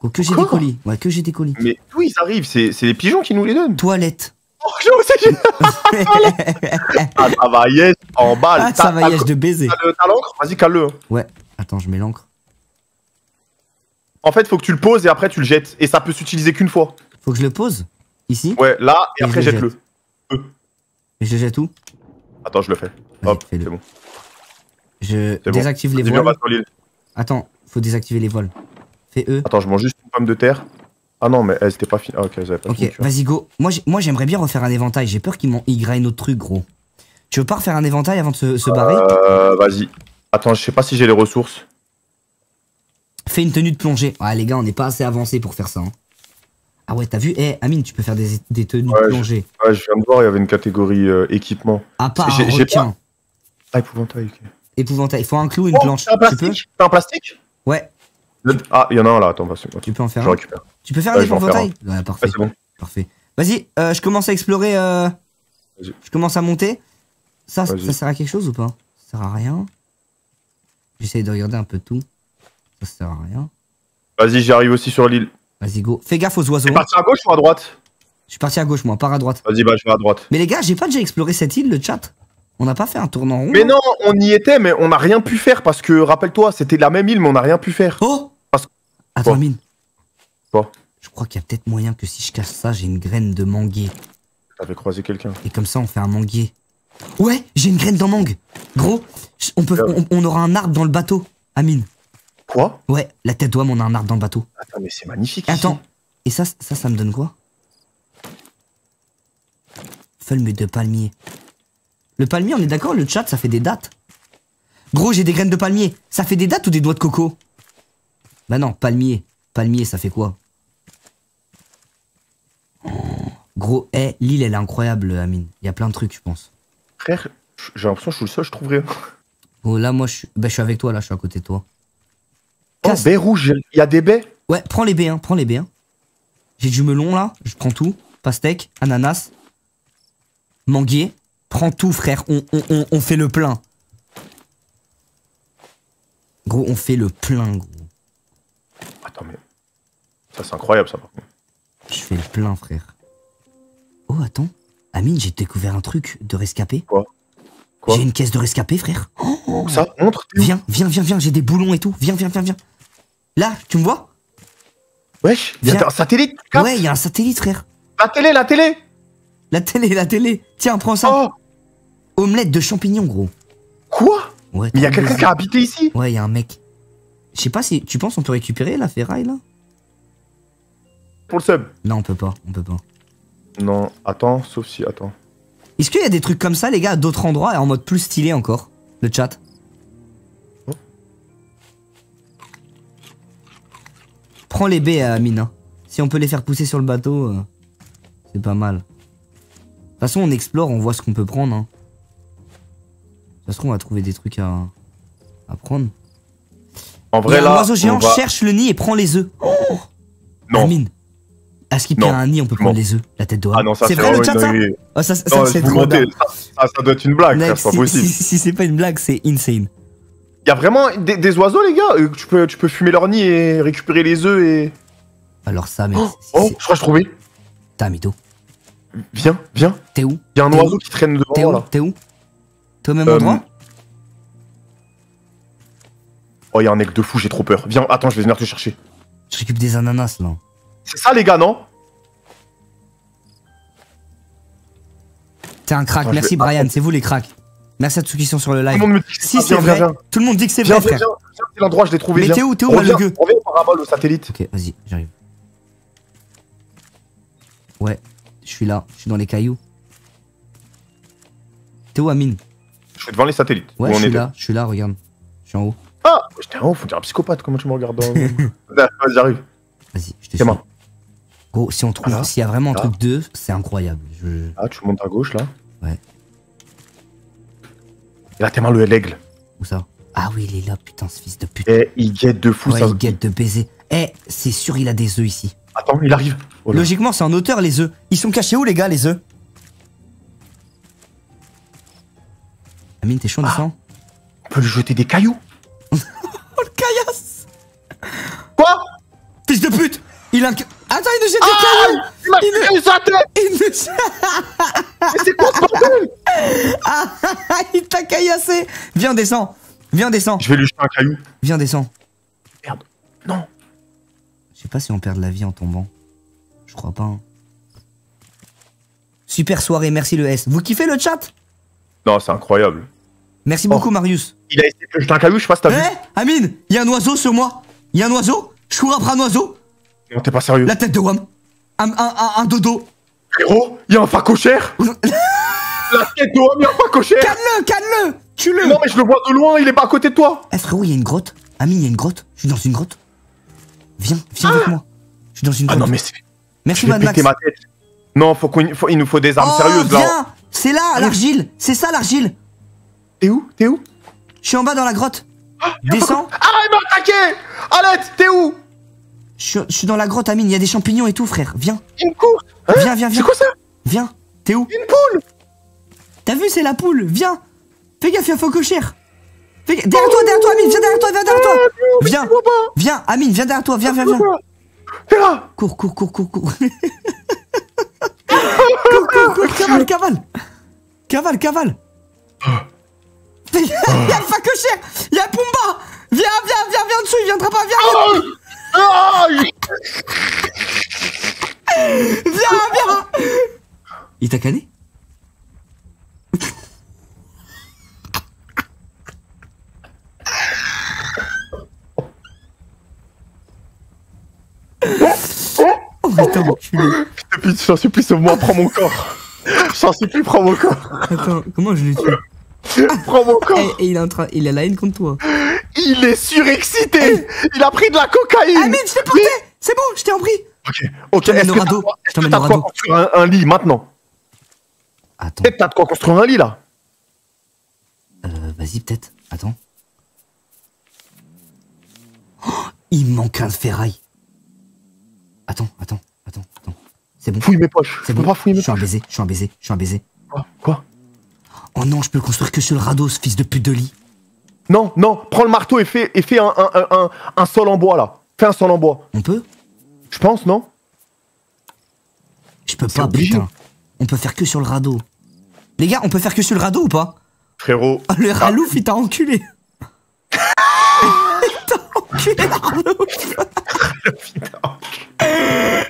Oh, que j'ai des colis. Ouais, que j'ai des colis. Mais d'où ils arrivent? C'est les pigeons qui nous les donnent. Toilette. Oh, aussi. ah, ça va, yes, en balle. Ah, ça va, y de baiser. T'as le- t'as l'encre? Vas-y, cale-le. Ouais. Attends, je mets l'encre. En fait, faut que tu le poses et après tu le jettes. Et ça peut s'utiliser qu'une fois. Faut que je le pose? Ici Ouais, là, et Et après je le. Et je le jette où? Attends, je le fais. Hop, c'est bon. Je bon. désactive les voiles. l'île. Attends, faut désactiver les voiles. Fais E. Attends, je mange juste une pomme de terre. Ah non, mais elles étaient pas finies. Ah, ok, elles avaient pas fini. vas-y, go. Moi, j'ai- moi, j'aimerais bien refaire un éventail. J'ai peur qu'ils m'en graine autre truc, gros. Tu veux pas refaire un éventail avant de se, se barrer? Euh, vas-y. Attends, je sais pas si j'ai les ressources. Fais une tenue de plongée. Ah, les gars, on n'est pas assez avancé pour faire ça. hein. Ah ouais, t'as vu? Eh, Amine, tu peux faire des, des tenues Ouais, de je- plongée. Ouais, je viens de voir, il y avait une catégorie euh, équipement. Part j'ai- un requin. Ah, épouvantail, ok. Épouvantail. Faut un clou, une Oh, planche. t'as un Tu peux? Plastique T'as un plastique? Ouais, Le- Ah, il y en a un là, attends, vas-y. tu peux en faire Je un? récupère. Tu peux faire Ouais, un je vais en faire épouvantail? Ouais, parfait. Ouais, c'est bon. Parfait. Vas-y, euh, je commence à explorer. euh. Je commence à monter. Ça, ça sert à quelque chose ou pas? Ça sert à rien. J'essaye de regarder un peu tout. Ça sert à rien. Vas-y, j'y arrive aussi sur l'île. Vas-y, go. Fais gaffe aux oiseaux. C'est parti à gauche ou à droite? Je suis parti à gauche, moi, pars à droite. Vas-y, bah, je vais à droite. Mais les gars, j'ai pas déjà exploré cette île, le chat On n'a pas fait un tournant rond Mais non, on y était, mais on n'a rien pu faire parce que, rappelle-toi, c'était la même île, mais on n'a rien pu faire. Oh Parce- Attends, Quoi? Amine. Quoi? Je crois qu'il y a peut-être moyen que si je cache ça, j'ai une graine de manguier. T'avais croisé quelqu'un. Et comme ça, on fait un manguier. Ouais, j'ai une graine de mangue. Gros, on, peut, on, on aura un arbre dans le bateau. Amine. Quoi? Ouais, la tête d'homme, on a un arbre dans le bateau. Attends, mais c'est magnifique. ici. Attends. Et ça, ça, ça me donne quoi? Feuille de palmier. Le palmier, on est d'accord, le chat, ça fait des dates. Gros, j'ai des graines de palmier. Ça fait des dates ou des noix de coco? Bah non, palmier. Palmier, ça fait quoi? Oh, Gros, eh, l'île, elle est incroyable, Amine. Il y a plein de trucs, je pense. Frère, j'ai l'impression que je suis le seul, je trouve rien. Oh, là, moi, je suis, bah, je suis avec toi, là, je suis à côté de toi. Oh, Casse. baie rouge, il y a des baies? Ouais, prends les baies, hein, prends les baies. hein. J'ai du melon là, je prends tout. Pastèque, ananas, manguier. Prends tout, frère. On, on, on, on fait le plein. Gros, on fait le plein, gros. Attends, mais. Ça, c'est incroyable, ça, par contre. Je fais le plein, frère. Oh, attends. Amine, j'ai découvert un truc de rescapé. Quoi? Quoi? J'ai une caisse de rescapé, frère. Où Ça, montre. Viens, viens, viens, viens. J'ai des boulons et tout. Viens, viens, viens, viens. Là, tu me vois? Wesh, il y a un satellite. Ouais, il y a un satellite, frère. La télé, la télé. La télé, la télé. Tiens, prends ça. Oh, Omelette de champignons, gros. quoi? Ouais, Mais il y a quelqu'un qui a habité ici? Ouais, il y a un mec. Je sais pas si. Tu penses on peut récupérer la ferraille là? Pour le sub. Non, on peut pas. On peut pas. Non, attends, sauf si, attends. Est-ce qu'il y a des trucs comme ça, les gars, à d'autres endroits et en mode plus stylé encore? Le chat Prends les baies à Amine. hein. Si on peut les faire pousser sur le bateau, euh, c'est pas mal. De toute façon, on explore, on voit ce qu'on peut prendre. Hein. Ça se trouve, on va trouver des trucs à, à prendre. En vrai, là. oiseau géant, va- cherche le nid et prend les œufs. Non. Amine. À ce qu'il a un nid, on peut prendre Non. les œufs. La tête d'oie. Ah non, ça, c'est c'est vrai le chat, ça. Oh, ça, ça, Non, c'est vous trop mentez. bien. Ça, ça, ça doit être une blague, c'est pas si, possible. si- si c'est pas une blague, c'est insane. Il y a vraiment des, des oiseaux, les gars. euh, Tu peux, tu peux fumer leur nid et récupérer les œufs et. Alors ça, mec, Oh, oh, je crois que j'ai trouvé. T'as mytho. Viens, viens. T'es où? Il y a un T'es oiseau où? qui traîne T'es devant où? là. T'es où? T'es au même Euh, endroit? Oh, il y a un mec de fou, j'ai trop peur. Viens, attends, je vais venir te chercher. Je récupère des ananas là. C'est ça, les gars, non? T'es un crack, Attends, je merci vais- Brian, c'est vous les cracks. Merci à tous ceux qui sont sur le Tout le live. monde me dit que Si c'est vrai, viens, tout le monde dit que c'est vrai, viens, frère. viens. Viens, c'est l'endroit, je l'ai trouvé. Mais t'es où T'es où, Reviens, au parabole, au satellite. Ok, vas-y, j'arrive. Ouais, je suis là, je suis dans les cailloux. T'es où, Amine Je suis devant les satellites. Ouais, je suis là, je suis là, regarde. Je suis en haut. Ah, j'étais en haut, faut dire un psychopathe, comment tu me regardes. Vas-y, j'arrive. Vas-y, je te suis. Gros, si on trouve, s'il y a vraiment un truc d'eux, c'est incroyable. Ah, tu montes à gauche, là. Ouais. Là, t'es mal le l'aigle. Où ça? Ah oui, il est là, putain, ce fils de pute. Et il guette de fou, ouais, ça. il guette de baiser. Eh, c'est sûr, il a des œufs ici. Attends, il arrive. Oh. Logiquement, c'est en hauteur, les œufs. Ils sont cachés où, les gars, les œufs? Amine, t'es chaud, Ah. descend? On peut lui jeter des cailloux. Oh, le caillasse Quoi? Fils de pute Il a un... Attends, il nous jette Ah des cailloux Il m'a Il Il nous jette... Mais c'est quoi ce bordel? Ah, il t'a caillassé Viens, descends Viens, descends Je vais lui jeter un caillou. Viens, descends Merde. Non. Je sais pas si on perd de la vie en tombant. Je crois pas. hein. Super soirée, merci le S. Vous kiffez le chat? Non, c'est incroyable. Merci Oh. beaucoup, Marius. Il a essayé de jeter un caillou, je sais pas si t'as Eh, vu. Amine, il y a un oiseau sur moi. Il y a un oiseau. Je cours après un oiseau. Non, t'es pas sérieux. La tête de Wam. Un, un, un, un dodo. Frérot, il y a un facochère La tête de homme, il y a un facochère Canne-le, canne-le. Tue-le. Non, mais je le vois de loin, il est pas à côté de toi Eh frérot, il y a une grotte. Amine, il y a une grotte. Je suis dans une grotte. Viens, viens avec moi. Je suis dans une Ah grotte. non, mais c'est... Merci Mad Max. péter ma tête. Non, faut qu'on... faut- Il nous faut des armes oh, sérieuses, là. viens. C'est là, l'argile. C'est ça, l'argile. T'es où? T'es où? Je suis en bas dans la grotte. Descends. Ah, il m'a attaqué Arrête, t'es où? Je suis, dans la grotte, Amine. Il y a des champignons et tout, frère. Viens. Une course Viens, viens, C'est viens. quoi ça Viens. T'es où Une poule T'as vu, c'est la poule. Viens. Fais gaffe, il y a. Fais. Derrière toi, derrière toi, Amine. Viens derrière toi, viens derrière toi. Viens. Viens, Amine, viens derrière toi. Viens, viens, viens. T'es là Cours, cours, cours, cours, cours. cours, cavale, cavale Cavale, cavale Il y a le facochère Il y a Pumba Viens, viens, viens, viens en dessous, il viendra pas, viens, Viens, viens Il t'a cané Oh putain, enculé. Depuis, j'en supplie, sauve-moi, prends mon corps. J'en supplie, prends mon corps. Attends, comment je l'ai tué Prends mon Et, corps. et il est en train, il a la haine contre toi. Il est surexcité. Il a pris de la cocaïne. Mais je t'ai porté C'est bon, je t'ai en pris Ok, ok. Est-ce que radeau. t'as- de quoi radeau. construire un, un lit maintenant Attends, Peut-être t'as de quoi construire un lit là. euh, vas-y peut-être, attends. Oh, il me manque un ferraille. Attends, attends, attends, attends. C'est bon, Fouille mes poches. c'est bon. pas fouiller Je suis un baiser, je suis un baiser, je suis un baiser. Quoi Quoi? Oh non, je peux le construire que sur le radeau, ce fils de pute de lit. Non, non. Prends le marteau et fais, et fais un, un, un, un, un sol en bois là. Fais un sol en bois. On peut? Je pense, non Je peux pas, obligé. putain. On peut faire que sur le radeau. Les gars, on peut faire que sur le radeau ou pas? Frérot. Ah, Le ralouf, il t'a enculé. il t'a enculé, le ralouf.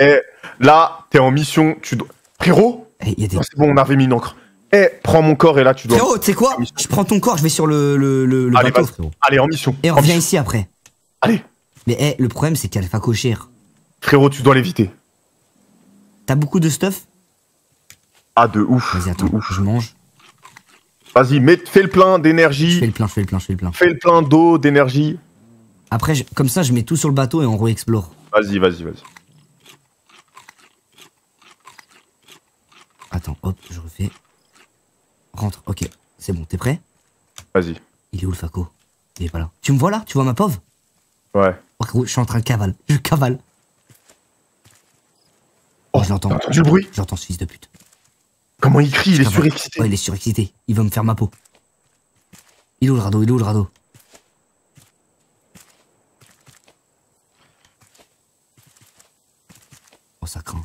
Eh, là, t'es en mission. Tu dois. Frérot Eh, des Ah, C'est bon, on avait mis une encre. Eh, prends mon corps et là, tu dois. Frérot, tu sais quoi Je prends ton corps, je vais sur le, le, le, le Allez, bateau, frérot. Allez, en mission. Et on En revient ici après. Allez. Mais eh, le problème, c'est qu'il y a le facochère. Frérot, tu dois l'éviter. T'as beaucoup de stuff? Ah, de ouf. Vas-y, attends, ouf. je mange. Vas-y, fais le plein d'énergie. fais le plein, je fais le plein, je fais le plein. Fais le plein d'eau, d'énergie. Après, je- comme ça, je mets tout sur le bateau et on re-explore. Vas-y, vas-y, vas-y. Attends, hop, je refais. Rentre, ok. C'est bon, t'es prêt? Vas-y. Il est où le faco? Il est pas là. Tu me vois là? Tu vois ma pauvre? Ouais. Oh, je suis en train de cavale. Je cavale. Oh, je l'entends. Le bruit? J'entends ce fils de pute. Comment il crie? Il est surexcité. Ouais, il est surexcité. Il va me faire ma peau. Il est où le radeau Il est où le radeau Oh, ça craint.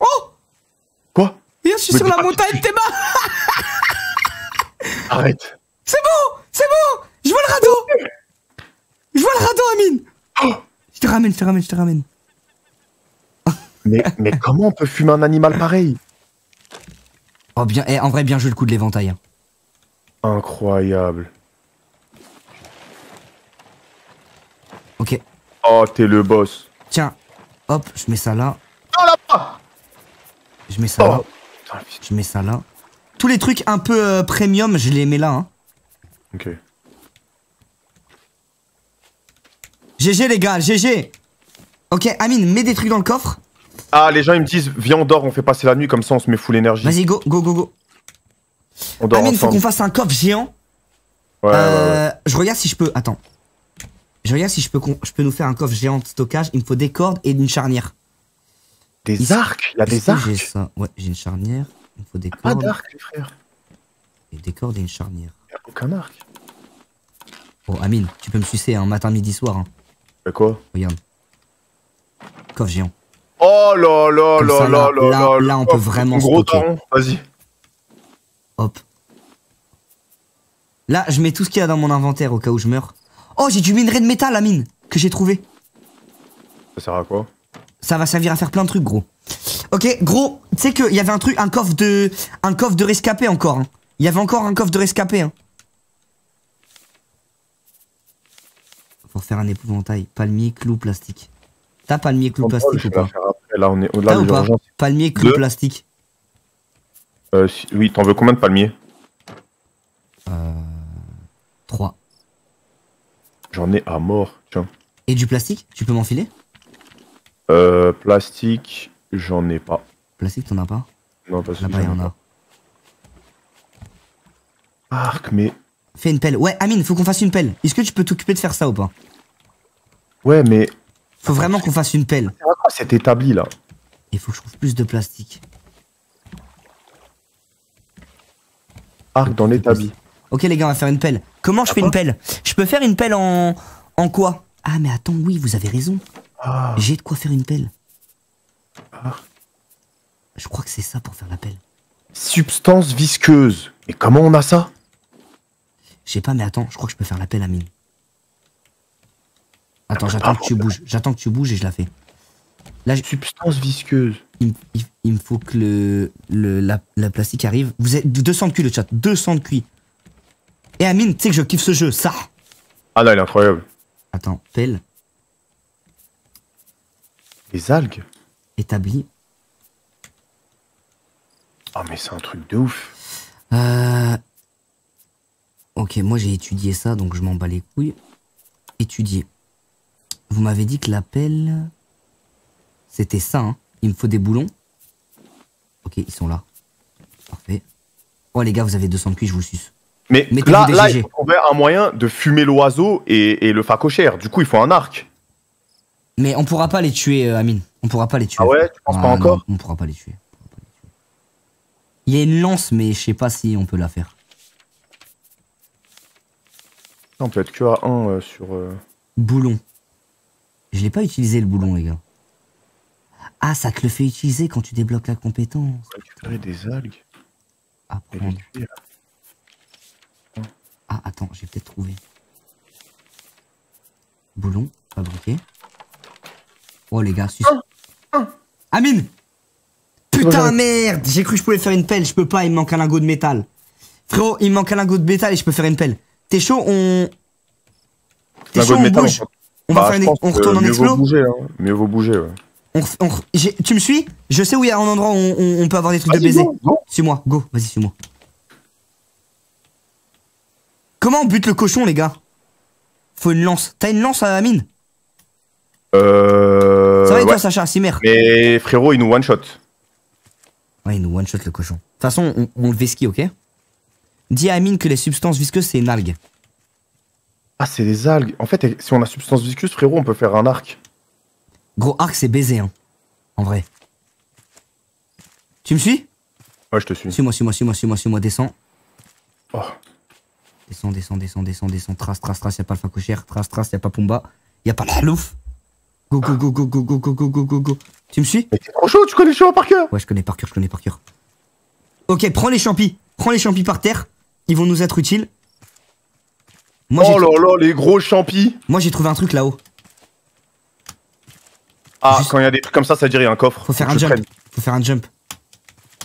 Oh Je suis Mais sur la montagne, t'es bas Arrête. C'est bon C'est bon Je vois le radeau Je vois le radeau, Amine Oh Je te ramène, je te ramène, je te ramène. Mais, mais comment on peut fumer un animal pareil? Oh, bien, eh, en vrai, bien joué le coup de l'éventail. hein. Incroyable. Ok, Oh, t'es le boss. tiens. Hop, je mets ça là. Oh là-bas Je mets ça là. Oh. Je mets ça là. Tous les trucs un peu euh, premium, je les mets là. Hein. Ok. GG les gars, GG Ok, Amine, mets des trucs dans le coffre. Ah, les gens ils me disent, viens, on dort, on fait passer la nuit, comme ça on se met full énergie. Vas-y, go, go, go, go. On dort Amine, faut qu'on fasse un coffre géant. Ouais, ouais, ouais. Euh, Je regarde si je peux. Attends. Je regarde si je peux, je peux nous faire un coffre géant de stockage. Il me faut des cordes et une charnière. Des arcs Il y a des arcs J'ai ça. Ouais, j'ai une charnière. Il faut des Pas cordes. d'arc, les frères. Et des cordes et une charnière. Il y a aucun arc. Oh, Amine, tu peux me sucer un matin, midi, soir. Hein. Quoi? Regarde. Coffre géant. Oh là là Comme là ça, là là, là là- là là, on peut vraiment Gros stocker. daron, vas-y. Hop. Là, je mets tout ce qu'il y a dans mon inventaire au cas où je meurs. Oh, j'ai du minerai de métal, Amine, que j'ai trouvé. Ça sert à quoi? Ça va servir à faire plein de trucs, gros. Ok, gros, tu sais qu'il y avait un truc, un coffre de, un coffre de rescapé encore. hein. Il y avait encore un coffre de rescapé. Hein. Faut faire un épouvantail. Palmier, clou, plastique. T'as palmier, clou, Contrôle, plastique ou pas? Là, on est au-delà de l'urgence. Palmier, clou, Deux. plastique. Euh, si- oui, t'en veux combien de palmiers? 3. J'en ai à mort, tiens. Et du plastique? Tu peux m'enfiler? Euh, plastique, j'en ai pas. Plastique, t'en as pas Non, parce que Là-bas, il y en a. Arc, mais... Fais une pelle. Ouais, Amine, faut qu'on fasse une pelle. Est-ce que tu peux t'occuper de faire ça ou pas Ouais, mais... Faut vraiment qu'on fasse une pelle. C'est établi, là Il faut que je trouve plus de plastique. Arc dans l'établi. Ok les gars, on va faire une pelle. Comment je fais une pelle? Je peux faire une pelle en... En quoi? Ah mais attends, oui, vous avez raison. Ah, J'ai de quoi faire une pelle. Je crois que c'est ça pour faire l'appel. Substance visqueuse. Mais comment on a ça? Je sais pas, mais attends, je crois que je peux faire l'appel à mine. Attends, Ah, j'attends que tu bouges. J'attends que tu bouges et je la fais. Là, Substance visqueuse. il, il- il me faut que le, le- la, la plastique arrive. Vous êtes 200 de cuit le chat, 200 de cuit. Et Amine, tu sais que je kiffe ce jeu, ça. Ah là, il est incroyable. Attends, pelle, Les algues établi. Ah, mais c'est un truc de ouf. Euh... Ok, moi j'ai étudié ça, donc je m'en bats les couilles. Étudier. Vous m'avez dit que l'appel... C'était ça, hein. Il me faut des boulons. Ok, ils sont là. Parfait. Oh les gars, vous avez 200 de cuit, je vous le suce. Mais là, là il faut trouver un moyen de fumer l'oiseau et, et le facochère. Du coup, il faut un arc. Mais on pourra pas les tuer, euh, Amine. On pourra pas les tuer. Ah ouais Tu penses pas Ah, encore non, On pourra pas les tuer. On pourra pas les tuer. Il y a une lance, mais je sais pas si on peut la faire. On peut être que à 1 sur. euh, Boulon. Je l'ai pas utilisé le boulon, les gars. Ah, ça te le fait utiliser quand tu débloques la compétence. récupérer des algues. Ah, attends, j'ai peut-être trouvé. Boulon, fabriqué. Oh, les gars, sus- Amine Putain, merde J'ai cru que je pouvais faire une pelle, je peux pas, il me manque un lingot de métal. Frérot, il me manque un lingot de métal et je peux faire une pelle. T'es chaud, on... T'es chaud, de on métal, bouge on- On Bah, va faire une... On retourne en mieux explo vaut bouger, hein. Mieux vaut bouger, ouais. On Tu me suis? Je sais où il y a un endroit où on, on- on peut avoir des trucs de baiser. Suis-moi, go, vas-y, suis-moi. Comment on bute le cochon, les gars? Faut une lance. T'as une lance à mine Euh. Ça va et toi, ouais. Sacha Cimer Mais frérot, il nous one-shot. Ouais, il nous one-shot le cochon. De toute façon, on, on le vesquille, ok? Dis à Amine que les substances visqueuses, c'est une algue. Ah, c'est des algues. En fait, si on a substance visqueuse, frérot, on peut faire un arc. Gros, arc, c'est baiser, hein. En vrai. Tu me suis? Ouais, je te suis. Suis-moi, suis-moi, suis-moi, suis-moi, suis-moi, descends. Oh. Descends, descends, descends, descends, descends. Trace, trace, trace, y'a pas le facochère. Trace, trace, y'a pas Pumba. Y'a pas le halouf. Go, go, go, go, go, go, go, go, go, go, go. Tu me suis Mais t'es trop chaud, tu connais chemin par cœur. Ouais, je connais par cœur, je connais par cœur. Ok, prends les champis. Prends les champis par terre. Ils vont nous être utiles. Moi, oh là là, les gros champis. moi, j'ai trouvé un truc là-haut. Ah, Juste- quand il y a des trucs comme ça, ça dirait un coffre. Faut faire un jump. prenne. Faut faire un jump.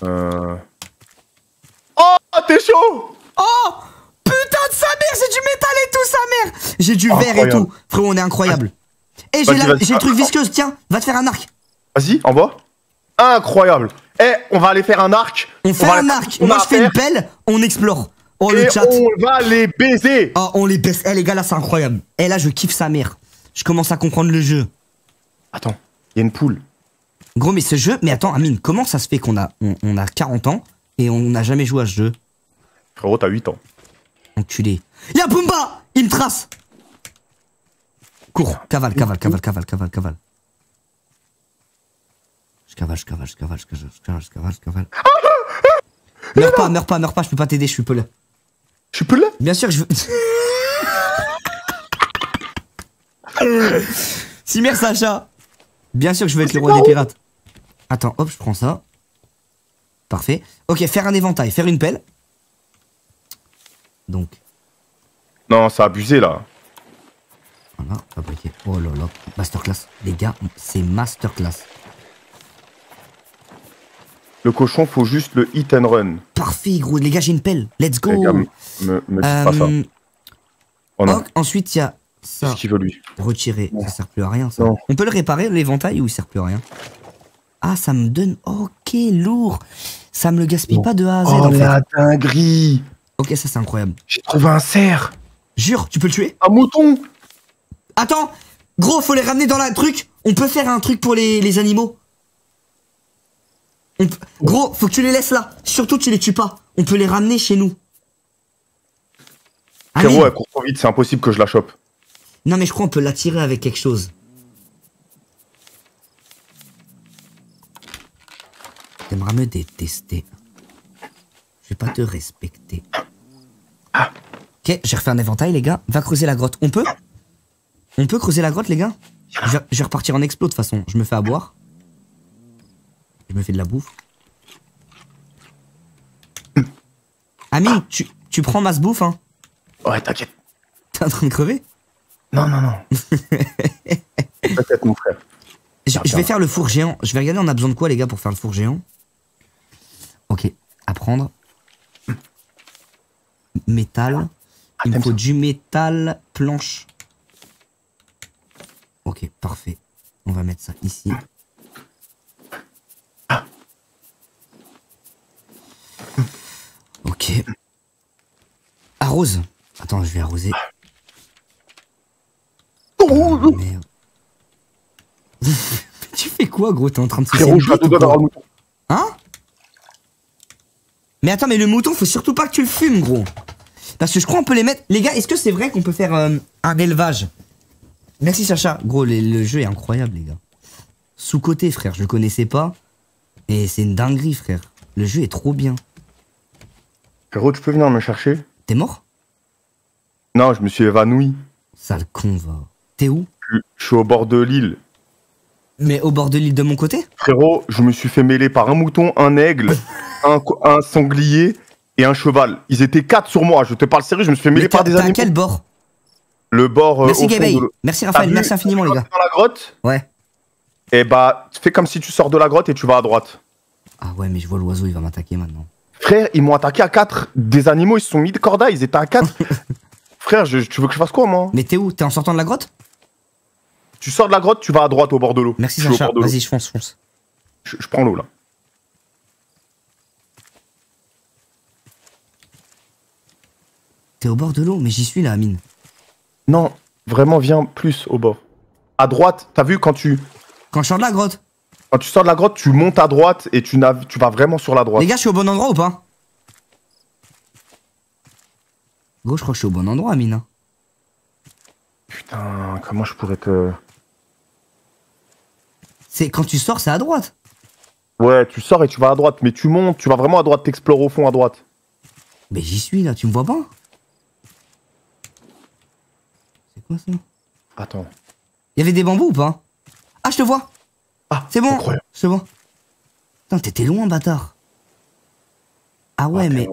Euh... Oh, t'es chaud Oh Putain de sa mère, j'ai du métal et tout, sa mère J'ai du verre et tout. Frérot, on est incroyable. Et j'ai vas-y. j'ai le truc visqueuse, tiens, va te faire un arc. Vas-y, envoie. Incroyable. Eh, on va aller faire un arc. On fait un arc. Moi, je fais une pelle, on explore. Oh, Et le chat. on va les baiser. Oh, on les baisse. Eh, les gars, là, c'est incroyable. Eh, là, je kiffe sa mère. Je commence à comprendre le jeu. Attends, il y a une poule. Gros, mais ce jeu. Mais attends, Amine, comment ça se fait qu'on a, on, on a 40 ans et on n'a jamais joué à ce jeu? Frérot, t'as 8 ans. Enculé. Y'a Pumba Il me trace Cours, cavale, cavale, cavale, cavale, cavale, cavale. Je cavale, je cavale, je cavale, je cavale, je cavale, je cavale. Meurs pas, meurs pas, meurs pas, je peux pas t'aider, je suis peu là. Je suis là Bien sûr, je veux. Simer Sacha Bien sûr que je veux être le roi des pirates. Attends, hop, je prends ça. Parfait. Ok, faire un éventail, faire une pelle. Donc, Non, c'est abusé là. Voilà, fabriquer. Oh là là, masterclass. Les gars, c'est masterclass. Le cochon, faut juste le hit and run. Parfait, gros. Les gars, j'ai une pelle. Let's go. Les gars, me, pas ça. Euh, Oh non, ensuite, il y a ça. qu'est-ce qu'il veut lui? Retirer, ça sert plus à rien ça. Non. On peut le réparer l'éventail ou il sert plus à rien? Ah, ça me donne. Ok, lourd. Ça me le gaspille Non. pas de A à Z Oh en fait. la dinguerie Ok, ça c'est incroyable. J'ai trouvé un cerf Jure, tu peux le tuer? Un mouton Attends Gros, faut les ramener dans la truc. On peut faire un truc pour les, les animaux. On peut- Gros, faut que tu les laisses là. Surtout, tu les tues pas. On peut les ramener chez nous. Ah Frérot, elle court trop vite, c'est impossible que je la chope. Non, mais je crois qu'on peut l'attirer avec quelque chose. T'aimeras me détester. Je vais pas te respecter. Ok, j'ai refait un éventail, les gars. Va creuser la grotte. On peut? On peut creuser la grotte, les gars? Je, vais repartir en explos de toute façon. Je me fais à boire. Je me fais de la bouffe. Amine, tu, prends ma bouffe, hein? Ouais, t'inquiète. T'es en train de crever? Non, non, non. Je, je, vais faire le four géant. Je vais regarder, on a besoin de quoi, les gars, pour faire le four géant? Ok, à prendre. Métal. Il me faut du métal planche. Ok, parfait. On va mettre ça ici. Ok. Arrose. Attends, je vais arroser. Oh, merde. tu fais quoi, gros? T'es en train de le mouton. Hein? Mais attends, mais le mouton, faut surtout pas que tu le fumes, gros. Parce que je crois qu'on peut les mettre. Les gars, est-ce que c'est vrai qu'on peut faire euh, un élevage? Merci, Sacha. Gros, le, le jeu est incroyable, les gars. Sous-côté, frère, je le connaissais pas. Et c'est une dinguerie, frère. Le jeu est trop bien. Frérot, tu peux venir me chercher? T'es mort? Non, je me suis évanoui. Sale con, va. T'es où? Je, je suis au bord de l'île. Mais au bord de l'île de mon côté? Frérot, je me suis fait mêler par un mouton, un aigle, un, un sanglier et un cheval. Ils étaient quatre sur moi. Je te parle sérieux, je me suis fait mêler par des t'as à animaux. quel bord? Le bord euh, Merci, Gabay. de. Merci, Raphaël. Merci infiniment, les gars. Dans la grotte, Ouais. et bah, fais comme si tu sors de la grotte et tu vas à droite. Ah ouais, mais je vois l'oiseau, il va m'attaquer maintenant. Frère, ils m'ont attaqué à 4. Des animaux, ils se sont mis de corda, ils étaient à 4. Frère, je- tu veux que je fasse quoi, moi? Mais t'es où? T'es en sortant de la grotte? Tu sors de la grotte, tu vas à droite au bord de l'eau. Merci, Sacha. Vas-y, je fonce, fonce. Je, je prends l'eau, là. T'es au bord de l'eau, mais j'y suis là, Amine. Non, vraiment, viens plus au bord. À droite, t'as vu, quand tu, Quand je sors de la grotte. quand tu sors de la grotte, tu montes à droite et tu, nav- tu vas vraiment sur la droite. Les gars, je suis au bon endroit ou pas? Gros, je crois que je suis au bon endroit, Amine. hein. Putain, comment je pourrais te... C'est quand tu sors, c'est à droite. Ouais, tu sors et tu vas à droite, mais tu montes, tu vas vraiment à droite, t'explores au fond à droite. Mais j'y suis là, tu me vois pas C'est quoi ça Attends. Il y avait des bambous ou pas? Ah, je te vois Ah, C'est bon incroyable. Je te vois. Putain, t'étais loin, bâtard. Ah ouais, Ah, mais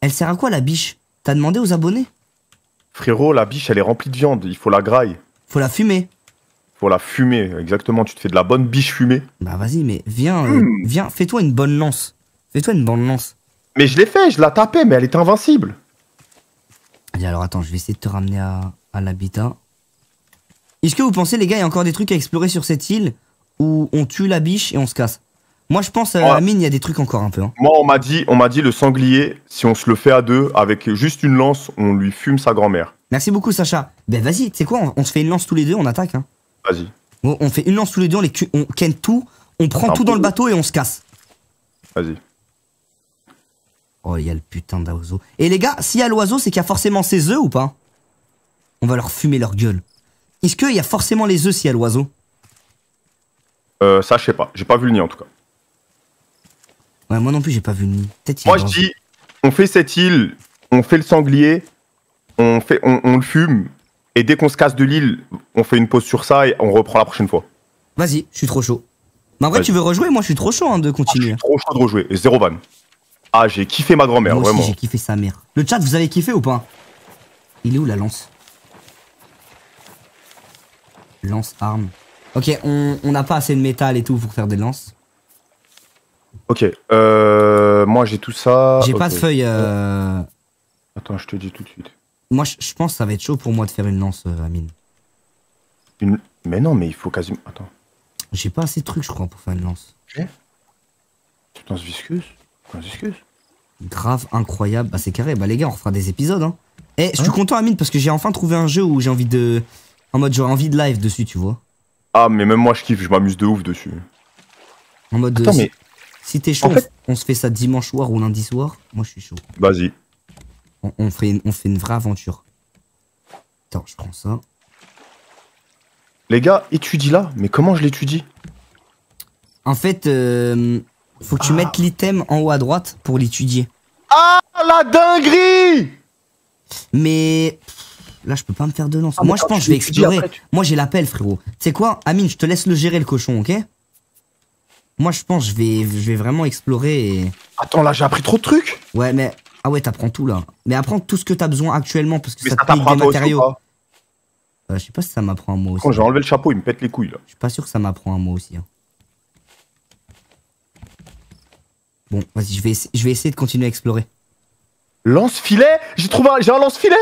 elle sert à quoi la biche? T'as demandé aux abonnés? Frérot, la biche, elle est remplie de viande, il faut la graille. Faut la fumer. Faut la fumer, exactement, tu te fais de la bonne biche fumée. Bah vas-y, mais viens, euh, Hmm. viens, fais-toi une bonne lance. Fais-toi une bonne lance. Mais je l'ai fait, je la tapais, mais elle était invincible. Allez, alors attends, je vais essayer de te ramener à, à l'habitat. Est-ce que vous pensez, les gars, il y a encore des trucs à explorer sur cette île où on tue la biche et on se casse? Moi, je pense, euh, Ouais. à mine, il y a des trucs encore un peu. hein. Moi, on m'a dit, on m'a dit le sanglier, si on se le fait à deux, avec juste une lance, on lui fume sa grand-mère. Merci beaucoup, Sacha. Ben vas-y, tu sais quoi, on, on se fait une lance tous les deux, on attaque. Hein. Vas-y. Bon, on fait une lance tous les deux, on, les on ken tout, on prend tout dans le bateau et on se casse. Vas-y. Oh, il y a le putain d'oiseau. Et les gars, s'il y a l'oiseau, c'est qu'il y a forcément ses œufs ou pas? On va leur fumer leur gueule. Est-ce qu'il y a forcément les œufs s'il y a l'oiseau? Euh, ça, je sais pas. J'ai pas vu le nid en tout cas. Ouais, moi non plus, j'ai pas vu le nid. Moi, je dis, on fait cette île, on fait le sanglier, on, fait, on, on le fume, et dès qu'on se casse de l'île, on fait une pause sur ça et on reprend la prochaine fois. Vas-y, je suis trop chaud. Mais en vrai, tu veux rejouer? Moi, je suis trop chaud hein, de Je continuer. suis trop chaud de rejouer. Zéro. Ah, j'ai kiffé ma grand-mère, vraiment. j'ai kiffé sa mère. Le chat, vous avez kiffé ou pas? Il est où la lance? Lance arme. Ok, on n'a pas assez de métal et tout pour faire des lances. Ok, euh, moi j'ai tout ça. J'ai pas de feuilles. euh, Attends, je te dis tout de suite. Moi, je pense que ça va être chaud pour moi de faire une lance, euh, Amine. Une... Mais non, mais il faut quasiment. Attends. J'ai pas assez de trucs, je crois, pour faire une lance. Putain, ce visqueuse visqueuse Grave, incroyable. Bah, c'est carré. Bah, les gars, on refera des épisodes. Hein. Eh, je suis content, Amine, parce que j'ai enfin trouvé un jeu où j'ai envie de. En mode, j'aurais envie de live dessus, tu vois. Ah, mais même moi je kiffe, je m'amuse de ouf dessus. En mode. Attends, mais Si t'es chaud, En fait- on se fait ça dimanche soir ou lundi soir. Moi, je suis chaud. vas-y. On, on fait, une, on fait une vraie aventure. Attends, je prends ça. Les gars, étudie là. Mais comment je l'étudie? En fait, euh, faut que tu Ah. mettes l'item en haut à droite pour l'étudier. Ah, la dinguerie Mais là, je peux pas me faire de lance. Ah, Moi, je pense que je vais explorer. après, tu- Moi, j'ai l'appel, frérot. Tu sais quoi, Amine, je te laisse le gérer, le cochon, ok? Moi, je pense que je vais, je vais vraiment explorer et. Attends, là j'ai appris trop de trucs. Ouais, mais Ah ouais, t'apprends tout là. Mais apprends tout ce que t'as besoin actuellement parce que Mais ça ça te à des matériaux. Euh, je sais pas si ça m'apprend à moi aussi. Quand j'ai enlevé le chapeau, il me pète les couilles là. Je suis pas sûr que ça m'apprend à moi aussi. hein. Bon, vas-y, je vais, je vais essayer de continuer à explorer. Lance-filet? J'ai trouvé un... J'ai un lance-filet?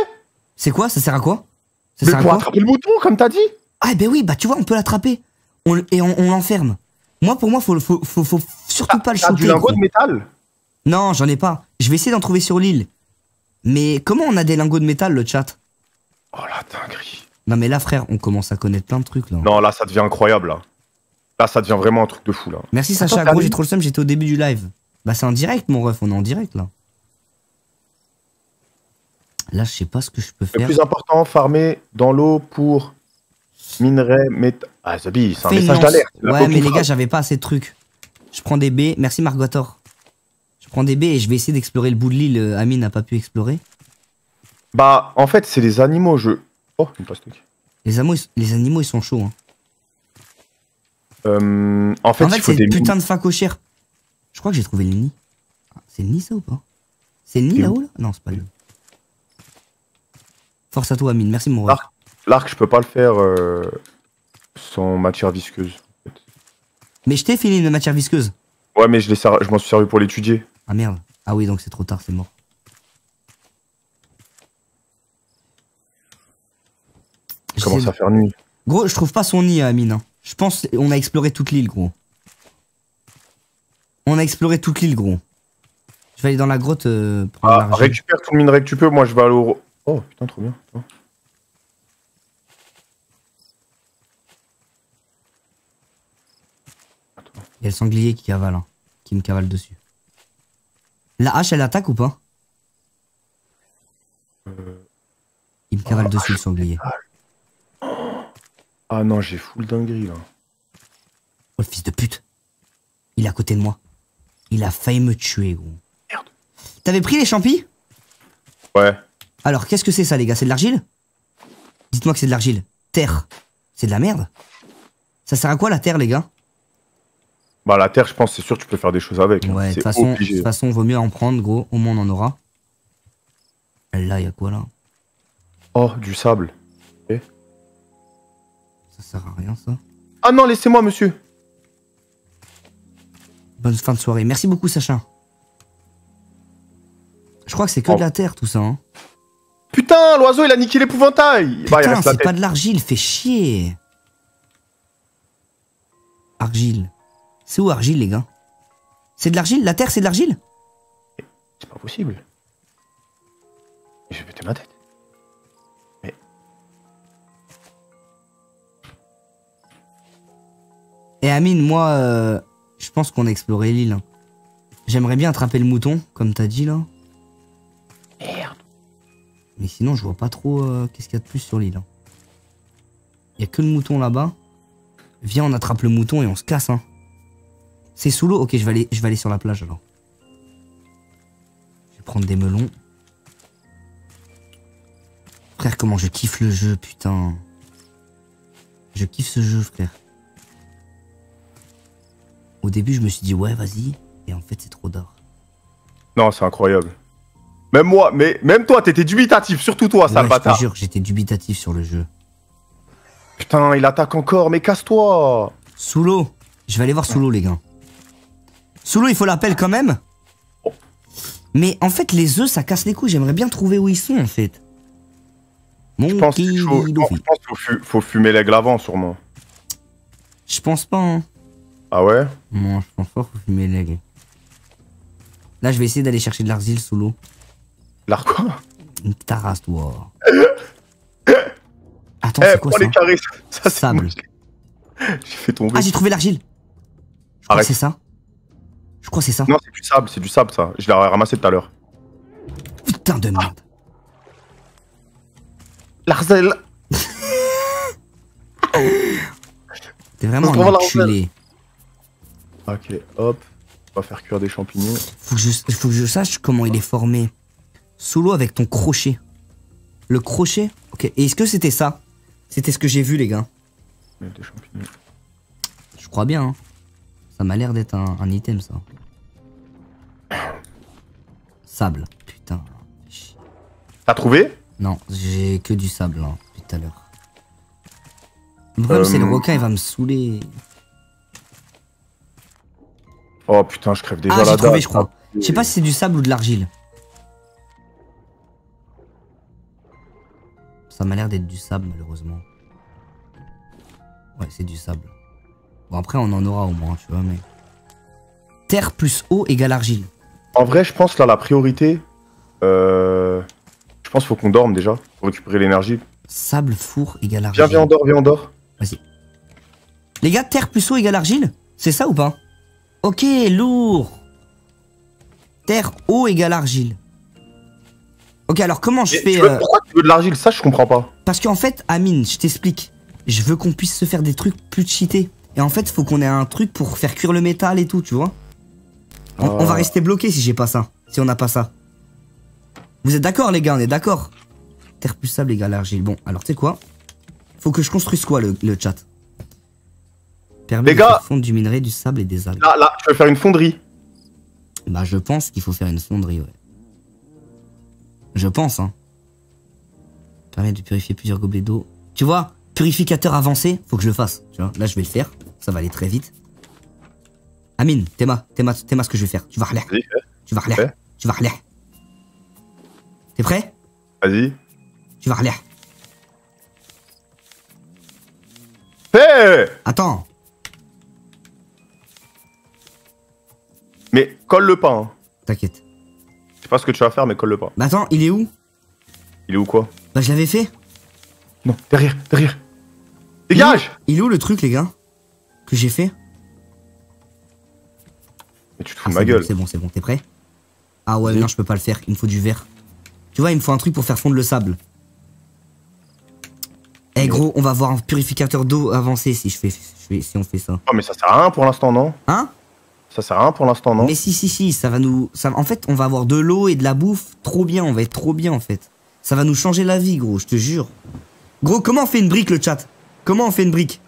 C'est quoi? Ça sert à quoi? Ça Mais sert à pour quoi? attraper le mouton, comme t'as dit Ah ben oui, bah tu vois, on peut l'attraper. On et on, on l'enferme. Moi, pour moi, faut, le- faut, faut, faut surtout pas le T'as du lingot de métal? Non, j'en ai pas. Je vais essayer d'en trouver sur l'île. Mais comment on a des lingots de métal, le chat? Oh la dinguerie. Non mais là, frère, on commence à connaître plein de trucs là. Non, là, ça devient incroyable, là. Là, ça devient vraiment un truc de fou, là. Merci Sacha, gros, j'ai trop le seum, j'étais au début du live. Bah c'est en direct, mon ref, on est en direct là. Là, je sais pas ce que je peux Le faire. plus important, farmer dans l'eau pour minerais, métal. Ah, Zabi, c'est un message d'alerte. Ouais, mais les gars, j'avais pas assez de trucs. Je prends des baies. Merci Margotor. Je prends des baies et je vais essayer d'explorer le bout de l'île. euh, Amine n'a pas pu explorer. Bah, en fait, c'est les animaux, je. Oh, une pastèque. Les, animaux, ils- les animaux, ils sont chauds. Hein. Euh, en fait, en il fait, faut c'est des putain de facochère. Je crois que j'ai trouvé le nid. Ah, C'est le nid, ça ou pas? C'est le nid là-haut là? Non, c'est pas le nid. Force à toi, Amine. Merci, mon ref. L'arc, je peux pas le faire euh, sans matière visqueuse. en fait. Mais je t'ai filé une matière visqueuse. Ouais, mais je, je m'en suis servi pour l'étudier. Ah merde. Ah oui, donc c'est trop tard, c'est mort. Il commence à faire nuit. Gros, je trouve pas son nid, Amine. hein. Je pense on a exploré toute l'île, gros. On a exploré toute l'île, gros. Je vais aller dans la grotte euh, prendre Ah, récupère tout le minerai que tu peux, moi je vais aller au. Oh putain, trop bien. Oh. Il y a le sanglier qui cavale, hein, qui me cavale dessus. La hache, elle attaque ou pas? Il me cavale oh, dessus, le sanglier. Ah non, j'ai full dinguerie là. Oh, le fils de pute. Il est à côté de moi. Il a failli me tuer, gros. Merde. T'avais pris les champis? Ouais. Alors, qu'est-ce que c'est ça, les gars? C'est de l'argile? Dites-moi que c'est de l'argile. Terre. C'est de la merde? Ça sert à quoi, la terre, les gars? Bah la terre, je pense, c'est sûr tu peux faire des choses avec. hein. Ouais, de toute façon, façon, vaut mieux en prendre, gros. Au moins, on en aura. Là, il y a quoi, là? Oh, du sable. Ça sert à rien, ça. Ah non, laissez-moi, monsieur. Bonne fin de soirée. Merci beaucoup, Sacha. Je crois que c'est que Oh. de la terre, tout ça. Hein. Putain, l'oiseau, il a niqué l'épouvantail. Bah, Putain, c'est pas de l'argile, fait chier. Argile. C'est où argile, les gars? C'est de l'argile? La terre, c'est de l'argile? C'est pas possible. Je vais péter ma tête. Et Amine, moi, euh, je pense qu'on a exploré l'île. hein. J'aimerais bien attraper le mouton, comme t'as dit là. Merde. Mais sinon, je vois pas trop euh, qu'est-ce qu'il y a de plus sur l'île. Il y a que le mouton là-bas. Viens, on attrape le mouton et on se casse. Hein. C'est sous l'eau Ok, je vais, aller, je vais aller sur la plage alors. Je vais prendre des melons. Frère, comment je kiffe le jeu, putain. Je kiffe ce jeu, frère. Au début, je me suis dit, ouais, vas-y. Et en fait, c'est trop d'art. Non, c'est incroyable. Même moi, mais même toi, t'étais dubitatif, surtout toi, sale Ouais, je te jure, j'étais dubitatif sur le jeu. Putain, il attaque encore, mais casse-toi. Sous l'eau. Je vais aller voir sous l'eau, les gars. Sous l'eau, il faut l'appel quand même. Mais en fait, les œufs, ça casse les couilles. J'aimerais bien trouver où ils sont, en fait. Mon Je pense qu'il faut, fumer l'aigle avant, sûrement. Je pense pas, hein. Ah ouais? Non, je pense pas qu'il faut fumer l'aigle. Là, je vais essayer d'aller chercher de l'argile sous l'eau. L'art quoi Une tarasse, toi. Attends, Eh, c'est quoi ça les carrés. Ça, c'est Sable. J'ai fait tomber. Ah, j'ai trouvé l'argile. Je crois que c'est ça. Je crois que c'est ça. Non, c'est du sable, c'est du sable, ça. Je l'ai ramassé tout à l'heure. Putain de merde. L'arzel T'es vraiment un enculé. Ok, hop. On va faire cuire des champignons. Faut que, je, faut que je sache comment il est formé. Sous l'eau avec ton crochet. Le crochet Ok. Et est-ce que c'était ça? C'était ce que j'ai vu, les gars. Des champignons. Je crois bien. hein. Ça m'a l'air d'être un, un item, ça. Sable. Putain. T'as trouvé? Non, j'ai que du sable, là, depuis tout à l'heure. Le problème, c'est le Euh, requin, il va me saouler. Oh putain, je crève déjà Ah, la j'ai trouvé, dalle. je crois. Je sais pas si c'est du sable ou de l'argile. Ça m'a l'air d'être du sable, malheureusement. Ouais, c'est du sable. Bon, après, on en aura au moins, tu vois, mais... Terre plus eau égale argile. En vrai, je pense là, la priorité. Euh... Je pense qu'il faut qu'on dorme déjà. Pour récupérer l'énergie. Sable, four égale argile. Viens, viens, on dort, viens, on dort. Les gars, terre plus eau égale argile? C'est ça ou pas? Ok, lourd. Terre, eau égale argile. Ok, alors comment je fais... tu veux- euh, Pourquoi tu veux de l'argile? Ça, je comprends pas. Parce qu'en fait, Amine, je t'explique. Je veux qu'on puisse se faire des trucs plus cheatés. Et en fait, faut qu'on ait un truc pour faire cuire le métal et tout, tu vois. On, on va rester bloqué si j'ai pas ça. Si on n'a pas ça. Vous êtes d'accord, les gars? On est d'accord? Terre plus sable égale argile. Bon, alors tu sais quoi? Faut que je construise quoi, le, le chat? Les de gars faire fondre du minerai, du sable et des algues. Là, là, je vais faire une fonderie. Bah, je pense qu'il faut faire une fonderie, ouais. Je pense, hein. Permet de purifier plusieurs gobelets d'eau. Tu vois, purificateur avancé, faut que je le fasse. Tu vois, là, je vais le faire. Ça va aller très vite. Amine, Théma, Théma, Théma, ce que je vais faire. Tu vas fais. Tu vas. Fais. Tu vas relais. T'es prêt? Vas-y. Tu vas relais. Fais Attends. Mais colle le pain. hein. T'inquiète. Je sais pas ce que tu vas faire, mais colle le pain. Bah attends, il est où? Il est où quoi? Bah, je l'avais fait. Non, derrière, derrière. Dégage Il est où? Le truc, les gars? Que j'ai fait? Mais tu te Ah, fous de c'est ma bon, gueule. C'est bon, c'est bon, t'es prêt? Ah ouais, non, je peux pas le faire, il me faut du verre. Tu vois, il me faut un truc pour faire fondre le sable. Eh gros, on va avoir un purificateur d'eau avancé si je fais, je fais- si on fait ça. Oh, mais ça sert à rien pour l'instant, non? Hein? Ça sert à rien pour l'instant, non Mais si, si, si, ça va nous... Ça, en fait, on va avoir de l'eau et de la bouffe trop bien, on va être trop bien en fait. Ça va nous changer la vie, gros, je te jure. Gros, comment on fait une brique, le chat? Comment on fait une brique?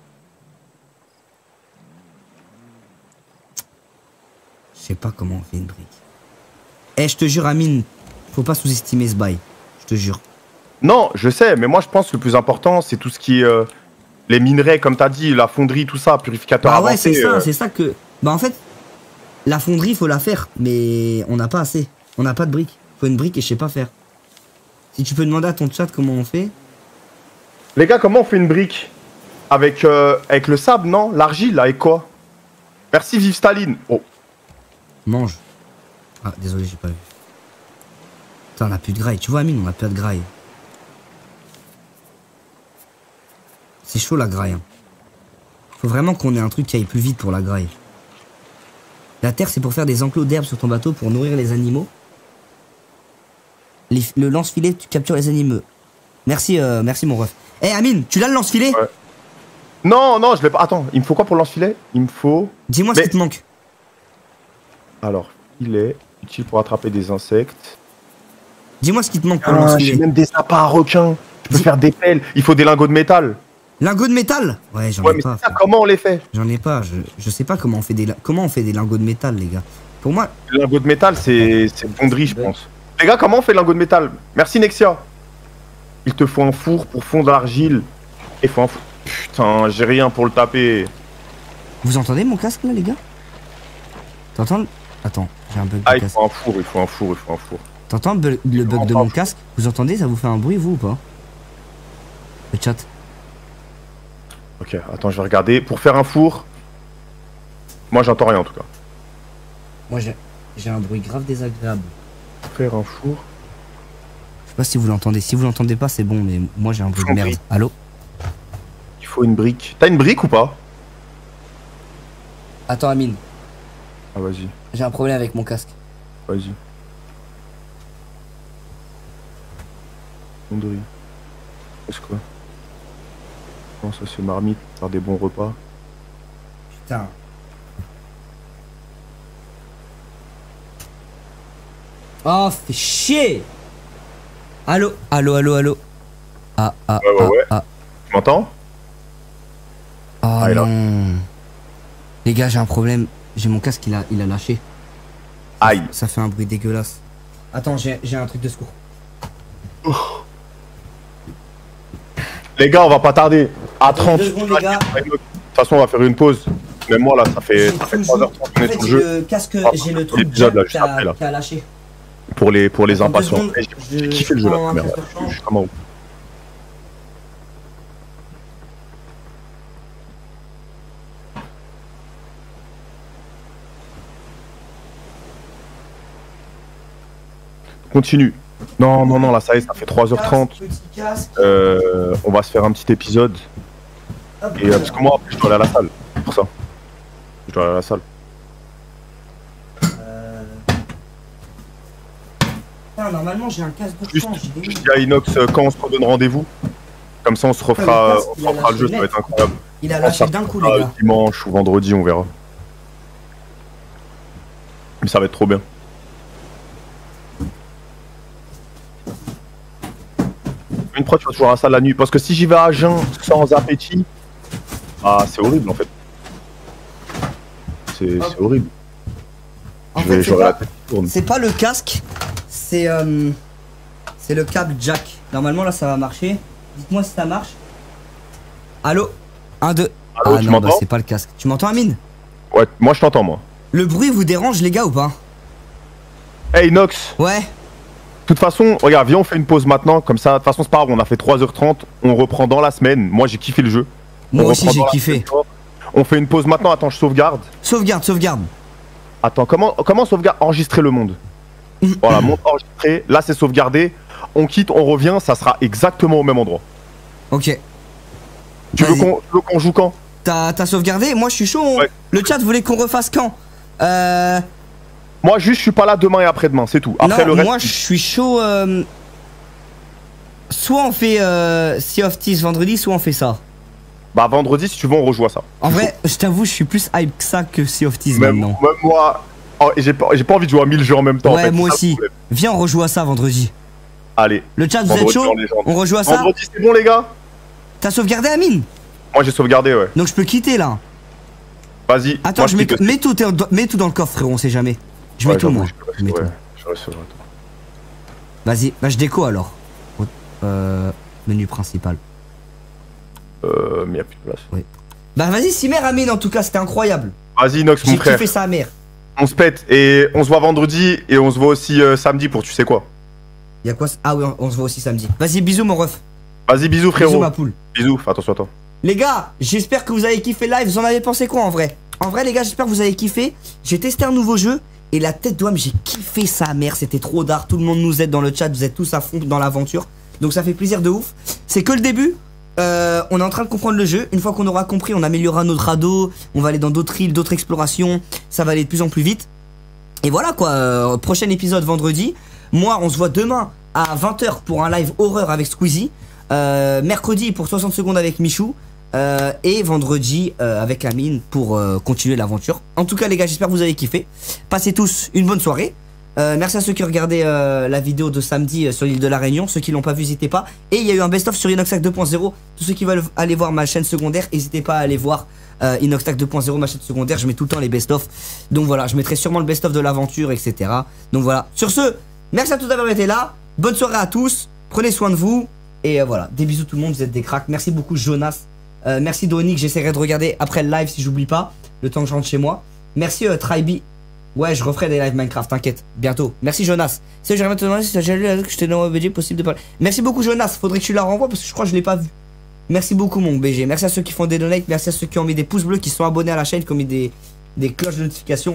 Je sais pas comment on fait une brique. Eh, je te jure, Amine, faut pas sous-estimer ce bail. Je te jure. Non, je sais, mais moi je pense que le plus important, c'est tout ce qui est euh, les minerais, comme t'as dit, la fonderie, tout ça, purificateur Bah ouais, c'est ça, euh, c'est ça que. Bah en fait, la fonderie, faut la faire, mais on n'a pas assez. On n'a pas de briques. Faut une brique et je sais pas faire. Si tu peux demander à ton chat comment on fait. Les gars, comment on fait une brique avec, euh, avec le sable, non? L'argile, avec quoi? Merci, vive Staline. Oh, Mange. Ah, désolé, j'ai pas vu. Putain, on a plus de graille. Tu vois, Amine, on a plus de graille. C'est chaud la graille. hein. Faut vraiment qu'on ait un truc qui aille plus vite pour la graille. La terre, c'est pour faire des enclos d'herbe sur ton bateau pour nourrir les animaux. Les- le lance-filet, tu captures les animaux. Merci, euh, merci mon ref. Eh Amine, tu l'as le lance-filet? Ouais. Non, non, je l'ai pas. Attends, il me faut quoi pour le lance-filet? Il me faut. Dis-moi ce qui te manque. Alors, filet, utile pour attraper des insectes. Dis-moi ce qui te manque pour le Ah, j'ai lance-filet. même des appâts à requins. Je peux Dis- faire des pelles. Il faut des lingots de métal. Lingot de métal Ouais, j'en Ouais, ai mais pas. ça, comment on les fait J'en ai pas, je, je sais pas comment on fait des comment on fait des lingots de métal les gars. Pour moi, Les lingots de métal, c'est fonderie, je pense. Les gars, comment on fait le lingot de métal? Merci Nexia. Il te faut un four pour fondre l'argile. Il faut un four. Putain, j'ai rien pour le taper. vous entendez mon casque là les gars? T'entends le- Attends, j'ai un bug de Ah, il casque. faut un four, il faut un four, il faut un four. T'entends le bu- le bug de mon casque? Vous entendez ça vous fait un bruit vous ou pas? Le chat. Ok, attends, je vais regarder. Pour faire un four. Moi, j'entends rien en tout cas. Moi j'ai un bruit grave désagréable. Faire un four. Je sais pas si vous l'entendez. Si vous l'entendez pas, c'est bon mais moi j'ai un bruit de merde. Allô? Il faut une brique. T'as une brique ou pas? Attends Amine, Ah, vas-y, j'ai un problème avec mon casque. vas-y. Fonderie. C'est quoi? Non, ça c'est marmite, faire des bons repas. Putain. Oh, fais chier Allô Allô, allô, allô Ah, ah, Ouais, ouais, ah, ouais. ah. Tu m'entends? Oh Ah, il a- non Les gars, j'ai un problème. J'ai mon casque, il a, il a lâché. Aïe. Ça fait un bruit dégueulasse. Attends, j'ai j'ai un truc de secours. Les gars, on va pas tarder. À 30. Deux secondes, les gars. De toute façon, on va faire une pause. Même moi, là, ça fait, ça fait toujours- 3h30 qu'on est sur le j'ai jeu. le casque, Ah, j'ai le truc qui a, lâché. Pour les, pour les impatients. J'ai kiffé le je jeu, là. un Merde. Je suis comment Continue. Non, non, non, là, ça y est, ça fait 3h30. Casque, petit casque. Euh, on va se faire un petit épisode. Et, euh, parce que moi, après, je dois aller à la salle. Pour ça. Je dois aller à la salle. euh, Putain, normalement j'ai un casque de Juste, je dis à Inox quand on se redonne rendez-vous. Comme ça, on se refera, Ouais, on se refera le jeu, ça va être incroyable. Il a lâché d'un coup, les gars. Dimanche ou vendredi, on verra. Mais ça va être trop bien. Une fois, tu vas toujours à salle la nuit. Parce que si j'y vais à jeun sans appétit, ah, c'est horrible en fait. C'est c'est horrible. C'est pas, le casque, c'est euh, c'est le câble jack. Normalement là ça va marcher. Dites-moi si ça marche. Allô? 1, 2. Allô, ah non, bah, c'est pas le casque. Tu m'entends, Amine? Ouais, moi je t'entends, moi. Le bruit vous dérange, les gars, ou pas? Hey Inox, Ouais. De toute façon, regarde, viens, on fait une pause maintenant. Comme ça, de toute façon, c'est pas grave, on a fait 3h30. On reprend dans la semaine. Moi, j'ai kiffé le jeu. Moi On aussi j'ai kiffé. semaine. On fait une pause maintenant. Attends, je sauvegarde. Sauvegarde, sauvegarde. Attends, comment, comment sauvegarde Enregistrer le monde? voilà, monde enregistré. Là, c'est sauvegardé. On quitte, on revient. Ça sera exactement au même endroit. Ok. Tu veux qu'on joue quand? T'as t'as sauvegardé? Moi je suis chaud. on- Ouais. Le chat voulait qu'on refasse quand? Euh. Moi, juste, je suis pas là demain et après-demain. C'est tout. Après, non, le reste. moi je suis chaud. euh, Soit on fait euh, Sea of Thieves vendredi, soit on fait ça. Bah, vendredi, si tu veux, on rejoue à ça. En vrai, je t'avoue, je suis plus hype que ça que Sea of Thieves Même, maintenant. même moi. oh, j'ai pas, j'ai pas envie de jouer à 1000 jeux en même temps. en Ouais, fait, moi aussi. Viens, on rejoue à ça vendredi. Allez, Le chat, vous êtes chaud. On rejoue à ça Vendredi, c'est bon, les gars T'as sauvegardé Amine Moi, j'ai sauvegardé, ouais. Donc je peux quitter là. Vas-y. Attends, moi, je mets, tout- mets tout, t'es- mets tout dans le coffre, frérot, on sait jamais. Je mets Ouais, tout, moi. je mets ouais, tout. je reste sur- Vas-y, bah je déco alors. Euh, menu principal. Euh, mais y a plus de place. Bah vas-y, Simer Amine, en tout cas, c'était incroyable. Vas-y, Inox, mon J'ai frère. kiffé sa mère. On se pète et on se voit vendredi et on se voit aussi euh, samedi pour tu sais quoi. Y'a quoi Ah oui, on, on se voit aussi samedi. Vas-y, bisous mon ref. Vas-y, bisous, Bisous frérot. ma poule. Bisous, fais attention à toi. Les gars, j'espère que vous avez kiffé live. Vous en avez pensé quoi en vrai? En vrai, les gars, j'espère que vous avez kiffé. J'ai testé un nouveau jeu et la tête d'homme, j'ai kiffé sa mère. C'était trop d'art. Tout le monde nous aide dans le chat. Vous êtes tous à fond dans l'aventure. Donc ça fait plaisir de ouf. C'est que le début. Euh, on est en train de comprendre le jeu. Une fois qu'on aura compris, on améliorera notre radeau. On va aller dans d'autres îles, d'autres explorations. Ça va aller de plus en plus vite. Et voilà quoi. euh, prochain épisode vendredi. Moi, on se voit demain à 20h pour un live horreur avec Squeezie. Euh, mercredi pour 60 secondes avec Michou. Euh, et vendredi euh, avec Amine pour euh, continuer l'aventure. En tout cas, les gars, j'espère que vous avez kiffé. Passez tous une bonne soirée. Euh, merci à ceux qui regardaient euh, la vidéo de samedi sur l'île de la Réunion. Ceux qui l'ont pas vu, n'hésitez pas. Et il y a eu un best-of sur Inoxac 2.0. Tous ceux qui veulent aller voir ma chaîne secondaire, n'hésitez pas à aller voir euh, Inoxac 2.0, ma chaîne secondaire. Je mets tout le temps les best-of. Donc voilà, je mettrai sûrement le best-of de l'aventure, etc. Donc voilà. Sur ce, merci à tous d'avoir été là. Bonne soirée à tous. Prenez soin de vous. Et voilà, des bisous tout le monde, vous êtes des cracks. Merci beaucoup Jonas. Euh, merci Donic, j'essaierai de regarder après le live si j'oublie pas, le temps que je rentre chez moi. Merci euh. Ouais, je referai des lives Minecraft, t'inquiète, bientôt. Merci Jonas. C'est j'aimerais te demander si j'ai lu que je t'ai dans BG possible de parler. Merci beaucoup Jonas, faudrait que tu la renvoies parce que je crois que je l'ai pas vu. Merci beaucoup mon BG. Merci à ceux qui font des donates, merci à ceux qui ont mis des pouces bleus, qui sont abonnés à la chaîne, qui ont mis des cloches de notification.